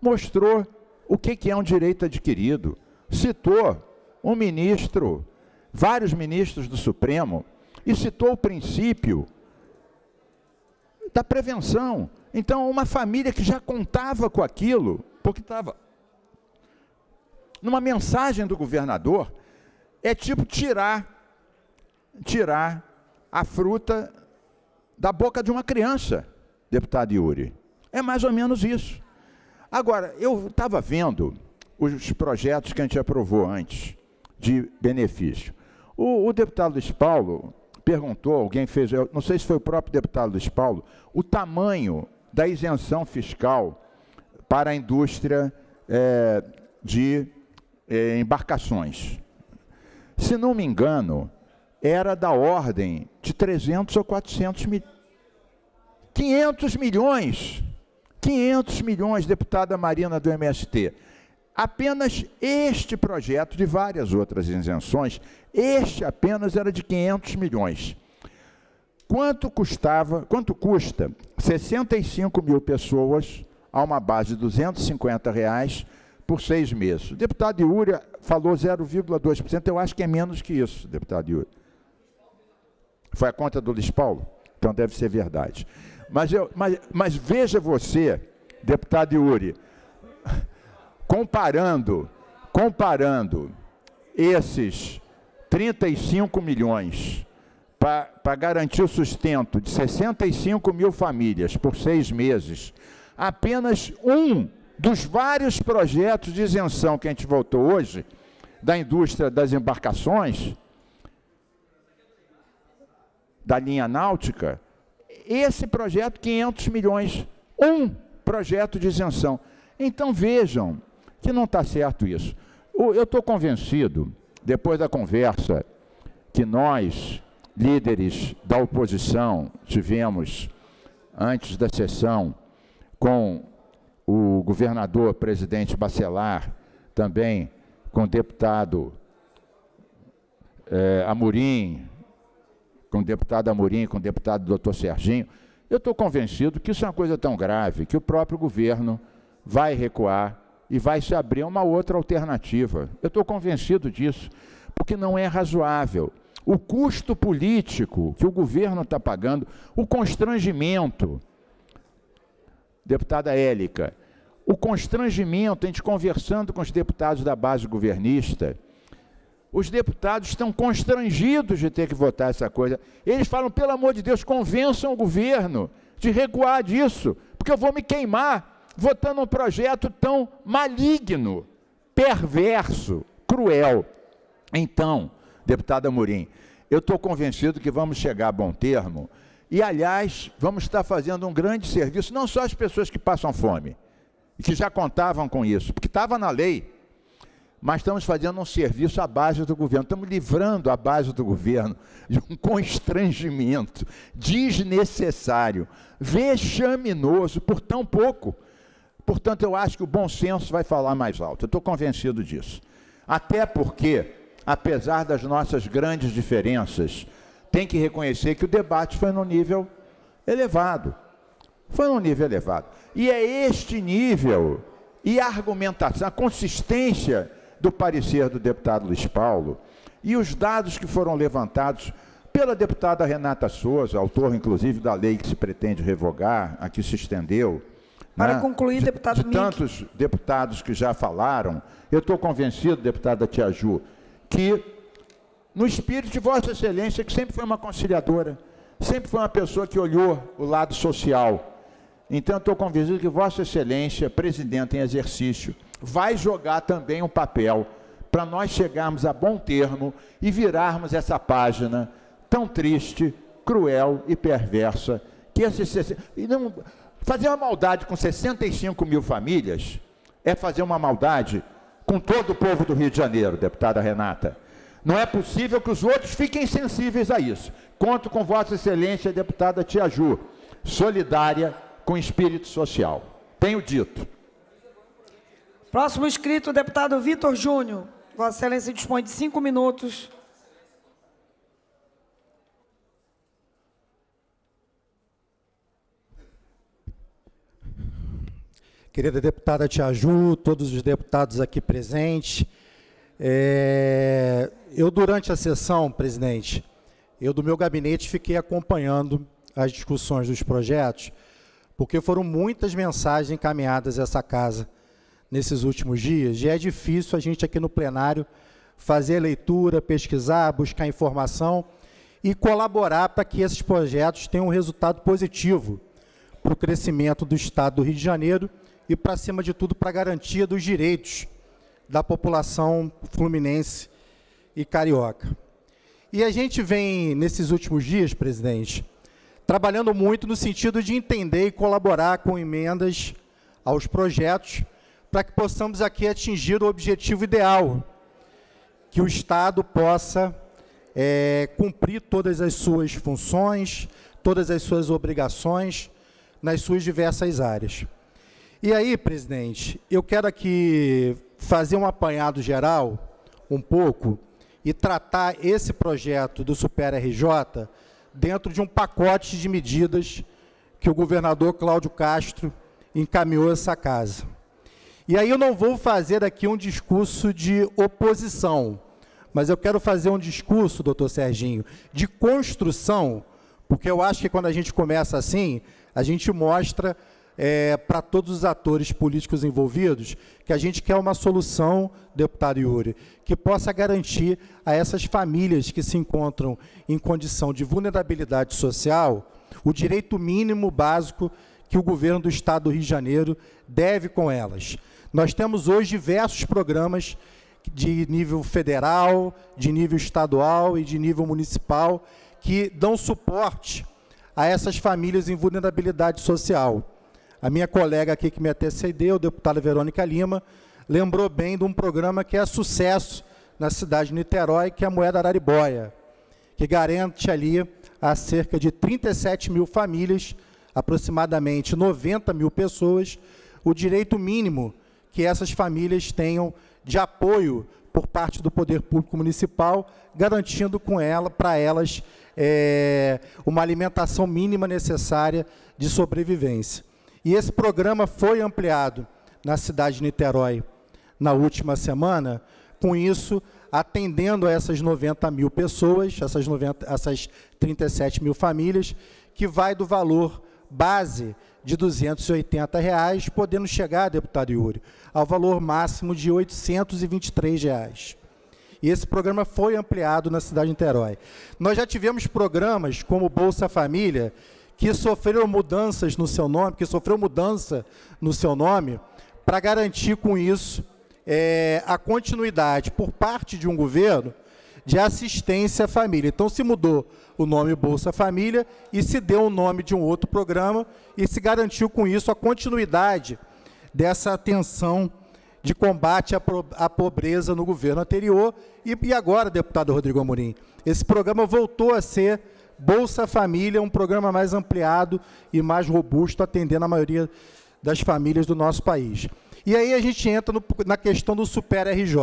mostrou o que é um direito adquirido. Citou um ministro, vários ministros do Supremo, e citou o princípio da prevenção. Então, uma família que já contava com aquilo, porque estava numa mensagem do governador, é tipo tirar tirar a fruta da boca de uma criança, deputado Yuri. É mais ou menos isso. Agora, eu estava vendo os projetos que a gente aprovou antes de benefício. O, o deputado Luiz Paulo perguntou, alguém fez, não sei se foi o próprio deputado Luiz Paulo, o tamanho da isenção fiscal para a indústria é, de é, embarcações. Se não me engano, era da ordem de 300 ou 400 milhões. 500 milhões. 500 milhões, deputada Marina do MST. Apenas este projeto, de várias outras isenções, este apenas era de 500 milhões. Quanto custava, quanto custa 65 mil pessoas a uma base de 250 reais por seis meses? O deputado Iúria falou 0,2%, eu acho que é menos que isso, deputado Iúria. Foi a conta do Luiz Paulo? Então deve ser verdade. Mas, eu, mas, mas veja você, deputado Yuri, comparando, comparando esses 35 milhões para garantir o sustento de 65 mil famílias por seis meses, apenas um dos vários projetos de isenção que a gente votou hoje, da indústria das embarcações, da linha náutica, esse projeto, 500 milhões, um projeto de isenção. Então vejam que não está certo isso. Eu estou convencido, depois da conversa que nós, líderes da oposição, tivemos antes da sessão com o governador presidente Bacelar, também com o deputado é, Amorim, com o deputado Amorim, com o deputado doutor Serginho, eu estou convencido que isso é uma coisa tão grave que o próprio governo vai recuar e vai se abrir uma outra alternativa. Eu estou convencido disso, porque não é razoável. O custo político que o governo está pagando, o constrangimento, deputada Élica, o constrangimento, a gente conversando com os deputados da base governista, os deputados estão constrangidos de ter que votar essa coisa. Eles falam, pelo amor de Deus, convençam o governo de recuar disso, porque eu vou me queimar votando um projeto tão maligno, perverso, cruel. Então, deputada Amorim, eu estou convencido que vamos chegar a bom termo e, aliás, vamos estar fazendo um grande serviço, não só às pessoas que passam fome, que já contavam com isso, porque estava na lei, mas estamos fazendo um serviço à base do governo, estamos livrando a base do governo de um (laughs) constrangimento desnecessário, vexaminoso por tão pouco. Portanto, eu acho que o bom senso vai falar mais alto, eu estou convencido disso. Até porque, apesar das nossas grandes diferenças, tem que reconhecer que o debate foi no nível elevado. Foi num nível elevado. E é este nível e a argumentação, a consistência do parecer do deputado Luiz Paulo e os dados que foram levantados pela deputada Renata Souza, autor inclusive da lei que se pretende revogar, a que se estendeu. Para né? concluir, deputado de, de tantos deputados que já falaram, eu estou convencido, deputada Tia Ju, que no espírito de Vossa Excelência, que sempre foi uma conciliadora, sempre foi uma pessoa que olhou o lado social. Então, estou convencido que Vossa Excelência, presidente em exercício, vai jogar também um papel para nós chegarmos a bom termo e virarmos essa página tão triste, cruel e perversa que esse, e não, fazer uma maldade com 65 mil famílias é fazer uma maldade com todo o povo do Rio de Janeiro, deputada Renata. Não é possível que os outros fiquem sensíveis a isso. Conto com Vossa Excelência, deputada Tia Ju, solidária com espírito social. Tenho dito. Próximo inscrito, o deputado Vitor Júnior. Vossa Excelência dispõe de cinco minutos. querida deputada Tia Ju, todos os deputados aqui presentes. É, eu, durante a sessão, presidente, eu do meu gabinete fiquei acompanhando as discussões dos projetos, porque foram muitas mensagens encaminhadas a essa casa nesses últimos dias, e é difícil a gente aqui no plenário fazer leitura, pesquisar, buscar informação e colaborar para que esses projetos tenham um resultado positivo para o crescimento do Estado do Rio de Janeiro e, para acima de tudo, para a garantia dos direitos da população fluminense e carioca. E a gente vem, nesses últimos dias, presidente, trabalhando muito no sentido de entender e colaborar com emendas aos projetos para que possamos aqui atingir o objetivo ideal, que o Estado possa é, cumprir todas as suas funções, todas as suas obrigações nas suas diversas áreas. E aí, presidente, eu quero aqui fazer um apanhado geral, um pouco, e tratar esse projeto do Super RJ dentro de um pacote de medidas que o governador Cláudio Castro encaminhou essa casa. E aí eu não vou fazer aqui um discurso de oposição, mas eu quero fazer um discurso, doutor Serginho, de construção, porque eu acho que quando a gente começa assim, a gente mostra é, para todos os atores políticos envolvidos que a gente quer uma solução, deputado Yuri, que possa garantir a essas famílias que se encontram em condição de vulnerabilidade social o direito mínimo básico que o governo do Estado do Rio de Janeiro deve com elas. Nós temos hoje diversos programas de nível federal, de nível estadual e de nível municipal que dão suporte a essas famílias em vulnerabilidade social. A minha colega aqui que me antecedeu, a deputada Verônica Lima, lembrou bem de um programa que é sucesso na cidade de Niterói, que é a Moeda Araribóia, que garante ali a cerca de 37 mil famílias, aproximadamente 90 mil pessoas, o direito mínimo que essas famílias tenham de apoio por parte do poder público municipal, garantindo com ela, para elas, é, uma alimentação mínima necessária de sobrevivência. E esse programa foi ampliado na cidade de Niterói na última semana, com isso, atendendo a essas 90 mil pessoas, essas, 90, essas 37 mil famílias, que vai do valor base de 280 reais, podendo chegar, deputado Yuri, ao valor máximo de 823 reais. E esse programa foi ampliado na cidade de Niterói. Nós já tivemos programas como Bolsa Família, que sofreram mudanças no seu nome, que sofreu mudança no seu nome, para garantir com isso é, a continuidade por parte de um governo de assistência à família. Então se mudou o nome Bolsa Família e se deu o nome de um outro programa e se garantiu com isso a continuidade dessa atenção de combate à, pobreza no governo anterior e, e agora, deputado Rodrigo Amorim, esse programa voltou a ser Bolsa Família, um programa mais ampliado e mais robusto, atendendo a maioria das famílias do nosso país. E aí a gente entra no, na questão do Super RJ.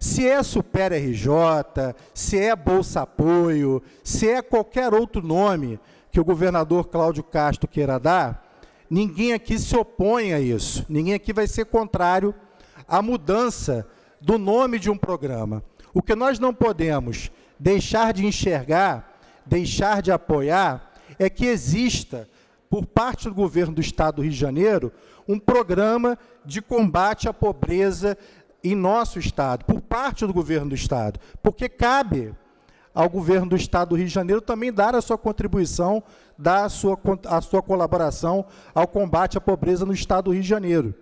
Se é Super RJ, se é Bolsa Apoio, se é qualquer outro nome que o governador Cláudio Castro queira dar, ninguém aqui se opõe a isso. Ninguém aqui vai ser contrário à mudança do nome de um programa. O que nós não podemos deixar de enxergar deixar de apoiar é que exista, por parte do governo do Estado do Rio de Janeiro, um programa de combate à pobreza em nosso Estado, por parte do governo do Estado, porque cabe ao governo do Estado do Rio de Janeiro também dar a sua contribuição, dar a sua, a sua colaboração ao combate à pobreza no Estado do Rio de Janeiro.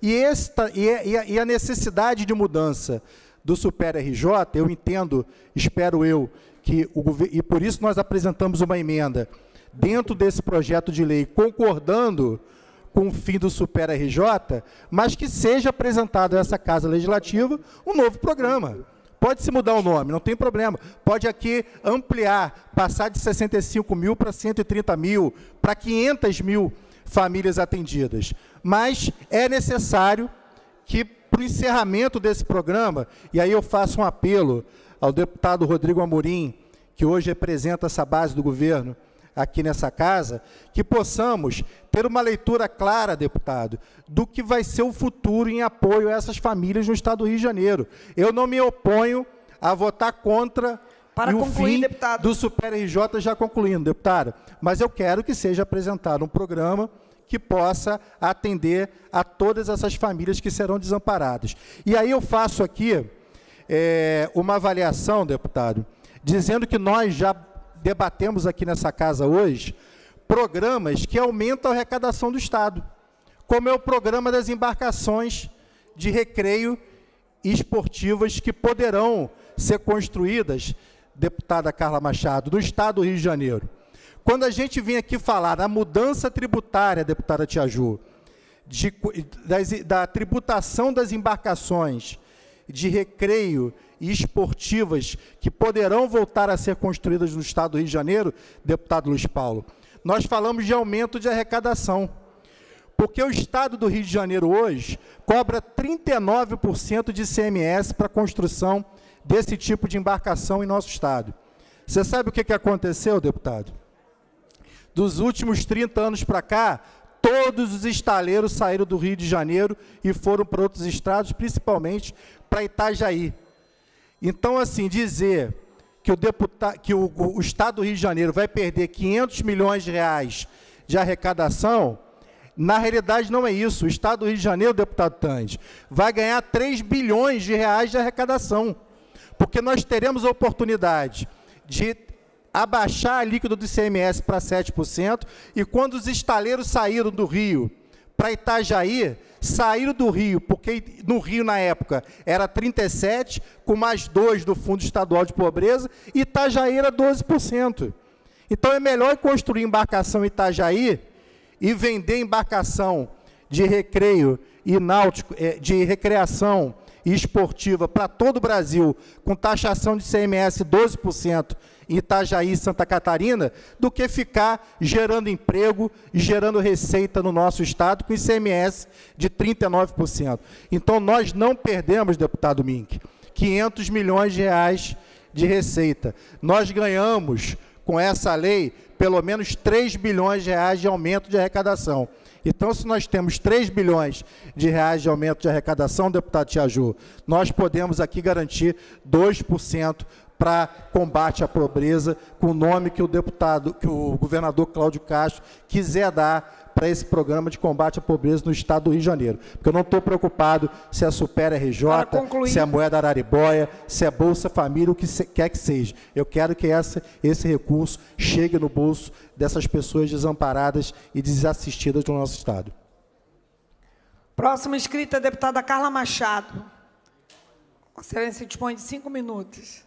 E, esta, e, a, e a necessidade de mudança do Super RJ, eu entendo, espero eu, que o e por isso nós apresentamos uma emenda dentro desse projeto de lei, concordando com o fim do Super RJ, mas que seja apresentado a essa Casa Legislativa um novo programa. Pode se mudar o nome, não tem problema. Pode aqui ampliar, passar de 65 mil para 130 mil, para 500 mil famílias atendidas. Mas é necessário que, para o encerramento desse programa, e aí eu faço um apelo ao deputado Rodrigo Amorim, que hoje representa essa base do governo aqui nessa casa, que possamos ter uma leitura clara, deputado, do que vai ser o futuro em apoio a essas famílias no Estado do Rio de Janeiro. Eu não me oponho a votar contra Para e concluir, o fim deputado. do Super RJ já concluindo, deputado. Mas eu quero que seja apresentado um programa que possa atender a todas essas famílias que serão desamparadas. E aí eu faço aqui é, uma avaliação, deputado, dizendo que nós já debatemos aqui nessa casa hoje programas que aumentam a arrecadação do Estado, como é o programa das embarcações de recreio esportivas que poderão ser construídas, deputada Carla Machado, no Estado do Rio de Janeiro. Quando a gente vem aqui falar da mudança tributária, deputada Tiaju, de, das, da tributação das embarcações de recreio e esportivas que poderão voltar a ser construídas no Estado do Rio de Janeiro, deputado Luiz Paulo, nós falamos de aumento de arrecadação. Porque o Estado do Rio de Janeiro hoje cobra 39% de ICMS para a construção desse tipo de embarcação em nosso Estado. Você sabe o que, que aconteceu, deputado? Dos últimos 30 anos para cá, todos os estaleiros saíram do Rio de Janeiro e foram para outros estados, principalmente para Itajaí. Então, assim, dizer que, o, deputado, que o, o Estado do Rio de Janeiro vai perder 500 milhões de reais de arrecadação, na realidade não é isso. O Estado do Rio de Janeiro, deputado Tandes, vai ganhar 3 bilhões de reais de arrecadação, porque nós teremos a oportunidade de abaixar a líquida do ICMS para 7%, e quando os estaleiros saíram do Rio para Itajaí, saíram do Rio, porque no Rio, na época, era 37%, com mais 2% do Fundo Estadual de Pobreza, e Itajaí era 12%. Então, é melhor construir embarcação em Itajaí e vender embarcação de recreio e náutico, eh, de recreação e esportiva para todo o Brasil, com taxação de CMS 12%, em Itajaí e Santa Catarina, do que ficar gerando emprego e gerando receita no nosso Estado com ICMS de 39%. Então, nós não perdemos, deputado Mink, 500 milhões de reais de receita. Nós ganhamos, com essa lei, pelo menos 3 bilhões de reais de aumento de arrecadação. Então, se nós temos 3 bilhões de reais de aumento de arrecadação, deputado Tiaju, nós podemos aqui garantir 2% para combate à pobreza, com o nome que o deputado, que o governador Cláudio Castro quiser dar para esse programa de combate à pobreza no estado do Rio de Janeiro. Porque eu não estou preocupado se é Super RJ, se é moeda araribóia, se é Bolsa Família, o que quer que seja. Eu quero que essa, esse recurso chegue no bolso dessas pessoas desamparadas e desassistidas do nosso estado. Próxima inscrita, a deputada Carla Machado. Excelência dispõe de cinco minutos.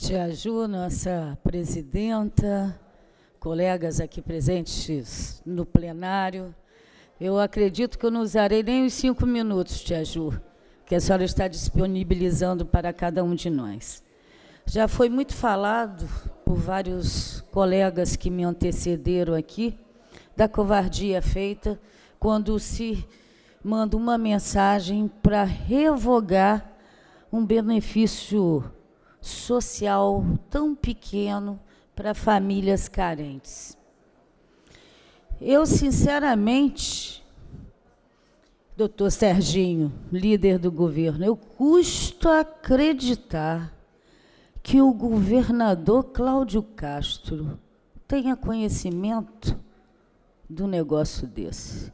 Tia Ju, nossa presidenta, colegas aqui presentes no plenário, eu acredito que eu não usarei nem os cinco minutos, Tia Ju, que a senhora está disponibilizando para cada um de nós. Já foi muito falado por vários colegas que me antecederam aqui da covardia feita quando se manda uma mensagem para revogar um benefício social tão pequeno para famílias carentes. Eu, sinceramente, doutor Serginho, líder do governo, eu custo acreditar que o governador Cláudio Castro tenha conhecimento do negócio desse.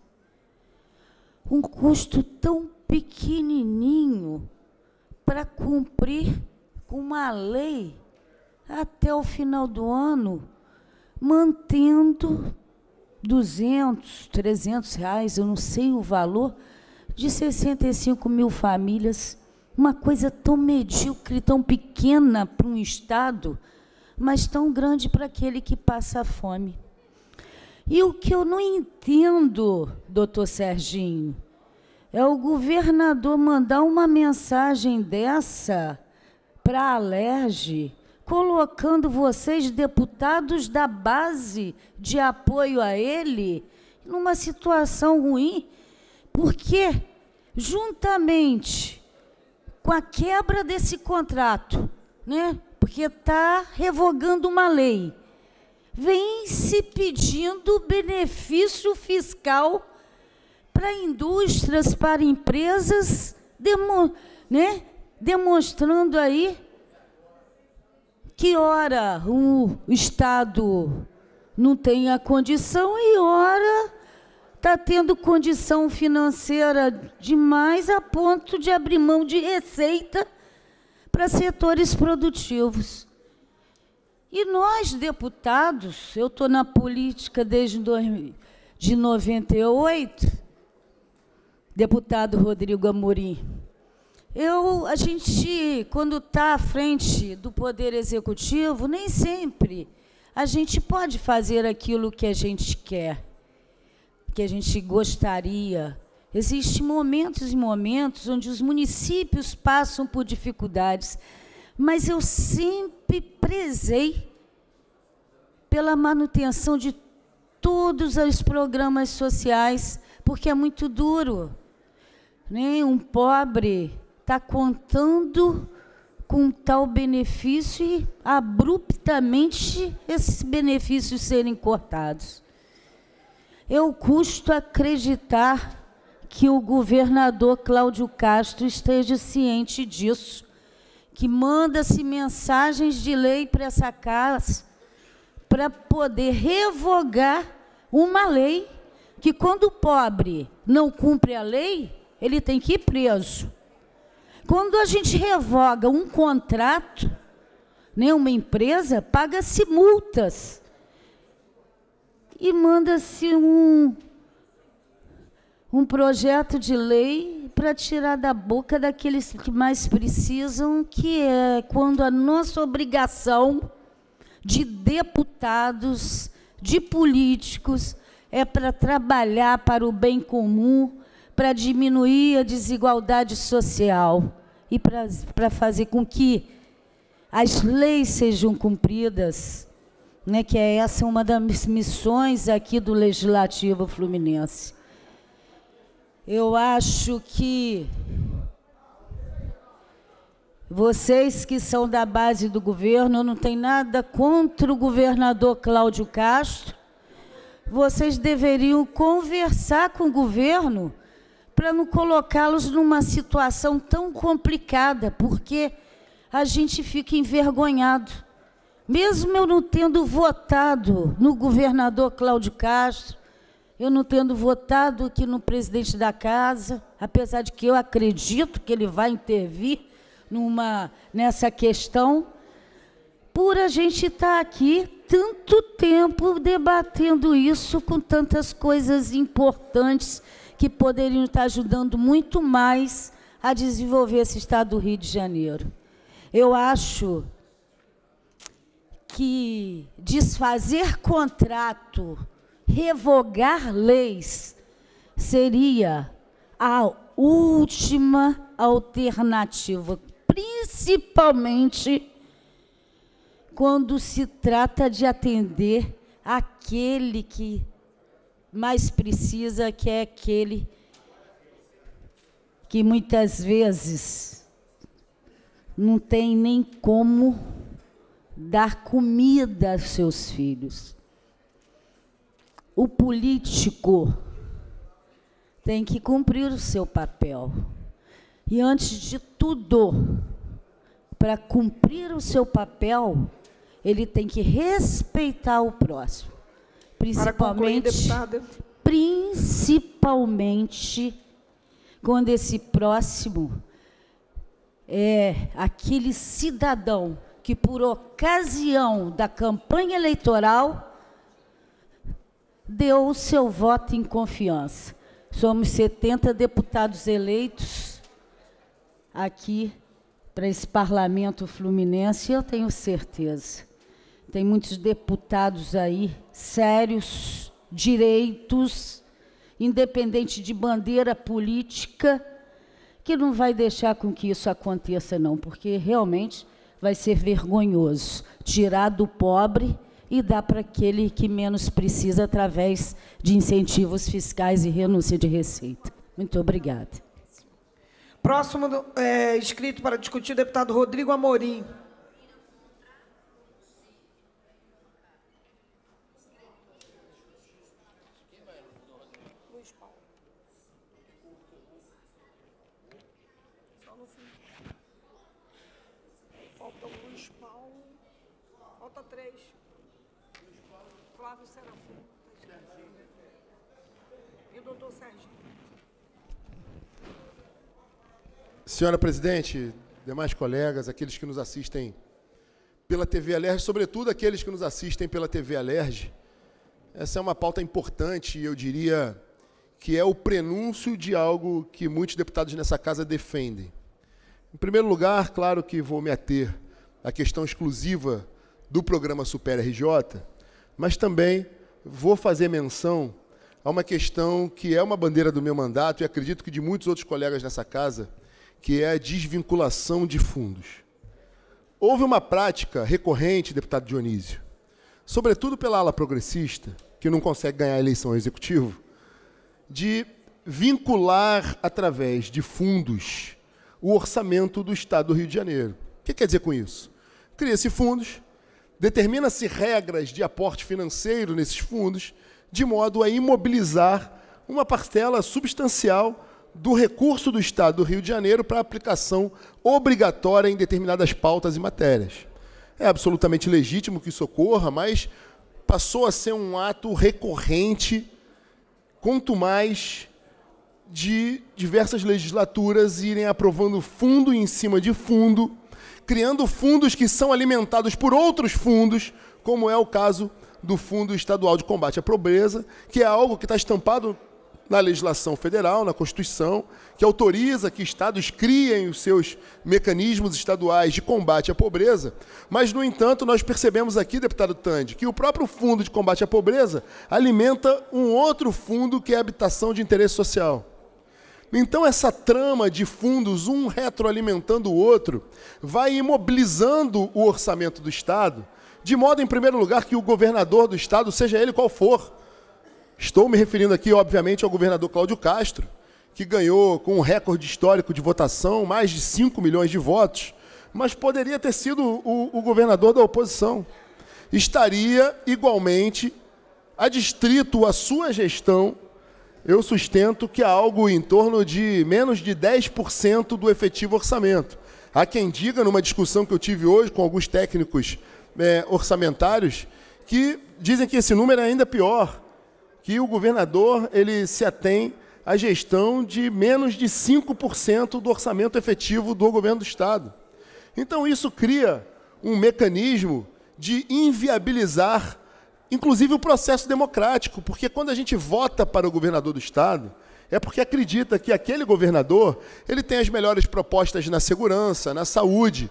Um custo tão pequenininho para cumprir uma lei até o final do ano, mantendo 200, 300 reais, eu não sei o valor, de 65 mil famílias, uma coisa tão medíocre, tão pequena para um Estado, mas tão grande para aquele que passa fome. E o que eu não entendo, doutor Serginho, é o governador mandar uma mensagem dessa para a Alerj, colocando vocês, deputados da base de apoio a ele, numa situação ruim, porque, juntamente com a quebra desse contrato, né? porque está revogando uma lei, vem se pedindo benefício fiscal para indústrias, para empresas, né? Demonstrando aí que, ora, o Estado não tem a condição e, ora, está tendo condição financeira demais a ponto de abrir mão de receita para setores produtivos. E nós, deputados, eu estou na política desde de 98, deputado Rodrigo Amorim, eu, a gente, quando está à frente do Poder Executivo, nem sempre a gente pode fazer aquilo que a gente quer, que a gente gostaria. Existem momentos e momentos onde os municípios passam por dificuldades, mas eu sempre prezei pela manutenção de todos os programas sociais, porque é muito duro. Nem né? um pobre está contando com tal benefício e abruptamente esses benefícios serem cortados. Eu custo acreditar que o governador Cláudio Castro esteja ciente disso, que manda-se mensagens de lei para essa casa para poder revogar uma lei que quando o pobre não cumpre a lei, ele tem que ir preso. Quando a gente revoga um contrato, né, uma empresa, paga-se multas e manda-se um, um projeto de lei para tirar da boca daqueles que mais precisam, que é quando a nossa obrigação de deputados, de políticos, é para trabalhar para o bem comum, para diminuir a desigualdade social e para fazer com que as leis sejam cumpridas, né, que é essa uma das missões aqui do Legislativo Fluminense. Eu acho que vocês que são da base do governo, não tenho nada contra o governador Cláudio Castro, vocês deveriam conversar com o governo para não colocá-los numa situação tão complicada, porque a gente fica envergonhado. Mesmo eu não tendo votado no governador Cláudio Castro, eu não tendo votado aqui no presidente da casa, apesar de que eu acredito que ele vai intervir numa, nessa questão, por a gente estar tá aqui tanto tempo debatendo isso com tantas coisas importantes que poderiam estar ajudando muito mais a desenvolver esse estado do Rio de Janeiro. Eu acho que desfazer contrato, revogar leis, seria a última alternativa, principalmente quando se trata de atender aquele que mais precisa, que é aquele que muitas vezes não tem nem como dar comida aos seus filhos. O político tem que cumprir o seu papel. E antes de tudo, para cumprir o seu papel, ele tem que respeitar o próximo principalmente, concluir, principalmente quando esse próximo é aquele cidadão que, por ocasião da campanha eleitoral, deu o seu voto em confiança. Somos 70 deputados eleitos aqui para esse parlamento fluminense, eu tenho certeza tem muitos deputados aí sérios, direitos, independente de bandeira política, que não vai deixar com que isso aconteça, não, porque realmente vai ser vergonhoso. Tirar do pobre e dar para aquele que menos precisa através de incentivos fiscais e renúncia de receita. Muito obrigada. Próximo é, inscrito para discutir, o deputado Rodrigo Amorim. Senhora presidente, demais colegas, aqueles que nos assistem pela TV Alerj, sobretudo aqueles que nos assistem pela TV Alerj, essa é uma pauta importante eu diria que é o prenúncio de algo que muitos deputados nessa casa defendem. Em primeiro lugar, claro que vou me ater à questão exclusiva do programa Super RJ, mas também vou fazer menção a uma questão que é uma bandeira do meu mandato e acredito que de muitos outros colegas nessa casa, que é a desvinculação de fundos. Houve uma prática recorrente, deputado Dionísio, sobretudo pela ala progressista, que não consegue ganhar a eleição ao executivo, de vincular através de fundos o orçamento do Estado do Rio de Janeiro. O que quer dizer com isso? Cria-se fundos, determina-se regras de aporte financeiro nesses fundos, de modo a imobilizar uma parcela substancial do recurso do Estado do Rio de Janeiro para aplicação obrigatória em determinadas pautas e matérias. É absolutamente legítimo que isso ocorra, mas passou a ser um ato recorrente, quanto mais de diversas legislaturas irem aprovando fundo em cima de fundo, criando fundos que são alimentados por outros fundos, como é o caso do Fundo Estadual de Combate à Pobreza, que é algo que está estampado na legislação federal, na Constituição, que autoriza que estados criem os seus mecanismos estaduais de combate à pobreza, mas, no entanto, nós percebemos aqui, deputado Tande, que o próprio Fundo de Combate à Pobreza alimenta um outro fundo que é a habitação de interesse social. Então, essa trama de fundos, um retroalimentando o outro, vai imobilizando o orçamento do Estado, de modo, em primeiro lugar, que o governador do Estado, seja ele qual for, Estou me referindo aqui, obviamente, ao governador Cláudio Castro, que ganhou com um recorde histórico de votação, mais de 5 milhões de votos, mas poderia ter sido o, o governador da oposição. Estaria igualmente adstrito à sua gestão, eu sustento que há algo em torno de menos de 10% do efetivo orçamento. Há quem diga, numa discussão que eu tive hoje com alguns técnicos é, orçamentários, que dizem que esse número é ainda pior, que o governador ele se atém à gestão de menos de 5% do orçamento efetivo do governo do Estado. Então, isso cria um mecanismo de inviabilizar, inclusive, o processo democrático, porque quando a gente vota para o governador do Estado, é porque acredita que aquele governador ele tem as melhores propostas na segurança, na saúde.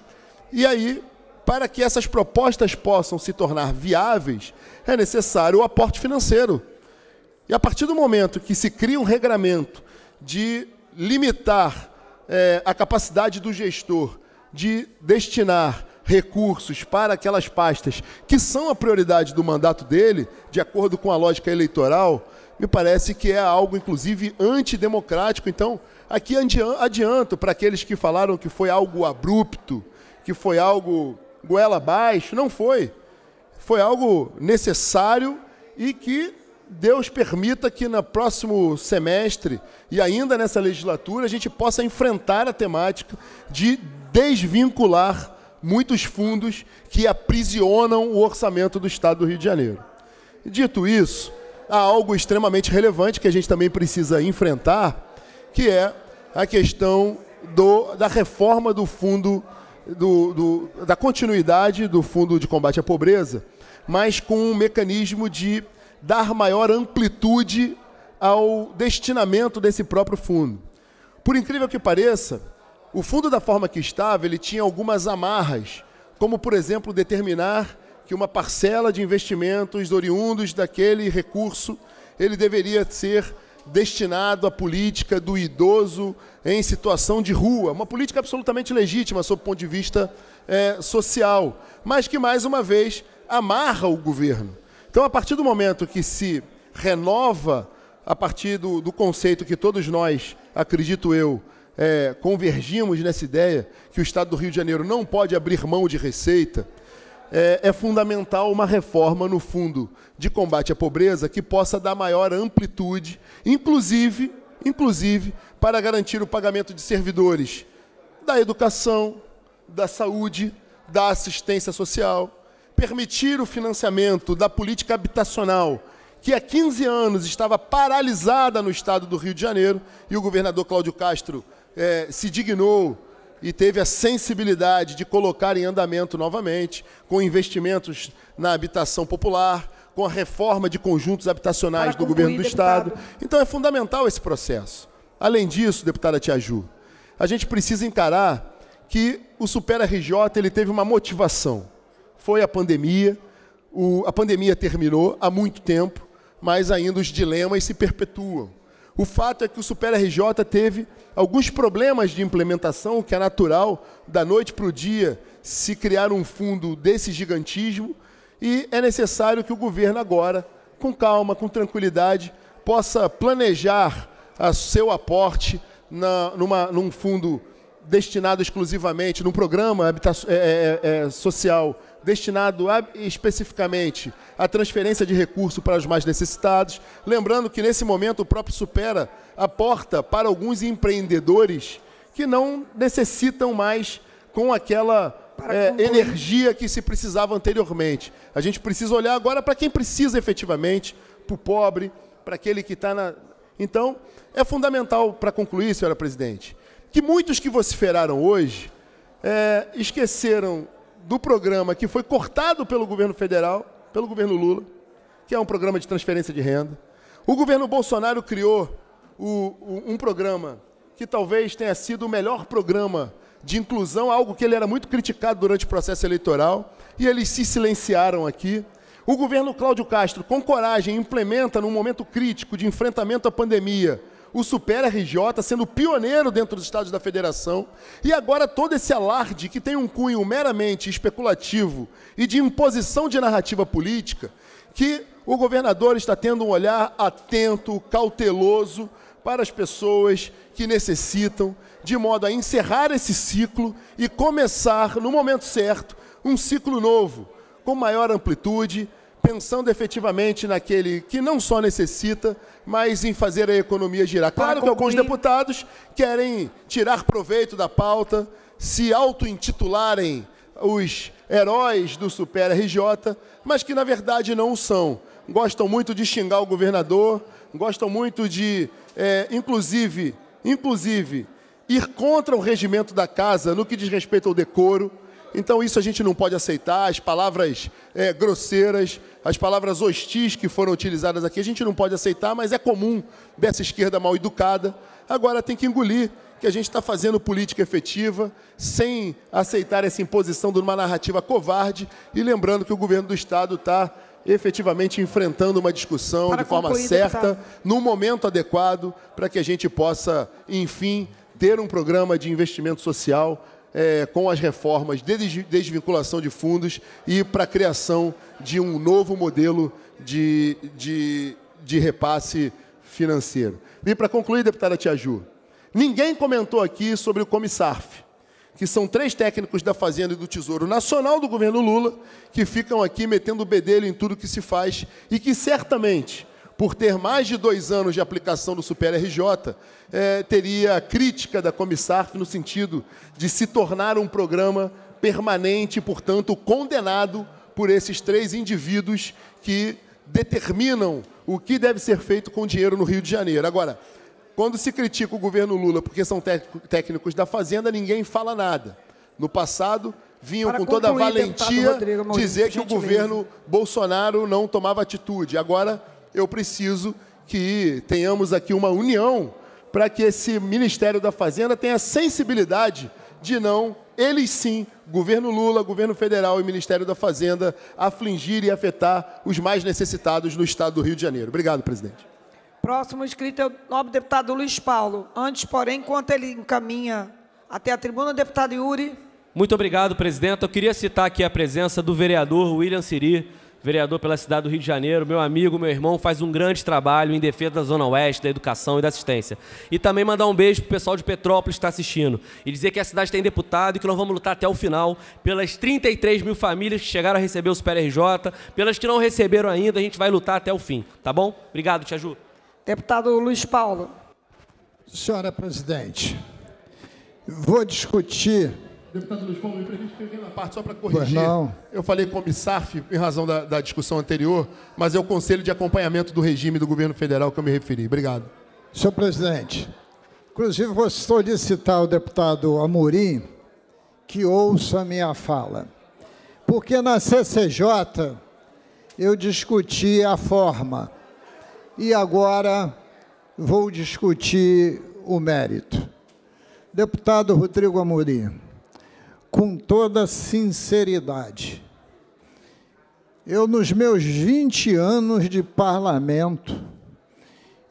E aí, para que essas propostas possam se tornar viáveis, é necessário o aporte financeiro. E a partir do momento que se cria um regramento de limitar é, a capacidade do gestor de destinar recursos para aquelas pastas que são a prioridade do mandato dele, de acordo com a lógica eleitoral, me parece que é algo, inclusive, antidemocrático. Então, aqui adianto para aqueles que falaram que foi algo abrupto, que foi algo goela abaixo, não foi. Foi algo necessário e que Deus permita que no próximo semestre e ainda nessa legislatura a gente possa enfrentar a temática de desvincular muitos fundos que aprisionam o orçamento do Estado do Rio de Janeiro. Dito isso, há algo extremamente relevante que a gente também precisa enfrentar, que é a questão do, da reforma do fundo, do, do, da continuidade do Fundo de Combate à Pobreza, mas com um mecanismo de dar maior amplitude ao destinamento desse próprio fundo. Por incrível que pareça, o fundo da forma que estava, ele tinha algumas amarras, como por exemplo determinar que uma parcela de investimentos oriundos daquele recurso, ele deveria ser destinado à política do idoso em situação de rua, uma política absolutamente legítima sob o ponto de vista é, social, mas que, mais uma vez, amarra o governo. Então, a partir do momento que se renova, a partir do, do conceito que todos nós, acredito eu, é, convergimos nessa ideia, que o Estado do Rio de Janeiro não pode abrir mão de receita, é, é, fundamental uma reforma no fundo de combate à pobreza que possa dar maior amplitude, inclusive, inclusive para garantir o pagamento de servidores da educação, da saúde, da assistência social, permitir o financiamento da política habitacional, que há 15 anos estava paralisada no estado do Rio de Janeiro, e o governador Cláudio Castro é, se dignou e teve a sensibilidade de colocar em andamento novamente, com investimentos na habitação popular, com a reforma de conjuntos habitacionais do governo do deputado. Estado. Então é fundamental esse processo. Além disso, deputada Tiaju, a gente precisa encarar que o Super RJ ele teve uma motivação. Foi a pandemia, o, a pandemia terminou há muito tempo, mas ainda os dilemas se perpetuam. O fato é que o Super RJ teve alguns problemas de implementação, que é natural, da noite para o dia, se criar um fundo desse gigantismo, e é necessário que o governo agora, com calma, com tranquilidade, possa planejar a seu aporte na, numa, num fundo destinado exclusivamente, num programa é, é, é, social destinado a, especificamente à transferência de recursos para os mais necessitados. Lembrando que, nesse momento, o próprio Supera aporta para alguns empreendedores que não necessitam mais com aquela é, energia que se precisava anteriormente. A gente precisa olhar agora para quem precisa efetivamente, para o pobre, para aquele que está na. Então, é fundamental, para concluir, senhora presidente, que muitos que vociferaram hoje é, esqueceram do programa que foi cortado pelo governo federal, pelo governo Lula, que é um programa de transferência de renda. O governo Bolsonaro criou o, o, um programa que talvez tenha sido o melhor programa de inclusão, algo que ele era muito criticado durante o processo eleitoral, e eles se silenciaram aqui. O governo Cláudio Castro, com coragem, implementa, num momento crítico de enfrentamento à pandemia, o Super RJ sendo pioneiro dentro dos estados da federação, e agora todo esse alarde que tem um cunho meramente especulativo e de imposição de narrativa política, que o governador está tendo um olhar atento, cauteloso para as pessoas que necessitam, de modo a encerrar esse ciclo e começar, no momento certo, um ciclo novo, com maior amplitude, pensando efetivamente naquele que não só necessita, mas em fazer a economia girar. Claro que alguns deputados querem tirar proveito da pauta, se auto-intitularem os heróis do Super RJ, mas que na verdade não o são. Gostam muito de xingar o governador, gostam muito de, é, inclusive, inclusive, ir contra o regimento da casa no que diz respeito ao decoro. Então isso a gente não pode aceitar, as palavras é, grosseiras, as palavras hostis que foram utilizadas aqui, a gente não pode aceitar, mas é comum dessa esquerda mal educada. Agora tem que engolir que a gente está fazendo política efetiva, sem aceitar essa imposição de uma narrativa covarde, e lembrando que o governo do Estado está efetivamente enfrentando uma discussão para de forma concluir, certa, deputado. num momento adequado, para que a gente possa, enfim, ter um programa de investimento social é, com as reformas de desvinculação de fundos e para a criação de um novo modelo de, de, de repasse financeiro. E para concluir, deputada Tiaju, ninguém comentou aqui sobre o Comissarf, que são três técnicos da Fazenda e do Tesouro Nacional do governo Lula, que ficam aqui metendo o bedelho em tudo que se faz e que certamente por ter mais de dois anos de aplicação do Super RJ, é, teria crítica da Comissarf no sentido de se tornar um programa permanente, portanto, condenado por esses três indivíduos que determinam o que deve ser feito com o dinheiro no Rio de Janeiro. Agora, quando se critica o governo Lula porque são técnicos da Fazenda, ninguém fala nada. No passado, vinham Para com toda a valentia dizer que o governo Bolsonaro não tomava atitude. Agora, eu preciso que tenhamos aqui uma união para que esse Ministério da Fazenda tenha sensibilidade de não, eles sim, governo Lula, governo federal e Ministério da Fazenda, afligir e afetar os mais necessitados no estado do Rio de Janeiro. Obrigado, presidente. Próximo inscrito é o nobre deputado Luiz Paulo. Antes, porém, enquanto ele encaminha até a tribuna, deputado Yuri. Muito obrigado, presidente. Eu queria citar aqui a presença do vereador William Siri, vereador pela cidade do Rio de Janeiro, meu amigo, meu irmão, faz um grande trabalho em defesa da Zona Oeste, da educação e da assistência. E também mandar um beijo para o pessoal de Petrópolis que está assistindo. E dizer que a cidade tem deputado e que nós vamos lutar até o final pelas 33 mil famílias que chegaram a receber o Super RJ, pelas que não receberam ainda, a gente vai lutar até o fim. Tá bom? Obrigado, Tia Ju. Deputado Luiz Paulo. Senhora presidente, vou discutir Deputado Luiz Paulo, me permite pequena parte só para corrigir. não. Eu falei comissarf em razão da, da, discussão anterior, mas é o Conselho de Acompanhamento do Regime do Governo Federal que eu me referi. Obrigado. Senhor presidente, inclusive vou solicitar ao deputado Amorim que ouça a minha fala. Porque na CCJ eu discuti a forma e agora vou discutir o mérito. Deputado Rodrigo Amorim, com toda sinceridade. Eu, nos meus 20 anos de parlamento,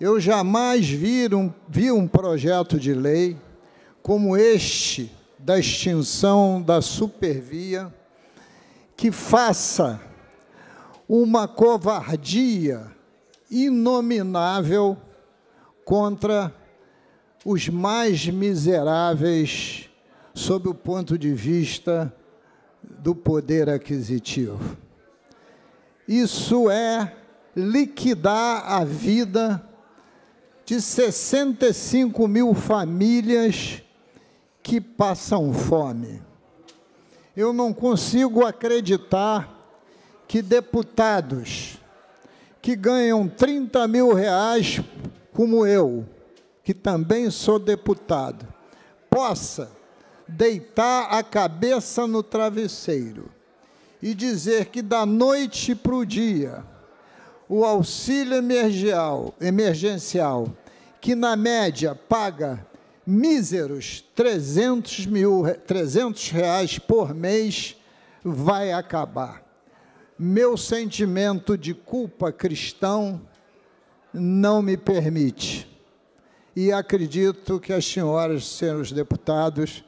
eu jamais vi um, vi um projeto de lei como este da extinção da supervia que faça uma covardia inominável contra os mais miseráveis sob o ponto de vista do poder aquisitivo. Isso é liquidar a vida de 65 mil famílias que passam fome. Eu não consigo acreditar que deputados que ganham 30 mil reais, como eu, que também sou deputado, possa deitar a cabeça no travesseiro e dizer que da noite para o dia, o auxílio emergencial, emergencial, que na média paga míseros 300, mil, 300 reais por mês, vai acabar. Meu sentimento de culpa cristão não me permite. E acredito que as senhoras, senhores deputados,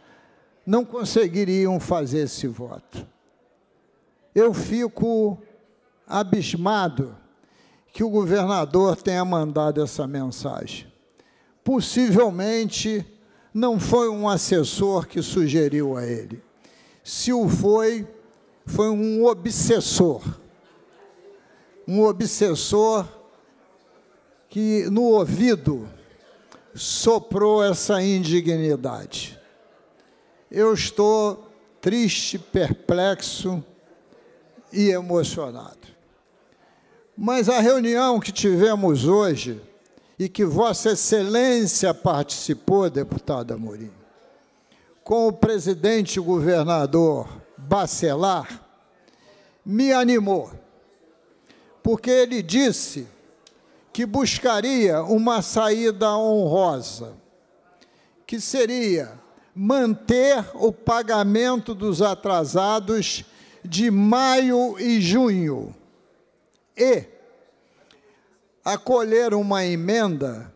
não conseguiriam fazer esse voto. Eu fico abismado que o governador tenha mandado essa mensagem. Possivelmente não foi um assessor que sugeriu a ele. Se o foi, foi um obsessor. Um obsessor que no ouvido soprou essa indignidade eu estou triste, perplexo e emocionado. Mas a reunião que tivemos hoje e que Vossa Excelência participou, deputado Amorim, com o presidente governador Bacelar, me animou, porque ele disse que buscaria uma saída honrosa, que seria manter o pagamento dos atrasados de maio e junho. E acolher uma emenda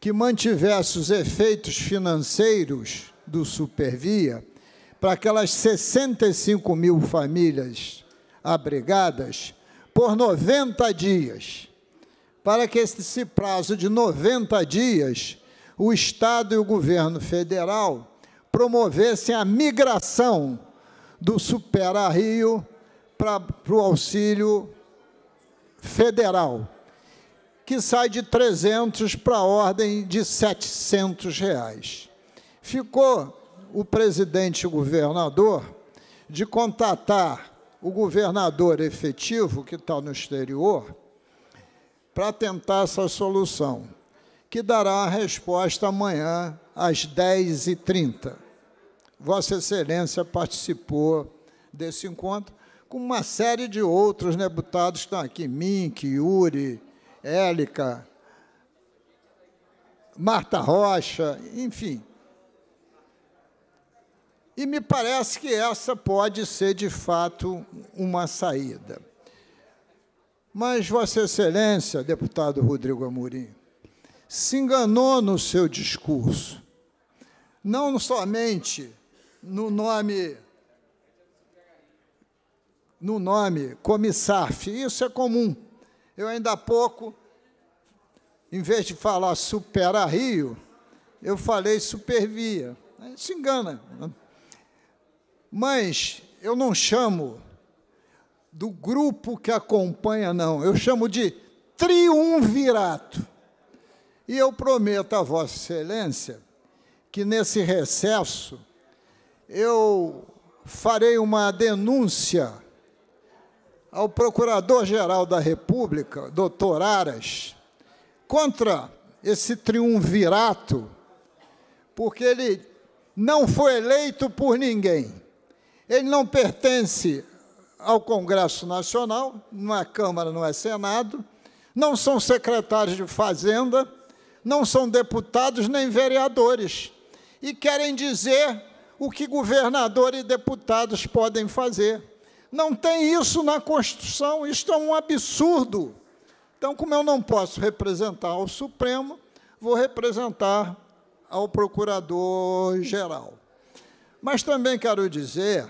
que mantivesse os efeitos financeiros do Supervia para aquelas 65 mil famílias abrigadas por 90 dias, para que esse prazo de 90 dias o Estado e o governo federal promovessem a migração do Supera Rio para o auxílio federal, que sai de 300 para a ordem de 700 reais. Ficou o presidente governador de contatar o governador efetivo, que está no exterior, para tentar essa solução, que dará a resposta amanhã às 10h30. Vossa Excelência participou desse encontro com uma série de outros deputados que estão aqui, Mink, Yuri, Élica, Marta Rocha, enfim. E me parece que essa pode ser, de fato, uma saída. Mas Vossa Excelência, deputado Rodrigo Amorim, se enganou no seu discurso. Não somente no nome no nome Comissarf. Isso é comum. Eu ainda há pouco, em vez de falar Supera Rio, eu falei Supervia. Se engana. Mas eu não chamo do grupo que acompanha, não. Eu chamo de triunvirato. E eu prometo a Vossa Excelência que nesse recesso eu farei uma denúncia ao Procurador-Geral da República, doutor Aras, contra esse triunvirato, porque ele não foi eleito por ninguém. Ele não pertence ao Congresso Nacional, não é Câmara, não é Senado, não são secretários de Fazenda, não são deputados nem vereadores. E querem dizer o que governador e deputados podem fazer. Não tem isso na Constituição, isto é um absurdo. Então, como eu não posso representar o Supremo, vou representar ao Procurador-Geral. Mas também quero dizer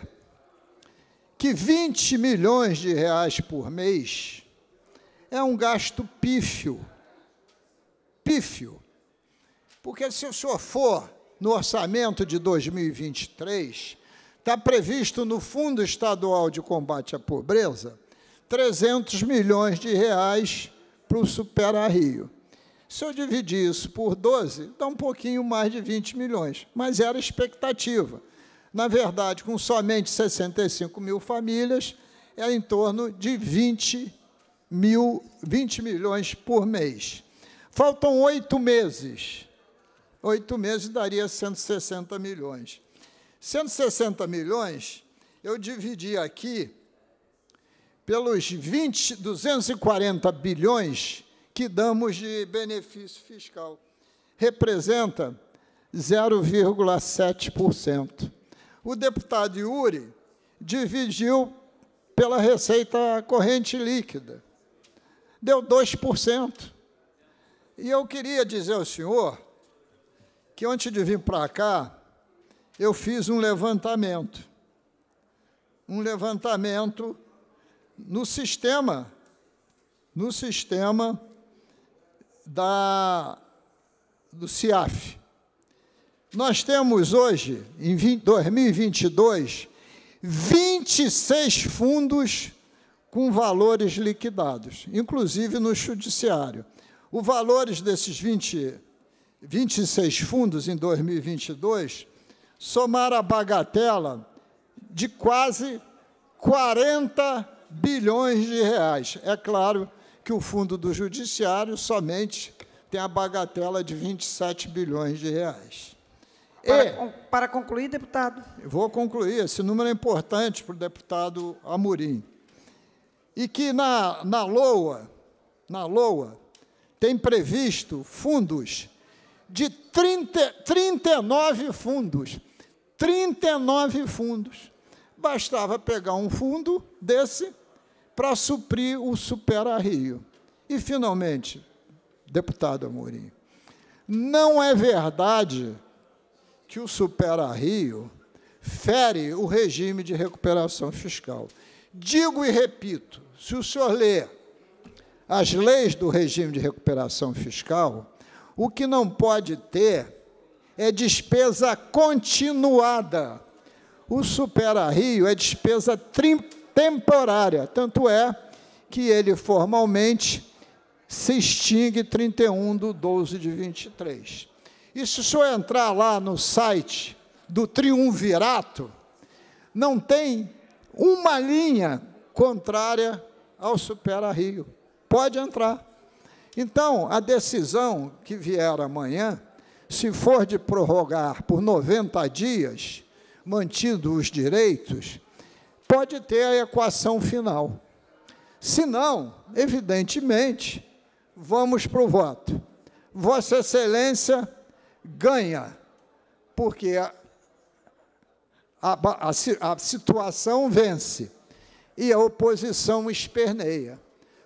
que 20 milhões de reais por mês é um gasto pífio. Pífio. Porque se o senhor for no orçamento de 2023, está previsto no Fundo Estadual de Combate à Pobreza 300 milhões de reais para o Supera Rio. Se eu dividir isso por 12, dá um pouquinho mais de 20 milhões, mas era expectativa. Na verdade, com somente 65 mil famílias, é em torno de 20, mil, 20 milhões por mês. Faltam oito meses. Oito meses daria 160 milhões. 160 milhões, eu dividi aqui pelos 20, 240 bilhões que damos de benefício fiscal. Representa 0,7%. O deputado Yuri dividiu pela receita corrente líquida. Deu 2%. E eu queria dizer ao senhor que antes de vir para cá, eu fiz um levantamento. Um levantamento no sistema, no sistema da, do CIAF. Nós temos hoje, em 2022, 26 fundos com valores liquidados, inclusive no judiciário. Os valores desses 20, 26 fundos em 2022 somaram a bagatela de quase 40 bilhões de reais. É claro que o fundo do judiciário somente tem a bagatela de 27 bilhões de reais. Para, e, para concluir, deputado. Vou concluir. Esse número é importante para o deputado Amorim. E que na, na LOA, na LOA, tem previsto fundos de 30, 39 fundos. 39 fundos. Bastava pegar um fundo desse para suprir o Supera Rio. E, finalmente, deputado Amorim, não é verdade que o Supera Rio fere o regime de recuperação fiscal. Digo e repito, se o senhor ler as leis do regime de recuperação fiscal, o que não pode ter é despesa continuada. O Supera Rio é despesa temporária, tanto é que ele formalmente se extingue 31 de 12 de 23. E se o senhor entrar lá no site do Triunvirato, não tem uma linha contrária ao Supera Rio. Pode entrar. Então, a decisão que vier amanhã, se for de prorrogar por 90 dias, mantido os direitos, pode ter a equação final. Se não, evidentemente, vamos para o voto. Vossa Excelência ganha, porque a, a, a, a situação vence e a oposição esperneia.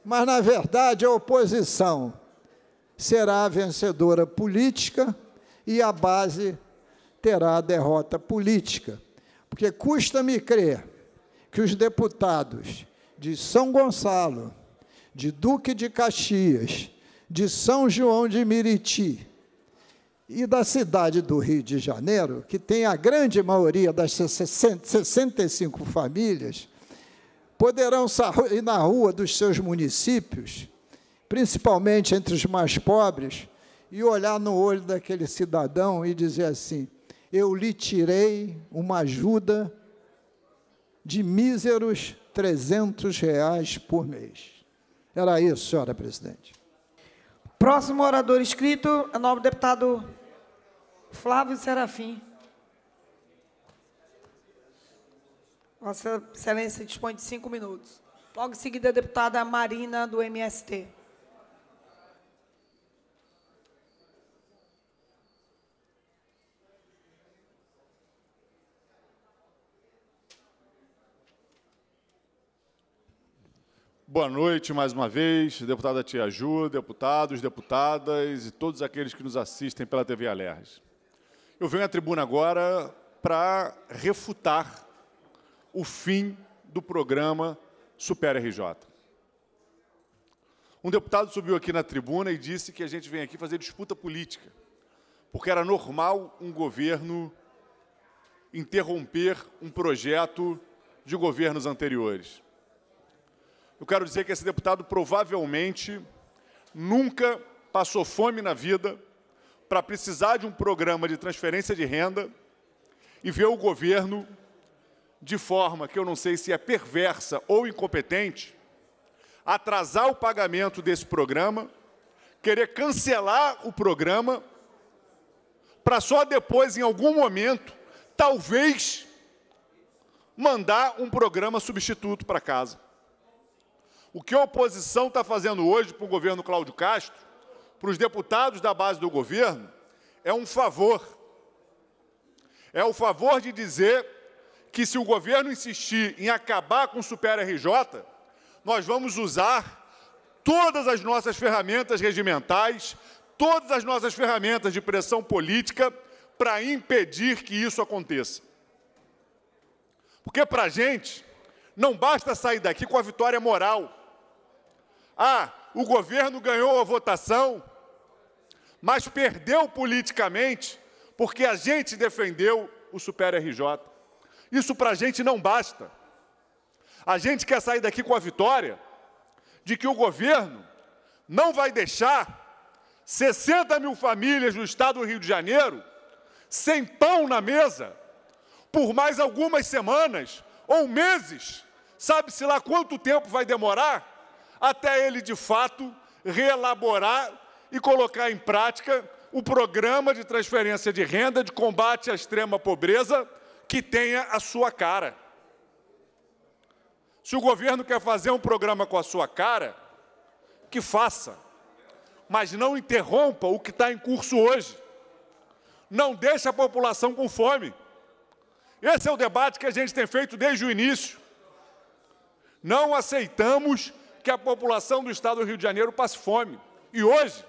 Mas, na verdade, a oposição será a vencedora política e a base terá a derrota política. Porque custa-me crer que os deputados de São Gonçalo, de Duque de Caxias, de São João de Miriti e da cidade do Rio de Janeiro, que tem a grande maioria das 65 famílias, poderão sair na rua dos seus municípios, principalmente entre os mais pobres, e olhar no olho daquele cidadão e dizer assim: Eu lhe tirei uma ajuda de míseros 300 reais por mês. Era isso, senhora presidente. Próximo orador inscrito é o novo deputado Flávio Serafim. Vossa Excelência dispõe de cinco minutos. Logo em seguida, a deputada Marina, do MST. Boa noite mais uma vez, deputada Tia Ju, deputados, deputadas e todos aqueles que nos assistem pela TV Alerj. Eu venho à tribuna agora para refutar o fim do programa Super RJ. Um deputado subiu aqui na tribuna e disse que a gente vem aqui fazer disputa política, porque era normal um governo interromper um projeto de governos anteriores. Eu quero dizer que esse deputado provavelmente nunca passou fome na vida para precisar de um programa de transferência de renda e ver o governo, de forma que eu não sei se é perversa ou incompetente, atrasar o pagamento desse programa, querer cancelar o programa, para só depois, em algum momento, talvez, mandar um programa substituto para casa. O que a oposição está fazendo hoje para o governo Cláudio Castro, para os deputados da base do governo, é um favor. É o favor de dizer que se o governo insistir em acabar com o Super RJ, nós vamos usar todas as nossas ferramentas regimentais, todas as nossas ferramentas de pressão política para impedir que isso aconteça. Porque para a gente, não basta sair daqui com a vitória moral. Ah, o governo ganhou a votação, mas perdeu politicamente porque a gente defendeu o Super RJ. Isso para a gente não basta. A gente quer sair daqui com a vitória de que o governo não vai deixar 60 mil famílias no estado do Rio de Janeiro sem pão na mesa por mais algumas semanas ou meses. Sabe-se lá quanto tempo vai demorar? até ele, de fato, reelaborar e colocar em prática o programa de transferência de renda de combate à extrema pobreza que tenha a sua cara. Se o governo quer fazer um programa com a sua cara, que faça, mas não interrompa o que está em curso hoje. Não deixe a população com fome. Esse é o debate que a gente tem feito desde o início. Não aceitamos que a população do Estado do Rio de Janeiro passe fome. E hoje,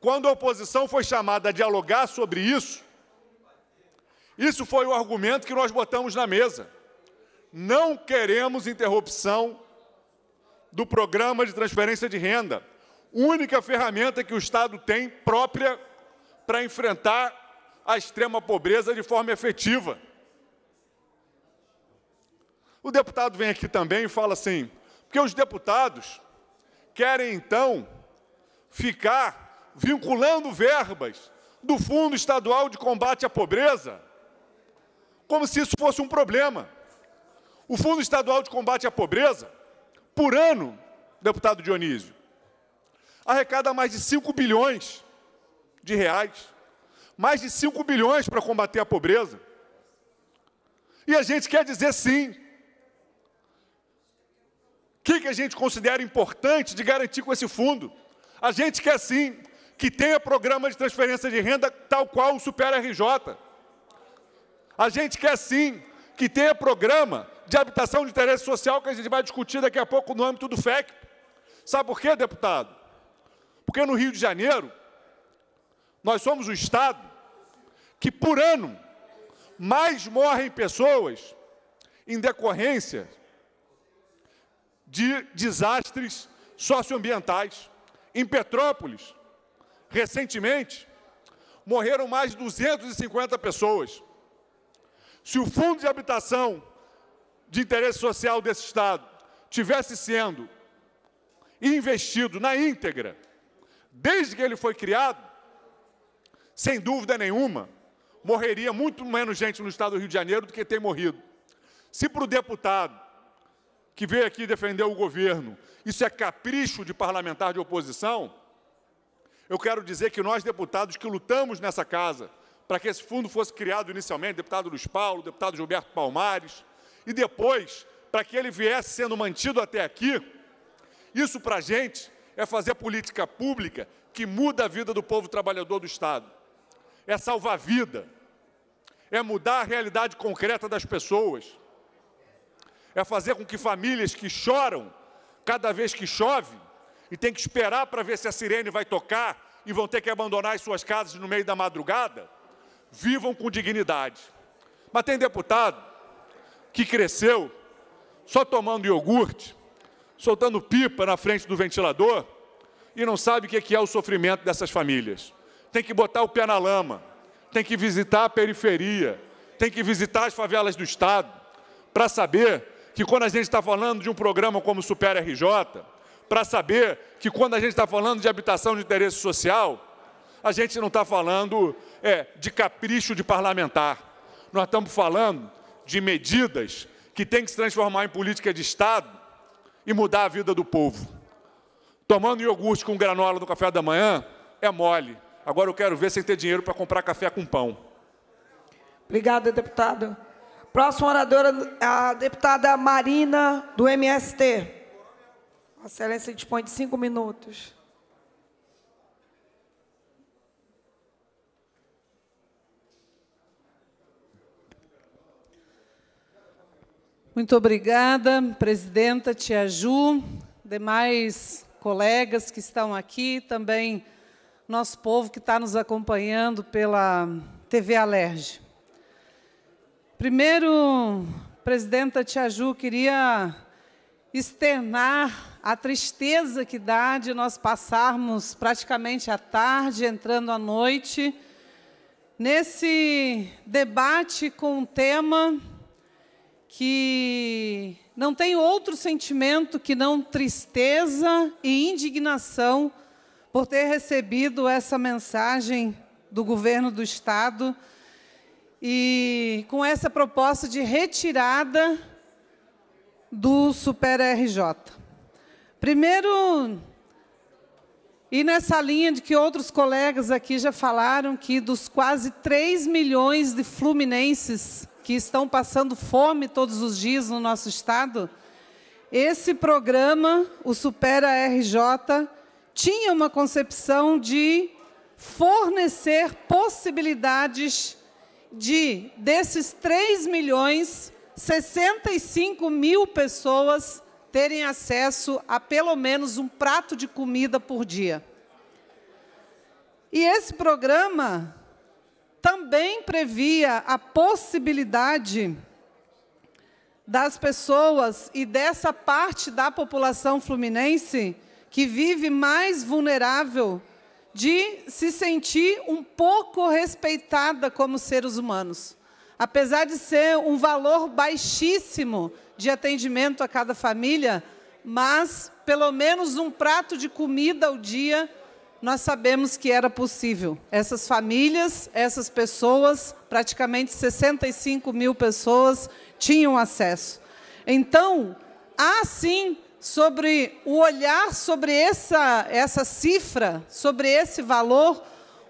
quando a oposição foi chamada a dialogar sobre isso, isso foi o argumento que nós botamos na mesa. Não queremos interrupção do programa de transferência de renda, única ferramenta que o Estado tem própria para enfrentar a extrema pobreza de forma efetiva. O deputado vem aqui também e fala assim: porque os deputados querem, então, ficar vinculando verbas do Fundo Estadual de Combate à Pobreza, como se isso fosse um problema. O Fundo Estadual de Combate à Pobreza, por ano, deputado Dionísio, arrecada mais de 5 bilhões de reais. Mais de 5 bilhões para combater a pobreza. E a gente quer dizer sim que, que a gente considera importante de garantir com esse fundo? A gente quer sim que tenha programa de transferência de renda tal qual o Super RJ. A gente quer sim que tenha programa de habitação de interesse social que a gente vai discutir daqui a pouco no âmbito do FEC. Sabe por quê, deputado? Porque no Rio de Janeiro, nós somos o Estado que, por ano, mais morrem pessoas em decorrência de desastres socioambientais. Em Petrópolis, recentemente, morreram mais de 250 pessoas. Se o Fundo de Habitação de Interesse Social desse Estado tivesse sendo investido na íntegra, desde que ele foi criado, sem dúvida nenhuma, morreria muito menos gente no Estado do Rio de Janeiro do que tem morrido. Se para o deputado que veio aqui defender o governo, isso é capricho de parlamentar de oposição, eu quero dizer que nós, deputados que lutamos nessa casa para que esse fundo fosse criado inicialmente, deputado Luiz Paulo, deputado Gilberto Palmares, e depois, para que ele viesse sendo mantido até aqui, isso para a gente é fazer política pública que muda a vida do povo trabalhador do Estado. É salvar vida, é mudar a realidade concreta das pessoas, é fazer com que famílias que choram cada vez que chove e tem que esperar para ver se a sirene vai tocar e vão ter que abandonar as suas casas no meio da madrugada, vivam com dignidade. Mas tem deputado que cresceu só tomando iogurte, soltando pipa na frente do ventilador e não sabe o que é o sofrimento dessas famílias. Tem que botar o pé na lama, tem que visitar a periferia, tem que visitar as favelas do Estado, para saber que quando a gente está falando de um programa como Super RJ, para saber que quando a gente está falando de habitação de interesse social, a gente não está falando é, de capricho de parlamentar. Nós estamos falando de medidas que têm que se transformar em política de Estado e mudar a vida do povo. Tomando iogurte com granola no café da manhã é mole. Agora eu quero ver sem ter dinheiro para comprar café com pão. Obrigada, deputado. Próxima oradora, a deputada Marina, do MST. A excelência dispõe de cinco minutos. Muito obrigada, presidenta Tia Ju, demais colegas que estão aqui, também nosso povo que está nos acompanhando pela TV Alerge. Primeiro, presidenta Tia Ju, queria externar a tristeza que dá de nós passarmos praticamente a tarde, entrando à noite, nesse debate com um tema que não tem outro sentimento que não tristeza e indignação por ter recebido essa mensagem do governo do Estado e com essa proposta de retirada do Super RJ. Primeiro, e nessa linha de que outros colegas aqui já falaram que dos quase 3 milhões de fluminenses que estão passando fome todos os dias no nosso estado, esse programa, o Supera RJ, tinha uma concepção de fornecer possibilidades de, desses 3 milhões, 65 mil pessoas terem acesso a pelo menos um prato de comida por dia. E esse programa também previa a possibilidade das pessoas e dessa parte da população fluminense que vive mais vulnerável de se sentir um pouco respeitada como seres humanos. Apesar de ser um valor baixíssimo de atendimento a cada família, mas pelo menos um prato de comida ao dia nós sabemos que era possível. Essas famílias, essas pessoas, praticamente 65 mil pessoas, tinham acesso. Então, há sim sobre o olhar sobre essa, essa cifra, sobre esse valor,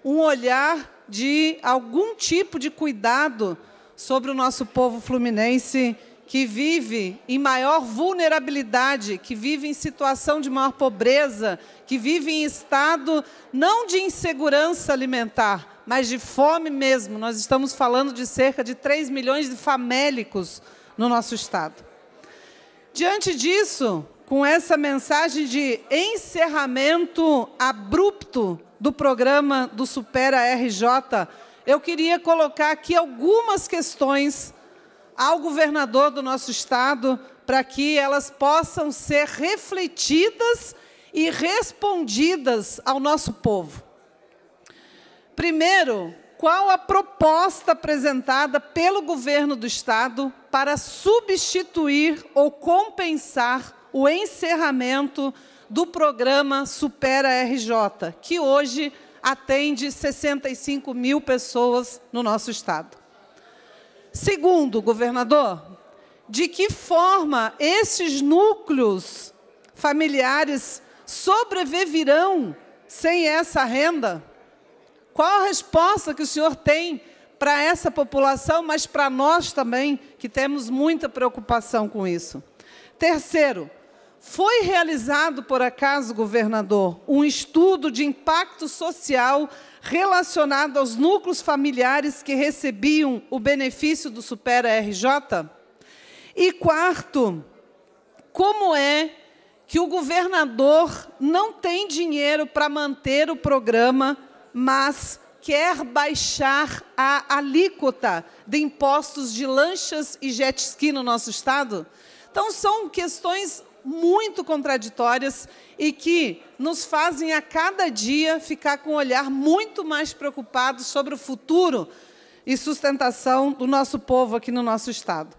um olhar de algum tipo de cuidado sobre o nosso povo fluminense que vive em maior vulnerabilidade, que vive em situação de maior pobreza, que vive em estado não de insegurança alimentar, mas de fome mesmo. Nós estamos falando de cerca de 3 milhões de famélicos no nosso estado. Diante disso, com essa mensagem de encerramento abrupto do programa do Supera RJ, eu queria colocar aqui algumas questões ao governador do nosso estado para que elas possam ser refletidas e respondidas ao nosso povo. Primeiro, qual a proposta apresentada pelo governo do estado para substituir ou compensar o encerramento do programa Supera RJ, que hoje atende 65 mil pessoas no nosso estado. Segundo, governador, de que forma esses núcleos familiares sobreviverão sem essa renda? Qual a resposta que o senhor tem para essa população, mas para nós também, que temos muita preocupação com isso? Terceiro, foi realizado, por acaso, governador, um estudo de impacto social relacionado aos núcleos familiares que recebiam o benefício do Supera RJ? E quarto, como é que o governador não tem dinheiro para manter o programa mas quer baixar a alíquota de impostos de lanchas e jet ski no nosso estado? Então, são questões muito contraditórias e que nos fazem a cada dia ficar com um olhar muito mais preocupado sobre o futuro e sustentação do nosso povo aqui no nosso estado.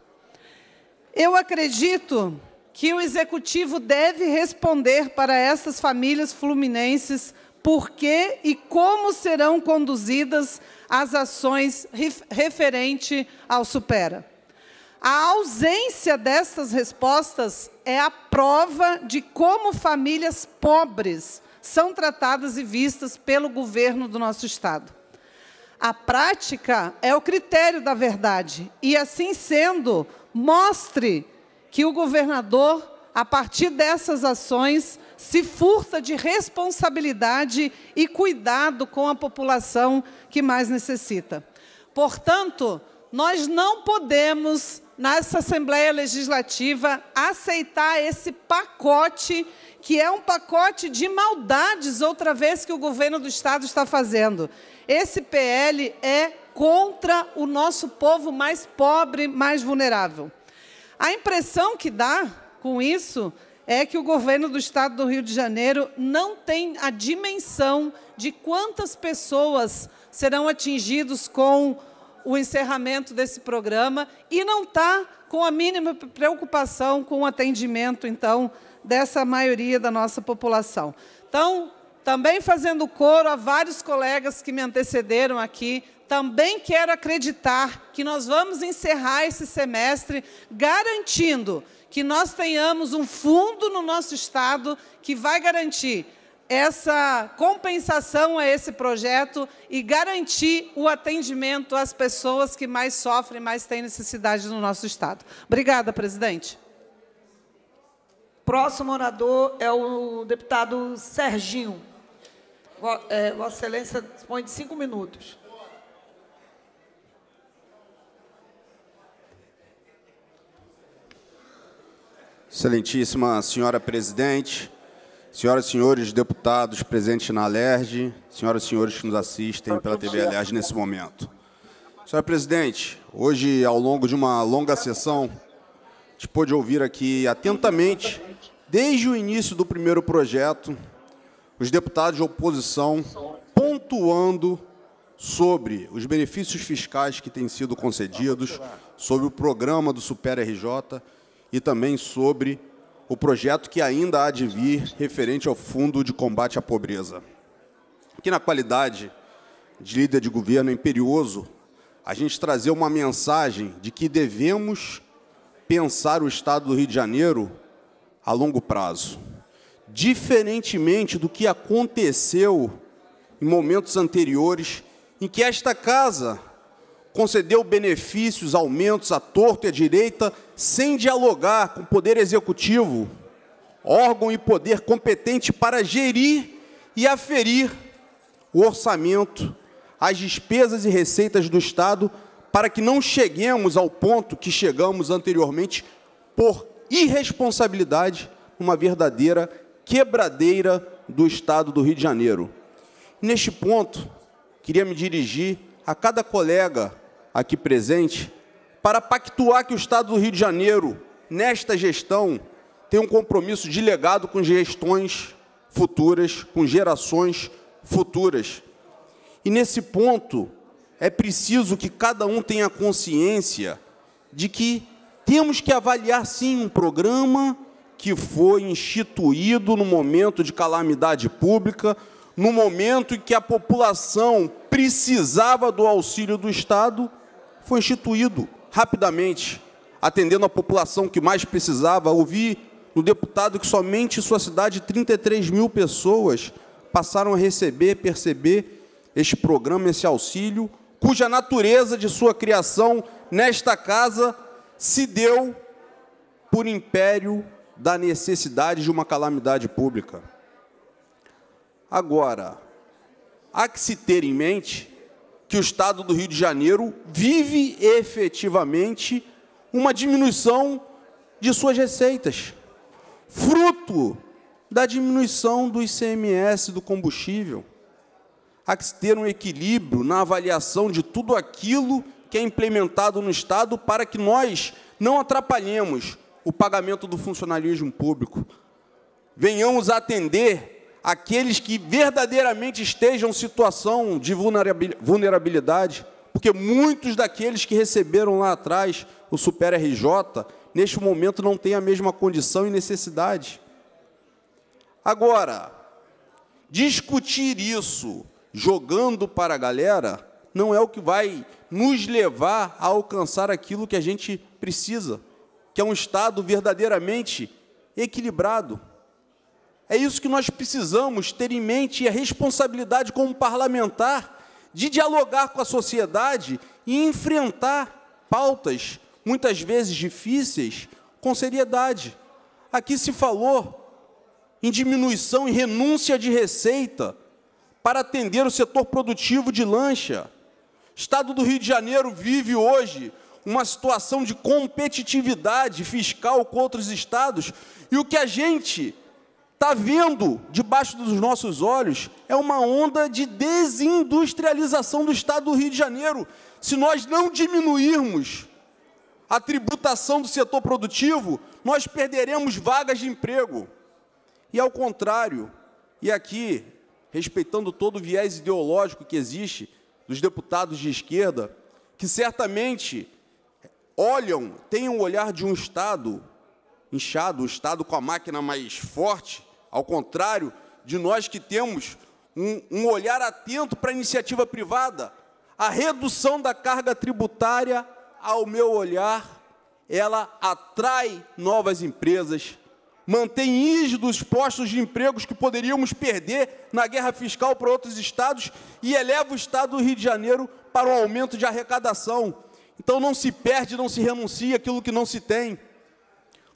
Eu acredito que o executivo deve responder para essas famílias fluminenses por que e como serão conduzidas as ações referente ao Supera. A ausência dessas respostas é a prova de como famílias pobres são tratadas e vistas pelo governo do nosso Estado. A prática é o critério da verdade, e assim sendo, mostre que o governador, a partir dessas ações, se furta de responsabilidade e cuidado com a população que mais necessita. Portanto, nós não podemos, nessa Assembleia Legislativa, aceitar esse pacote, que é um pacote de maldades, outra vez que o governo do Estado está fazendo. Esse PL é contra o nosso povo mais pobre, mais vulnerável. A impressão que dá com isso é que o governo do estado do Rio de Janeiro não tem a dimensão de quantas pessoas serão atingidos com o encerramento desse programa e não está com a mínima preocupação com o atendimento, então, dessa maioria da nossa população. Então, também fazendo coro a vários colegas que me antecederam aqui, também quero acreditar que nós vamos encerrar esse semestre garantindo que nós tenhamos um fundo no nosso Estado que vai garantir essa compensação a esse projeto e garantir o atendimento às pessoas que mais sofrem, mais têm necessidade no nosso Estado. Obrigada, presidente. Próximo orador é o deputado Serginho. É, Vossa Excelência dispõe de cinco minutos. Excelentíssima senhora presidente, senhoras e senhores deputados presentes na ALERJ, senhoras e senhores que nos assistem pela TV ALERJ nesse momento. Senhora presidente, hoje, ao longo de uma longa sessão, a gente pôde ouvir aqui atentamente, desde o início do primeiro projeto, os deputados de oposição pontuando sobre os benefícios fiscais que têm sido concedidos, sobre o programa do Super RJ, e também sobre o projeto que ainda há de vir referente ao Fundo de Combate à Pobreza. Aqui na qualidade de líder de governo imperioso a gente trazer uma mensagem de que devemos pensar o Estado do Rio de Janeiro a longo prazo. Diferentemente do que aconteceu em momentos anteriores, em que esta casa concedeu benefícios, aumentos à torta e à direita, sem dialogar com o Poder Executivo, órgão e poder competente para gerir e aferir o orçamento, as despesas e receitas do Estado, para que não cheguemos ao ponto que chegamos anteriormente por irresponsabilidade, uma verdadeira quebradeira do Estado do Rio de Janeiro. Neste ponto, queria me dirigir a cada colega aqui presente para pactuar que o Estado do Rio de Janeiro, nesta gestão, tem um compromisso de legado com gestões futuras, com gerações futuras. E nesse ponto, é preciso que cada um tenha consciência de que temos que avaliar, sim, um programa que foi instituído no momento de calamidade pública, no momento em que a população precisava do auxílio do Estado, foi instituído rapidamente, atendendo a população que mais precisava. Ouvi no deputado que somente em sua cidade 33 mil pessoas passaram a receber, perceber este programa, esse auxílio, cuja natureza de sua criação nesta casa se deu por império da necessidade de uma calamidade pública. Agora, há que se ter em mente que o Estado do Rio de Janeiro vive efetivamente uma diminuição de suas receitas, fruto da diminuição do ICMS do combustível. Há que se ter um equilíbrio na avaliação de tudo aquilo que é implementado no Estado para que nós não atrapalhemos o pagamento do funcionalismo público. Venhamos atender aqueles que verdadeiramente estejam em situação de vulnerabilidade, porque muitos daqueles que receberam lá atrás o Super RJ, neste momento não têm a mesma condição e necessidade. Agora, discutir isso jogando para a galera não é o que vai nos levar a alcançar aquilo que a gente precisa que é um Estado verdadeiramente equilibrado. É isso que nós precisamos ter em mente e a responsabilidade como parlamentar de dialogar com a sociedade e enfrentar pautas, muitas vezes difíceis, com seriedade. Aqui se falou em diminuição e renúncia de receita para atender o setor produtivo de lancha. O Estado do Rio de Janeiro vive hoje uma situação de competitividade fiscal com outros estados, e o que a gente está vendo debaixo dos nossos olhos é uma onda de desindustrialização do estado do Rio de Janeiro. Se nós não diminuirmos a tributação do setor produtivo, nós perderemos vagas de emprego. E ao contrário, e aqui, respeitando todo o viés ideológico que existe dos deputados de esquerda, que certamente olham, têm um olhar de um Estado inchado, um Estado com a máquina mais forte, ao contrário de nós que temos um, um olhar atento para a iniciativa privada. A redução da carga tributária, ao meu olhar, ela atrai novas empresas, mantém rígidos postos de empregos que poderíamos perder na guerra fiscal para outros estados e eleva o estado do Rio de Janeiro para um aumento de arrecadação. Então não se perde, não se renuncia aquilo que não se tem.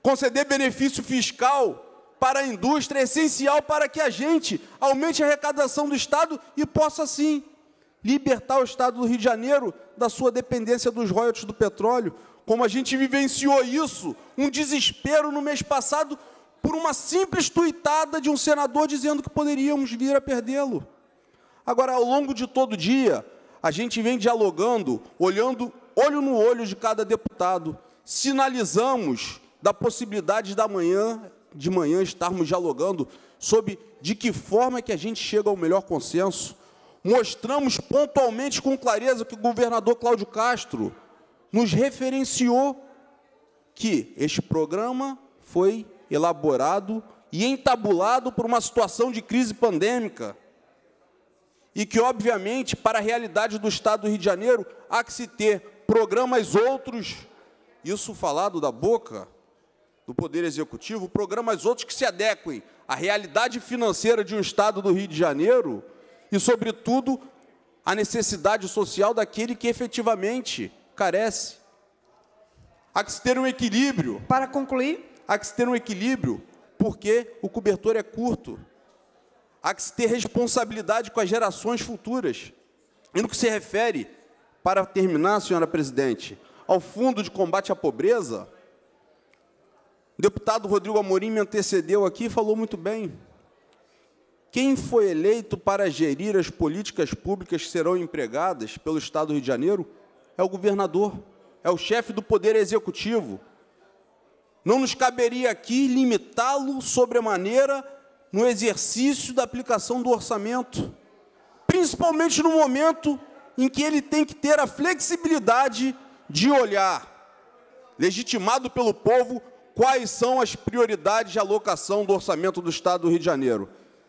Conceder benefício fiscal para a indústria é essencial para que a gente aumente a arrecadação do Estado e possa, sim, libertar o Estado do Rio de Janeiro da sua dependência dos royalties do petróleo, como a gente vivenciou isso, um desespero no mês passado, por uma simples tuitada de um senador dizendo que poderíamos vir a perdê-lo. Agora, ao longo de todo o dia, a gente vem dialogando, olhando olho no olho de cada deputado, sinalizamos da possibilidade da manhã, de manhã estarmos dialogando sobre de que forma que a gente chega ao melhor consenso. Mostramos pontualmente com clareza que o governador Cláudio Castro nos referenciou que este programa foi elaborado e entabulado por uma situação de crise pandêmica e que, obviamente, para a realidade do Estado do Rio de Janeiro, há que se ter programas outros, isso falado da boca do Poder Executivo, programas outros que se adequem à realidade financeira de um Estado do Rio de Janeiro e, sobretudo, à necessidade social daquele que efetivamente carece. Há que se ter um equilíbrio. Para concluir. Há que se ter um equilíbrio, porque o cobertor é curto. Há que se ter responsabilidade com as gerações futuras. E no que se refere para terminar, senhora presidente, ao Fundo de Combate à Pobreza, o deputado Rodrigo Amorim me antecedeu aqui e falou muito bem. Quem foi eleito para gerir as políticas públicas que serão empregadas pelo Estado do Rio de Janeiro é o governador. é o chefe do Poder Executivo. Não nos caberia aqui limitá-lo sobremaneira no exercício da aplicação do orçamento, principalmente no momento em que ele tem que ter a flexibilidade de olhar, legitimado pelo povo, quais são as prioridades de alocação do orçamento do Estado do Rio de Janeiro.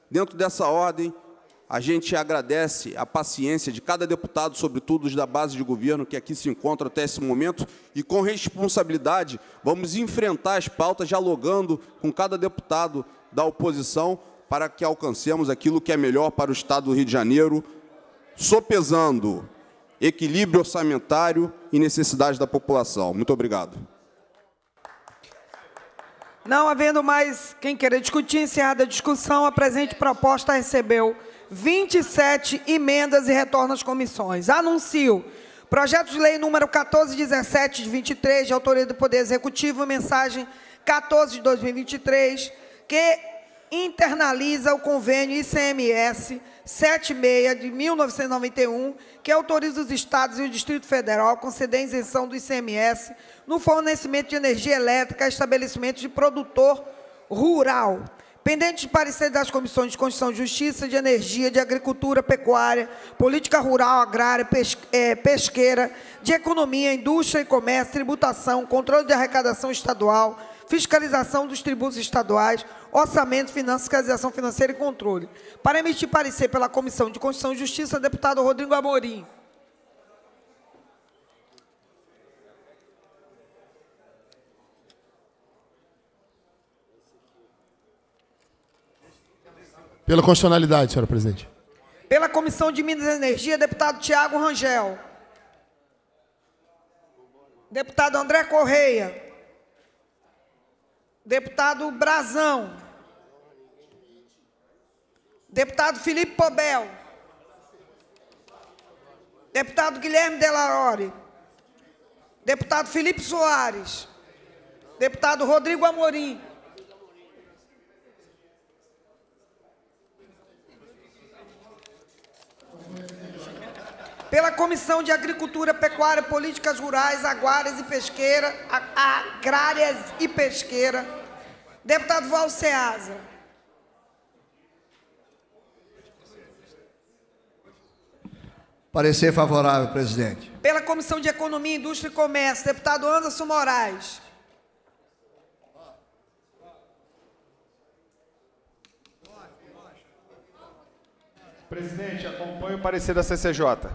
Dentro dessa ordem, a gente agradece a paciência de cada deputado, sobretudo os da base de governo que aqui se encontram até esse momento, e com responsabilidade vamos enfrentar as pautas dialogando com cada deputado da oposição para que alcancemos aquilo que é melhor para o Estado do Rio de Janeiro, sopesando equilíbrio orçamentário e necessidades da população. Muito obrigado. Não havendo mais quem queira discutir, encerrada a discussão, a presente proposta recebeu 27 emendas e retorna às comissões. Anuncio projeto de lei número 1417 de 23, de autoria do Poder Executivo, mensagem 14 de 2023, que internaliza o convênio ICMS 76 de 1991, que autoriza os estados e o Distrito Federal a conceder isenção do ICMS no fornecimento de energia elétrica a estabelecimentos de produtor rural pendente de parecer das comissões de Constituição e Justiça, de Energia, de Agricultura, Pecuária, Política Rural, Agrária, é, Pesqueira, de Economia, Indústria e Comércio, Tributação, Controle de Arrecadação Estadual, Fiscalização dos Tributos Estaduais, Orçamento, Finanças, Fiscalização Financeira e Controle. Para emitir parecer pela Comissão de Constituição e Justiça, deputado Rodrigo Amorim. Pela constitucionalidade, senhora presidente. Pela Comissão de Minas e Energia, deputado Tiago Rangel. Deputado André Correia. Deputado Brazão. Deputado Felipe Pobel. Deputado Guilherme Delarore. Deputado Felipe Soares. Deputado Rodrigo Amorim. pela Comissão de Agricultura, Pecuária, Políticas Rurais, Agrárias e Pesqueira, Agrárias e Pesqueira, deputado Valceasa. Parecer favorável, presidente. Pela Comissão de Economia, Indústria e Comércio, deputado Anderson Moraes. Presidente, acompanho o parecer da CCJ.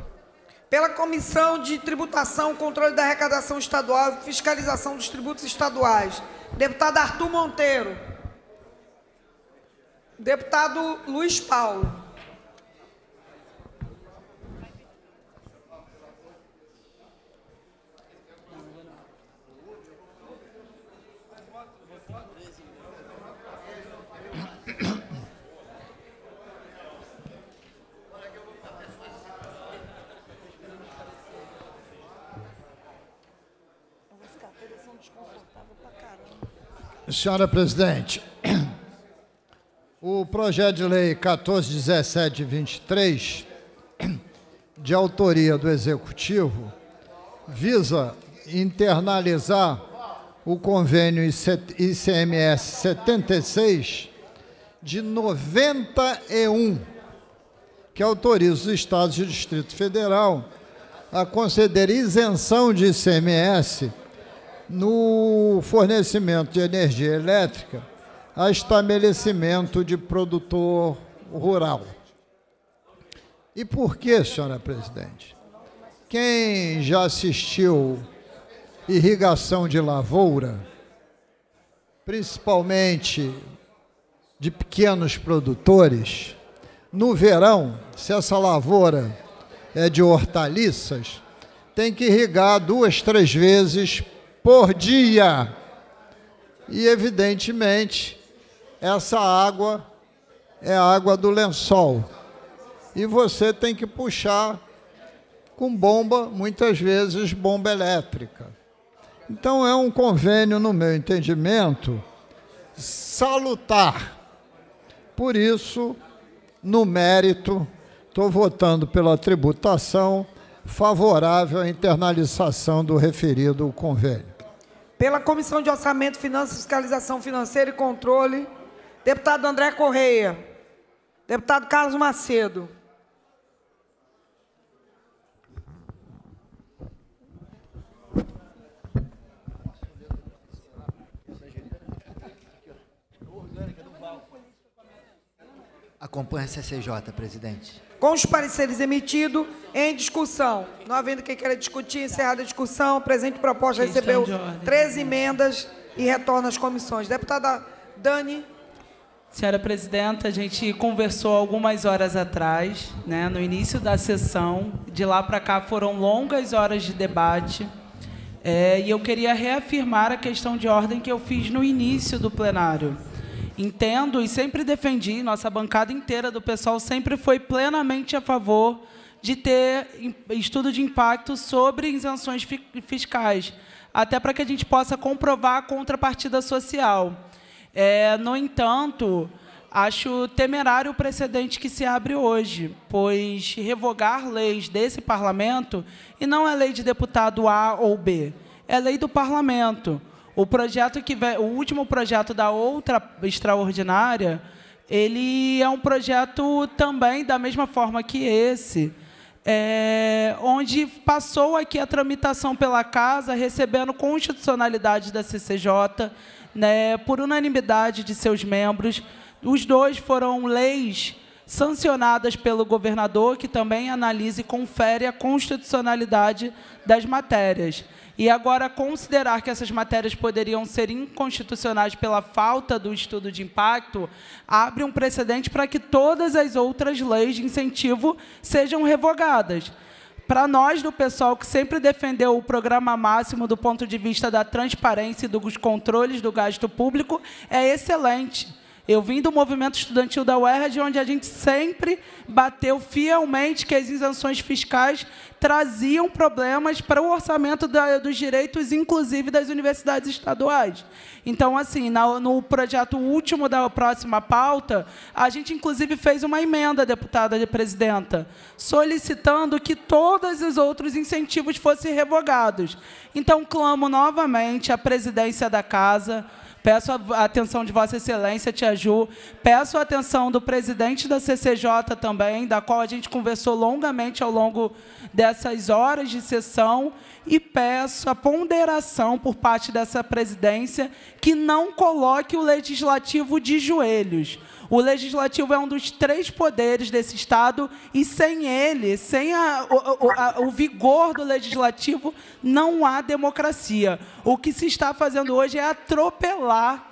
Pela Comissão de Tributação, Controle da Arrecadação Estadual e Fiscalização dos Tributos Estaduais, deputado Arthur Monteiro. Deputado Luiz Paulo. Senhora presidente, o projeto de lei 141723, de autoria do Executivo, visa internalizar o convênio ICMS 76 de 91, que autoriza os estados e o Distrito Federal a conceder isenção de ICMS no fornecimento de energia elétrica a estabelecimento de produtor rural. E por que, senhora presidente? Quem já assistiu irrigação de lavoura, principalmente de pequenos produtores, no verão, se essa lavoura é de hortaliças, tem que irrigar duas, três vezes por dia. E, evidentemente, essa água é a água do lençol. E você tem que puxar com bomba, muitas vezes bomba elétrica. Então, é um convênio, no meu entendimento, salutar. Por isso, no mérito, estou votando pela tributação favorável à internalização do referido convênio. Pela Comissão de Orçamento, Finanças, Fiscalização Financeira e Controle, deputado André Correia. Deputado Carlos Macedo. Acompanha a CCJ, presidente. Com os pareceres emitidos, em discussão. Não havendo quem queira discutir, encerrada a discussão, a presente proposta recebeu 13 emendas e retorna às comissões. Deputada Dani. Senhora Presidenta, a gente conversou algumas horas atrás, né, no início da sessão. De lá para cá foram longas horas de debate. É, e eu queria reafirmar a questão de ordem que eu fiz no início do plenário. Entendo e sempre defendi, nossa bancada inteira do pessoal sempre foi plenamente a favor de ter estudo de impacto sobre isenções fiscais, até para que a gente possa comprovar a contrapartida social. É, no entanto, acho temerário o precedente que se abre hoje, pois revogar leis desse parlamento, e não é lei de deputado A ou B, é lei do parlamento. O projeto que o último projeto da outra extraordinária, ele é um projeto também da mesma forma que esse, é, onde passou aqui a tramitação pela casa, recebendo constitucionalidade da CCJ, né, por unanimidade de seus membros. Os dois foram leis sancionadas pelo governador, que também analisa e confere a constitucionalidade das matérias. E agora, considerar que essas matérias poderiam ser inconstitucionais pela falta do estudo de impacto, abre um precedente para que todas as outras leis de incentivo sejam revogadas. Para nós, do pessoal que sempre defendeu o programa máximo do ponto de vista da transparência e dos controles do gasto público, é excelente. Eu vim do movimento estudantil da UERJ, onde a gente sempre bateu fielmente que as isenções fiscais traziam problemas para o orçamento da, dos direitos, inclusive das universidades estaduais. Então, assim, na, no projeto último da próxima pauta, a gente, inclusive, fez uma emenda, deputada de presidenta, solicitando que todos os outros incentivos fossem revogados. Então, clamo novamente à presidência da Casa, Peço a atenção de Vossa Excelência, Tia Ju. Peço a atenção do presidente da CCJ também, da qual a gente conversou longamente ao longo dessas horas de sessão. E peço a ponderação por parte dessa presidência que não coloque o legislativo de joelhos. O legislativo é um dos três poderes desse Estado e sem ele, sem a, o, a, o vigor do legislativo, não há democracia. O que se está fazendo hoje é atropelar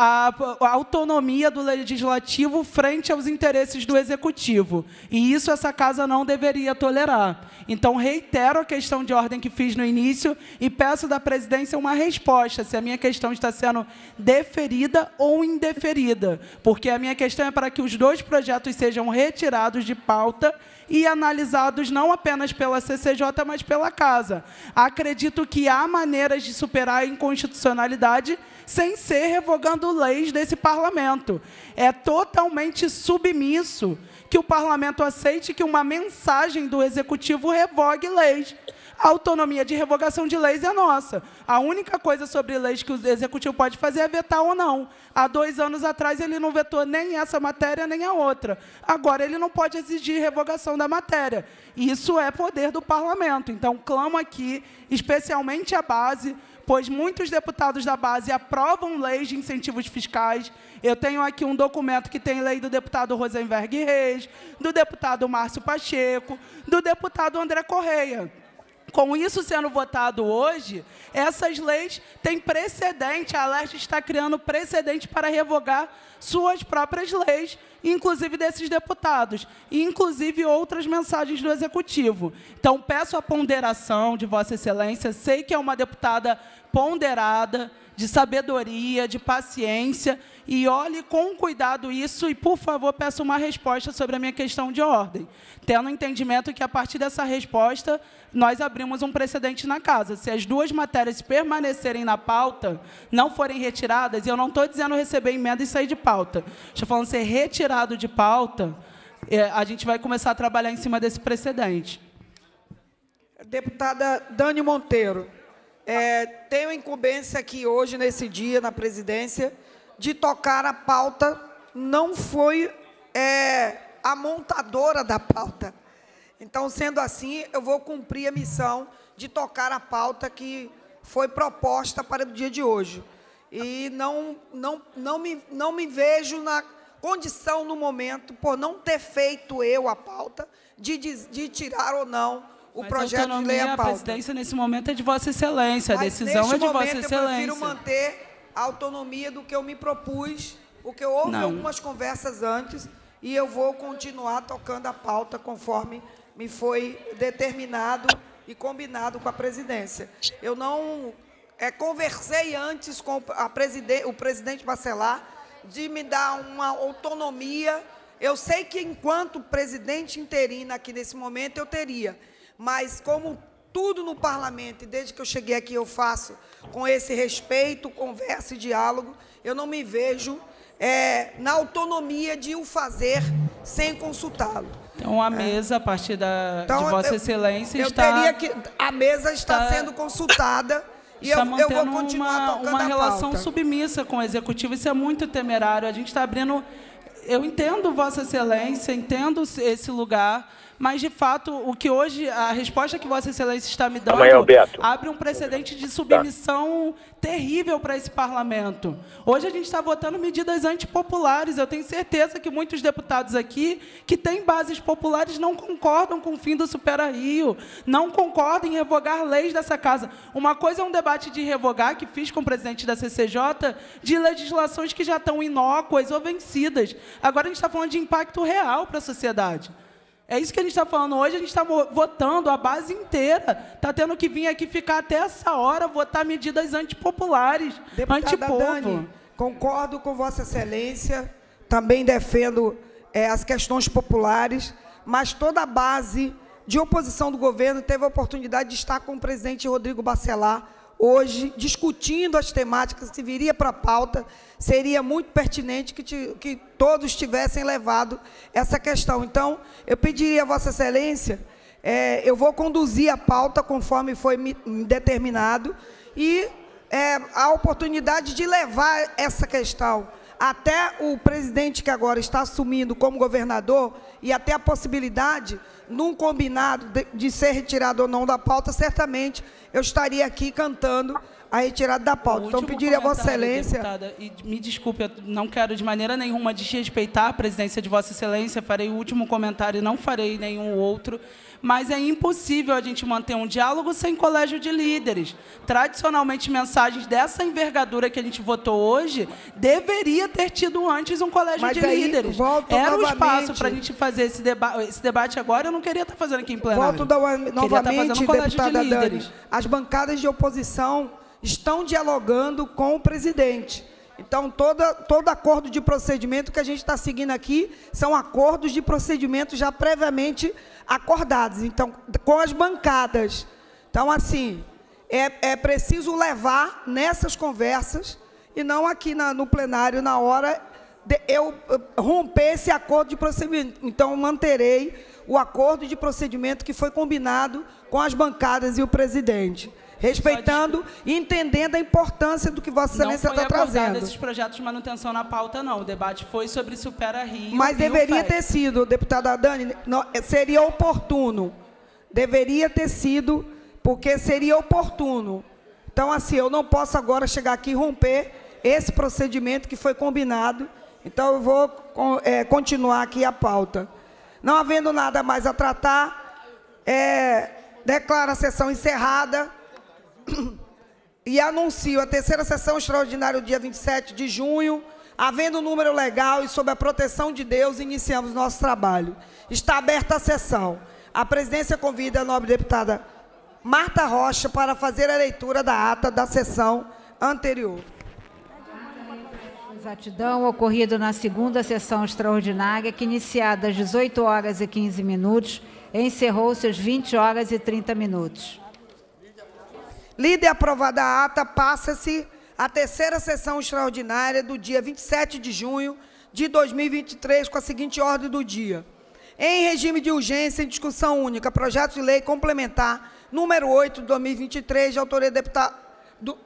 a, a, autonomia do legislativo frente aos interesses do executivo. E isso essa casa não deveria tolerar. Então, reitero a questão de ordem que fiz no início e peço da presidência uma resposta se a minha questão está sendo deferida ou indeferida, porque a minha questão é para que os dois projetos sejam retirados de pauta e analisados não apenas pela CCJ, mas pela Casa. Acredito que há maneiras de superar a inconstitucionalidade sem ser revogando leis desse parlamento. É totalmente submisso que o parlamento aceite que uma mensagem do executivo revogue leis. A autonomia de revogação de leis é nossa. A única coisa sobre leis que o executivo pode fazer é vetar ou não. Há dois anos atrás ele não vetou nem essa matéria nem a outra. Agora ele não pode exigir revogação da matéria. Isso é poder do parlamento. Então clamo aqui, especialmente a base, pois muitos deputados da base aprovam leis de incentivos fiscais. Eu tenho aqui um documento que tem lei do deputado Rosenberg Reis, do deputado Márcio Pacheco, do deputado André Correia. Com isso sendo votado hoje, essas leis têm precedente, a Leste está criando precedente para revogar suas próprias leis, inclusive desses deputados, inclusive outras mensagens do Executivo. Então, peço a ponderação de Vossa Excelência, sei que é uma deputada ponderada, de sabedoria, de paciência, e olhe com cuidado isso e, por favor, peço uma resposta sobre a minha questão de ordem, tendo entendimento que, a partir dessa resposta, nós abrimos um precedente na casa. Se as duas matérias permanecerem na pauta, não forem retiradas, e eu não estou dizendo receber emenda e sair de pauta, estou falando ser retirado de pauta, é, a gente vai começar a trabalhar em cima desse precedente. Deputada Dani Monteiro, é, tenho incumbência aqui hoje, nesse dia, na presidência, de tocar a pauta, não foi é, a montadora da pauta. Então, sendo assim, eu vou cumprir a missão de tocar a pauta que foi proposta para o dia de hoje. E não, não, não, me, não me vejo na condição, no momento, por não ter feito eu a pauta, de, de, de tirar ou não o Mas projeto de lei à pauta. A presidência, nesse momento, é de Vossa Excelência. A Mas, decisão é de Vossa momento, Excelência. Eu prefiro manter a autonomia do que eu me propus, porque houve Não. algumas conversas antes e eu vou continuar tocando a pauta conforme me foi determinado e combinado com a presidência. Eu não é, conversei antes com a preside, o presidente Bacelar de me dar uma autonomia. Eu sei que enquanto presidente interino aqui nesse momento eu teria, mas como tudo no parlamento, e desde que eu cheguei aqui eu faço com esse respeito, conversa e diálogo, eu não me vejo é, na autonomia de o fazer sem consultá-lo. Então, a mesa, a partir da, Então, de Vossa eu- Excelência, eu está... teria que a mesa está, está- sendo consultada e eu, está eu mantendo vou continuar uma, uma relação pauta. submissa com o executivo. Isso é muito temerário. A gente está abrindo. Eu entendo Vossa Excelência, entendo esse lugar, mas de fato o que hoje a resposta que Vossa Excelência está me dando Amanhã, Alberto. abre um precedente de submissão terrível para esse parlamento. Hoje a gente está votando medidas antipopulares. Eu tenho certeza que muitos deputados aqui que têm bases populares não concordam com o fim do Supera Rio, não concordam em revogar leis dessa casa. Uma coisa é um debate de revogar, que fiz com o presidente da CCJ, de legislações que já estão inócuas ou vencidas. Agora a gente está falando de impacto real para a sociedade. É isso que a gente está falando hoje, a gente está votando, a base inteira está tendo que vir aqui ficar até essa hora, votar medidas antipopulares, Deputada antipovo. Dani, concordo com Vossa Excelência, também defendo eh, as questões populares, mas toda a base de oposição do governo teve a oportunidade de estar com o presidente Rodrigo Bacelar hoje, discutindo as temáticas que viria para a pauta. Seria muito pertinente que, ti- que todos tivessem levado essa questão. Então, eu pediria a Vossa Excelência, eh, eu vou conduzir a pauta conforme foi me- determinado e é, a oportunidade de levar essa questão até o presidente que agora está assumindo como governador e até a possibilidade, num combinado de, de ser retirado ou não da pauta, certamente eu estaria aqui cantando a retirada da pauta. Então, pediria a Vossa Excelência. deputada, e me desculpe, eu não quero de maneira nenhuma desrespeitar a presidência de Vossa Excelência, farei o último comentário e não farei nenhum outro, mas é impossível a gente manter um diálogo sem colégio de líderes. Tradicionalmente, mensagens dessa envergadura que a gente votou hoje deveria ter tido antes um colégio Mas de aí, líderes. Era o espaço novamente- para a gente fazer esse, deba esse debate agora, eu não queria estar fazendo aqui em plenário. Volto da, Queria estar novamente, fazendo um colégio de líderes. Dani. As bancadas de oposição estão dialogando com o presidente. Então, toda, todo acordo de procedimento que a gente está seguindo aqui são acordos de procedimento já previamente acordados. Então, com as bancadas. Então, assim, é, é preciso levar nessas conversas e não aqui na- no plenário, na hora de eu eh, romper esse acordo de procedimento. Então, eu manterei o acordo de procedimento que foi combinado com as bancadas e o presidente, respeitando e entendendo a importância do que Vossa Não Excelência foi está trazendo. esses projetos de manutenção na pauta, não. O debate foi sobre Supera Rio. Mas deveria ter sido, deputada Dani, não, seria oportuno. Deveria ter sido, porque seria oportuno. Então, assim, eu não posso agora chegar aqui e romper esse procedimento que foi combinado. Então, eu vou eh, continuar aqui a pauta. Não havendo nada mais a tratar, eh, declaro a sessão encerrada e anuncio a terceira sessão extraordinária, dia 27 de junho. Havendo um número legal e sob a proteção de Deus, iniciamos nosso trabalho. Está aberta a sessão. A presidência convida a nobre deputada Marta Rocha para fazer a leitura da ata da sessão anterior. Exatidão ocorrido na segunda sessão extraordinária, que iniciada às 18 horas e 15 minutos, encerrou-se às 20 horas e 30 minutos. Lida e aprovada a ata, passa-se a terceira sessão extraordinária do dia 27 de junho de 2023, com a seguinte ordem do dia. Em regime de urgência, em discussão única, projeto de lei complementar número 8 de 2023, de autoria, deputado,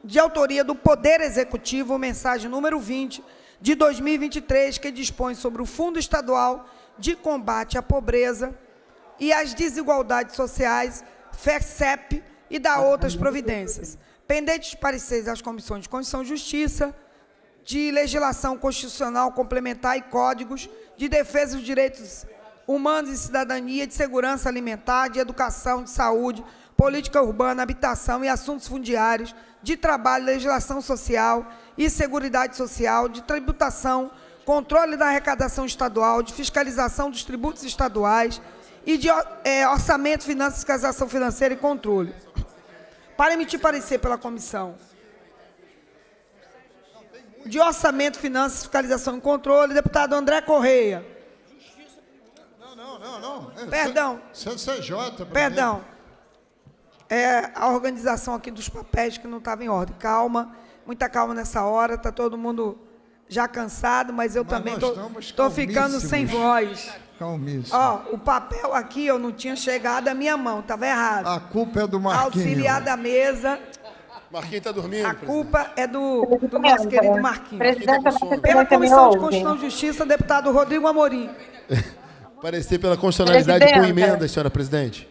de autoria do Poder Executivo, mensagem número 20 de 2023, que dispõe sobre o Fundo Estadual de Combate à Pobreza e às Desigualdades Sociais, FECEP, e da outras providências. Pendentes de pareceres às comissões de Constituição e Justiça, de legislação constitucional complementar e códigos de defesa dos direitos humanos e cidadania, de segurança alimentar, de educação, de saúde, política urbana, habitação e assuntos fundiários, de trabalho, legislação social e seguridade social, de tributação, controle da arrecadação estadual, de fiscalização dos tributos estaduais e de é, orçamento, finanças, fiscalização financeira e controle. Para emitir parecer pela comissão de Orçamento, Finanças, Fiscalização e Controle, deputado André Correia. Não, não, não, não. É, Perdão. CCJ. Perdão. É a organização aqui dos papéis que não estava em ordem. Calma, muita calma nessa hora, está todo mundo já cansado, mas eu mas também estou ficando sem voz. Calmíssimo. Ó, o papel aqui eu não tinha chegado à minha mão, estava errado. A culpa é do Marquinhos. Auxiliar da mesa. Marquinhos está dormindo. A culpa é do, do nosso querido Marquinhos. Presidente, Pela Comissão de Constituição e Justiça, deputado Rodrigo Amorim. (laughs) Parecer pela constitucionalidade com emenda, senhora presidente.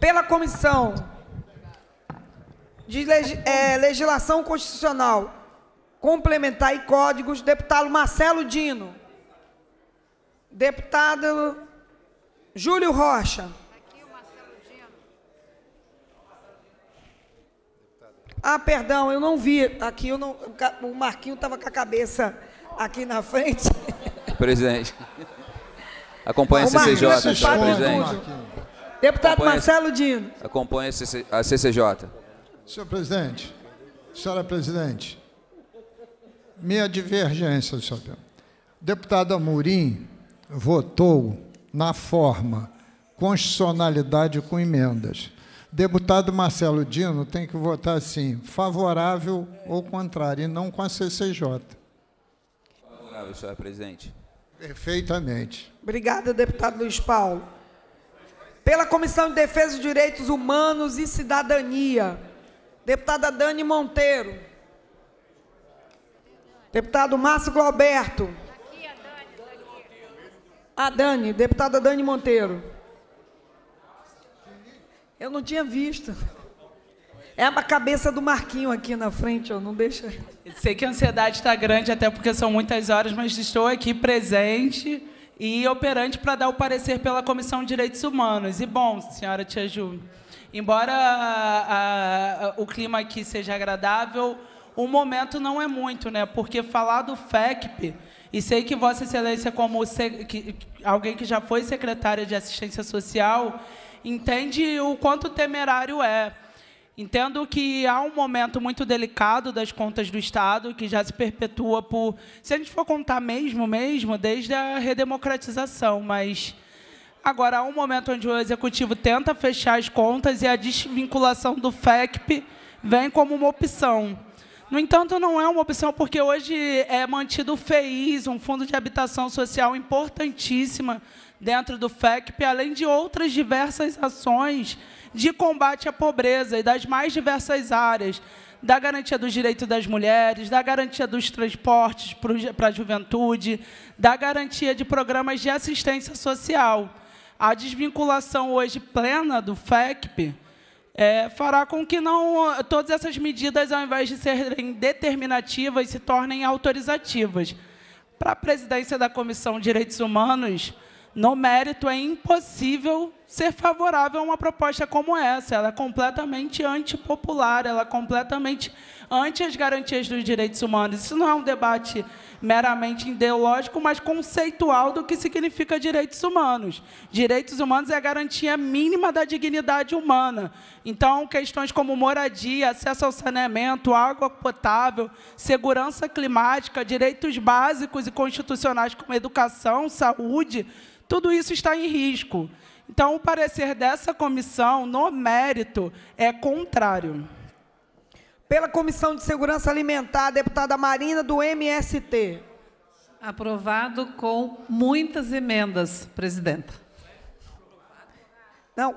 Pela Comissão de leg é, Legislação Constitucional Complementar e Códigos, deputado Marcelo Dino. Deputado Júlio Rocha. Ah, perdão, eu não vi. Aqui eu não, o Marquinho estava com a cabeça aqui na frente. (laughs) Presidente. Acompanha a CCJ, senhor presidente. Deputado acompanha, Marcelo Dino. Acompanha a CCJ. Senhor presidente, senhora presidente, minha divergência, senhor. Deputado Amorim votou na forma constitucionalidade com emendas. Deputado Marcelo Dino tem que votar assim, favorável ou contrário, e não com a CCJ. Favorável, senhor presidente. Perfeitamente. Obrigada, deputado Luiz Paulo. Pela Comissão de Defesa dos Direitos Humanos e Cidadania, deputada Dani Monteiro. Deputado Márcio Glauberto. A Dani, deputada Dani Monteiro. Eu não tinha visto. É a cabeça do Marquinho aqui na frente, ó, não deixa. Sei que a ansiedade está grande, até porque são muitas horas, mas estou aqui presente e operante para dar o parecer pela Comissão de Direitos Humanos. E bom, senhora Tia Ju, embora a, a, o clima aqui seja agradável, o momento não é muito, né? Porque falar do FECP, e sei que Vossa Excelência, como se, que, alguém que já foi secretária de Assistência Social, entende o quanto temerário é. Entendo que há um momento muito delicado das contas do Estado, que já se perpetua por, se a gente for contar mesmo, mesmo, desde a redemocratização, mas agora há um momento onde o Executivo tenta fechar as contas e a desvinculação do FECP vem como uma opção. No entanto, não é uma opção, porque hoje é mantido o FEIS, um fundo de habitação social importantíssima, dentro do FECP, além de outras diversas ações de combate à pobreza e das mais diversas áreas, da garantia dos direitos das mulheres, da garantia dos transportes para a juventude, da garantia de programas de assistência social. A desvinculação hoje plena do FECP é, fará com que não todas essas medidas, ao invés de serem determinativas, se tornem autorizativas. Para a presidência da Comissão de Direitos Humanos, no mérito, é impossível ser favorável a uma proposta como essa. Ela é completamente antipopular, ela é completamente anti as garantias dos direitos humanos. Isso não é um debate meramente ideológico, mas conceitual do que significa direitos humanos. Direitos humanos é a garantia mínima da dignidade humana. Então, questões como moradia, acesso ao saneamento, água potável, segurança climática, direitos básicos e constitucionais como educação, saúde, tudo isso está em risco. Então, o parecer dessa comissão, no mérito, é contrário. Pela Comissão de Segurança Alimentar, a deputada Marina, do MST. Aprovado com muitas emendas, presidenta. Não,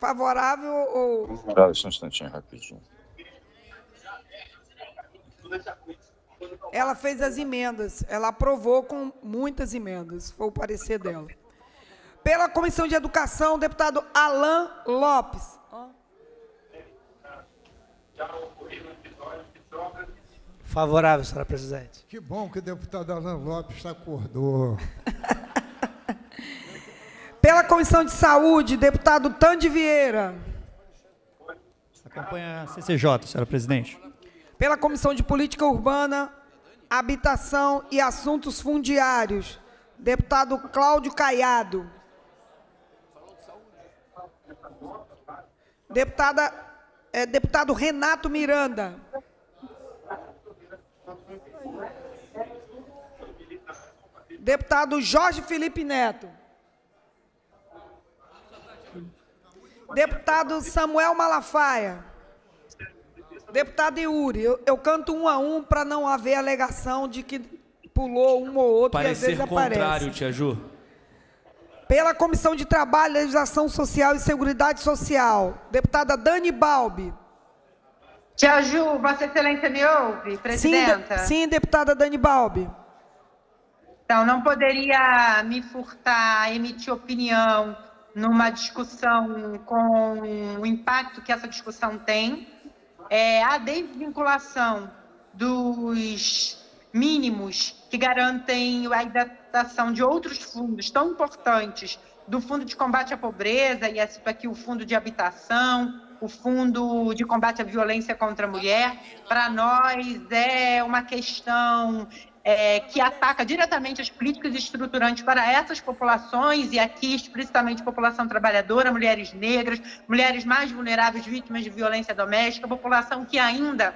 Favorável ou. Favorável, só um instantinho, rapidinho. Ela fez as emendas, ela aprovou com muitas emendas, foi o parecer dela. Pela Comissão de Educação, deputado Alain Lopes. Favorável, senhora presidente. Que bom que o deputado Alain Lopes acordou. (laughs) Pela Comissão de Saúde, deputado Tande Vieira. Acompanha a CCJ, senhora presidente. Pela Comissão de Política Urbana, Habitação e Assuntos Fundiários, deputado Cláudio Caiado. Deputada, é, deputado Renato Miranda. Deputado Jorge Felipe Neto. Deputado Samuel Malafaia. Deputado Iuri, eu, eu canto um a um para não haver alegação de que pulou um ou outro Parecer e às vezes contrário, aparece. Tia Ju. Pela Comissão de Trabalho, Legislação Social e Seguridade Social, deputada Dani Balbi. Tia Ju, Vossa Excelência me ouve, presidenta? Sim, de, sim, deputada Dani Balbi. Então, não poderia me furtar, emitir opinião numa discussão com o impacto que essa discussão tem. É, a desvinculação dos mínimos que garantem a hidratação de outros fundos tão importantes do Fundo de Combate à Pobreza, e é aqui o Fundo de Habitação, o Fundo de Combate à Violência contra a Mulher, para nós é uma questão é, que ataca diretamente as políticas estruturantes para essas populações, e aqui explicitamente população trabalhadora, mulheres negras, mulheres mais vulneráveis, vítimas de violência doméstica, população que ainda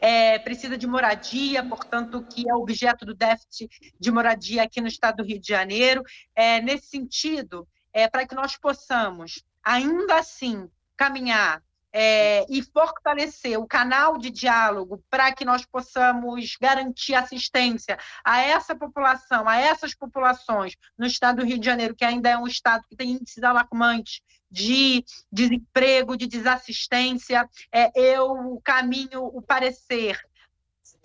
é, precisa de moradia, portanto, que é objeto do déficit de moradia aqui no estado do Rio de Janeiro. É, nesse sentido, é, para que nós possamos, ainda assim, caminhar é, e fortalecer o canal de diálogo para que nós possamos garantir assistência a essa população, a essas populações no estado do Rio de Janeiro, que ainda é um estado que tem índices alarmantes de desemprego, de desassistência, é, eu caminho o parecer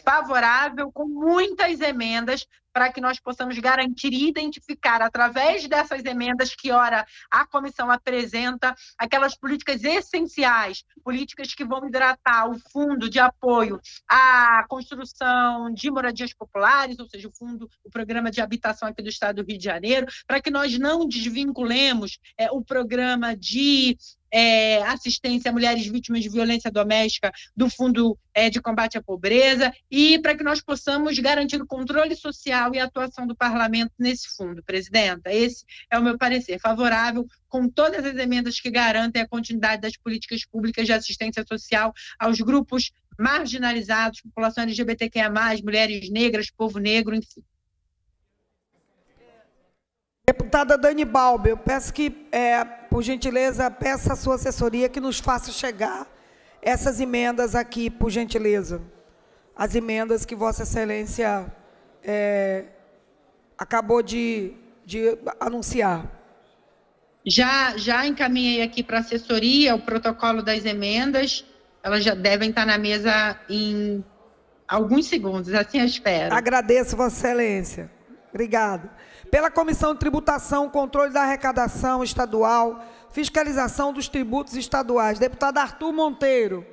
favorável, com muitas emendas, para que nós possamos garantir e identificar, através dessas emendas que, ora, a comissão apresenta, aquelas políticas essenciais, políticas que vão hidratar o fundo de apoio à construção de moradias populares, ou seja, o fundo, o programa de habitação aqui do Estado do Rio de Janeiro, para que nós não desvinculemos é, o programa de é, assistência a mulheres vítimas de violência doméstica do Fundo é, de Combate à Pobreza e para que nós possamos garantir o controle social e a atuação do parlamento nesse fundo, presidenta. Esse é o meu parecer, favorável com todas as emendas que garantem a continuidade das políticas públicas de assistência social aos grupos marginalizados, população LGBTQIA+, mulheres negras, povo negro, enfim. Deputada Dani Balbi, eu peço que, é, por gentileza, peça a sua assessoria que nos faça chegar essas emendas aqui, por gentileza. As emendas que Vossa Excelência é, acabou de, de anunciar. Já, já encaminhei aqui para a assessoria o protocolo das emendas. Elas já devem estar na mesa em alguns segundos, assim eu espero. Agradeço, Vossa Excelência. Obrigado pela Comissão de Tributação, Controle da Arrecadação Estadual, Fiscalização dos Tributos Estaduais, deputado Arthur Monteiro.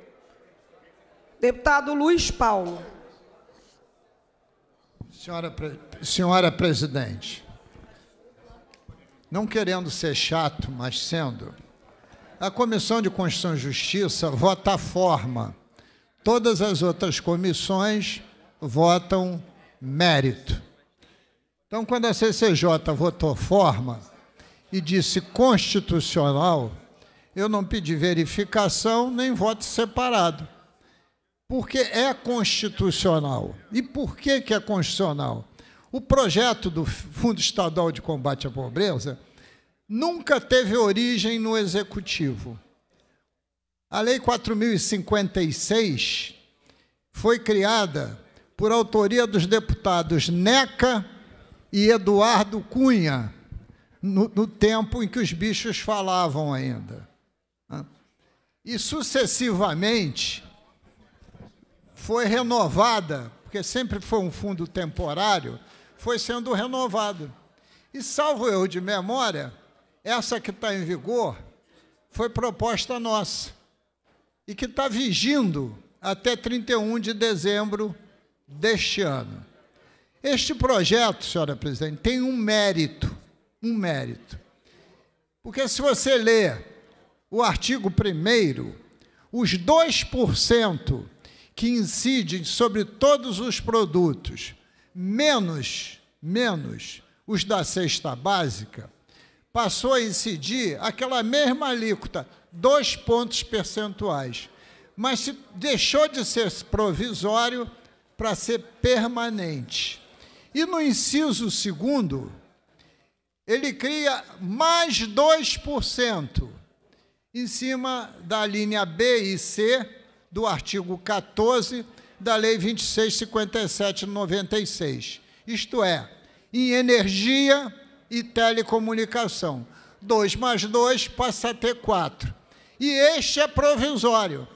Deputado Luiz Paulo. Senhora, senhora presidente, não querendo ser chato, mas sendo, a Comissão de Constituição e Justiça vota a forma. Todas as outras comissões votam mérito. Então, quando a CCJ votou forma e disse constitucional, eu não pedi verificação nem voto separado. Porque é constitucional. E por que, que é constitucional? O projeto do Fundo Estadual de Combate à Pobreza nunca teve origem no Executivo. A Lei 4056 foi criada por autoria dos deputados Neca e Eduardo Cunha, no, no tempo em que os bichos falavam ainda. E sucessivamente foi renovada, porque sempre foi um fundo temporário, foi sendo renovado. E, salvo erro de memória, essa que está em vigor foi proposta nossa e que está vigindo até 31 de dezembro deste ano. Este projeto, senhora presidente, tem um mérito, um mérito. Porque se você ler o artigo 1 os 2% que incidem sobre todos os produtos, menos, menos os da cesta básica, passou a incidir aquela mesma alíquota, dois pontos percentuais. Mas deixou de ser provisório para ser permanente. E no inciso segundo, ele cria mais 2% em cima da linha B e C do artigo 14 da Lei 2657/96. Isto é, em energia e telecomunicação. 2 mais 2 passa a ter 4. E este é provisório.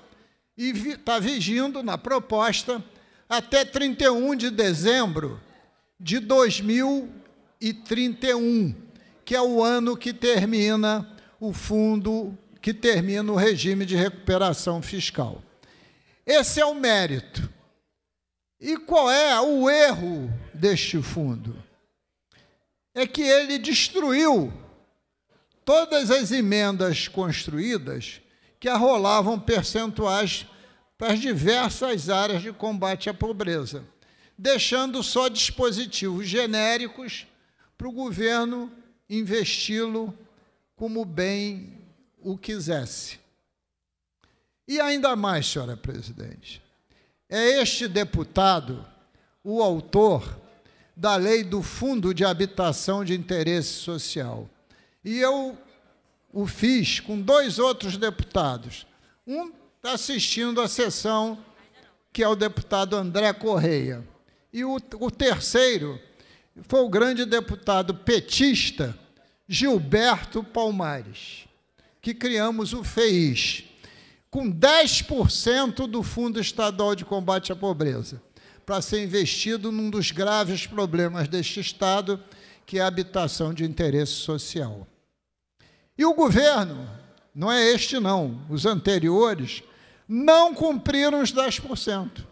E está vigindo na proposta até 31 de dezembro de 2031, que é o ano que termina o fundo, que termina o regime de recuperação fiscal. Esse é o mérito. E qual é o erro deste fundo? é que ele destruiu todas as emendas construídas que arrolavam percentuais para as diversas áreas de combate à pobreza, deixando só dispositivos genéricos para o governo investi-lo como bem o quisesse. E ainda mais, senhora presidente, é este deputado o autor da lei do Fundo de Habitação de Interesse Social. E eu o fiz com dois outros deputados. Um está assistindo a sessão, que é o deputado André Correia. E o, o terceiro foi o grande deputado petista Gilberto Palmares, que criamos o FEIS, com 10% do Fundo Estadual de Combate à Pobreza para ser investido num dos graves problemas deste Estado, que é a habitação de interesse social. E o governo, não é este não, os anteriores, não cumpriram os 10%,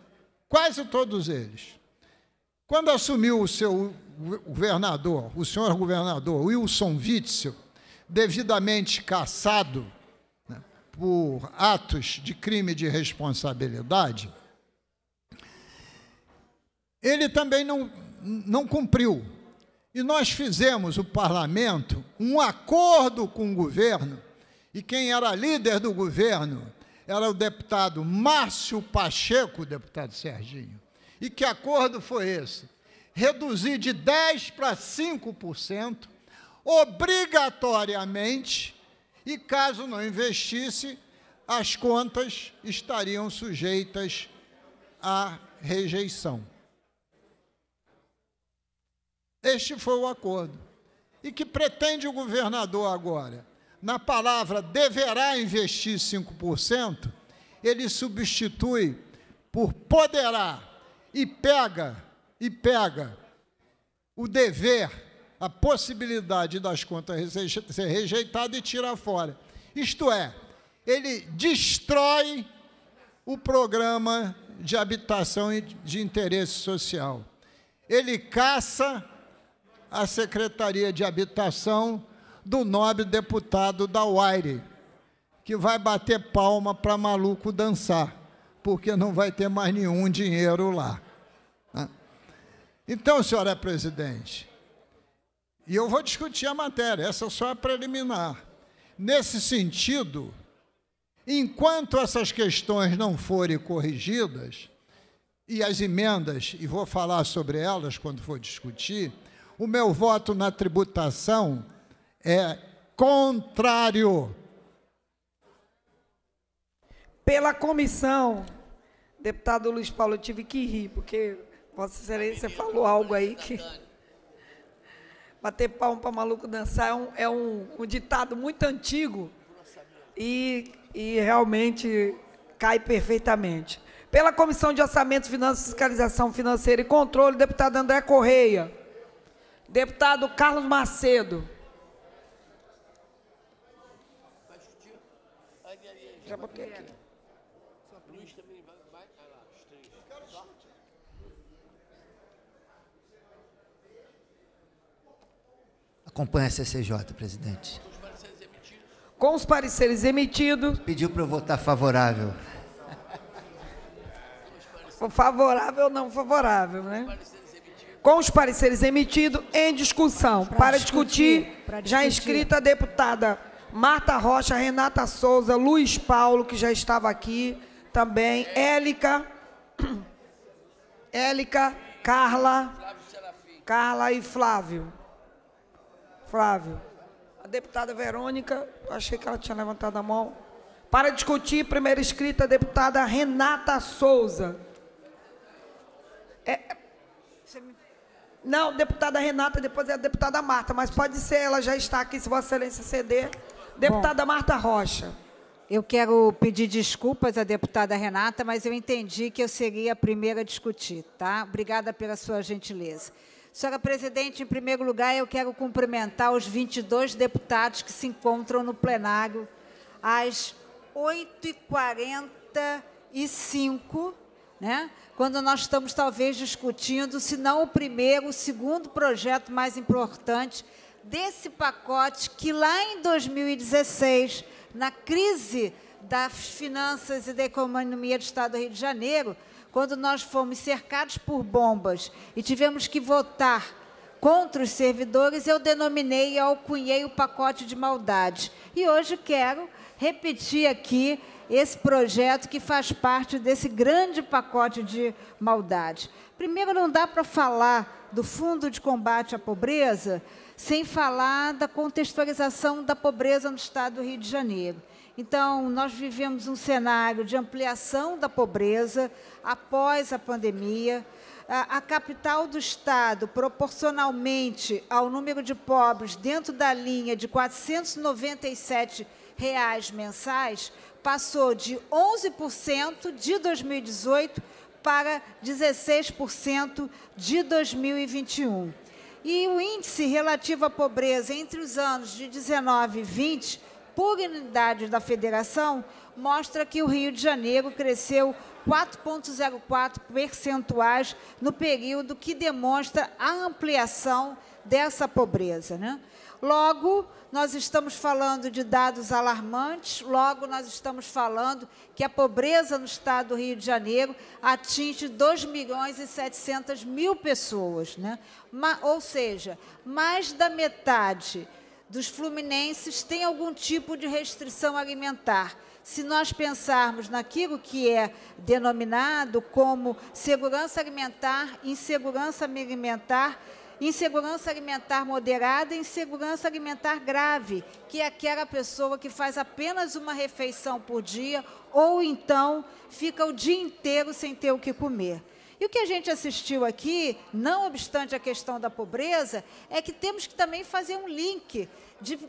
quase todos eles. Quando assumiu o seu governador, o senhor governador Wilson Witzel, devidamente caçado né, por atos de crime de responsabilidade, ele também não, não cumpriu. E nós fizemos, o parlamento, um acordo com o governo, e quem era líder do governo era o deputado Márcio Pacheco, deputado Serginho. E que acordo foi esse? Reduzir de 10% para 5%, obrigatoriamente, e caso não investisse, as contas estariam sujeitas à rejeição. Este foi o acordo. E que pretende o governador agora? Na palavra deverá investir 5%, ele substitui por poderá e pega e pega o dever, a possibilidade das contas ser rejeitada e tira fora. Isto é, ele destrói o programa de habitação de interesse social. Ele caça a Secretaria de Habitação do nobre deputado da Uaire, que vai bater palma para maluco dançar, porque não vai ter mais nenhum dinheiro lá. Então, senhora presidente, e eu vou discutir a matéria, essa só é preliminar. Nesse sentido, enquanto essas questões não forem corrigidas, e as emendas, e vou falar sobre elas quando for discutir, o meu voto na tributação é contrário. Pela comissão, deputado Luiz Paulo, eu tive que rir, porque Vossa Excelência falou algo aí que. Bater palmo para maluco dançar é, um, é um, um ditado muito antigo e, e realmente cai perfeitamente. Pela Comissão de Orçamento, Finanças, Fiscalização Financeira e Controle, deputado André Correia. Deputado Carlos Macedo. Já botei aqui. Acompanha a CCJ, presidente. Com os pareceres emitidos. Pediu para eu votar favorável. Favorável ou não favorável, né? Com os pareceres emitidos em discussão. Pra para discutir, discutir pra já inscrita a deputada Marta Rocha, Renata Souza, Luiz Paulo, que já estava aqui também, Élica, (clears throat) Élica, Carla, Carla e Flávio. Flávio. A deputada Verônica, achei que ela tinha levantado a mão. Para discutir, primeira escrita, a deputada Renata Souza. É, não, deputada Renata, depois é a deputada Marta, mas pode ser, ela já está aqui, se Vossa Excelência ceder. Deputada Bom, Marta Rocha. Eu quero pedir desculpas à deputada Renata, mas eu entendi que eu seria a primeira a discutir, tá? Obrigada pela sua gentileza. Senhora Presidente, em primeiro lugar, eu quero cumprimentar os 22 deputados que se encontram no plenário às 8h45, né? quando nós estamos talvez discutindo, se não o primeiro, o segundo projeto mais importante desse pacote que lá em 2016, na crise das finanças e da economia do Estado do Rio de Janeiro, quando nós fomos cercados por bombas e tivemos que votar contra os servidores, eu denominei e alcunhei o pacote de maldade. E hoje quero repetir aqui esse projeto que faz parte desse grande pacote de maldade. Primeiro, não dá para falar do Fundo de Combate à Pobreza sem falar da contextualização da pobreza no Estado do Rio de Janeiro. Então, nós vivemos um cenário de ampliação da pobreza após a pandemia. A, capital do Estado, proporcionalmente ao número de pobres dentro da linha de 497 reais mensais, passou de 11% de 2018 para 16% de 2021. E o índice relativo à pobreza entre os anos de 19 e 20 por unidade da federação, mostra que o Rio de Janeiro cresceu 4,04 percentuais no período que demonstra a ampliação dessa pobreza. Né? Logo, nós estamos falando de dados alarmantes, logo nós estamos falando que a pobreza no estado do Rio de Janeiro atinge 2 milhões e 700 mil pessoas. Né? ou seja, mais da metade dos fluminenses tem algum tipo de restrição alimentar. Se nós pensarmos naquilo que é denominado como segurança alimentar, insegurança alimentar, insegurança alimentar moderada e insegurança alimentar grave, que é aquela pessoa que faz apenas uma refeição por dia ou então fica o dia inteiro sem ter o que comer. E o que a gente assistiu aqui, não obstante a questão da pobreza, é que temos que também fazer um link de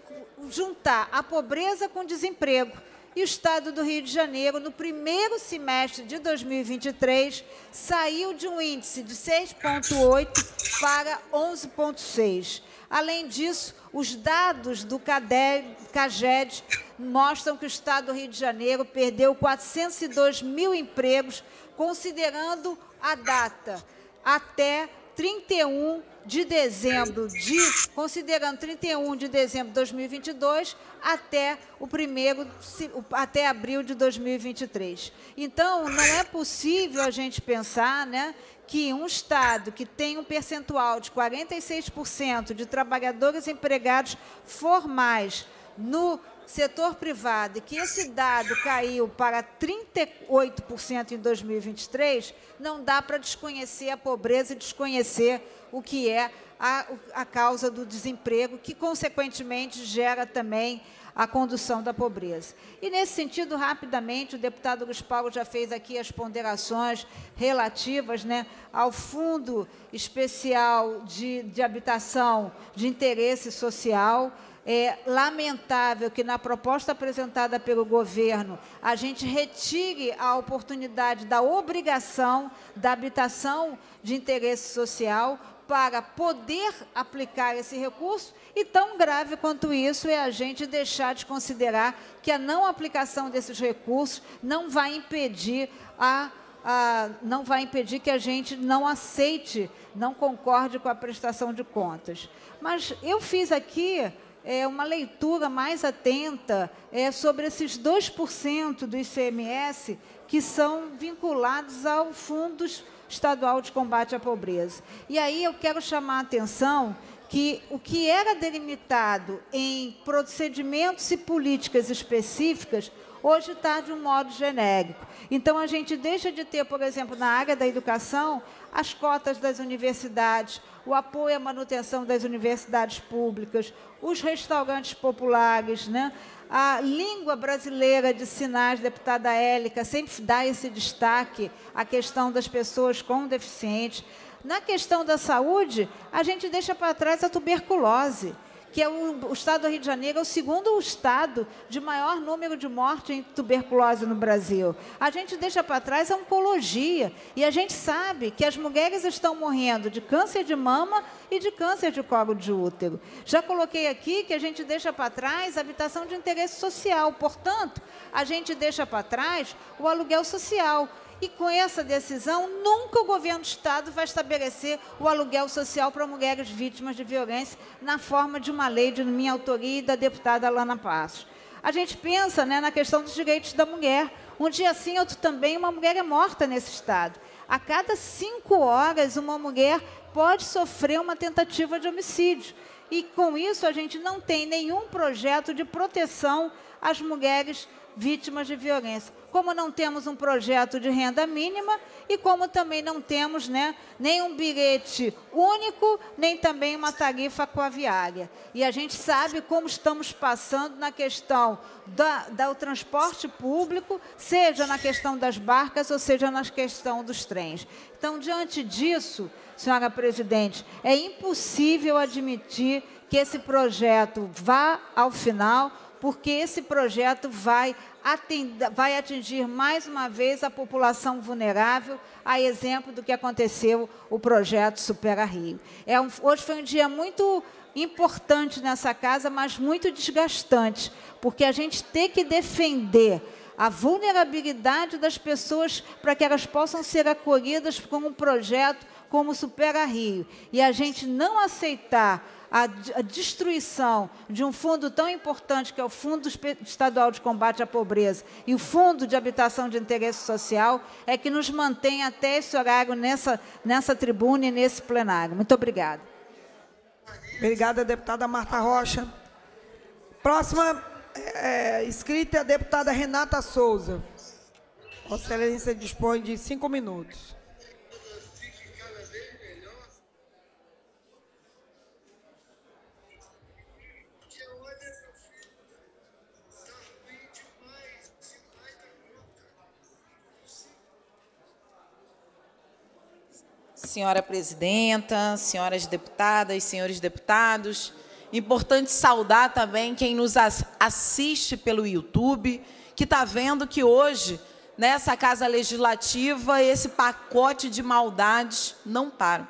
juntar a pobreza com o desemprego. E o Estado do Rio de Janeiro, no primeiro semestre de 2023, saiu de um índice de 6,8 para 11,6. Além disso, os dados do CAGED mostram que o Estado do Rio de Janeiro perdeu 402 mil empregos, considerando a data até 31 de dezembro de, considerando 31 de dezembro de 2022 até o primeiro, até abril de 2023. Então, não é possível a gente pensar, né, que um estado que tem um percentual de 46% de trabalhadores empregados formais no setor privado e que esse dado caiu para 38% em 2023, não dá para desconhecer a pobreza e desconhecer o que é a, a causa do desemprego, que, consequentemente, gera também a condução da pobreza. E, nesse sentido, rapidamente, o deputado Paulo já fez aqui as ponderações relativas né, ao Fundo Especial de, de Habitação de Interesse Social, é lamentável que na proposta apresentada pelo governo a gente retire a oportunidade da obrigação da habitação de interesse social para poder aplicar esse recurso e tão grave quanto isso é a gente deixar de considerar que a não aplicação desses recursos não vai impedir a, a, não vai impedir que a gente não aceite, não concorde com a prestação de contas. Mas eu fiz aqui é, uma leitura mais atenta é, sobre esses 2% do ICMS que são vinculados ao Fundo Estadual de Combate à Pobreza. E aí eu quero chamar a atenção que o que era delimitado em procedimentos e políticas específicas hoje está de um modo genérico. Então, a gente deixa de ter, por exemplo, na área da educação, as cotas das universidades, o apoio à manutenção das universidades públicas, os restaurantes populares, né? a língua brasileira de sinais, deputada Élica, sempre dá esse destaque à questão das pessoas com deficientes. Na questão da saúde, a gente deixa para trás a tuberculose que é o, o, estado do Rio de Janeiro é o segundo estado de maior número de mortes em tuberculose no Brasil. A gente deixa para trás a oncologia e a gente sabe que as mulheres estão morrendo de câncer de mama e de câncer de colo de útero. Já coloquei aqui que a gente deixa para trás a habitação de interesse social, portanto, a gente deixa para trás o aluguel social. E com essa decisão, nunca o governo do Estado vai estabelecer o aluguel social para mulheres vítimas de violência na forma de uma lei de minha autoria e da deputada Alana Passos. A gente pensa né, na questão dos direitos da mulher. Um dia sim, outro também, uma mulher é morta nesse Estado. A cada cinco horas, uma mulher pode sofrer uma tentativa de homicídio. E com isso, a gente não tem nenhum projeto de proteção às mulheres vítimas de violência. Como não temos um projeto de renda mínima e como também não temos né, nem um bilhete único, nem também uma tarifa coaviária. E a gente sabe como estamos passando na questão da, do transporte público, seja na questão das barcas ou seja na questão dos trens. Então, diante disso, senhora presidente, é impossível admitir que esse projeto vá ao final porque esse projeto vai, atender, vai atingir mais uma vez a população vulnerável, a exemplo do que aconteceu o projeto Supera Rio. É um, hoje foi um dia muito importante nessa casa, mas muito desgastante, porque a gente tem que defender a vulnerabilidade das pessoas para que elas possam ser acolhidas com um projeto como Supera Rio. E a gente não aceitar a, a, destruição de um fundo tão importante que é o Fundo Estadual de Combate à Pobreza e o Fundo de Habitação de Interesse Social é que nos mantém até esse horário nessa, nessa tribuna e nesse plenário. Muito obrigada. Obrigada, deputada Marta Rocha. Próxima é, escrita é a deputada Renata Souza. Vossa Excelência dispõe de cinco minutos. Senhora presidenta, senhoras deputadas, senhores deputados. Importante saudar também quem nos assiste pelo YouTube, que está vendo que hoje, nessa Casa Legislativa, esse pacote de maldades não para.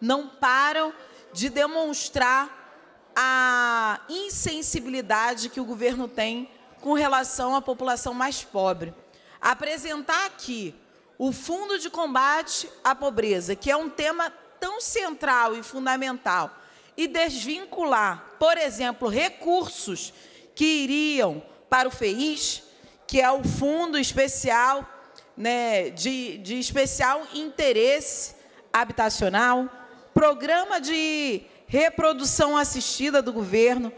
Não param de demonstrar a insensibilidade que o governo tem com relação à população mais pobre. Apresentar aqui o Fundo de Combate à Pobreza, que é um tema tão central e fundamental, e desvincular, por exemplo, recursos que iriam para o FEIS, que é o Fundo Especial né, de, de especial interesse habitacional, programa de reprodução assistida do governo,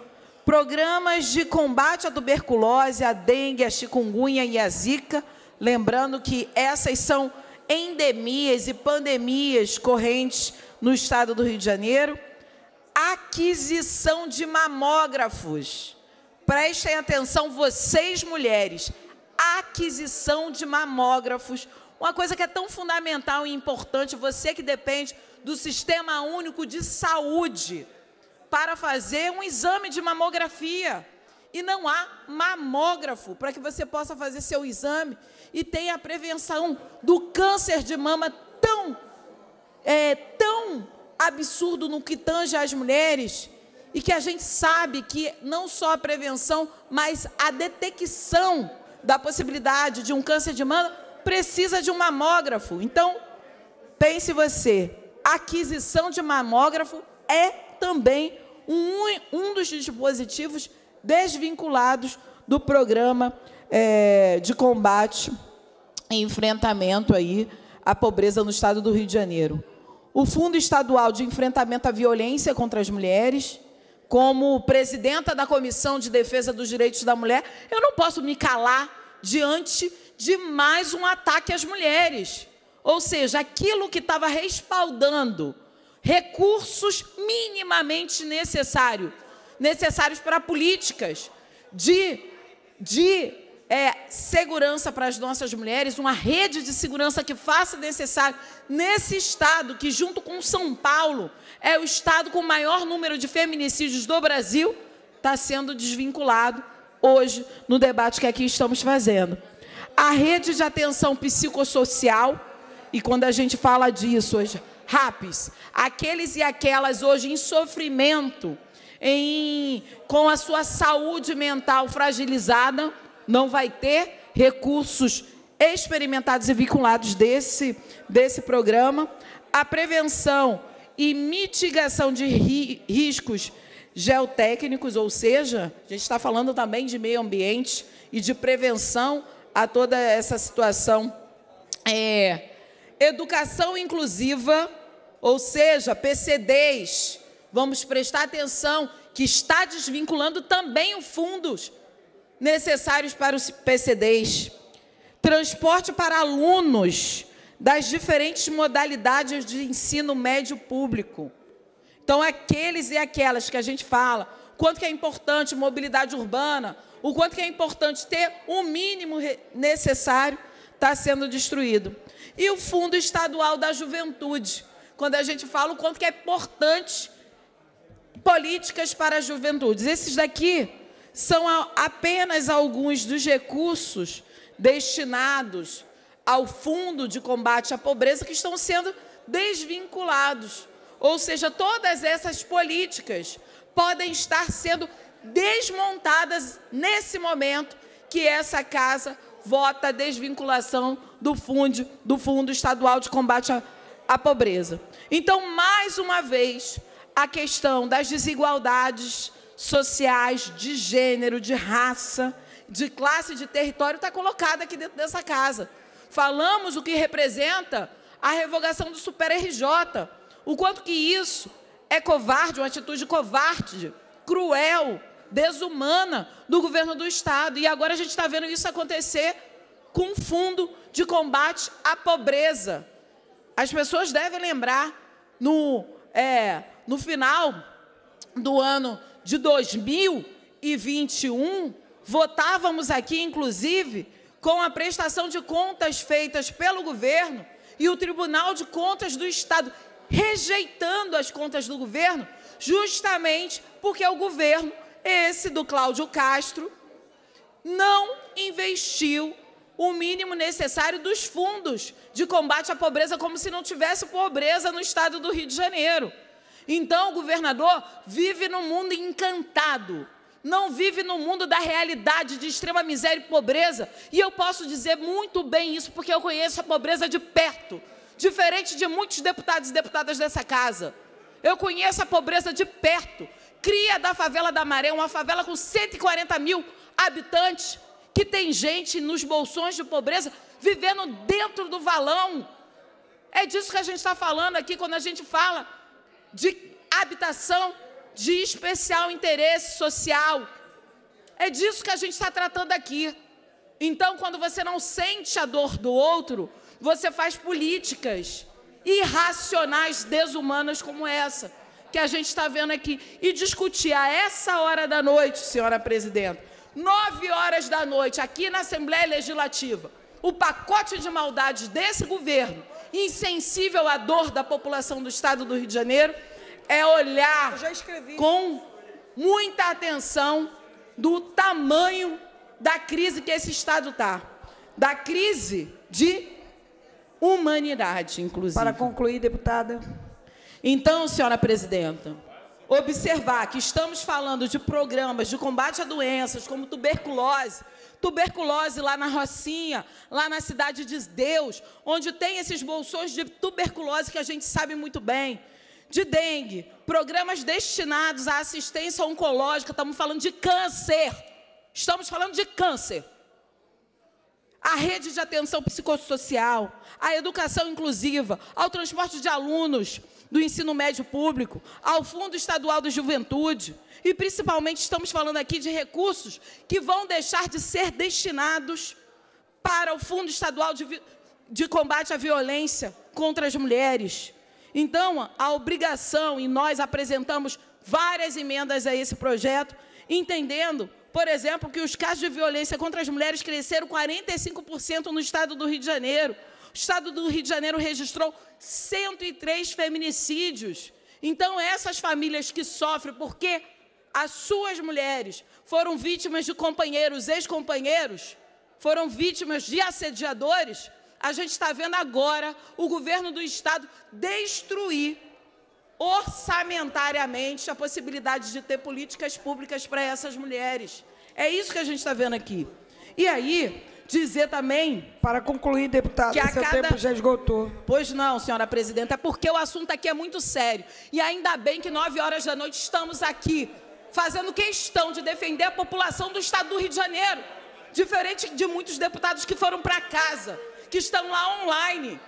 programas de combate à tuberculose, à dengue, à chikungunya e à zika, Lembrando que essas são endemias e pandemias correntes no estado do Rio de Janeiro. aquisição de mamógrafos. Prestem atenção, vocês mulheres, aquisição de mamógrafos. Uma coisa que é tão fundamental e importante, você que depende do Sistema Único de Saúde para fazer um exame de mamografia. E não há mamógrafo para que você possa fazer seu exame e tenha a prevenção do câncer de mama tão, é, tão absurdo no que tange às mulheres e que a gente sabe que não só a prevenção, mas a detecção da possibilidade de um câncer de mama precisa de um mamógrafo. Então, pense você, aquisição de mamógrafo é também um, um dos dispositivos desvinculados do programa é, de combate e enfrentamento aí à pobreza no estado do Rio de Janeiro. O Fundo Estadual de Enfrentamento à Violência contra as Mulheres, como presidenta da Comissão de Defesa dos Direitos da Mulher, eu não posso me calar diante de mais um ataque às mulheres. Ou seja, aquilo que estava respaldando recursos minimamente necessário, necessários para políticas de, de é, segurança para as nossas mulheres, uma rede de segurança que faça necessário nesse estado, que junto com São Paulo é o estado com o maior número de feminicídios do Brasil, está sendo desvinculado hoje no debate que aqui estamos fazendo. A rede de atenção psicossocial, e quando a gente fala disso hoje, RAPs, aqueles e aquelas hoje em sofrimento, em, com a sua saúde mental fragilizada, não vai ter recursos experimentados e vinculados desse, desse programa. A prevenção e mitigação de ri, riscos geotécnicos, ou seja, a gente está falando também de meio ambiente e de prevenção a toda essa situação. É, educação inclusiva, ou seja, PCDs, vamos prestar atenção que está desvinculando também os fundos necessários para os PCDs. Transporte para alunos das diferentes modalidades de ensino médio público. Então, aqueles e aquelas que a gente fala, quanto que é importante mobilidade urbana, o quanto que é importante ter o mínimo necessário, está sendo destruído. E o Fundo Estadual da Juventude, quando a gente fala o quanto que é importante políticas para as juventudes. Esses daqui são apenas alguns dos recursos destinados ao Fundo de Combate à Pobreza que estão sendo desvinculados. Ou seja, todas essas políticas podem estar sendo desmontadas nesse momento que essa casa vota a desvinculação do fundo, do fundo Estadual de Combate à, à Pobreza. Então, mais uma vez, a questão das desigualdades sociais, de gênero, de raça, de classe, de território, está colocada aqui dentro dessa casa. Falamos o que representa a revogação do Super RJ, o quanto que isso é covarde, uma atitude covarde, cruel, desumana do governo do Estado. E agora a gente está vendo isso acontecer com o Fundo de Combate à Pobreza. As pessoas devem lembrar, no, é, no final do ano de 2021, votávamos aqui, inclusive, com a prestação de contas feitas pelo governo e o Tribunal de Contas do Estado rejeitando as contas do governo, justamente porque o governo, esse do Cláudio Castro, não investiu o mínimo necessário dos fundos de combate à pobreza, como se não tivesse pobreza no estado do Rio de Janeiro. Então, o governador vive num mundo encantado, não vive no mundo da realidade de extrema miséria e pobreza. E eu posso dizer muito bem isso, porque eu conheço a pobreza de perto, diferente de muitos deputados e deputadas dessa casa. Eu conheço a pobreza de perto. Cria da favela da Maré, uma favela com 140 mil habitantes, que tem gente nos bolsões de pobreza vivendo dentro do valão. É disso que a gente está falando aqui quando a gente fala de habitação de especial interesse social. É disso que a gente está tratando aqui. Então, quando você não sente a dor do outro, você faz políticas irracionais, desumanas como essa, que a gente está vendo aqui e discutir a essa hora da noite, senhora presidenta, nove horas da noite, aqui na Assembleia Legislativa, o pacote de maldades desse governo, insensível à dor da população do Estado do Rio de Janeiro, é olhar com muita atenção do tamanho da crise que esse Estado está. Da crise de humanidade, inclusive. Para concluir, deputada. Então, senhora presidenta, observar que estamos falando de programas de combate a doenças como tuberculose, tuberculose lá na Rocinha, lá na cidade de Deus, onde tem esses bolsões de tuberculose que a gente sabe muito bem, de dengue, programas destinados à assistência oncológica, estamos falando de câncer. Estamos falando de câncer a rede de atenção psicossocial, a educação inclusiva, ao transporte de alunos do ensino médio público, ao Fundo Estadual de Juventude. E, principalmente, estamos falando aqui de recursos que vão deixar de ser destinados para o Fundo Estadual de, de Combate à Violência contra as Mulheres. Então, a obrigação, e nós apresentamos várias emendas a esse projeto, entendendo por exemplo, que os casos de violência contra as mulheres cresceram 45% no estado do Rio de Janeiro. O estado do Rio de Janeiro registrou 103 feminicídios. Então, essas famílias que sofrem porque as suas mulheres foram vítimas de companheiros, ex-companheiros, foram vítimas de assediadores, a gente está vendo agora o governo do Estado destruir orçamentariamente a possibilidade de ter políticas públicas para essas mulheres. É isso que a gente está vendo aqui. E aí, dizer também... Para concluir, deputada, que a seu cada... tempo já esgotou. Pois não, senhora presidenta, é porque o assunto aqui é muito sério. E ainda bem que nove horas da noite estamos aqui, fazendo questão de defender a população do Estado do Rio de Janeiro, diferente de muitos deputados que foram para casa, que estão lá online,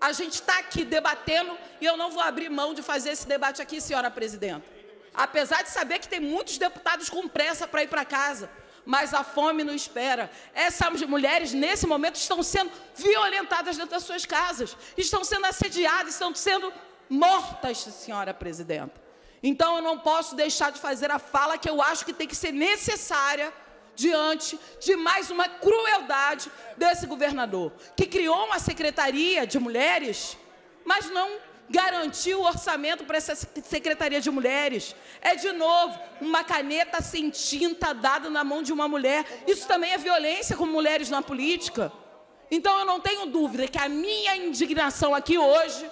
a gente está aqui debatendo e eu não vou abrir mão de fazer esse debate aqui, senhora presidenta. Apesar de saber que tem muitos deputados com pressa para ir para casa, mas a fome não espera. Essas mulheres, nesse momento, estão sendo violentadas dentro das suas casas, estão sendo assediadas, estão sendo mortas, senhora presidenta. Então, eu não posso deixar de fazer a fala que eu acho que tem que ser necessária diante de mais uma crueldade desse governador, que criou uma secretaria de mulheres, mas não garantiu o orçamento para essa secretaria de mulheres. É, de novo, uma caneta sem tinta dada na mão de uma mulher. Isso também é violência com mulheres na política. Então, eu não tenho dúvida que a minha indignação aqui hoje,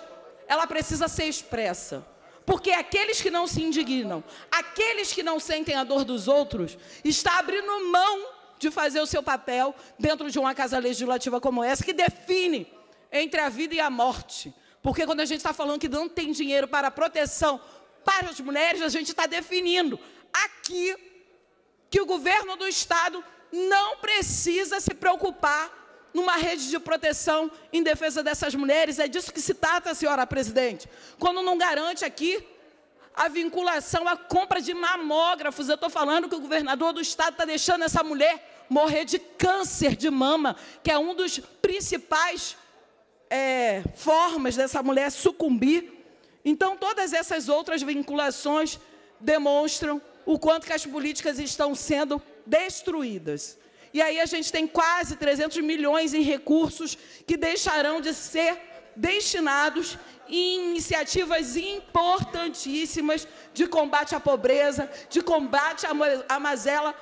ela precisa ser expressa. Porque aqueles que não se indignam, aqueles que não sentem a dor dos outros, está abrindo mão de fazer o seu papel dentro de uma casa legislativa como essa, que define entre a vida e a morte. Porque quando a gente está falando que não tem dinheiro para proteção para as mulheres, a gente está definindo aqui que o governo do Estado não precisa se preocupar numa rede de proteção em defesa dessas mulheres. É disso que se trata, senhora presidente. Quando não garante aqui a vinculação à compra de mamógrafos, eu estou falando que o governador do estado está deixando essa mulher morrer de câncer de mama, que é um dos principais é, formas dessa mulher sucumbir. Então, todas essas outras vinculações demonstram o quanto que as políticas estão sendo destruídas. E aí a gente tem quase 300 milhões em recursos que deixarão de ser destinados em iniciativas importantíssimas de combate à pobreza, de combate à mazela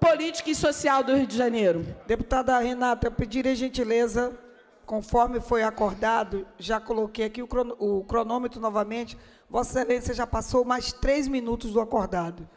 política e social do Rio de Janeiro. Deputada Renata, eu pediria gentileza, conforme foi acordado, já coloquei aqui o cronômetro novamente, Vossa Excelência já passou mais três minutos do acordado.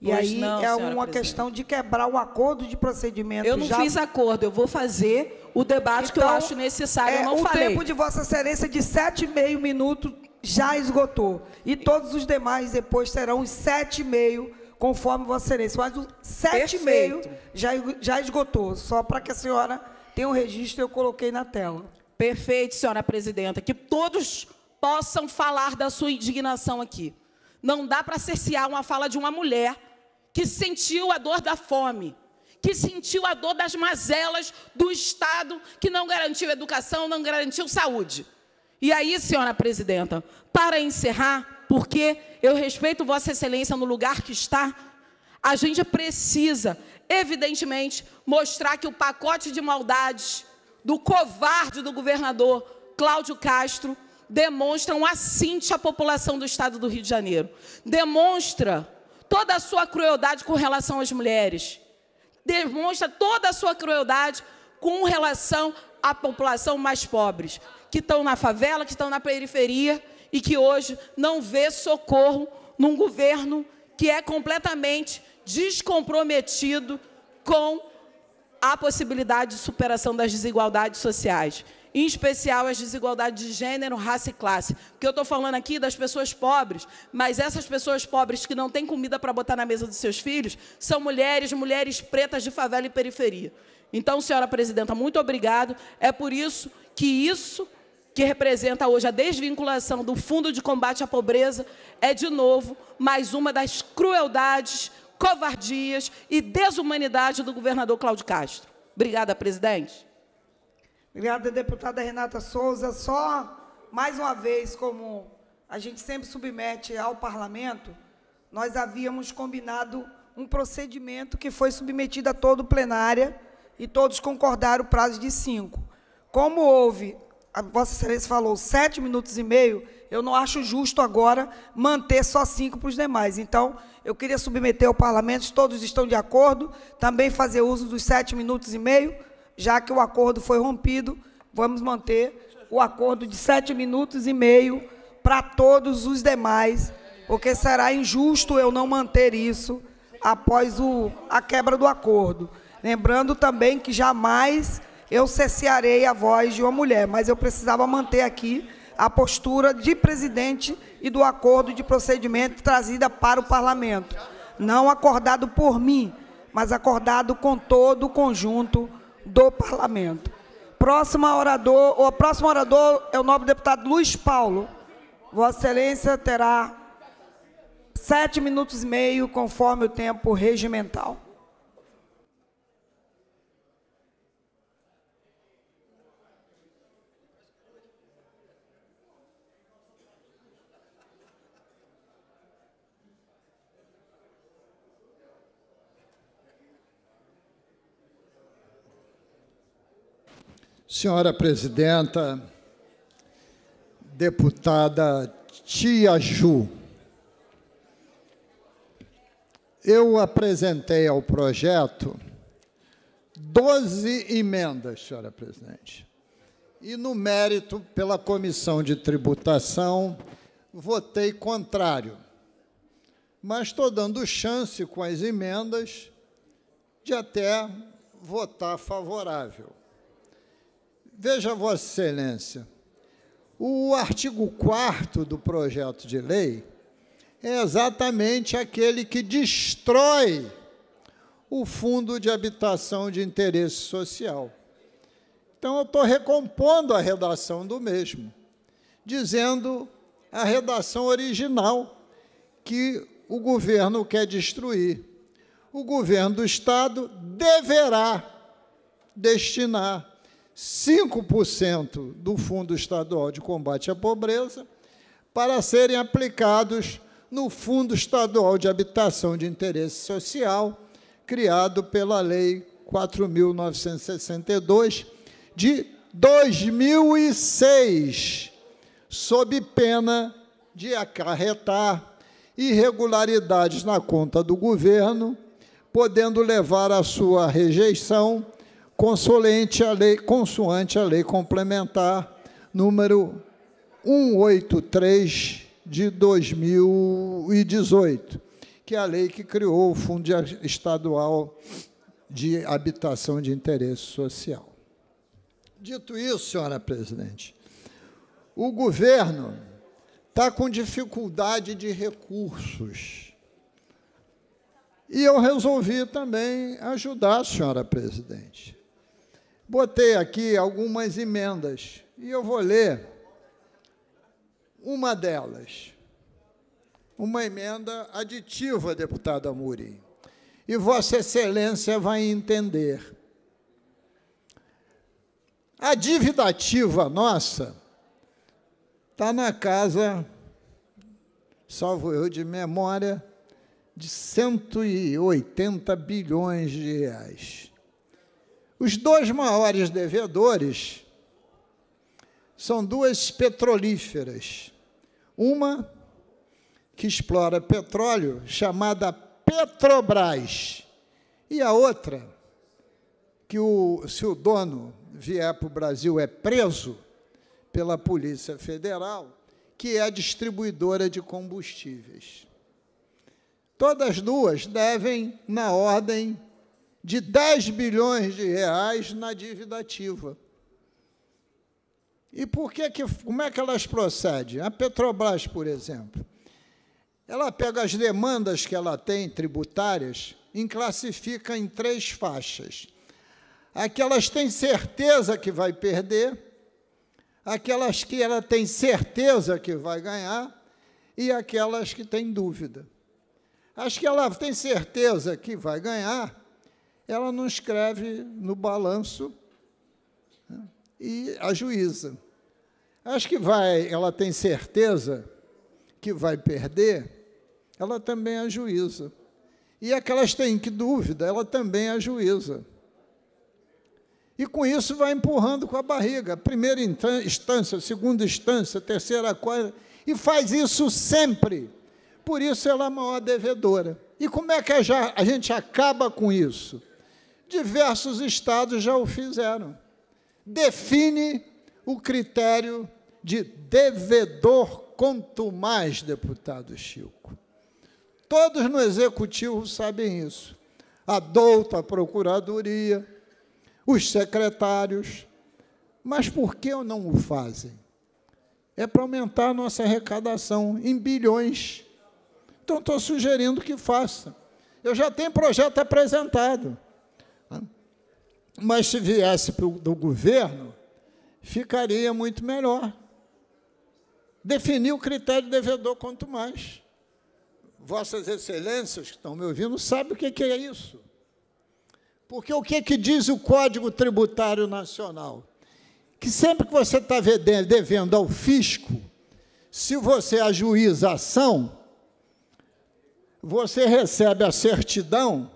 E aí não, é uma presidente. questão de quebrar o acordo de procedimento. Eu não já... fiz acordo, eu vou fazer o debate então, que eu então, acho necessário. É, eu não o falei. tempo de Vossa Excelência de sete e meio minutos já esgotou. E todos os demais depois terão os sete e meio, conforme Vossa Excelência. Mas o sete e meio já, já esgotou. Só para que a senhora tenha um registro, eu coloquei na tela. Perfeito, senhora presidenta. Que todos possam falar da sua indignação aqui. Não dá para cercear uma fala de uma mulher que sentiu a dor da fome, que sentiu a dor das mazelas do Estado, que não garantiu educação, não garantiu saúde. E aí, senhora presidenta, para encerrar, porque eu respeito Vossa Excelência no lugar que está, a gente precisa, evidentemente, mostrar que o pacote de maldades do covarde do governador Cláudio Castro demonstra um assinte à população do estado do Rio de Janeiro. Demonstra toda a sua crueldade com relação às mulheres. Demonstra toda a sua crueldade com relação à população mais pobres, que estão na favela, que estão na periferia e que hoje não vê socorro num governo que é completamente descomprometido com a possibilidade de superação das desigualdades sociais, em especial as desigualdades de gênero, raça e classe. Porque eu estou falando aqui das pessoas pobres, mas essas pessoas pobres que não têm comida para botar na mesa dos seus filhos são mulheres, mulheres pretas de favela e periferia. Então, senhora presidenta, muito obrigado. É por isso que isso que representa hoje a desvinculação do Fundo de Combate à Pobreza é, de novo, mais uma das crueldades, covardias e desumanidade do governador Cláudio Castro. Obrigada, presidente. Obrigada, deputada Renata Souza. Só mais uma vez, como a gente sempre submete ao parlamento, nós havíamos combinado um procedimento que foi submetido a todo plenária e todos concordaram o prazo de cinco. Como houve, a Vossa Excelência falou, sete minutos e meio, eu não acho justo agora manter só cinco para os demais. Então, eu queria submeter ao parlamento, se todos estão de acordo, também fazer uso dos sete minutos e meio, já que o acordo foi rompido, vamos manter o acordo de sete minutos e meio para todos os demais, porque será injusto eu não manter isso após o, a quebra do acordo. Lembrando também que jamais eu cessearei a voz de uma mulher, mas eu precisava manter aqui a postura de presidente e do acordo de procedimento trazida para o parlamento. Não acordado por mim, mas acordado com todo o conjunto do parlamento. Próximo orador, o próximo orador é o nobre deputado Luiz Paulo. Vossa Excelência terá sete minutos e meio, conforme o tempo regimental. Senhora presidenta, deputada Tia Ju, eu apresentei ao projeto 12 emendas, senhora presidente. E no mérito, pela comissão de tributação, votei contrário. Mas estou dando chance com as emendas de até votar favorável. Veja, Vossa Excelência, o artigo 4 do projeto de lei é exatamente aquele que destrói o Fundo de Habitação de Interesse Social. Então, eu estou recompondo a redação do mesmo, dizendo a redação original que o governo quer destruir. O governo do Estado deverá destinar 5% do Fundo Estadual de Combate à Pobreza para serem aplicados no Fundo Estadual de Habitação de Interesse Social, criado pela Lei 4.962 de 2006, sob pena de acarretar irregularidades na conta do governo, podendo levar à sua rejeição consolente a lei, consoante a lei complementar número 183 de 2018, que é a lei que criou o Fundo Estadual de Habitação de Interesse Social. Dito isso, senhora presidente, o governo está com dificuldade de recursos. E eu resolvi também ajudar a senhora presidente. Botei aqui algumas emendas e eu vou ler uma delas. Uma emenda aditiva, deputada Muri. E Vossa Excelência vai entender. A dívida ativa nossa está na casa salvo eu de memória, de 180 bilhões de reais. Os dois maiores devedores são duas petrolíferas. Uma que explora petróleo, chamada Petrobras, e a outra, que o, se o dono vier para o Brasil é preso pela Polícia Federal, que é a distribuidora de combustíveis. Todas duas devem na ordem de 10 bilhões de reais na dívida ativa. E por que, que como é que elas procedem? A Petrobras, por exemplo, ela pega as demandas que ela tem tributárias e classifica em três faixas. Aquelas que têm certeza que vai perder, aquelas que ela tem certeza que vai ganhar e aquelas que têm dúvida. As que ela tem certeza que vai ganhar, ela não escreve no balanço né, e ajuiza. As que vai, ela tem certeza que vai perder, ela também ajuiza. E aquelas têm que dúvida, ela também ajuiza. E com isso vai empurrando com a barriga, primeira instância, segunda instância, terceira, quarta, e faz isso sempre. Por isso ela é a maior devedora. E como é que a gente acaba com isso? Diversos estados já o fizeram. Define o critério de devedor quanto mais, deputado Chico. Todos no executivo sabem isso. A douta, a procuradoria, os secretários. Mas por que não o fazem? É para aumentar a nossa arrecadação em bilhões. Então, estou sugerindo que faça. Eu já tenho projeto apresentado. Mas se viesse do governo, ficaria muito melhor. Definir o critério devedor quanto mais. Vossas Excelências que estão me ouvindo sabem o que é isso. Porque o que, que diz o Código Tributário Nacional? Que sempre que você está devendo ao fisco, se você ajuiza a ação, você recebe a certidão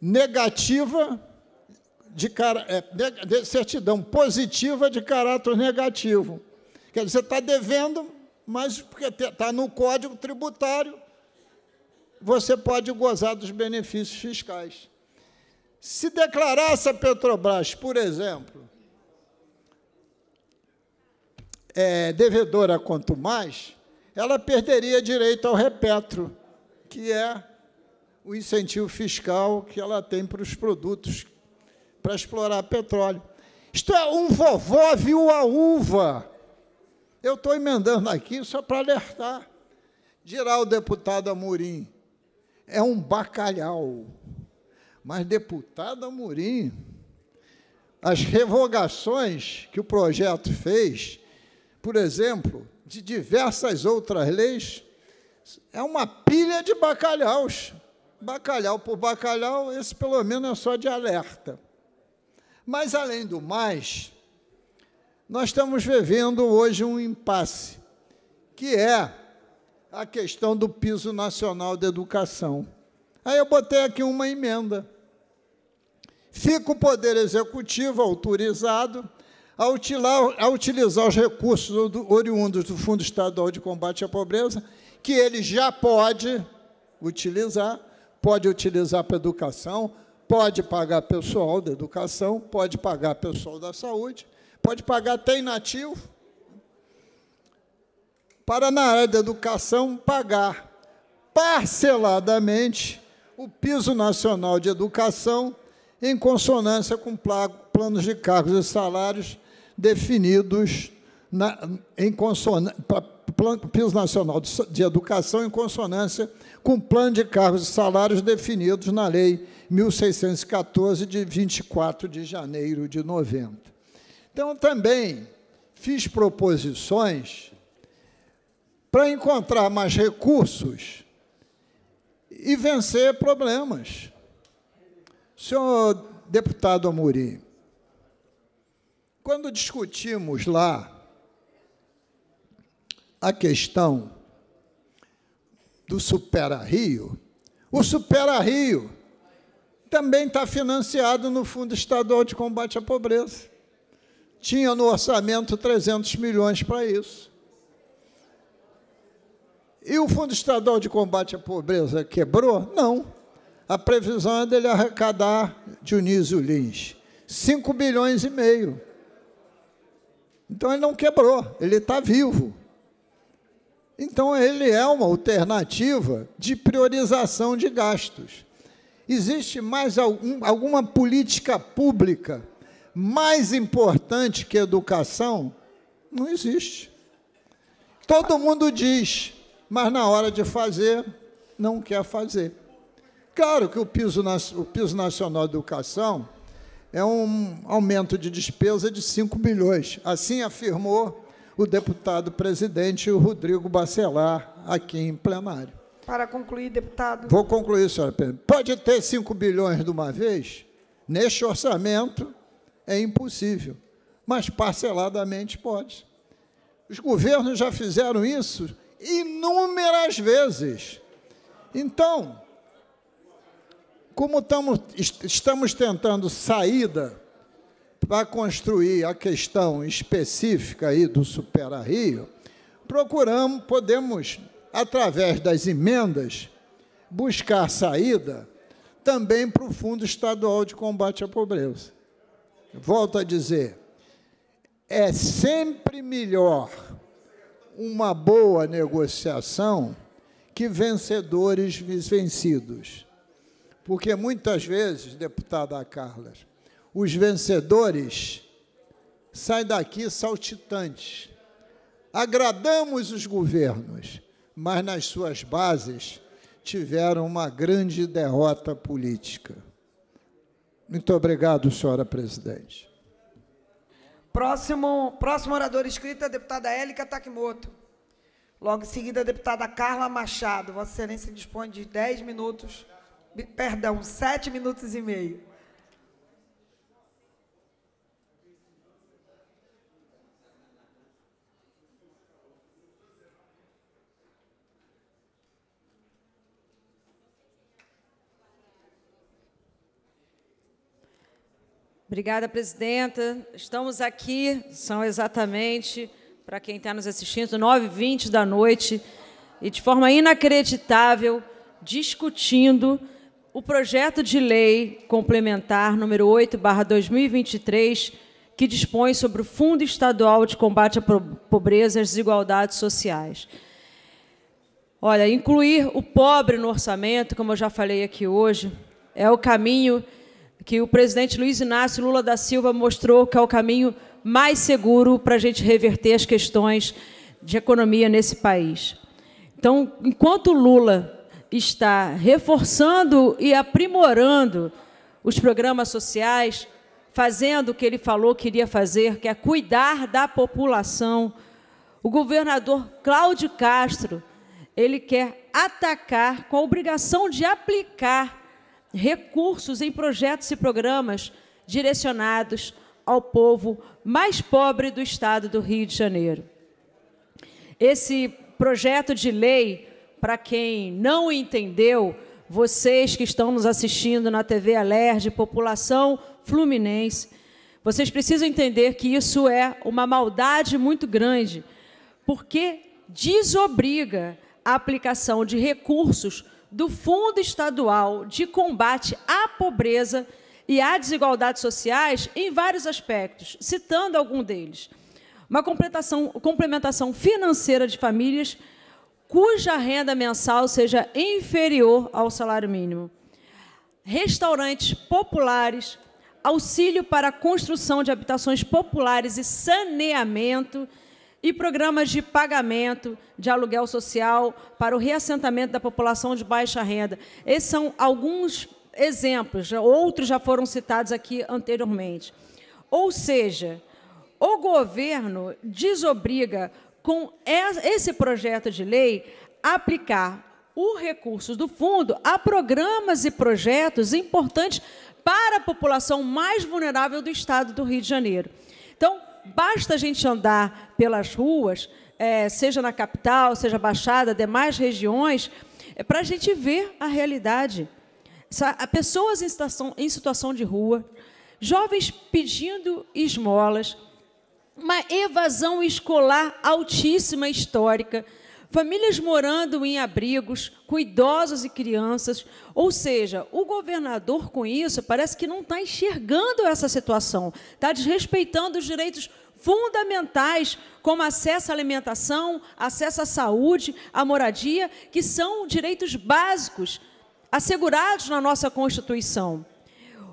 negativa de, é, de certidão positiva de caráter negativo. Quer dizer, você está devendo, mas porque está no Código Tributário, você pode gozar dos benefícios fiscais. Se declarasse a Petrobras, por exemplo, é, devedora quanto mais, ela perderia direito ao repetro, que é o incentivo fiscal que ela tem para os produtos para explorar petróleo. Isto é, um vovó viu a uva. Eu estou emendando aqui só para alertar. Dirá o deputado Amorim, é um bacalhau. Mas, deputado Amorim, as revogações que o projeto fez, por exemplo, de diversas outras leis, é uma pilha de bacalhaus. Bacalhau por bacalhau, esse pelo menos é só de alerta. Mas, além do mais, nós estamos vivendo hoje um impasse, que é a questão do piso nacional de educação. Aí eu botei aqui uma emenda. Fica o Poder Executivo autorizado a utilizar, a utilizar os recursos oriundos do Fundo Estadual de Combate à Pobreza, que ele já pode utilizar, pode utilizar para educação, pode pagar pessoal da educação, pode pagar pessoal da saúde, pode pagar até inativo, para na área da educação pagar parceladamente o piso nacional de educação em consonância com planos de cargos e salários definidos na, em consonância, piso nacional de, educação em consonância com plano de cargos e salários definidos na lei 1614 de 24 de janeiro de 90. Então também fiz proposições para encontrar mais recursos e vencer problemas. Senhor deputado Amorim, quando discutimos lá a questão do Supera Rio, o Supera Rio também está financiado no Fundo Estadual de Combate à Pobreza. Tinha no orçamento 300 milhões para isso. E o Fundo Estadual de Combate à Pobreza quebrou? Não. A previsão é dele arrecadar, Dionísio Lins, 5 bilhões e meio. Então ele não quebrou, ele está vivo. Então ele é uma alternativa de priorização de gastos. Existe mais algum, alguma política pública mais importante que educação? Não existe. Todo mundo diz, mas na hora de fazer, não quer fazer. Claro que o piso, o piso nacional de educação é um aumento de despesa de 5 bilhões. Assim afirmou o deputado presidente Rodrigo Bacelar aqui em plenário. Para concluir, deputado. Vou concluir, senhora presidente. Pode ter 5 bilhões de uma vez? Neste orçamento é impossível, mas parceladamente pode. Os governos já fizeram isso inúmeras vezes. Então, como estamos, estamos tentando saída para construir a questão específica aí do Supera Rio, procuramos, podemos, através das emendas, buscar saída também para o Fundo Estadual de Combate à Pobreza. Volto a dizer, é sempre melhor uma boa negociação que vencedores vencidos. Porque muitas vezes, deputada Carla, os vencedores saem daqui saltitantes. Agradamos os governos, mas nas suas bases tiveram uma grande derrota política. Muito obrigado, senhora presidente. Próximo, próximo orador inscrito é a deputada Élica Takimoto. Logo em seguida, a deputada Carla Machado. Vossa Excelência dispõe de 10 minutos, perdão, 7 minutos e meio. Obrigada, presidenta. Estamos aqui, são exatamente, para quem está nos assistindo, 9h20 da noite, e de forma inacreditável, discutindo o projeto de lei complementar número 8, 2023, que dispõe sobre o Fundo Estadual de Combate à Pobreza e às Desigualdades Sociais. Olha, incluir o pobre no orçamento, como eu já falei aqui hoje, é o caminho que o presidente Luiz Inácio Lula da Silva mostrou que é o caminho mais seguro para a gente reverter as questões de economia nesse país. Então, enquanto Lula está reforçando e aprimorando os programas sociais, fazendo o que ele falou que iria fazer, que é cuidar da população, o governador Cláudio Castro, ele quer atacar com a obrigação de aplicar recursos em projetos e programas direcionados ao povo mais pobre do estado do Rio de Janeiro. Esse projeto de lei, para quem não entendeu, vocês que estão nos assistindo na TV Alerj, população fluminense, vocês precisam entender que isso é uma maldade muito grande, porque desobriga a aplicação de recursos do Fundo Estadual de Combate à Pobreza e à Desigualdades Sociais em vários aspectos, citando algum deles. Uma complementação financeira de famílias cuja renda mensal seja inferior ao salário mínimo. Restaurantes populares, auxílio para a construção de habitações populares e saneamento e programas de pagamento de aluguel social para o reassentamento da população de baixa renda. Esses são alguns exemplos, outros já foram citados aqui anteriormente. Ou seja, o governo desobriga, com esse projeto de lei, aplicar o recurso do fundo a programas e projetos importantes para a população mais vulnerável do estado do Rio de Janeiro. Basta a gente andar pelas ruas, é, seja na capital, seja Baixada, demais regiões, é para a gente ver a realidade. Pessoas em situação, em situação de rua, jovens pedindo esmolas, uma evasão escolar altíssima histórica, famílias morando em abrigos com idosos e crianças. Ou seja, o governador, com isso, parece que não está enxergando essa situação, está desrespeitando os direitos fundamentais, como acesso à alimentação, acesso à saúde, à moradia, que são direitos básicos assegurados na nossa Constituição.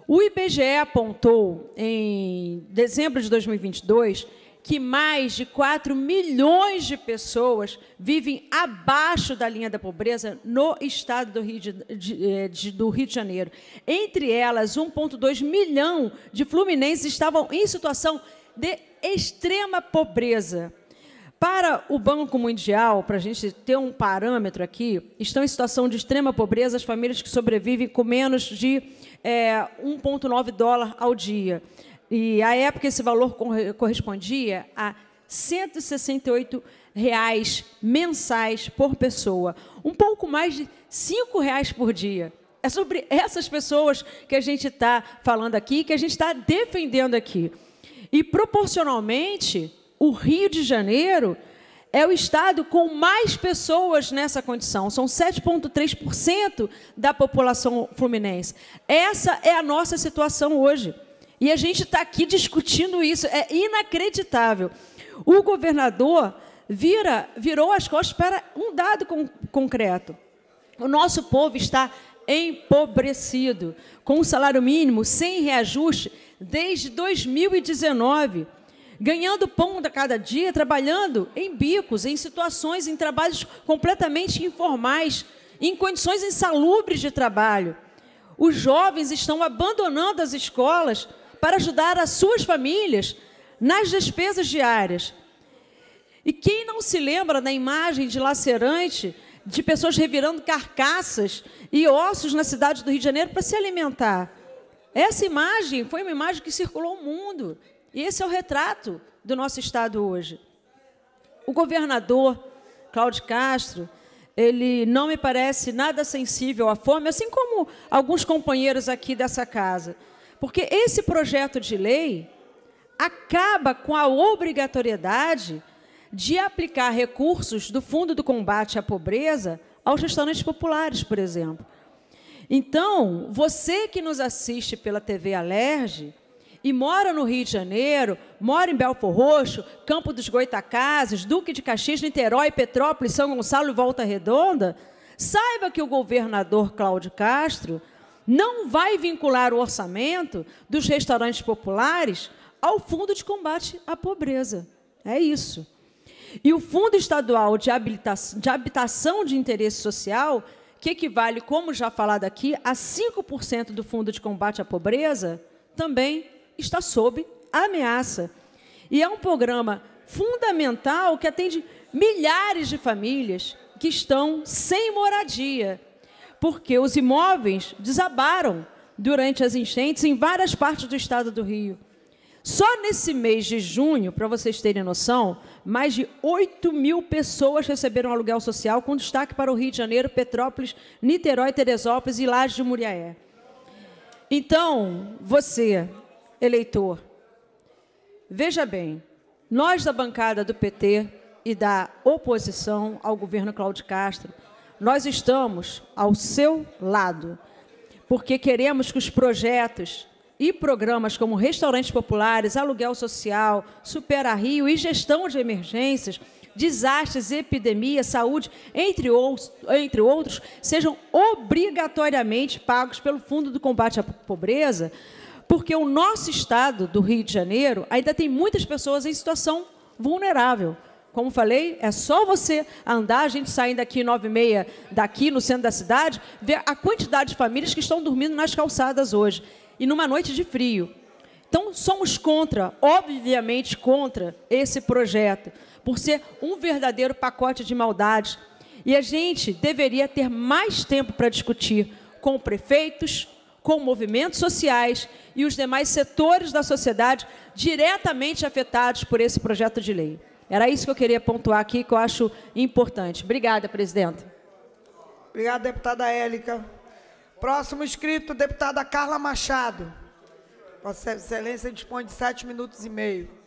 O IBGE apontou, em dezembro de 2022, que mais de 4 milhões de pessoas vivem abaixo da linha da pobreza no estado do Rio de, de, eh, de, do Rio de Janeiro. Entre elas, 1,2 milhão de fluminenses estavam em situação de extrema pobreza. Para o Banco Mundial, para a gente ter um parâmetro aqui, estão em situação de extrema pobreza as famílias que sobrevivem com menos de é, 1,9 dólar ao dia. E, à época, esse valor correspondia a 168 reais mensais por pessoa, um pouco mais de 5 reais por dia. É sobre essas pessoas que a gente está falando aqui, que a gente está defendendo aqui. E, proporcionalmente, o Rio de Janeiro é o estado com mais pessoas nessa condição. São 7,3% da população fluminense. Essa é a nossa situação hoje. E a gente está aqui discutindo isso. É inacreditável. O governador vira, virou as costas para um dado com, concreto. O nosso povo está empobrecido, com um salário mínimo sem reajuste desde 2019 ganhando pão a cada dia, trabalhando em bicos, em situações, em trabalhos completamente informais, em condições insalubres de trabalho. Os jovens estão abandonando as escolas para ajudar as suas famílias nas despesas diárias. E quem não se lembra da imagem dilacerante de pessoas revirando carcaças e ossos na cidade do Rio de Janeiro para se alimentar? Essa imagem foi uma imagem que circulou o mundo. E esse é o retrato do nosso Estado hoje. O governador Cláudio Castro, ele não me parece nada sensível à fome, assim como alguns companheiros aqui dessa casa. Porque esse projeto de lei acaba com a obrigatoriedade de aplicar recursos do Fundo do Combate à Pobreza aos restaurantes populares, por exemplo. Então, você que nos assiste pela TV Alerge, e mora no Rio de Janeiro, mora em Belfor Roxo, Campo dos Goitacazes, Duque de Caxias, Niterói, Petrópolis, São Gonçalo e Volta Redonda, saiba que o governador Cláudio Castro não vai vincular o orçamento dos restaurantes populares ao Fundo de Combate à Pobreza. É isso. E o Fundo Estadual de Habitação de, Habitação de Interesse Social, que equivale, como já falado aqui, a 5% do Fundo de Combate à Pobreza, também está sob ameaça. E é um programa fundamental que atende milhares de famílias que estão sem moradia, porque os imóveis desabaram durante as enchentes em várias partes do estado do Rio. Só nesse mês de junho, para vocês terem noção, mais de 8 mil pessoas receberam aluguel social, com destaque para o Rio de Janeiro, Petrópolis, Niterói, Teresópolis e Laje de Muriaé. Então, você eleitor. Veja bem, nós da bancada do PT e da oposição ao governo Cláudio Castro, nós estamos ao seu lado, porque queremos que os projetos e programas como restaurantes populares, aluguel social, Supera Rio e gestão de emergências, desastres, epidemia, saúde, entre, outros, entre outros, sejam obrigatoriamente pagos pelo Fundo do Combate à Pobreza, porque o nosso estado do Rio de Janeiro ainda tem muitas pessoas em situação vulnerável. Como falei, é só você andar, a gente saindo daqui nove e meia, daqui no centro da cidade, ver a quantidade de famílias que estão dormindo nas calçadas hoje, e numa noite de frio. Então, somos contra, obviamente contra esse projeto, por ser um verdadeiro pacote de maldades. E a gente deveria ter mais tempo para discutir com prefeitos, com movimentos sociais e os demais setores da sociedade diretamente afetados por esse projeto de lei. Era isso que eu queria pontuar aqui, que eu acho importante. Obrigada, presidenta. Obrigada, deputada Élica. Próximo inscrito, deputada Carla Machado. Vossa Excelência dispõe de sete minutos e meio.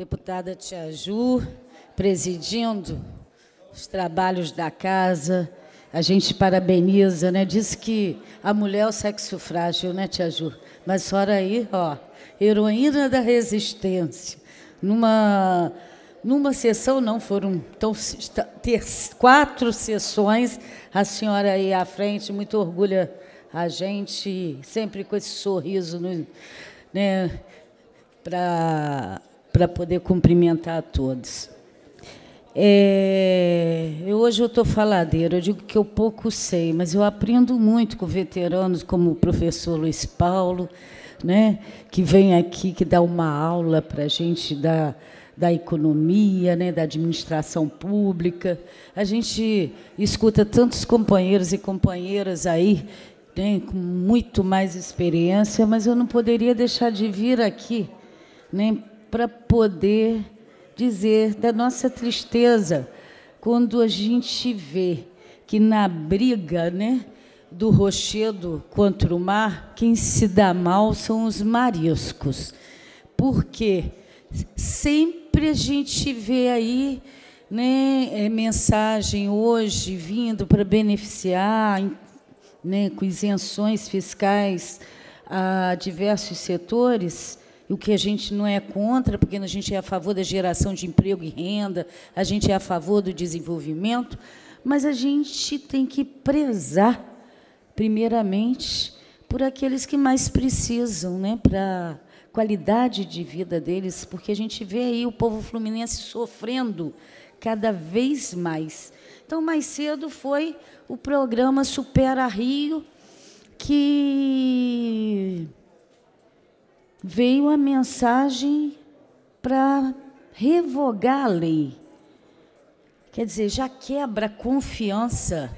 Deputada Tia Ju, presidindo os trabalhos da casa, a gente parabeniza, né? Diz que a mulher é o sexo frágil, né, Tia Ju? Mas a senhora aí, ó, heroína da resistência. Numa, numa sessão, não, foram então, ter quatro sessões, a senhora aí à frente, muito orgulha a gente, sempre com esse sorriso, no, né, para poder cumprimentar a todos. É, eu, hoje eu estou faladeira, eu digo que eu pouco sei, mas eu aprendo muito com veteranos como o professor Luiz Paulo, né, que vem aqui, que dá uma aula para a gente da, da economia, né, da administração pública. A gente escuta tantos companheiros e companheiras aí né, com muito mais experiência, mas eu não poderia deixar de vir aqui né, para poder dizer da nossa tristeza quando a gente vê que na briga né, do rochedo contra o mar, quem se dá mal são os mariscos. Porque sempre a gente vê aí né, é, mensagem hoje vindo para beneficiar né, com isenções fiscais a diversos setores, o que a gente não é contra, porque a gente é a favor da geração de emprego e renda, a gente é a favor do desenvolvimento, mas a gente tem que prezar, primeiramente, por aqueles que mais precisam, né, para qualidade de vida deles, porque a gente vê aí o povo fluminense sofrendo cada vez mais. Então, mais cedo foi o programa Supera Rio, que veio a mensagem para revogar a lei. Quer dizer, já quebra a confiança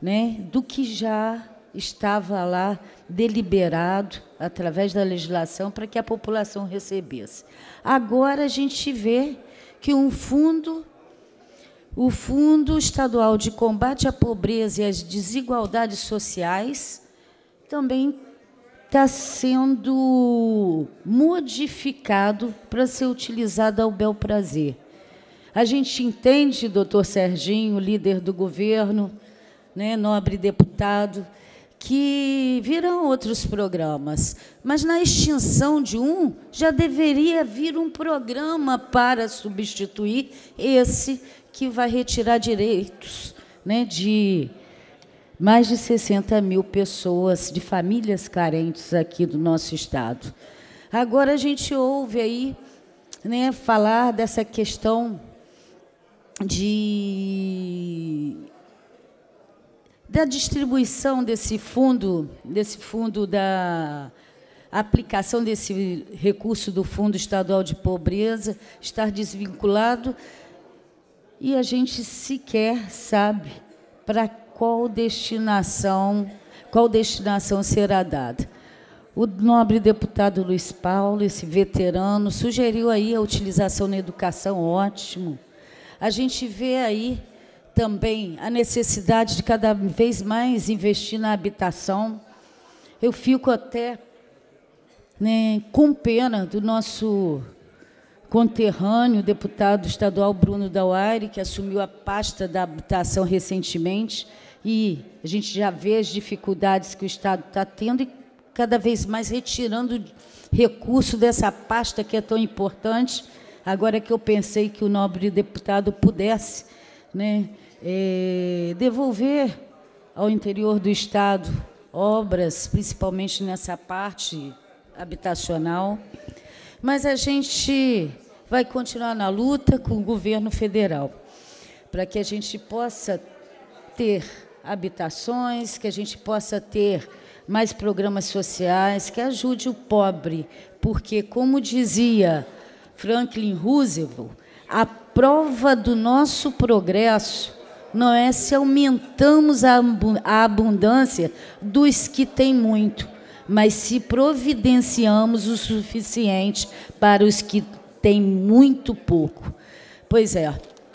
né, do que já estava lá deliberado através da legislação para que a população recebesse. Agora a gente vê que um fundo, o Fundo Estadual de Combate à Pobreza e às Desigualdades Sociais, também está sendo modificado para ser utilizado ao bel prazer. A gente entende, doutor Serginho, líder do governo, né, nobre deputado, que virão outros programas, mas na extinção de um, já deveria vir um programa para substituir esse que vai retirar direitos né, de mais de 60 mil pessoas de famílias carentes aqui do nosso estado. Agora a gente ouve aí né, falar dessa questão de da distribuição desse fundo, desse fundo da aplicação desse recurso do Fundo Estadual de Pobreza estar desvinculado e a gente sequer sabe para qual destinação, qual destinação será dada. O nobre deputado Luiz Paulo, esse veterano, sugeriu aí a utilização na educação, ótimo. A gente vê aí também a necessidade de cada vez mais investir na habitação. Eu fico até né, com pena do nosso conterrâneo, deputado estadual Bruno Dauaire, que assumiu a pasta da habitação recentemente, e a gente já vê as dificuldades que o Estado está tendo e cada vez mais retirando recurso dessa pasta que é tão importante. Agora que eu pensei que o nobre deputado pudesse né, é, devolver ao interior do Estado obras, principalmente nessa parte habitacional. Mas a gente vai continuar na luta com o governo federal para que a gente possa ter habitações, que a gente possa ter mais programas sociais, que ajude o pobre, porque, como dizia Franklin Roosevelt, a prova do nosso progresso não é se aumentamos a abundância dos que têm muito, mas se providenciamos o suficiente para os que têm muito pouco. Pois é,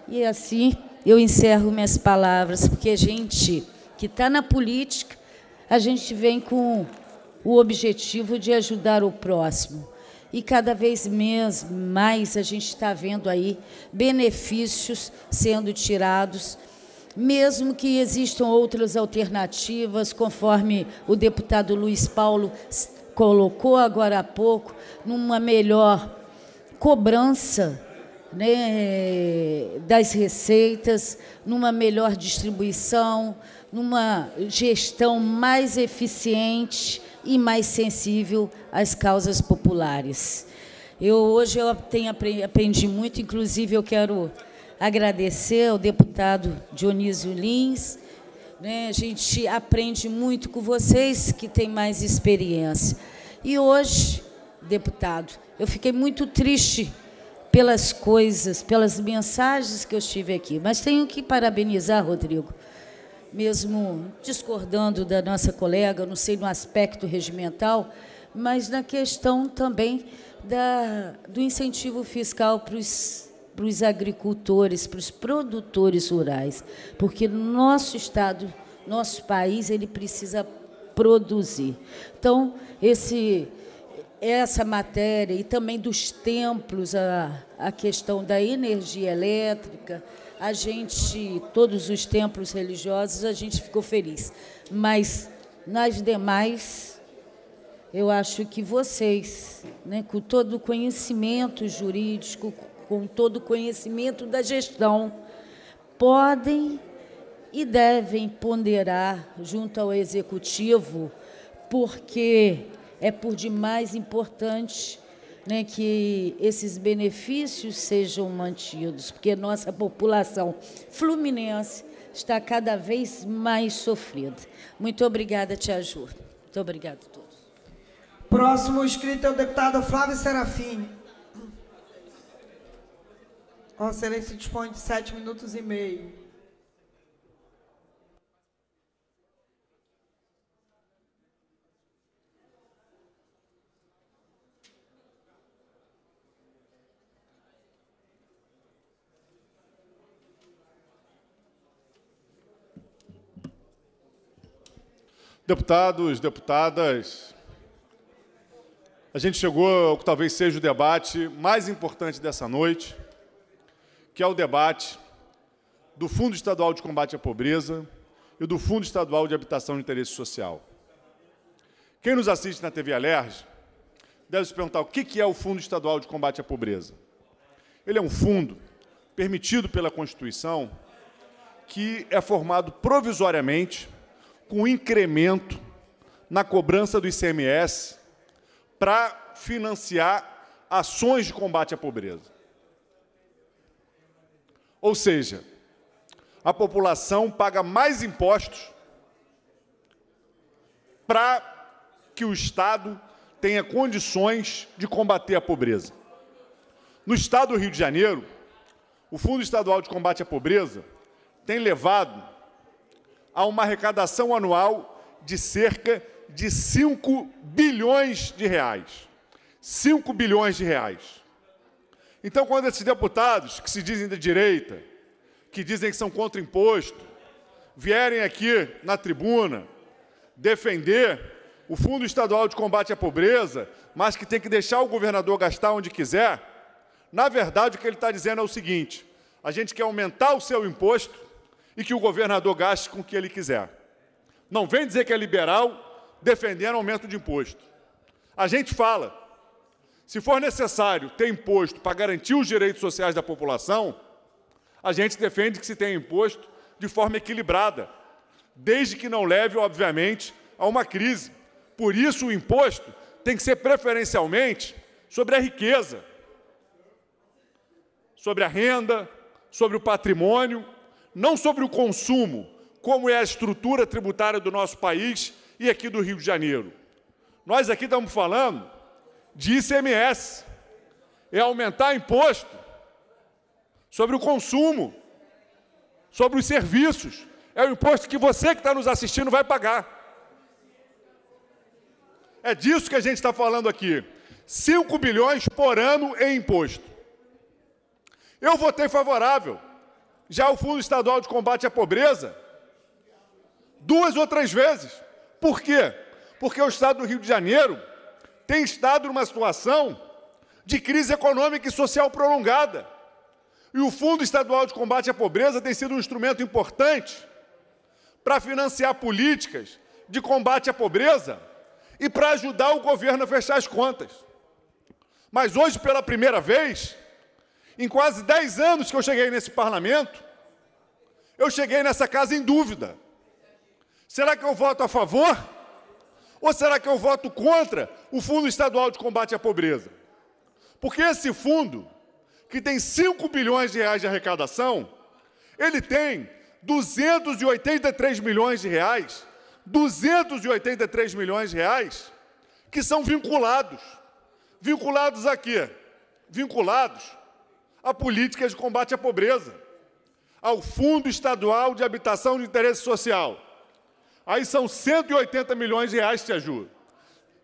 e assim eu encerro minhas palavras, porque a gente que está na política, a gente vem com o objetivo de ajudar o próximo. E cada vez mais a gente está vendo aí benefícios sendo tirados, mesmo que existam outras alternativas, conforme o deputado Luiz Paulo colocou agora há pouco, numa melhor cobrança né, das receitas, numa melhor distribuição, numa gestão mais eficiente e mais sensível às causas populares. Eu hoje eu tenho aprendi muito, inclusive eu quero agradecer ao deputado Dionísio Lins. Né? A gente aprende muito com vocês que têm mais experiência. E hoje, deputado, eu fiquei muito triste pelas coisas, pelas mensagens que eu estive aqui, mas tenho que parabenizar, Rodrigo, mesmo discordando da nossa colega, não sei no aspecto regimental, mas na questão também da, do incentivo fiscal para os, para os agricultores, para os produtores rurais, porque nosso Estado, nosso país, ele precisa produzir. Então, esse, essa matéria e também dos templos, a, a questão da energia elétrica, a gente, todos os templos religiosos, a gente ficou feliz. Mas nas demais, eu acho que vocês, né, com todo o conhecimento jurídico, com todo o conhecimento da gestão, podem e devem ponderar junto ao executivo, porque é por demais importante né, que esses benefícios sejam mantidos, porque nossa população fluminense está cada vez mais sofrida. Muito obrigada, Tia Ju. Muito obrigada a todos. Próximo inscrito é o deputado Flávio Serafim. Vossa Excelência dispõe de sete minutos e meio. Deputados, deputadas, a gente chegou ao que talvez seja o debate mais importante dessa noite, que é o debate do Fundo Estadual de Combate à Pobreza e do Fundo Estadual de Habitação de Interesse Social. Quem nos assiste na TV Alerj deve se perguntar o que é o Fundo Estadual de Combate à Pobreza. Ele é um fundo permitido pela Constituição que é formado provisoriamente com incremento na cobrança do ICMS para financiar ações de combate à pobreza. Ou seja, a população paga mais impostos para que o Estado tenha condições de combater a pobreza. No Estado do Rio de Janeiro, o Fundo Estadual de Combate à Pobreza tem levado a uma arrecadação anual de cerca de 5 bilhões de reais. 5 bilhões de reais. Então, quando esses deputados, que se dizem da direita, que dizem que são contra imposto, vierem aqui na tribuna defender o Fundo Estadual de Combate à Pobreza, mas que tem que deixar o governador gastar onde quiser, na verdade o que ele está dizendo é o seguinte: a gente quer aumentar o seu imposto e que o governador gaste com o que ele quiser. Não vem dizer que é liberal defendendo aumento de imposto. A gente fala, se for necessário ter imposto para garantir os direitos sociais da população, a gente defende que se tenha imposto de forma equilibrada, desde que não leve, obviamente, a uma crise. Por isso, o imposto tem que ser preferencialmente sobre a riqueza, sobre a renda, sobre o patrimônio não sobre o consumo, como é a estrutura tributária do nosso país e aqui do Rio de Janeiro. Nós aqui estamos falando de ICMS, é aumentar imposto sobre o consumo, sobre os serviços. É o imposto que você que está nos assistindo vai pagar. É disso que a gente está falando aqui. 5 bilhões por ano em imposto. Eu votei favorável. Já o Fundo Estadual de Combate à Pobreza, duas ou três vezes. Por quê? Porque o Estado do Rio de Janeiro tem estado numa situação de crise econômica e social prolongada. E o Fundo Estadual de Combate à Pobreza tem sido um instrumento importante para financiar políticas de combate à pobreza e para ajudar o governo a fechar as contas. Mas hoje, pela primeira vez, em quase 10 anos que eu cheguei nesse parlamento, eu cheguei nessa casa em dúvida. Será que eu voto a favor? Ou será que eu voto contra o Fundo Estadual de Combate à Pobreza? Porque esse fundo, que tem 5 bilhões de reais de arrecadação, ele tem 283 milhões de reais, 283 milhões de reais, que são vinculados. Vinculados a quê? Vinculados a políticas de combate à pobreza, ao Fundo Estadual de Habitação de Interesse Social. Aí são 180 milhões de reais que te ajudam.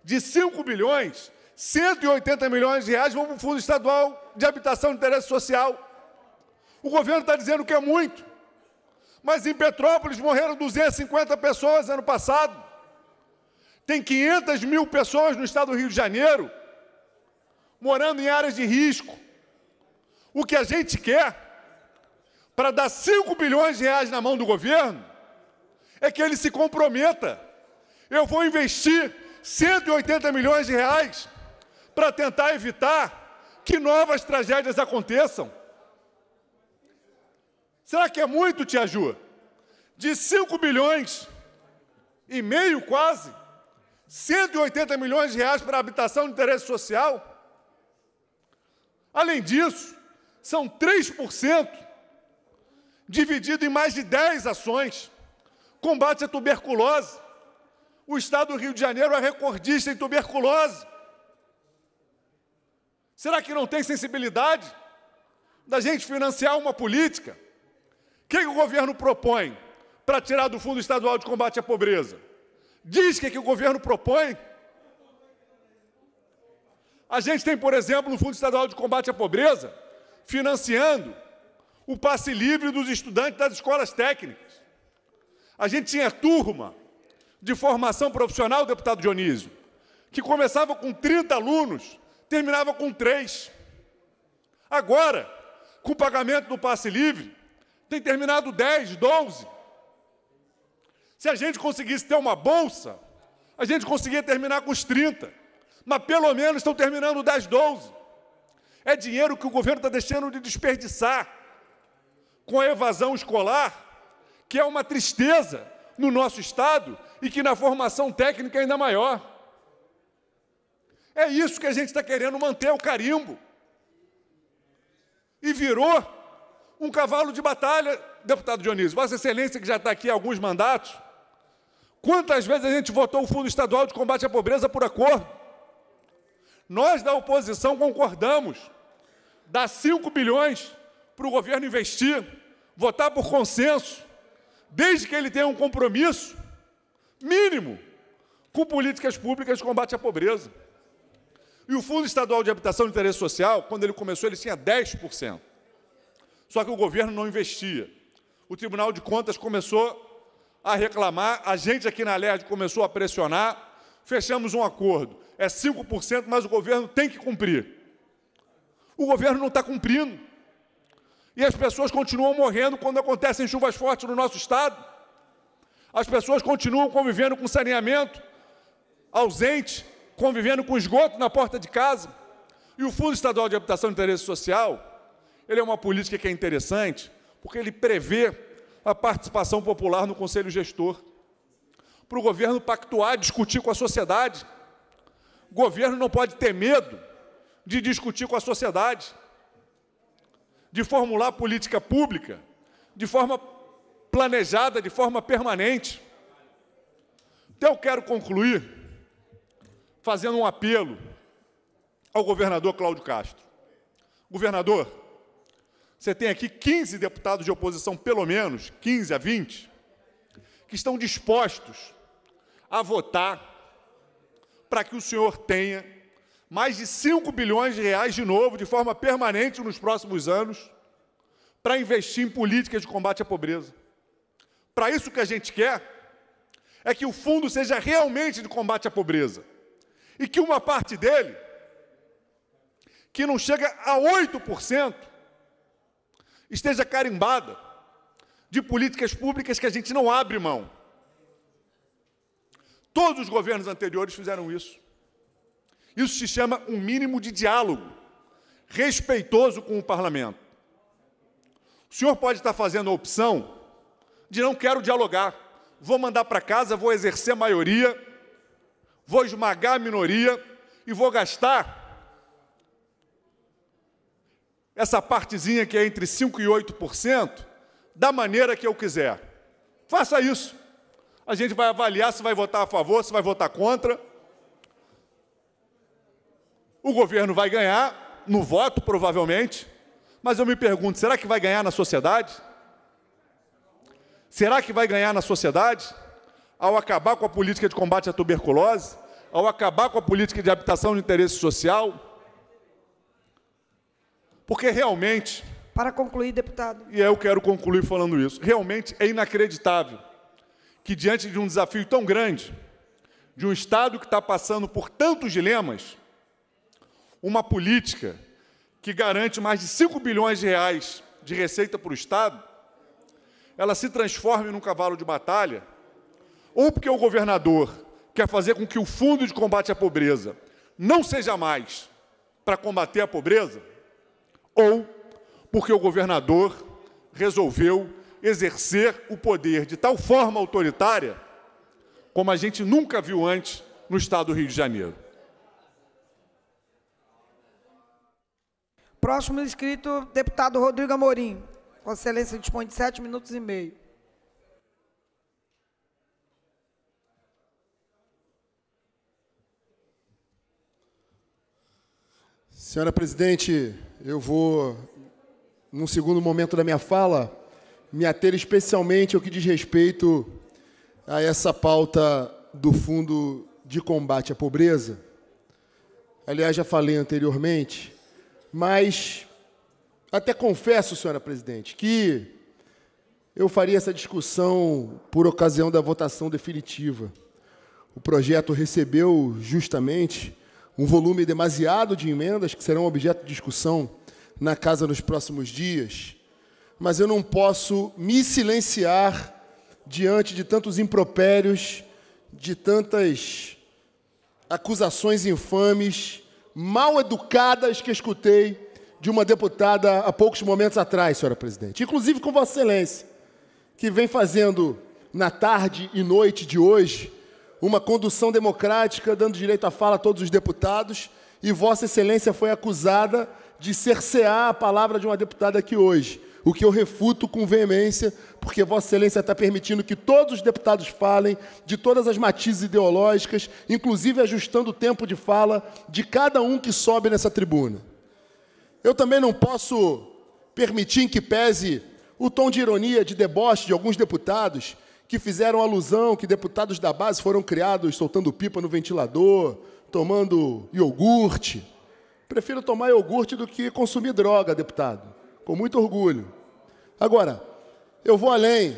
De 5 bilhões, 180 milhões de reais vão para o Fundo Estadual de Habitação de Interesse Social. O governo está dizendo que é muito. Mas em Petrópolis morreram 250 pessoas ano passado. Tem 500 mil pessoas no estado do Rio de Janeiro morando em áreas de risco. O que a gente quer para dar 5 bilhões de reais na mão do governo é que ele se comprometa. Eu vou investir 180 milhões de reais para tentar evitar que novas tragédias aconteçam. Será que é muito, Tia Ju? De 5 bilhões e meio quase, 180 milhões de reais para habitação de interesse social. Além disso, são 3%, dividido em mais de 10 ações. Combate à tuberculose. O estado do Rio de Janeiro é recordista em tuberculose. Será que não tem sensibilidade da gente financiar uma política? O que, o governo propõe para tirar do Fundo Estadual de Combate à Pobreza? Diz que, que o governo propõe. A gente tem, por exemplo, no Fundo Estadual de Combate à Pobreza, financiando o passe livre dos estudantes das escolas técnicas. A gente tinha turma de formação profissional, deputado Dionísio, que começava com 30 alunos, terminava com 3. Agora, com o pagamento do passe livre, tem terminado 10, 12. Se a gente conseguisse ter uma bolsa, a gente conseguia terminar com os 30. Mas pelo menos estão terminando 10, 12. É dinheiro que o governo está deixando de desperdiçar com a evasão escolar, que é uma tristeza no nosso Estado e que na formação técnica é ainda maior. É isso que a gente está querendo manter o carimbo. E virou um cavalo de batalha, deputado Dionísio. Vossa Excelência, que já está aqui há alguns mandatos, quantas vezes a gente votou o Fundo Estadual de Combate à Pobreza por acordo? Nós da oposição concordamos dar 5 bilhões para o governo investir, votar por consenso, desde que ele tenha um compromisso mínimo com políticas públicas de combate à pobreza. E o Fundo Estadual de Habitação de Interesse Social, quando ele começou, ele tinha 10%. Só que o governo não investia. O Tribunal de Contas começou a reclamar, a gente aqui na LERD começou a pressionar, fechamos um acordo. É 5%, mas o governo tem que cumprir. O governo não está cumprindo. E as pessoas continuam morrendo quando acontecem chuvas fortes no nosso estado. As pessoas continuam convivendo com saneamento ausente, convivendo com esgoto na porta de casa. E o Fundo Estadual de Habitação de Interesse Social, ele é uma política que é interessante, porque ele prevê a participação popular no Conselho Gestor. Para o governo pactuar, discutir com a sociedade. O governo não pode ter medo de discutir com a sociedade, de formular política pública de forma planejada, de forma permanente. Então eu quero concluir fazendo um apelo ao governador Cláudio Castro. Governador, você tem aqui 15 deputados de oposição, pelo menos, 15 a 20, que estão dispostos a votar para que o senhor tenha mais de 5 bilhões de reais de novo, de forma permanente nos próximos anos, para investir em políticas de combate à pobreza. Para isso que a gente quer é que o fundo seja realmente de combate à pobreza. E que uma parte dele, que não chega a 8%, esteja carimbada de políticas públicas que a gente não abre mão. Todos os governos anteriores fizeram isso. Isso se chama um mínimo de diálogo, respeitoso com o parlamento. O senhor pode estar fazendo a opção de não quero dialogar, vou mandar para casa, vou exercer a maioria, vou esmagar a minoria e vou gastar essa partezinha que é entre 5% e 8% da maneira que eu quiser. Faça isso. A gente vai avaliar se vai votar a favor, se vai votar contra. O governo vai ganhar no voto, provavelmente, mas eu me pergunto: será que vai ganhar na sociedade? Será que vai ganhar na sociedade? Ao acabar com a política de combate à tuberculose, ao acabar com a política de habitação de interesse social? Porque realmente. Para concluir, deputado. E eu quero concluir falando isso. Realmente é inacreditável que, diante de um desafio tão grande, de um Estado que está passando por tantos dilemas, uma política que garante mais de 5 bilhões de reais de receita para o Estado, ela se transforme num cavalo de batalha, ou porque o governador quer fazer com que o Fundo de Combate à Pobreza não seja mais para combater a pobreza, ou porque o governador resolveu exercer o poder de tal forma autoritária como a gente nunca viu antes no estado do Rio de Janeiro. Próximo inscrito, deputado Rodrigo Amorim. Vossa Excelência dispõe de sete minutos e meio. Senhora presidente, eu vou, num segundo momento da minha fala, me ater especialmente ao que diz respeito a essa pauta do Fundo de Combate à Pobreza. Aliás, já falei anteriormente, mas até confesso, senhora presidente, que eu faria essa discussão por ocasião da votação definitiva. O projeto recebeu justamente um volume demasiado de emendas que serão objeto de discussão na casa nos próximos dias, mas eu não posso me silenciar diante de tantos impropérios, de tantas acusações infames, mal educadas que escutei de uma deputada há poucos momentos atrás, senhora presidente, inclusive com Vossa Excelência, que vem fazendo na tarde e noite de hoje uma condução democrática, dando direito à fala a todos os deputados, e Vossa Excelência foi acusada de cercear a palavra de uma deputada aqui hoje, o que eu refuto com veemência, porque Vossa Excelência está permitindo que todos os deputados falem de todas as matizes ideológicas, inclusive ajustando o tempo de fala de cada um que sobe nessa tribuna. Eu também não posso permitir que pese o tom de ironia, de deboche de alguns deputados, que fizeram alusão que deputados da base foram criados soltando pipa no ventilador, tomando iogurte. Prefiro tomar iogurte do que consumir droga, deputado, com muito orgulho. Agora, eu vou além.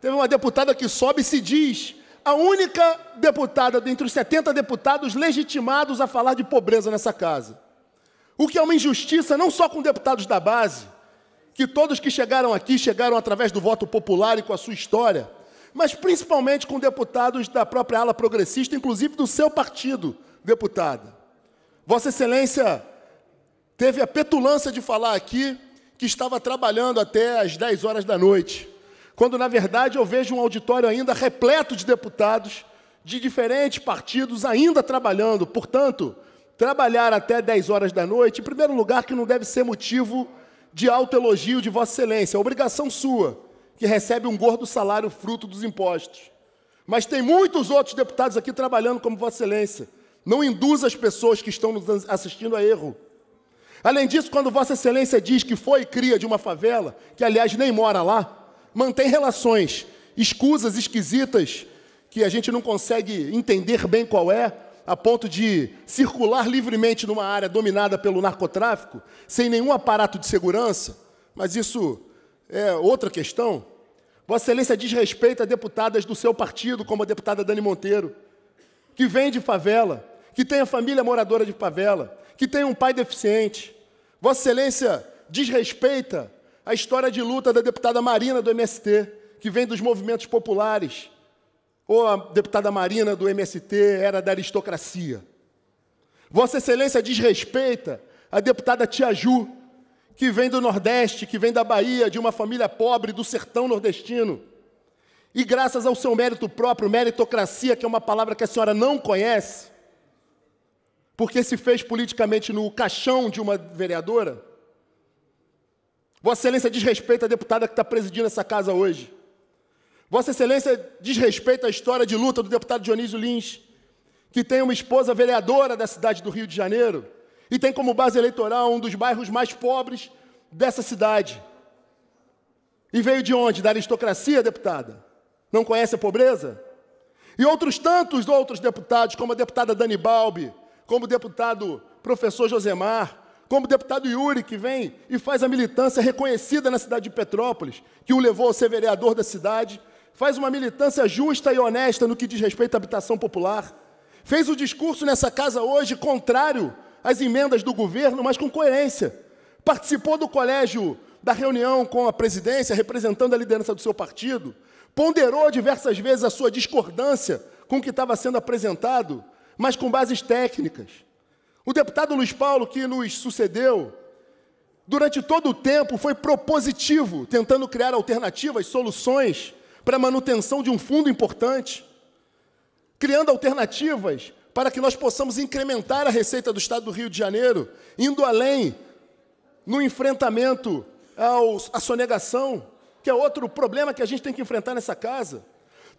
Teve uma deputada que sobe e se diz a única deputada dentre os 70 deputados legitimados a falar de pobreza nessa casa. O que é uma injustiça não só com deputados da base, que todos que chegaram aqui chegaram através do voto popular e com a sua história, mas principalmente com deputados da própria ala progressista, inclusive do seu partido, deputada. Vossa Excelência teve a petulância de falar aqui que estava trabalhando até às 10 horas da noite, quando na verdade eu vejo um auditório ainda repleto de deputados de diferentes partidos ainda trabalhando. Portanto, trabalhar até 10 horas da noite, em primeiro lugar, que não deve ser motivo de autoelogio de Vossa Excelência, é obrigação sua, que recebe um gordo salário fruto dos impostos. Mas tem muitos outros deputados aqui trabalhando como Vossa Excelência. Não induza as pessoas que estão nos assistindo a erro. Além disso, quando Vossa Excelência diz que foi cria de uma favela, que aliás nem mora lá, mantém relações escusas, esquisitas, que a gente não consegue entender bem qual é, a ponto de circular livremente numa área dominada pelo narcotráfico, sem nenhum aparato de segurança, mas isso é outra questão. Vossa Excelência diz respeito a deputadas do seu partido, como a deputada Dani Monteiro, que vem de favela, que tem a família moradora de favela, que tem um pai deficiente. Vossa Excelência desrespeita a história de luta da deputada Marina do MST, que vem dos movimentos populares. Ou a deputada Marina do MST era da aristocracia. Vossa Excelência desrespeita a deputada Tia Ju, que vem do Nordeste, que vem da Bahia, de uma família pobre do sertão nordestino. E graças ao seu mérito próprio, meritocracia, que é uma palavra que a senhora não conhece, porque se fez politicamente no caixão de uma vereadora, Vossa Excelência desrespeita a deputada que está presidindo essa casa hoje. Vossa Excelência desrespeita a história de luta do deputado Dionísio Lins, que tem uma esposa vereadora da cidade do Rio de Janeiro e tem como base eleitoral um dos bairros mais pobres dessa cidade. E veio de onde? Da aristocracia, deputada? Não conhece a pobreza? E outros tantos outros deputados, como a deputada Dani Balbi, como o deputado professor Josemar, como o deputado Yuri, que vem e faz a militância reconhecida na cidade de Petrópolis, que o levou a ser vereador da cidade, faz uma militância justa e honesta no que diz respeito à habitação popular, fez o discurso nessa casa hoje contrário às emendas do governo, mas com coerência. Participou do colégio da reunião com a presidência, representando a liderança do seu partido, ponderou diversas vezes a sua discordância com o que estava sendo apresentado, mas com bases técnicas. O deputado Luiz Paulo, que nos sucedeu, durante todo o tempo foi propositivo, tentando criar alternativas, soluções para a manutenção de um fundo importante, criando alternativas para que nós possamos incrementar a receita do Estado do Rio de Janeiro, indo além no enfrentamento à sonegação, que é outro problema que a gente tem que enfrentar nessa casa.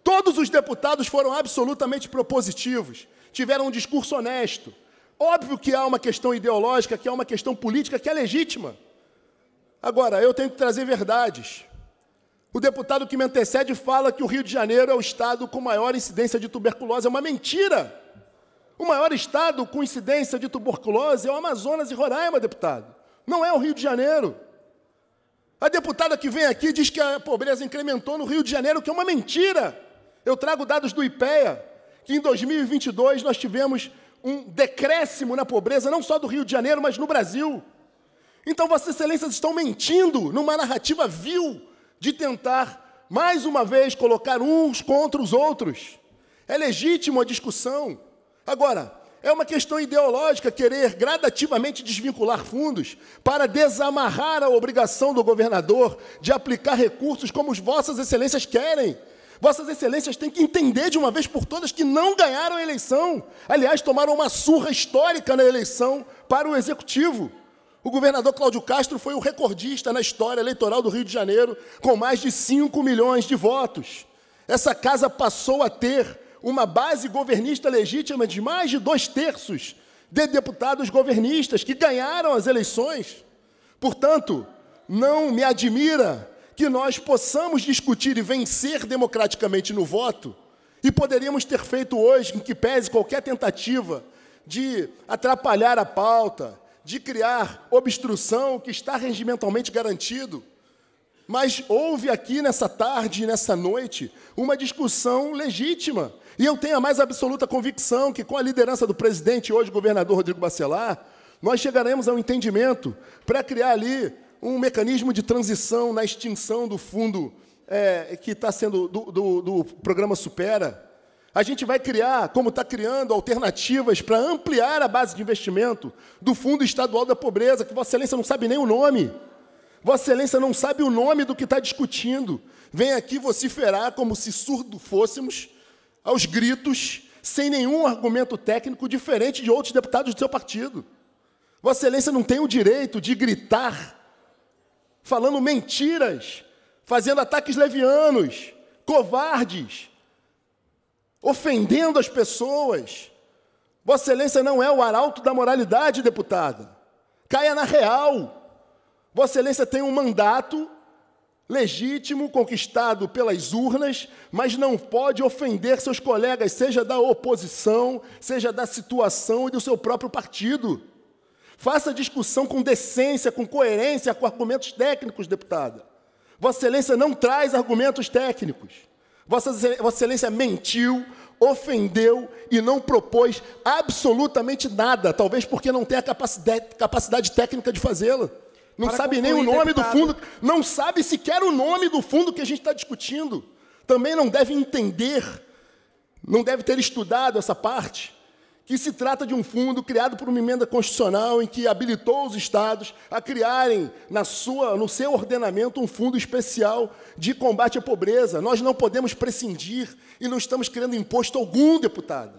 Todos os deputados foram absolutamente propositivos, tiveram um discurso honesto. Óbvio que há uma questão ideológica, que há uma questão política que é legítima. Agora, eu tenho que trazer verdades. O deputado que me antecede fala que o Rio de Janeiro é o estado com maior incidência de tuberculose. É uma mentira. O maior estado com incidência de tuberculose é o Amazonas e Roraima, deputado. Não é o Rio de Janeiro. A deputada que vem aqui diz que a pobreza incrementou no Rio de Janeiro, que é uma mentira. Eu trago dados do IPEA, que em 2022 nós tivemos um decréscimo na pobreza, não só do Rio de Janeiro, mas no Brasil. Então, Vossas Excelências estão mentindo numa narrativa vil de tentar, mais uma vez, colocar uns contra os outros. É legítimo a discussão. Agora, é uma questão ideológica querer gradativamente desvincular fundos para desamarrar a obrigação do governador de aplicar recursos como os vossas excelências querem. Vossas excelências têm que entender de uma vez por todas que não ganharam a eleição. Aliás, tomaram uma surra histórica na eleição para o executivo. O governador Cláudio Castro foi o recordista na história eleitoral do Rio de Janeiro, com mais de 5 milhões de votos. Essa casa passou a ter uma base governista legítima de mais de dois terços de deputados governistas que ganharam as eleições. Portanto, não me admira que nós possamos discutir e vencer democraticamente no voto, e poderíamos ter feito hoje, em que pese qualquer tentativa de atrapalhar a pauta, de criar obstrução que está regimentalmente garantido. Mas houve aqui nessa tarde, nessa noite, uma discussão legítima e eu tenho a mais absoluta convicção que, com a liderança do presidente, hoje governador Rodrigo Bacelar, nós chegaremos ao entendimento para criar ali um mecanismo de transição na extinção do fundo é, que está sendo do, do, do programa Supera. A gente vai criar, como está criando, alternativas para ampliar a base de investimento do Fundo Estadual da Pobreza, que Vossa Excelência não sabe nem o nome. Vossa Excelência não sabe o nome do que está discutindo. Vem aqui vociferar como se surdo fôssemos aos gritos, sem nenhum argumento técnico diferente de outros deputados do seu partido. Vossa Excelência não tem o direito de gritar, falando mentiras, fazendo ataques levianos, covardes, ofendendo as pessoas. Vossa Excelência não é o arauto da moralidade, deputada. Caia na real. Vossa Excelência tem um mandato legítimo, conquistado pelas urnas, mas não pode ofender seus colegas, seja da oposição, seja da situação e do seu próprio partido. Faça discussão com decência, com coerência, com argumentos técnicos, deputada. Vossa Excelência não traz argumentos técnicos. Vossa, Excelência mentiu, ofendeu e não propôs absolutamente nada, talvez porque não tem a capacidade, capacidade técnica de fazê-la. Não Para sabe nem o nome deputado. do fundo, não sabe sequer o nome do fundo que a gente está discutindo. Também não deve entender, não deve ter estudado essa parte que se trata de um fundo criado por uma emenda constitucional em que habilitou os estados a criarem na sua, no seu ordenamento um fundo especial de combate à pobreza. Nós não podemos prescindir e não estamos criando imposto algum, deputada.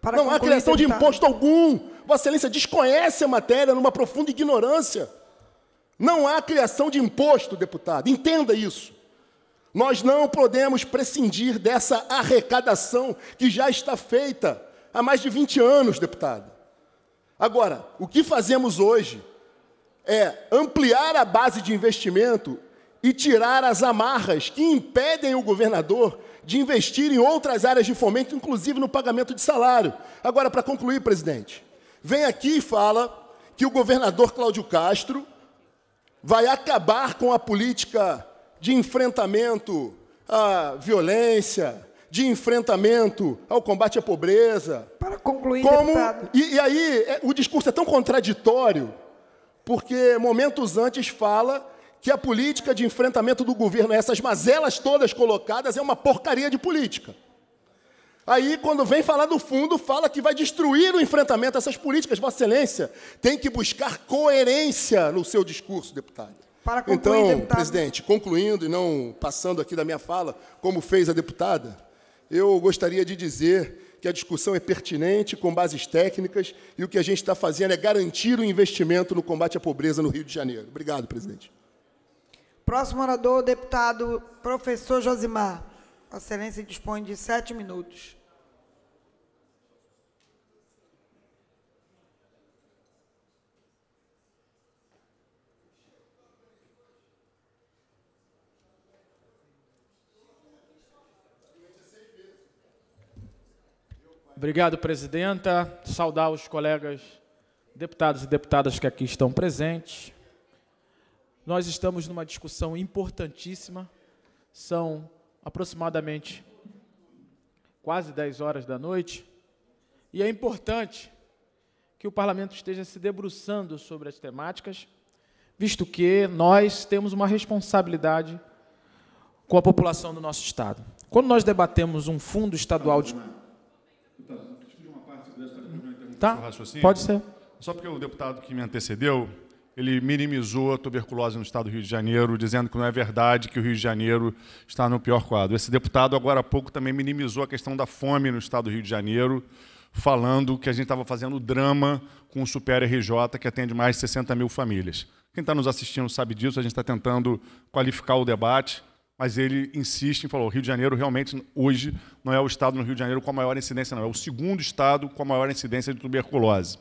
Para não há criação deputado. de imposto algum. Vossa Excelência desconhece a matéria numa profunda ignorância. Não há criação de imposto, deputado. Entenda isso. Nós não podemos prescindir dessa arrecadação que já está feita há mais de 20 anos, deputado. Agora, o que fazemos hoje é ampliar a base de investimento e tirar as amarras que impedem o governador de investir em outras áreas de fomento, inclusive no pagamento de salário. Agora, para concluir, presidente, vem aqui e fala que o governador Cláudio Castro vai acabar com a política de enfrentamento à violência, de enfrentamento ao combate à pobreza. Para concluir, como, e, e, aí é, o discurso é tão contraditório, porque momentos antes fala que a política de enfrentamento do governo, essas mazelas todas colocadas, é uma porcaria de política. Aí, quando vem falar do fundo, fala que vai destruir o enfrentamento a essas políticas. Vossa Excelência tem que buscar coerência no seu discurso, deputado. Para concluir, então, deputado. presidente, concluindo e não passando aqui da minha fala, como fez a deputada, eu gostaria de dizer que a discussão é pertinente, com bases técnicas, e o que a gente está fazendo é garantir o investimento no combate à pobreza no Rio de Janeiro. Obrigado, presidente. Próximo orador, deputado professor Josimar. A excelência dispõe de sete minutos. Obrigado, presidenta. Saudar os colegas deputados e deputadas que aqui estão presentes. Nós estamos numa discussão importantíssima. São aproximadamente quase 10 horas da noite. E é importante que o parlamento esteja se debruçando sobre as temáticas, visto que nós temos uma responsabilidade com a população do nosso Estado. Quando nós debatemos um fundo estadual de Tá? Pode ser. Só porque o deputado que me antecedeu, ele minimizou a tuberculose no estado do Rio de Janeiro, dizendo que não é verdade que o Rio de Janeiro está no pior quadro. Esse deputado, agora há pouco, também minimizou a questão da fome no estado do Rio de Janeiro, falando que a gente estava fazendo drama com o Super RJ, que atende mais de 60 mil famílias. Quem está nos assistindo sabe disso, a gente está tentando qualificar o debate, mas ele insiste e falou: o Rio de Janeiro realmente hoje não é o estado no Rio de Janeiro com a maior incidência, não. É o segundo estado com a maior incidência de tuberculose.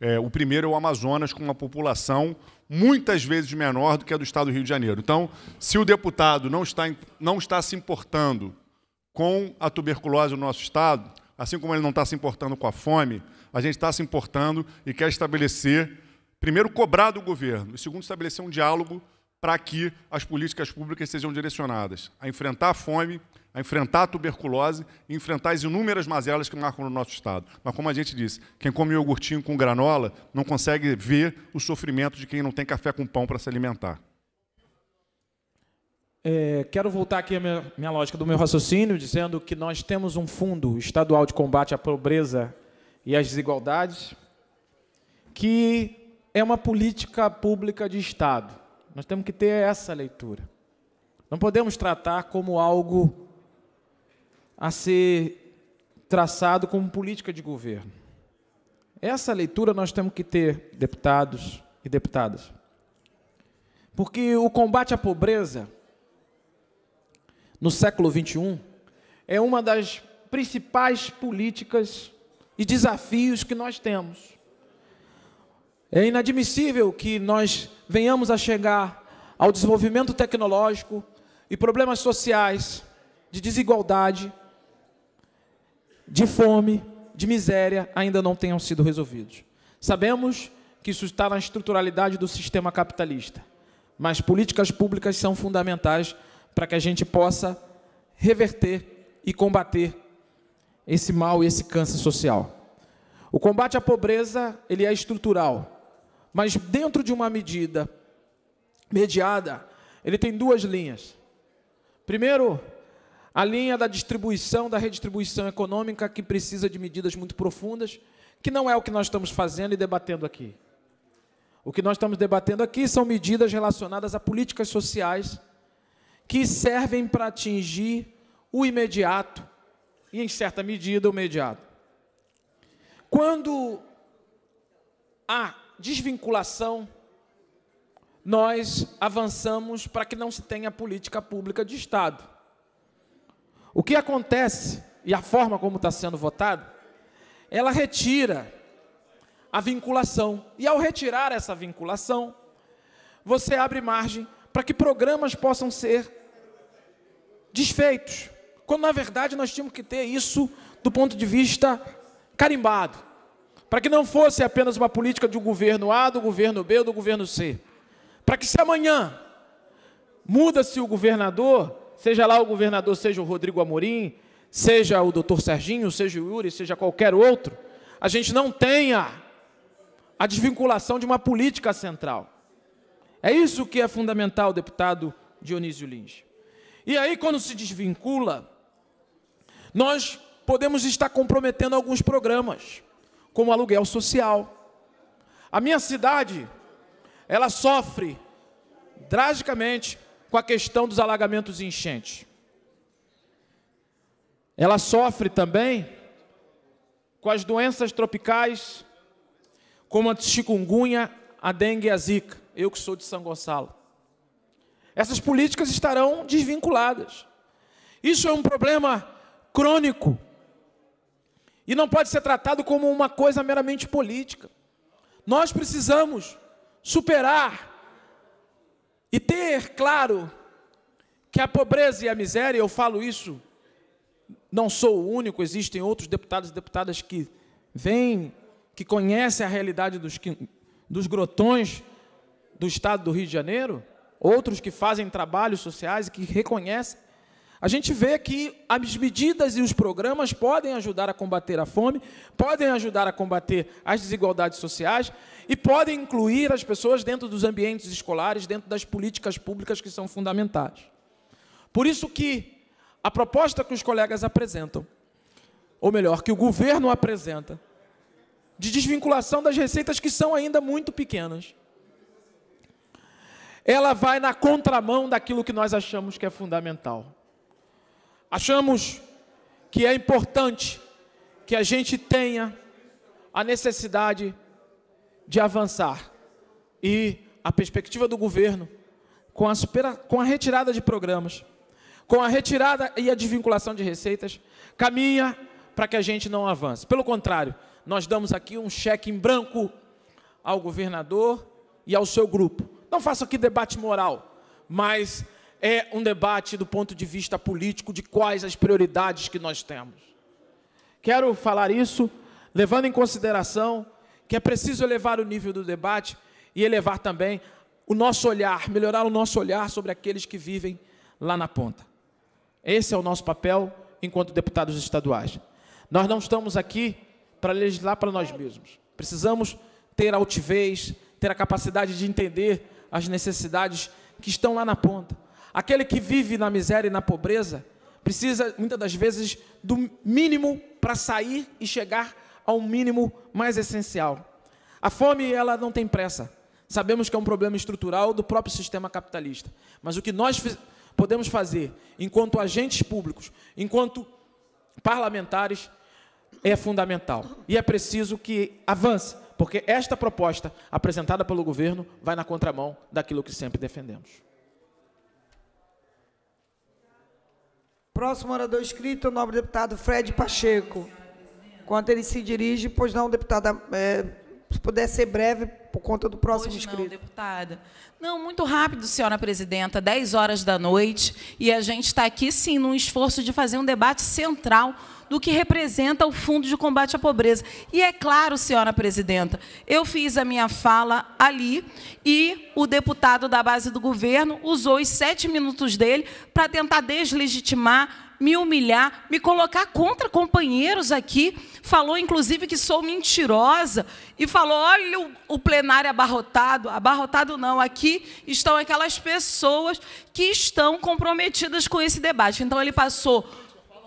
É, o primeiro é o Amazonas, com uma população muitas vezes menor do que a do estado do Rio de Janeiro. Então, se o deputado não está, não está se importando com a tuberculose no nosso estado, assim como ele não está se importando com a fome, a gente está se importando e quer estabelecer, primeiro, cobrar do governo, e segundo, estabelecer um diálogo para que as políticas públicas sejam direcionadas a enfrentar a fome, a enfrentar a tuberculose e enfrentar as inúmeras mazelas que marcam no nosso Estado. Mas, como a gente disse, quem come iogurtinho com granola não consegue ver o sofrimento de quem não tem café com pão para se alimentar. É, quero voltar aqui à minha, minha lógica do meu raciocínio, dizendo que nós temos um fundo estadual de combate à pobreza e às desigualdades, que é uma política pública de Estado. Nós temos que ter essa leitura. Não podemos tratar como algo a ser traçado como política de governo. Essa leitura nós temos que ter, deputados e deputadas. Porque o combate à pobreza no século XXI é uma das principais políticas e desafios que nós temos. É inadmissível que nós venhamos a chegar ao desenvolvimento tecnológico e problemas sociais de desigualdade, de fome, de miséria ainda não tenham sido resolvidos. Sabemos que isso está na estruturalidade do sistema capitalista, mas políticas públicas são fundamentais para que a gente possa reverter e combater esse mal e esse câncer social. O combate à pobreza, ele é estrutural, mas dentro de uma medida mediada, ele tem duas linhas. Primeiro, a linha da distribuição, da redistribuição econômica, que precisa de medidas muito profundas, que não é o que nós estamos fazendo e debatendo aqui. O que nós estamos debatendo aqui são medidas relacionadas a políticas sociais que servem para atingir o imediato e, em certa medida, o imediato. Quando há desvinculação, nós avançamos para que não se tenha política pública de Estado. O que acontece, e a forma como está sendo votado, ela retira a vinculação. E ao retirar essa vinculação, você abre margem para que programas possam ser desfeitos. Quando na verdade nós tínhamos que ter isso do ponto de vista carimbado. Para que não fosse apenas uma política de um governo A, do governo B ou do governo C. Para que se amanhã muda-se o governador, seja lá o governador, seja o Rodrigo Amorim, seja o doutor Serginho, seja o Yuri, seja qualquer outro, a gente não tenha a desvinculação de uma política central. É isso que é fundamental, deputado Dionísio Lins. E aí, quando se desvincula, nós podemos estar comprometendo alguns programas, como aluguel social. A minha cidade, ela sofre drasticamente com a questão dos alagamentos e enchentes. Ela sofre também com as doenças tropicais, como a chikungunya, a dengue e a zika. Eu que sou de São Gonçalo. Essas políticas estarão desvinculadas. Isso é um problema crônico. E não pode ser tratado como uma coisa meramente política. Nós precisamos superar e ter claro que a pobreza e a miséria, eu falo isso, não sou o único, existem outros deputados e deputadas que vêm, que conhecem a realidade dos, dos grotões do estado do Rio de Janeiro, outros que fazem trabalhos sociais e que reconhecem. A gente vê que as medidas e os programas podem ajudar a combater a fome, podem ajudar a combater as desigualdades sociais e podem incluir as pessoas dentro dos ambientes escolares, dentro das políticas públicas que são fundamentais. Por isso que a proposta que os colegas apresentam, ou melhor, que o governo apresenta, de desvinculação das receitas que são ainda muito pequenas, ela vai na contramão daquilo que nós achamos que é fundamental. Achamos que é importante que a gente tenha a necessidade de avançar e a perspectiva do governo com a, com a retirada de programas com a retirada e a desvinculação de receitas, caminha para que a gente não avance. Pelo contrário, nós damos aqui um cheque em branco ao governador e ao seu grupo. Não faço aqui debate moral, mas é um debate do ponto de vista político de quais as prioridades que nós temos. Quero falar isso levando em consideração que é preciso elevar o nível do debate e elevar também o nosso olhar, melhorar o nosso olhar sobre aqueles que vivem lá na ponta. Esse é o nosso papel enquanto deputados estaduais. Nós não estamos aqui para legislar para nós mesmos. Precisamos ter altivez, ter a capacidade de entender as necessidades que estão lá na ponta. Aquele que vive na miséria e na pobreza precisa, muitas das vezes, do mínimo para sair e chegar ao mínimo mais essencial. A fome, ela não tem pressa. Sabemos que é um problema estrutural do próprio sistema capitalista. Mas o que nós podemos fazer enquanto agentes públicos, enquanto parlamentares, é fundamental. E é preciso que avance, porque esta proposta apresentada pelo governo vai na contramão daquilo que sempre defendemos. Próximo orador escrito, o nobre deputado Fred Pacheco. Enquanto ele se dirige, pois não, deputada, é, se puder ser breve, por conta do próximo pois inscrito. Não, deputada. Não, muito rápido, senhora presidenta, 10 horas da noite, e a gente está aqui, sim, num esforço de fazer um debate central do que representa o Fundo de Combate à Pobreza. E é claro, senhora presidenta, eu fiz a minha fala ali e o deputado da base do governo usou os sete minutos dele para tentar deslegitimar me humilhar, me colocar contra companheiros aqui, falou inclusive que sou mentirosa e falou: olha o, o, plenário abarrotado. Abarrotado não, aqui estão aquelas pessoas que estão comprometidas com esse debate. Então ele passou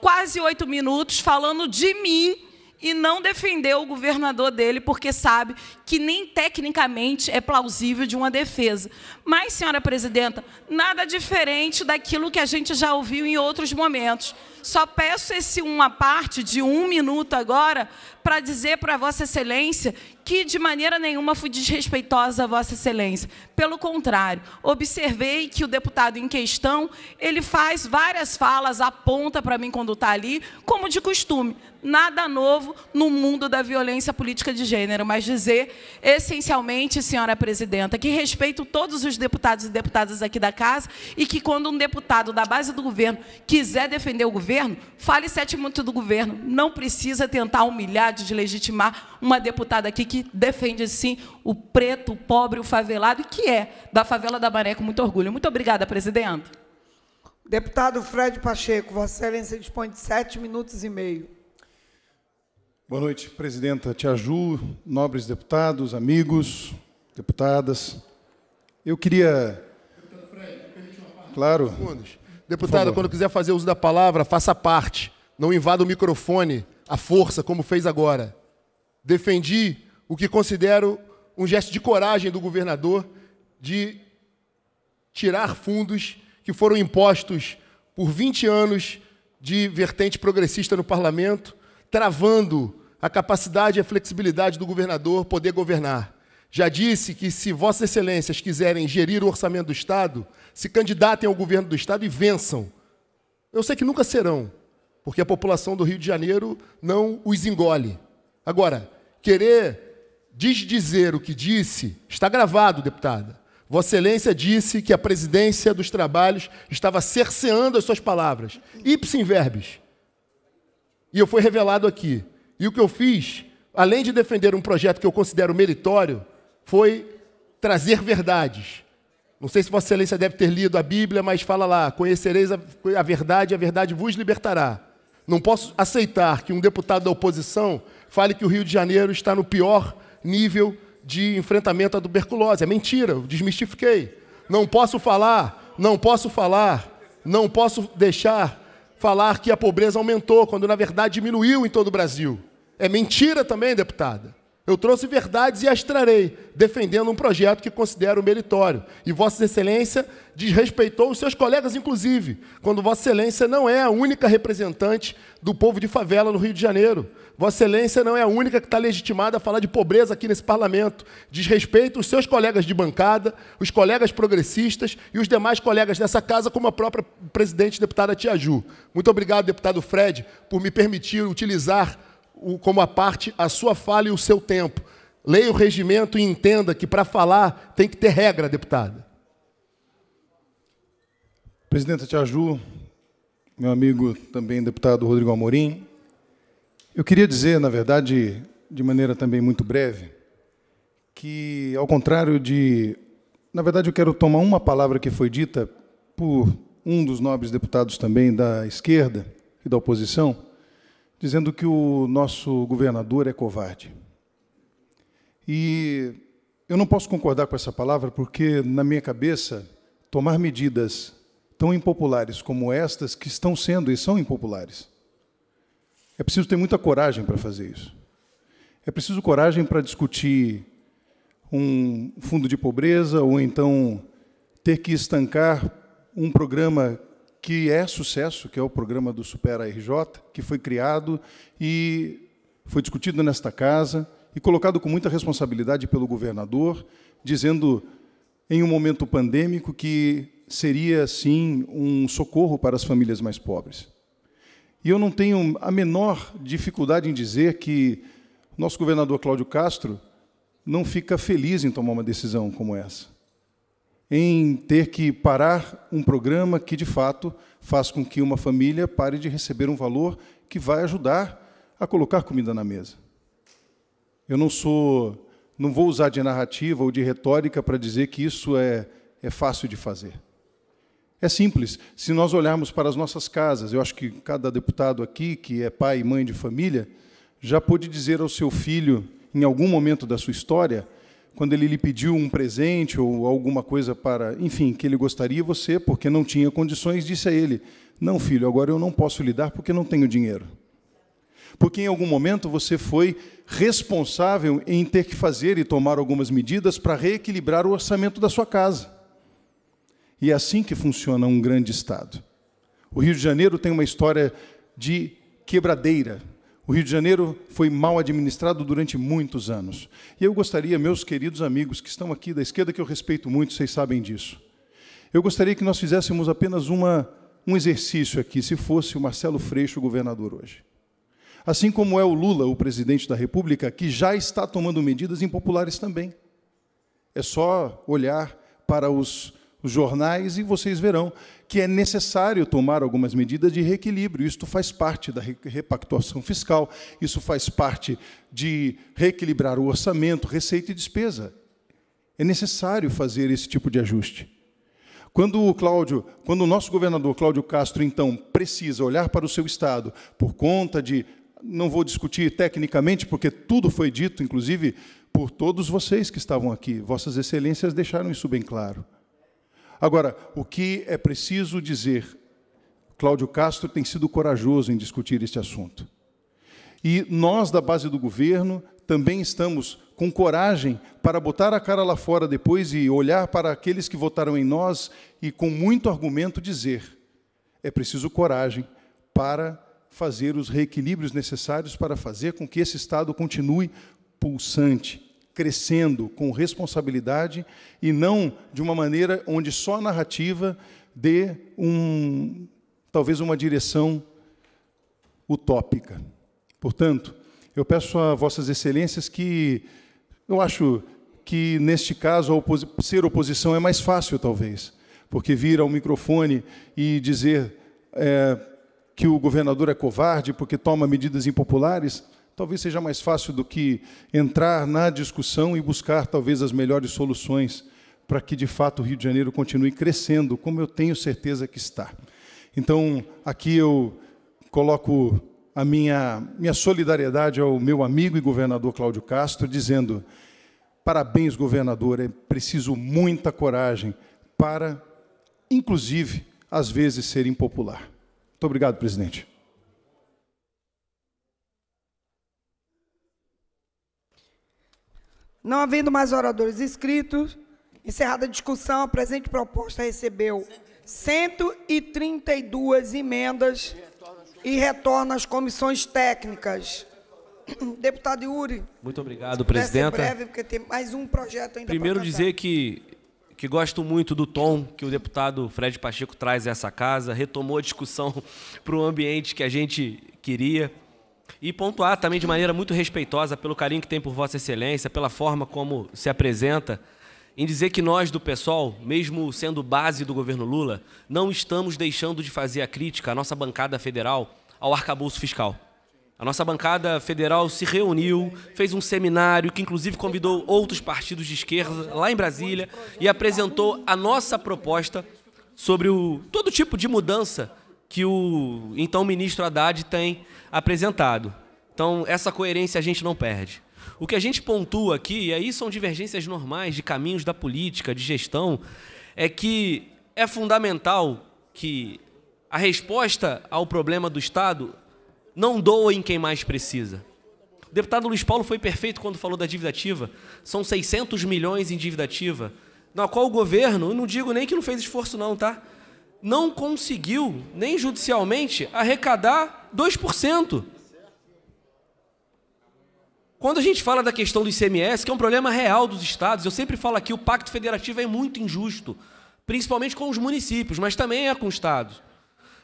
quase oito minutos falando de mim e não defendeu o governador dele, porque sabe que nem tecnicamente é plausível de uma defesa. Mas, senhora presidenta, nada diferente daquilo que a gente já ouviu em outros momentos. Só peço esse uma parte de um minuto agora para dizer para Vossa Excelência que de maneira nenhuma fui desrespeitosa a Vossa Excelência. Pelo contrário, observei que o deputado em questão, ele faz várias falas, aponta para mim quando está ali, como de costume. Nada novo no mundo da violência política de gênero, mas dizer, essencialmente, senhora presidenta, que respeito todos os deputados e deputadas aqui da casa e que quando um deputado da base do governo quiser defender o governo, fale sete minutos do governo. Não precisa tentar humilhar, deslegitimar uma deputada aqui que defende, sim, o preto, o pobre, o favelado, e que é da favela da Maré com muito orgulho. Muito obrigada, presidenta. Deputado Fred Pacheco, Vossa Excelência dispõe de sete minutos e meio. Boa noite, presidenta Tia Ju, nobres deputados, amigos, deputadas. Eu queria. Claro. Deputada, quando quiser fazer uso da palavra, faça parte. Não invada o microfone à força, como fez agora. Defendi o que considero um gesto de coragem do governador de tirar fundos que foram impostos por 20 anos de vertente progressista no parlamento, travando a capacidade e a flexibilidade do governador poder governar. Já disse que se Vossas Excelências quiserem gerir o orçamento do Estado, se candidatem ao governo do Estado e vençam. Eu sei que nunca serão, porque a população do Rio de Janeiro não os engole. Agora, querer desdizer o que disse, está gravado, deputada. Vossa Excelência disse que a presidência dos trabalhos estava cerceando as suas palavras, ipsim verbis. E eu fui revelado aqui. E o que eu fiz, além de defender um projeto que eu considero meritório, foi trazer verdades. Não sei se Vossa Excelência deve ter lido a Bíblia, mas fala lá: conhecereis a, a verdade, a verdade vos libertará. Não posso aceitar que um deputado da oposição fale que o Rio de Janeiro está no pior nível de enfrentamento à tuberculose. É mentira, eu desmistifiquei. Não posso falar, não posso falar, não posso deixar falar que a pobreza aumentou, quando na verdade diminuiu em todo o Brasil. É mentira também, deputada. Eu trouxe verdades e as trarei, defendendo um projeto que considero meritório. E Vossa Excelência desrespeitou os seus colegas, inclusive, quando Vossa Excelência não é a única representante do povo de favela no Rio de Janeiro. Vossa Excelência não é a única que está legitimada a falar de pobreza aqui nesse parlamento. Desrespeita os seus colegas de bancada, os colegas progressistas e os demais colegas dessa casa, como a própria presidente deputada Tia Ju. Muito obrigado, deputado Fred, por me permitir utilizar como a parte a sua fala e o seu tempo. Leia o regimento e entenda que para falar tem que ter regra, deputada. Presidenta Tia Ju, meu amigo também deputado Rodrigo Amorim, eu queria dizer, na verdade, de maneira também muito breve, que, ao contrário de. Na verdade, eu quero tomar uma palavra que foi dita por um dos nobres deputados também da esquerda e da oposição, dizendo que o nosso governador é covarde. E eu não posso concordar com essa palavra porque, na minha cabeça, tomar medidas tão impopulares como estas, que estão sendo e são impopulares, é preciso ter muita coragem para fazer isso. É preciso coragem para discutir um fundo de pobreza ou então ter que estancar um programa que é sucesso, que é o programa do Supera RJ, que foi criado e foi discutido nesta casa e colocado com muita responsabilidade pelo governador, dizendo em um momento pandêmico que seria sim um socorro para as famílias mais pobres. E eu não tenho a menor dificuldade em dizer que nosso governador Cláudio Castro não fica feliz em tomar uma decisão como essa. Em ter que parar um programa que, de fato, faz com que uma família pare de receber um valor que vai ajudar a colocar comida na mesa. Eu não sou, não vou usar de narrativa ou de retórica para dizer que isso é, é fácil de fazer. É simples. Se nós olharmos para as nossas casas, eu acho que cada deputado aqui, que é pai e mãe de família, já pôde dizer ao seu filho, em algum momento da sua história, quando ele lhe pediu um presente ou alguma coisa para, enfim, que ele gostaria, você, porque não tinha condições, disse a ele: Não, filho, agora eu não posso lhe dar porque não tenho dinheiro. Porque em algum momento você foi responsável em ter que fazer e tomar algumas medidas para reequilibrar o orçamento da sua casa. E é assim que funciona um grande Estado. O Rio de Janeiro tem uma história de quebradeira. O Rio de Janeiro foi mal administrado durante muitos anos. E eu gostaria, meus queridos amigos que estão aqui da esquerda, que eu respeito muito, vocês sabem disso. Eu gostaria que nós fizéssemos apenas uma, um exercício aqui, se fosse o Marcelo Freixo o governador hoje. Assim como é o Lula, o presidente da República, que já está tomando medidas impopulares também. É só olhar para os os jornais e vocês verão que é necessário tomar algumas medidas de reequilíbrio. Isto faz parte da repactuação fiscal, isso faz parte de reequilibrar o orçamento, receita e despesa. É necessário fazer esse tipo de ajuste. Quando o Cláudio, quando o nosso governador Cláudio Castro então precisa olhar para o seu estado por conta de não vou discutir tecnicamente porque tudo foi dito inclusive por todos vocês que estavam aqui. Vossas excelências deixaram isso bem claro. Agora, o que é preciso dizer? Cláudio Castro tem sido corajoso em discutir este assunto. E nós, da base do governo, também estamos com coragem para botar a cara lá fora depois e olhar para aqueles que votaram em nós e, com muito argumento, dizer: é preciso coragem para fazer os reequilíbrios necessários para fazer com que esse Estado continue pulsante, crescendo com responsabilidade e não de uma maneira onde só a narrativa dê um, talvez uma direção utópica. Portanto, eu peço a vossas excelências que eu acho que neste caso ser oposição é mais fácil talvez, porque vir ao microfone e dizer é, que o governador é covarde porque toma medidas impopulares talvez seja mais fácil do que entrar na discussão e buscar talvez as melhores soluções para que de fato o Rio de Janeiro continue crescendo, como eu tenho certeza que está. Então, aqui eu coloco a minha, minha solidariedade ao meu amigo e governador Cláudio Castro, dizendo: parabéns, governador, é preciso muita coragem para, inclusive, às vezes ser impopular. Muito obrigado, presidente. Não havendo mais oradores inscritos, encerrada a discussão, a presente proposta recebeu 132 emendas e retorna às comissões técnicas. (clears throat) Deputado Yuri. Muito obrigado, presidenta. breve, porque tem mais um projeto ainda Primeiro dizer que, que gosto muito do tom que o deputado Fred Pacheco traz a essa casa, retomou a discussão (laughs) para o ambiente que a gente queria. E pontuar também de maneira muito respeitosa pelo carinho que tem por Vossa Excelência, pela forma como se apresenta, em dizer que nós do PSOL, mesmo sendo base do governo Lula, não estamos deixando de fazer a crítica à nossa bancada federal ao arcabouço fiscal. A nossa bancada federal se reuniu, fez um seminário que inclusive convidou outros partidos de esquerda lá em Brasília e apresentou a nossa proposta sobre o, todo tipo de mudança que o então ministro Haddad tem apresentado. Então, essa coerência a gente não perde. O que a gente pontua aqui, e aí são divergências normais de caminhos da política, de gestão, é que é fundamental que a resposta ao problema do Estado não doa em quem mais precisa. O deputado Luiz Paulo foi perfeito quando falou da dívida ativa. São 600 milhões em dívida ativa, na qual o governo, não digo nem que não fez esforço não, tá? Não conseguiu, nem judicialmente, arrecadar 2%. Quando a gente fala da questão do ICMS, que é um problema real dos estados, eu sempre falo aqui, o pacto federativo é muito injusto, principalmente com os municípios, mas também é com os estados.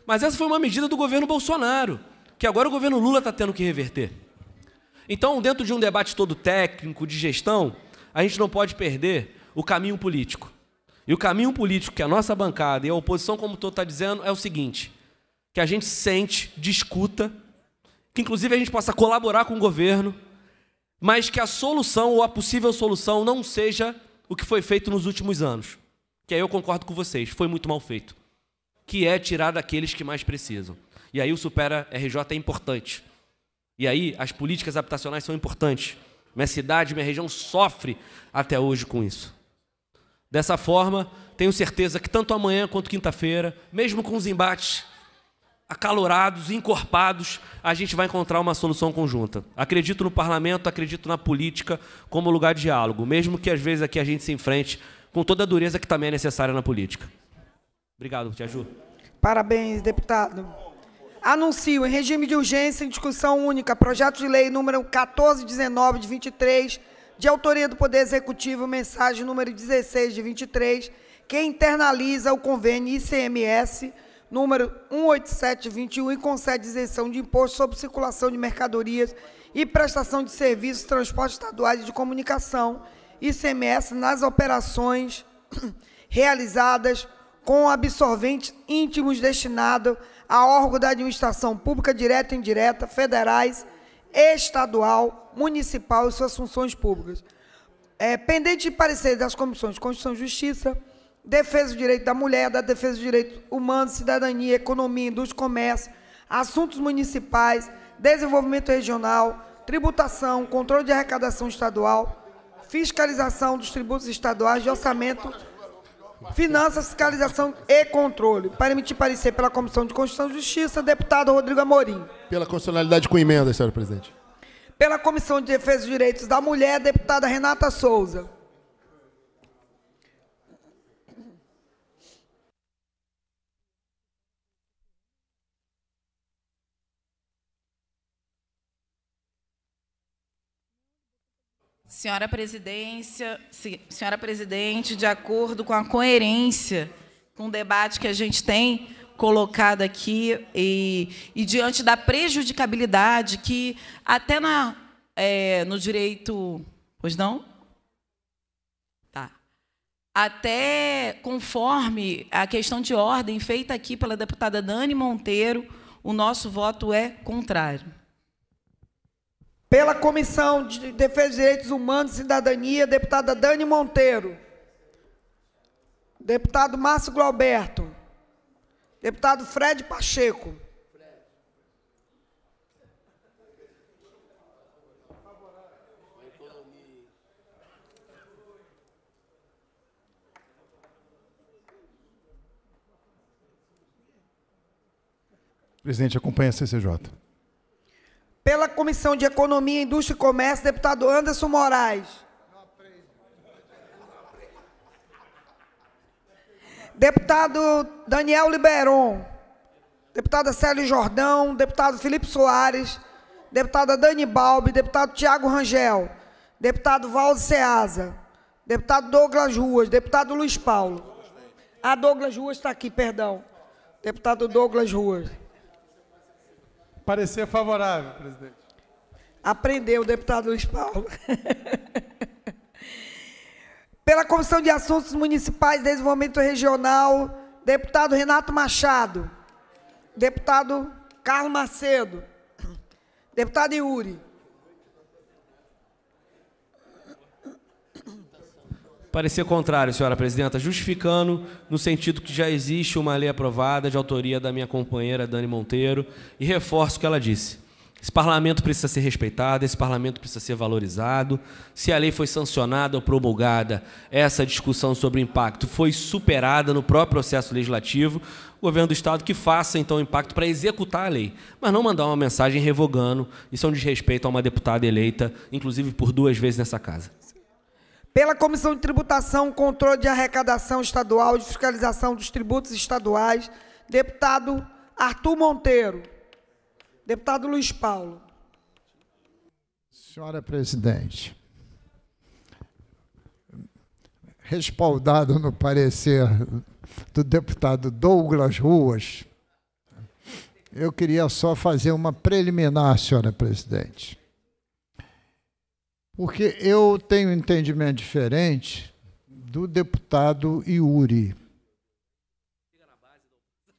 Mas essa foi uma medida do governo Bolsonaro, que agora o governo Lula está tendo que reverter. Então, dentro de um debate todo técnico, de gestão, a gente não pode perder o caminho político. E o caminho político que a nossa bancada e a oposição, como todo está dizendo, é o seguinte: que a gente sente, discuta, que inclusive a gente possa colaborar com o governo, mas que a solução ou a possível solução não seja o que foi feito nos últimos anos. Que aí eu concordo com vocês, foi muito mal feito. Que é tirar daqueles que mais precisam. E aí o Supera RJ é importante. E aí as políticas habitacionais são importantes. Minha cidade, minha região sofre até hoje com isso. Dessa forma, tenho certeza que tanto amanhã quanto quinta-feira, mesmo com os embates acalorados, encorpados, a gente vai encontrar uma solução conjunta. Acredito no parlamento, acredito na política como lugar de diálogo, mesmo que às vezes aqui a gente se enfrente com toda a dureza que também é necessária na política. Obrigado, te ajudo. Parabéns, deputado. Anuncio em regime de urgência em discussão única projeto de lei número 1419 de 23, de autoria do Poder Executivo, mensagem número 16 de 23, que internaliza o convênio ICMS número 18721 e concede isenção de imposto sobre circulação de mercadorias e prestação de serviços, transportes estaduais e de comunicação, ICMS, nas operações (coughs) realizadas com absorventes íntimos destinados a órgão da administração pública direta e indireta, federais, estadual, municipal e suas funções públicas. É, pendente de parecer das comissões de Constituição e Justiça, defesa do direito da mulher, da defesa do direito humano, cidadania, economia, indústria, comércio, assuntos municipais, desenvolvimento regional, tributação, controle de arrecadação estadual, fiscalização dos tributos estaduais de orçamento, finanças, fiscalização e controle. Para emitir parecer pela Comissão de Constituição e Justiça, deputado Rodrigo Amorim. Pela constitucionalidade com emenda, senhora presidente. Pela Comissão de Defesa dos Direitos da Mulher, deputada Renata Souza. Senhora presidência, senhora presidente, de acordo com a coerência com o debate que a gente tem colocado aqui e, e diante da prejudicabilidade que até na, é, no direito, pois não? Tá. Até conforme a questão de ordem feita aqui pela deputada Dani Monteiro, o nosso voto é contrário. Pela Comissão de Defesa dos Direitos Humanos e Cidadania, deputada Dani Monteiro. Deputado Márcio Glauberto. Deputado Fred Pacheco. Presidente, acompanha a CCJ. Pela Comissão de Economia, Indústria e Comércio, deputado Anderson Moraes. Deputado Daniel Liberon. Deputada Célio Jordão, deputado Felipe Soares, deputada Dani Balbi, deputado Tiago Rangel, deputado Valdo Ceasa, deputado Douglas Ruas, deputado Luiz Paulo. Ah, Douglas Ruas está aqui, perdão. Deputado Douglas Ruas. Parecer favorável, presidente. Aprendeu, deputado Luiz Paulo. (laughs) Pela Comissão de Assuntos Municipais e Desenvolvimento Regional, deputado Renato Machado. Deputado Carlos Macedo. Deputado Yuri. Parecer contrário, senhora presidenta, justificando no sentido que já existe uma lei aprovada de autoria da minha companheira Dani Monteiro e reforço o que ela disse. Esse parlamento precisa ser respeitado, esse parlamento precisa ser valorizado. Se a lei foi sancionada ou promulgada, essa discussão sobre o impacto foi superada no próprio processo legislativo. O governo do Estado que faça, então, o impacto para executar a lei, mas não mandar uma mensagem revogando. Isso é um desrespeito a uma deputada eleita, inclusive por duas vezes nessa casa pela Comissão de Tributação, Controle de Arrecadação Estadual e Fiscalização dos Tributos Estaduais, deputado Arthur Monteiro. Deputado Luiz Paulo. Senhora presidente, respaldado no parecer do deputado Douglas Ruas, eu queria só fazer uma preliminar, senhora presidente. Porque eu tenho um entendimento diferente do deputado Yuri.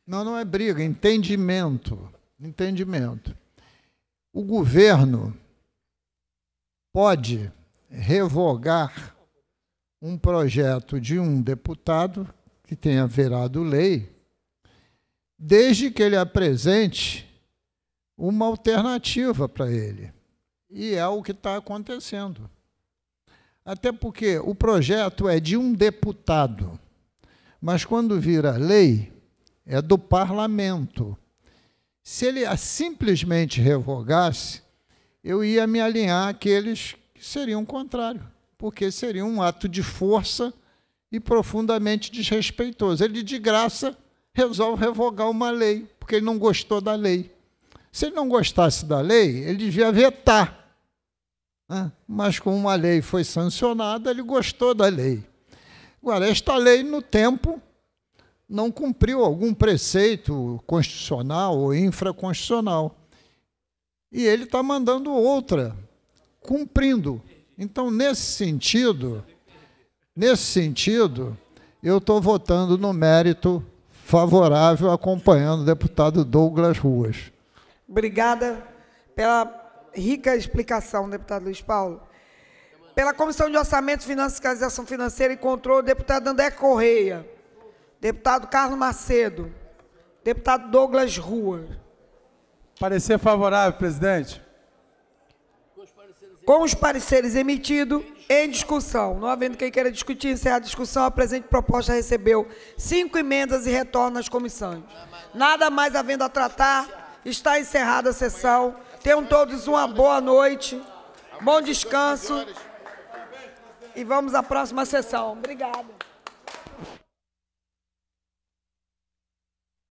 Não, não é briga, entendimento. Entendimento. O governo pode revogar um projeto de um deputado que tenha virado lei, desde que ele apresente uma alternativa para ele. E é o que está acontecendo. Até porque o projeto é de um deputado, mas quando vira lei, é do parlamento. Se ele simplesmente revogasse, eu ia me alinhar àqueles que seriam contrários, porque seria um ato de força e profundamente desrespeitoso. Ele, de graça, resolve revogar uma lei, porque ele não gostou da lei. Se ele não gostasse da lei, ele devia vetar. Né? Mas, como uma lei foi sancionada, ele gostou da lei. Agora, esta lei, no tempo, não cumpriu algum preceito constitucional ou infraconstitucional. E ele está mandando outra, cumprindo. Então, nesse sentido, nesse sentido, eu estou votando no mérito favorável, acompanhando o deputado Douglas Ruas. Obrigada pela rica explicação, deputado Luiz Paulo. Pela Comissão de Orçamento, Fiscalização Financeira e Controle, deputado André Correia. Deputado Carlos Macedo. Deputado Douglas Rua. Parecer favorável, presidente. Com os pareceres emitidos, em discussão. Não havendo quem queira discutir, encerrar a discussão, a presente proposta recebeu cinco emendas e retorna às comissões. Nada mais havendo a tratar, está encerrada a sessão. Tenham todos uma boa noite, bom descanso. E vamos à próxima sessão. Obrigada.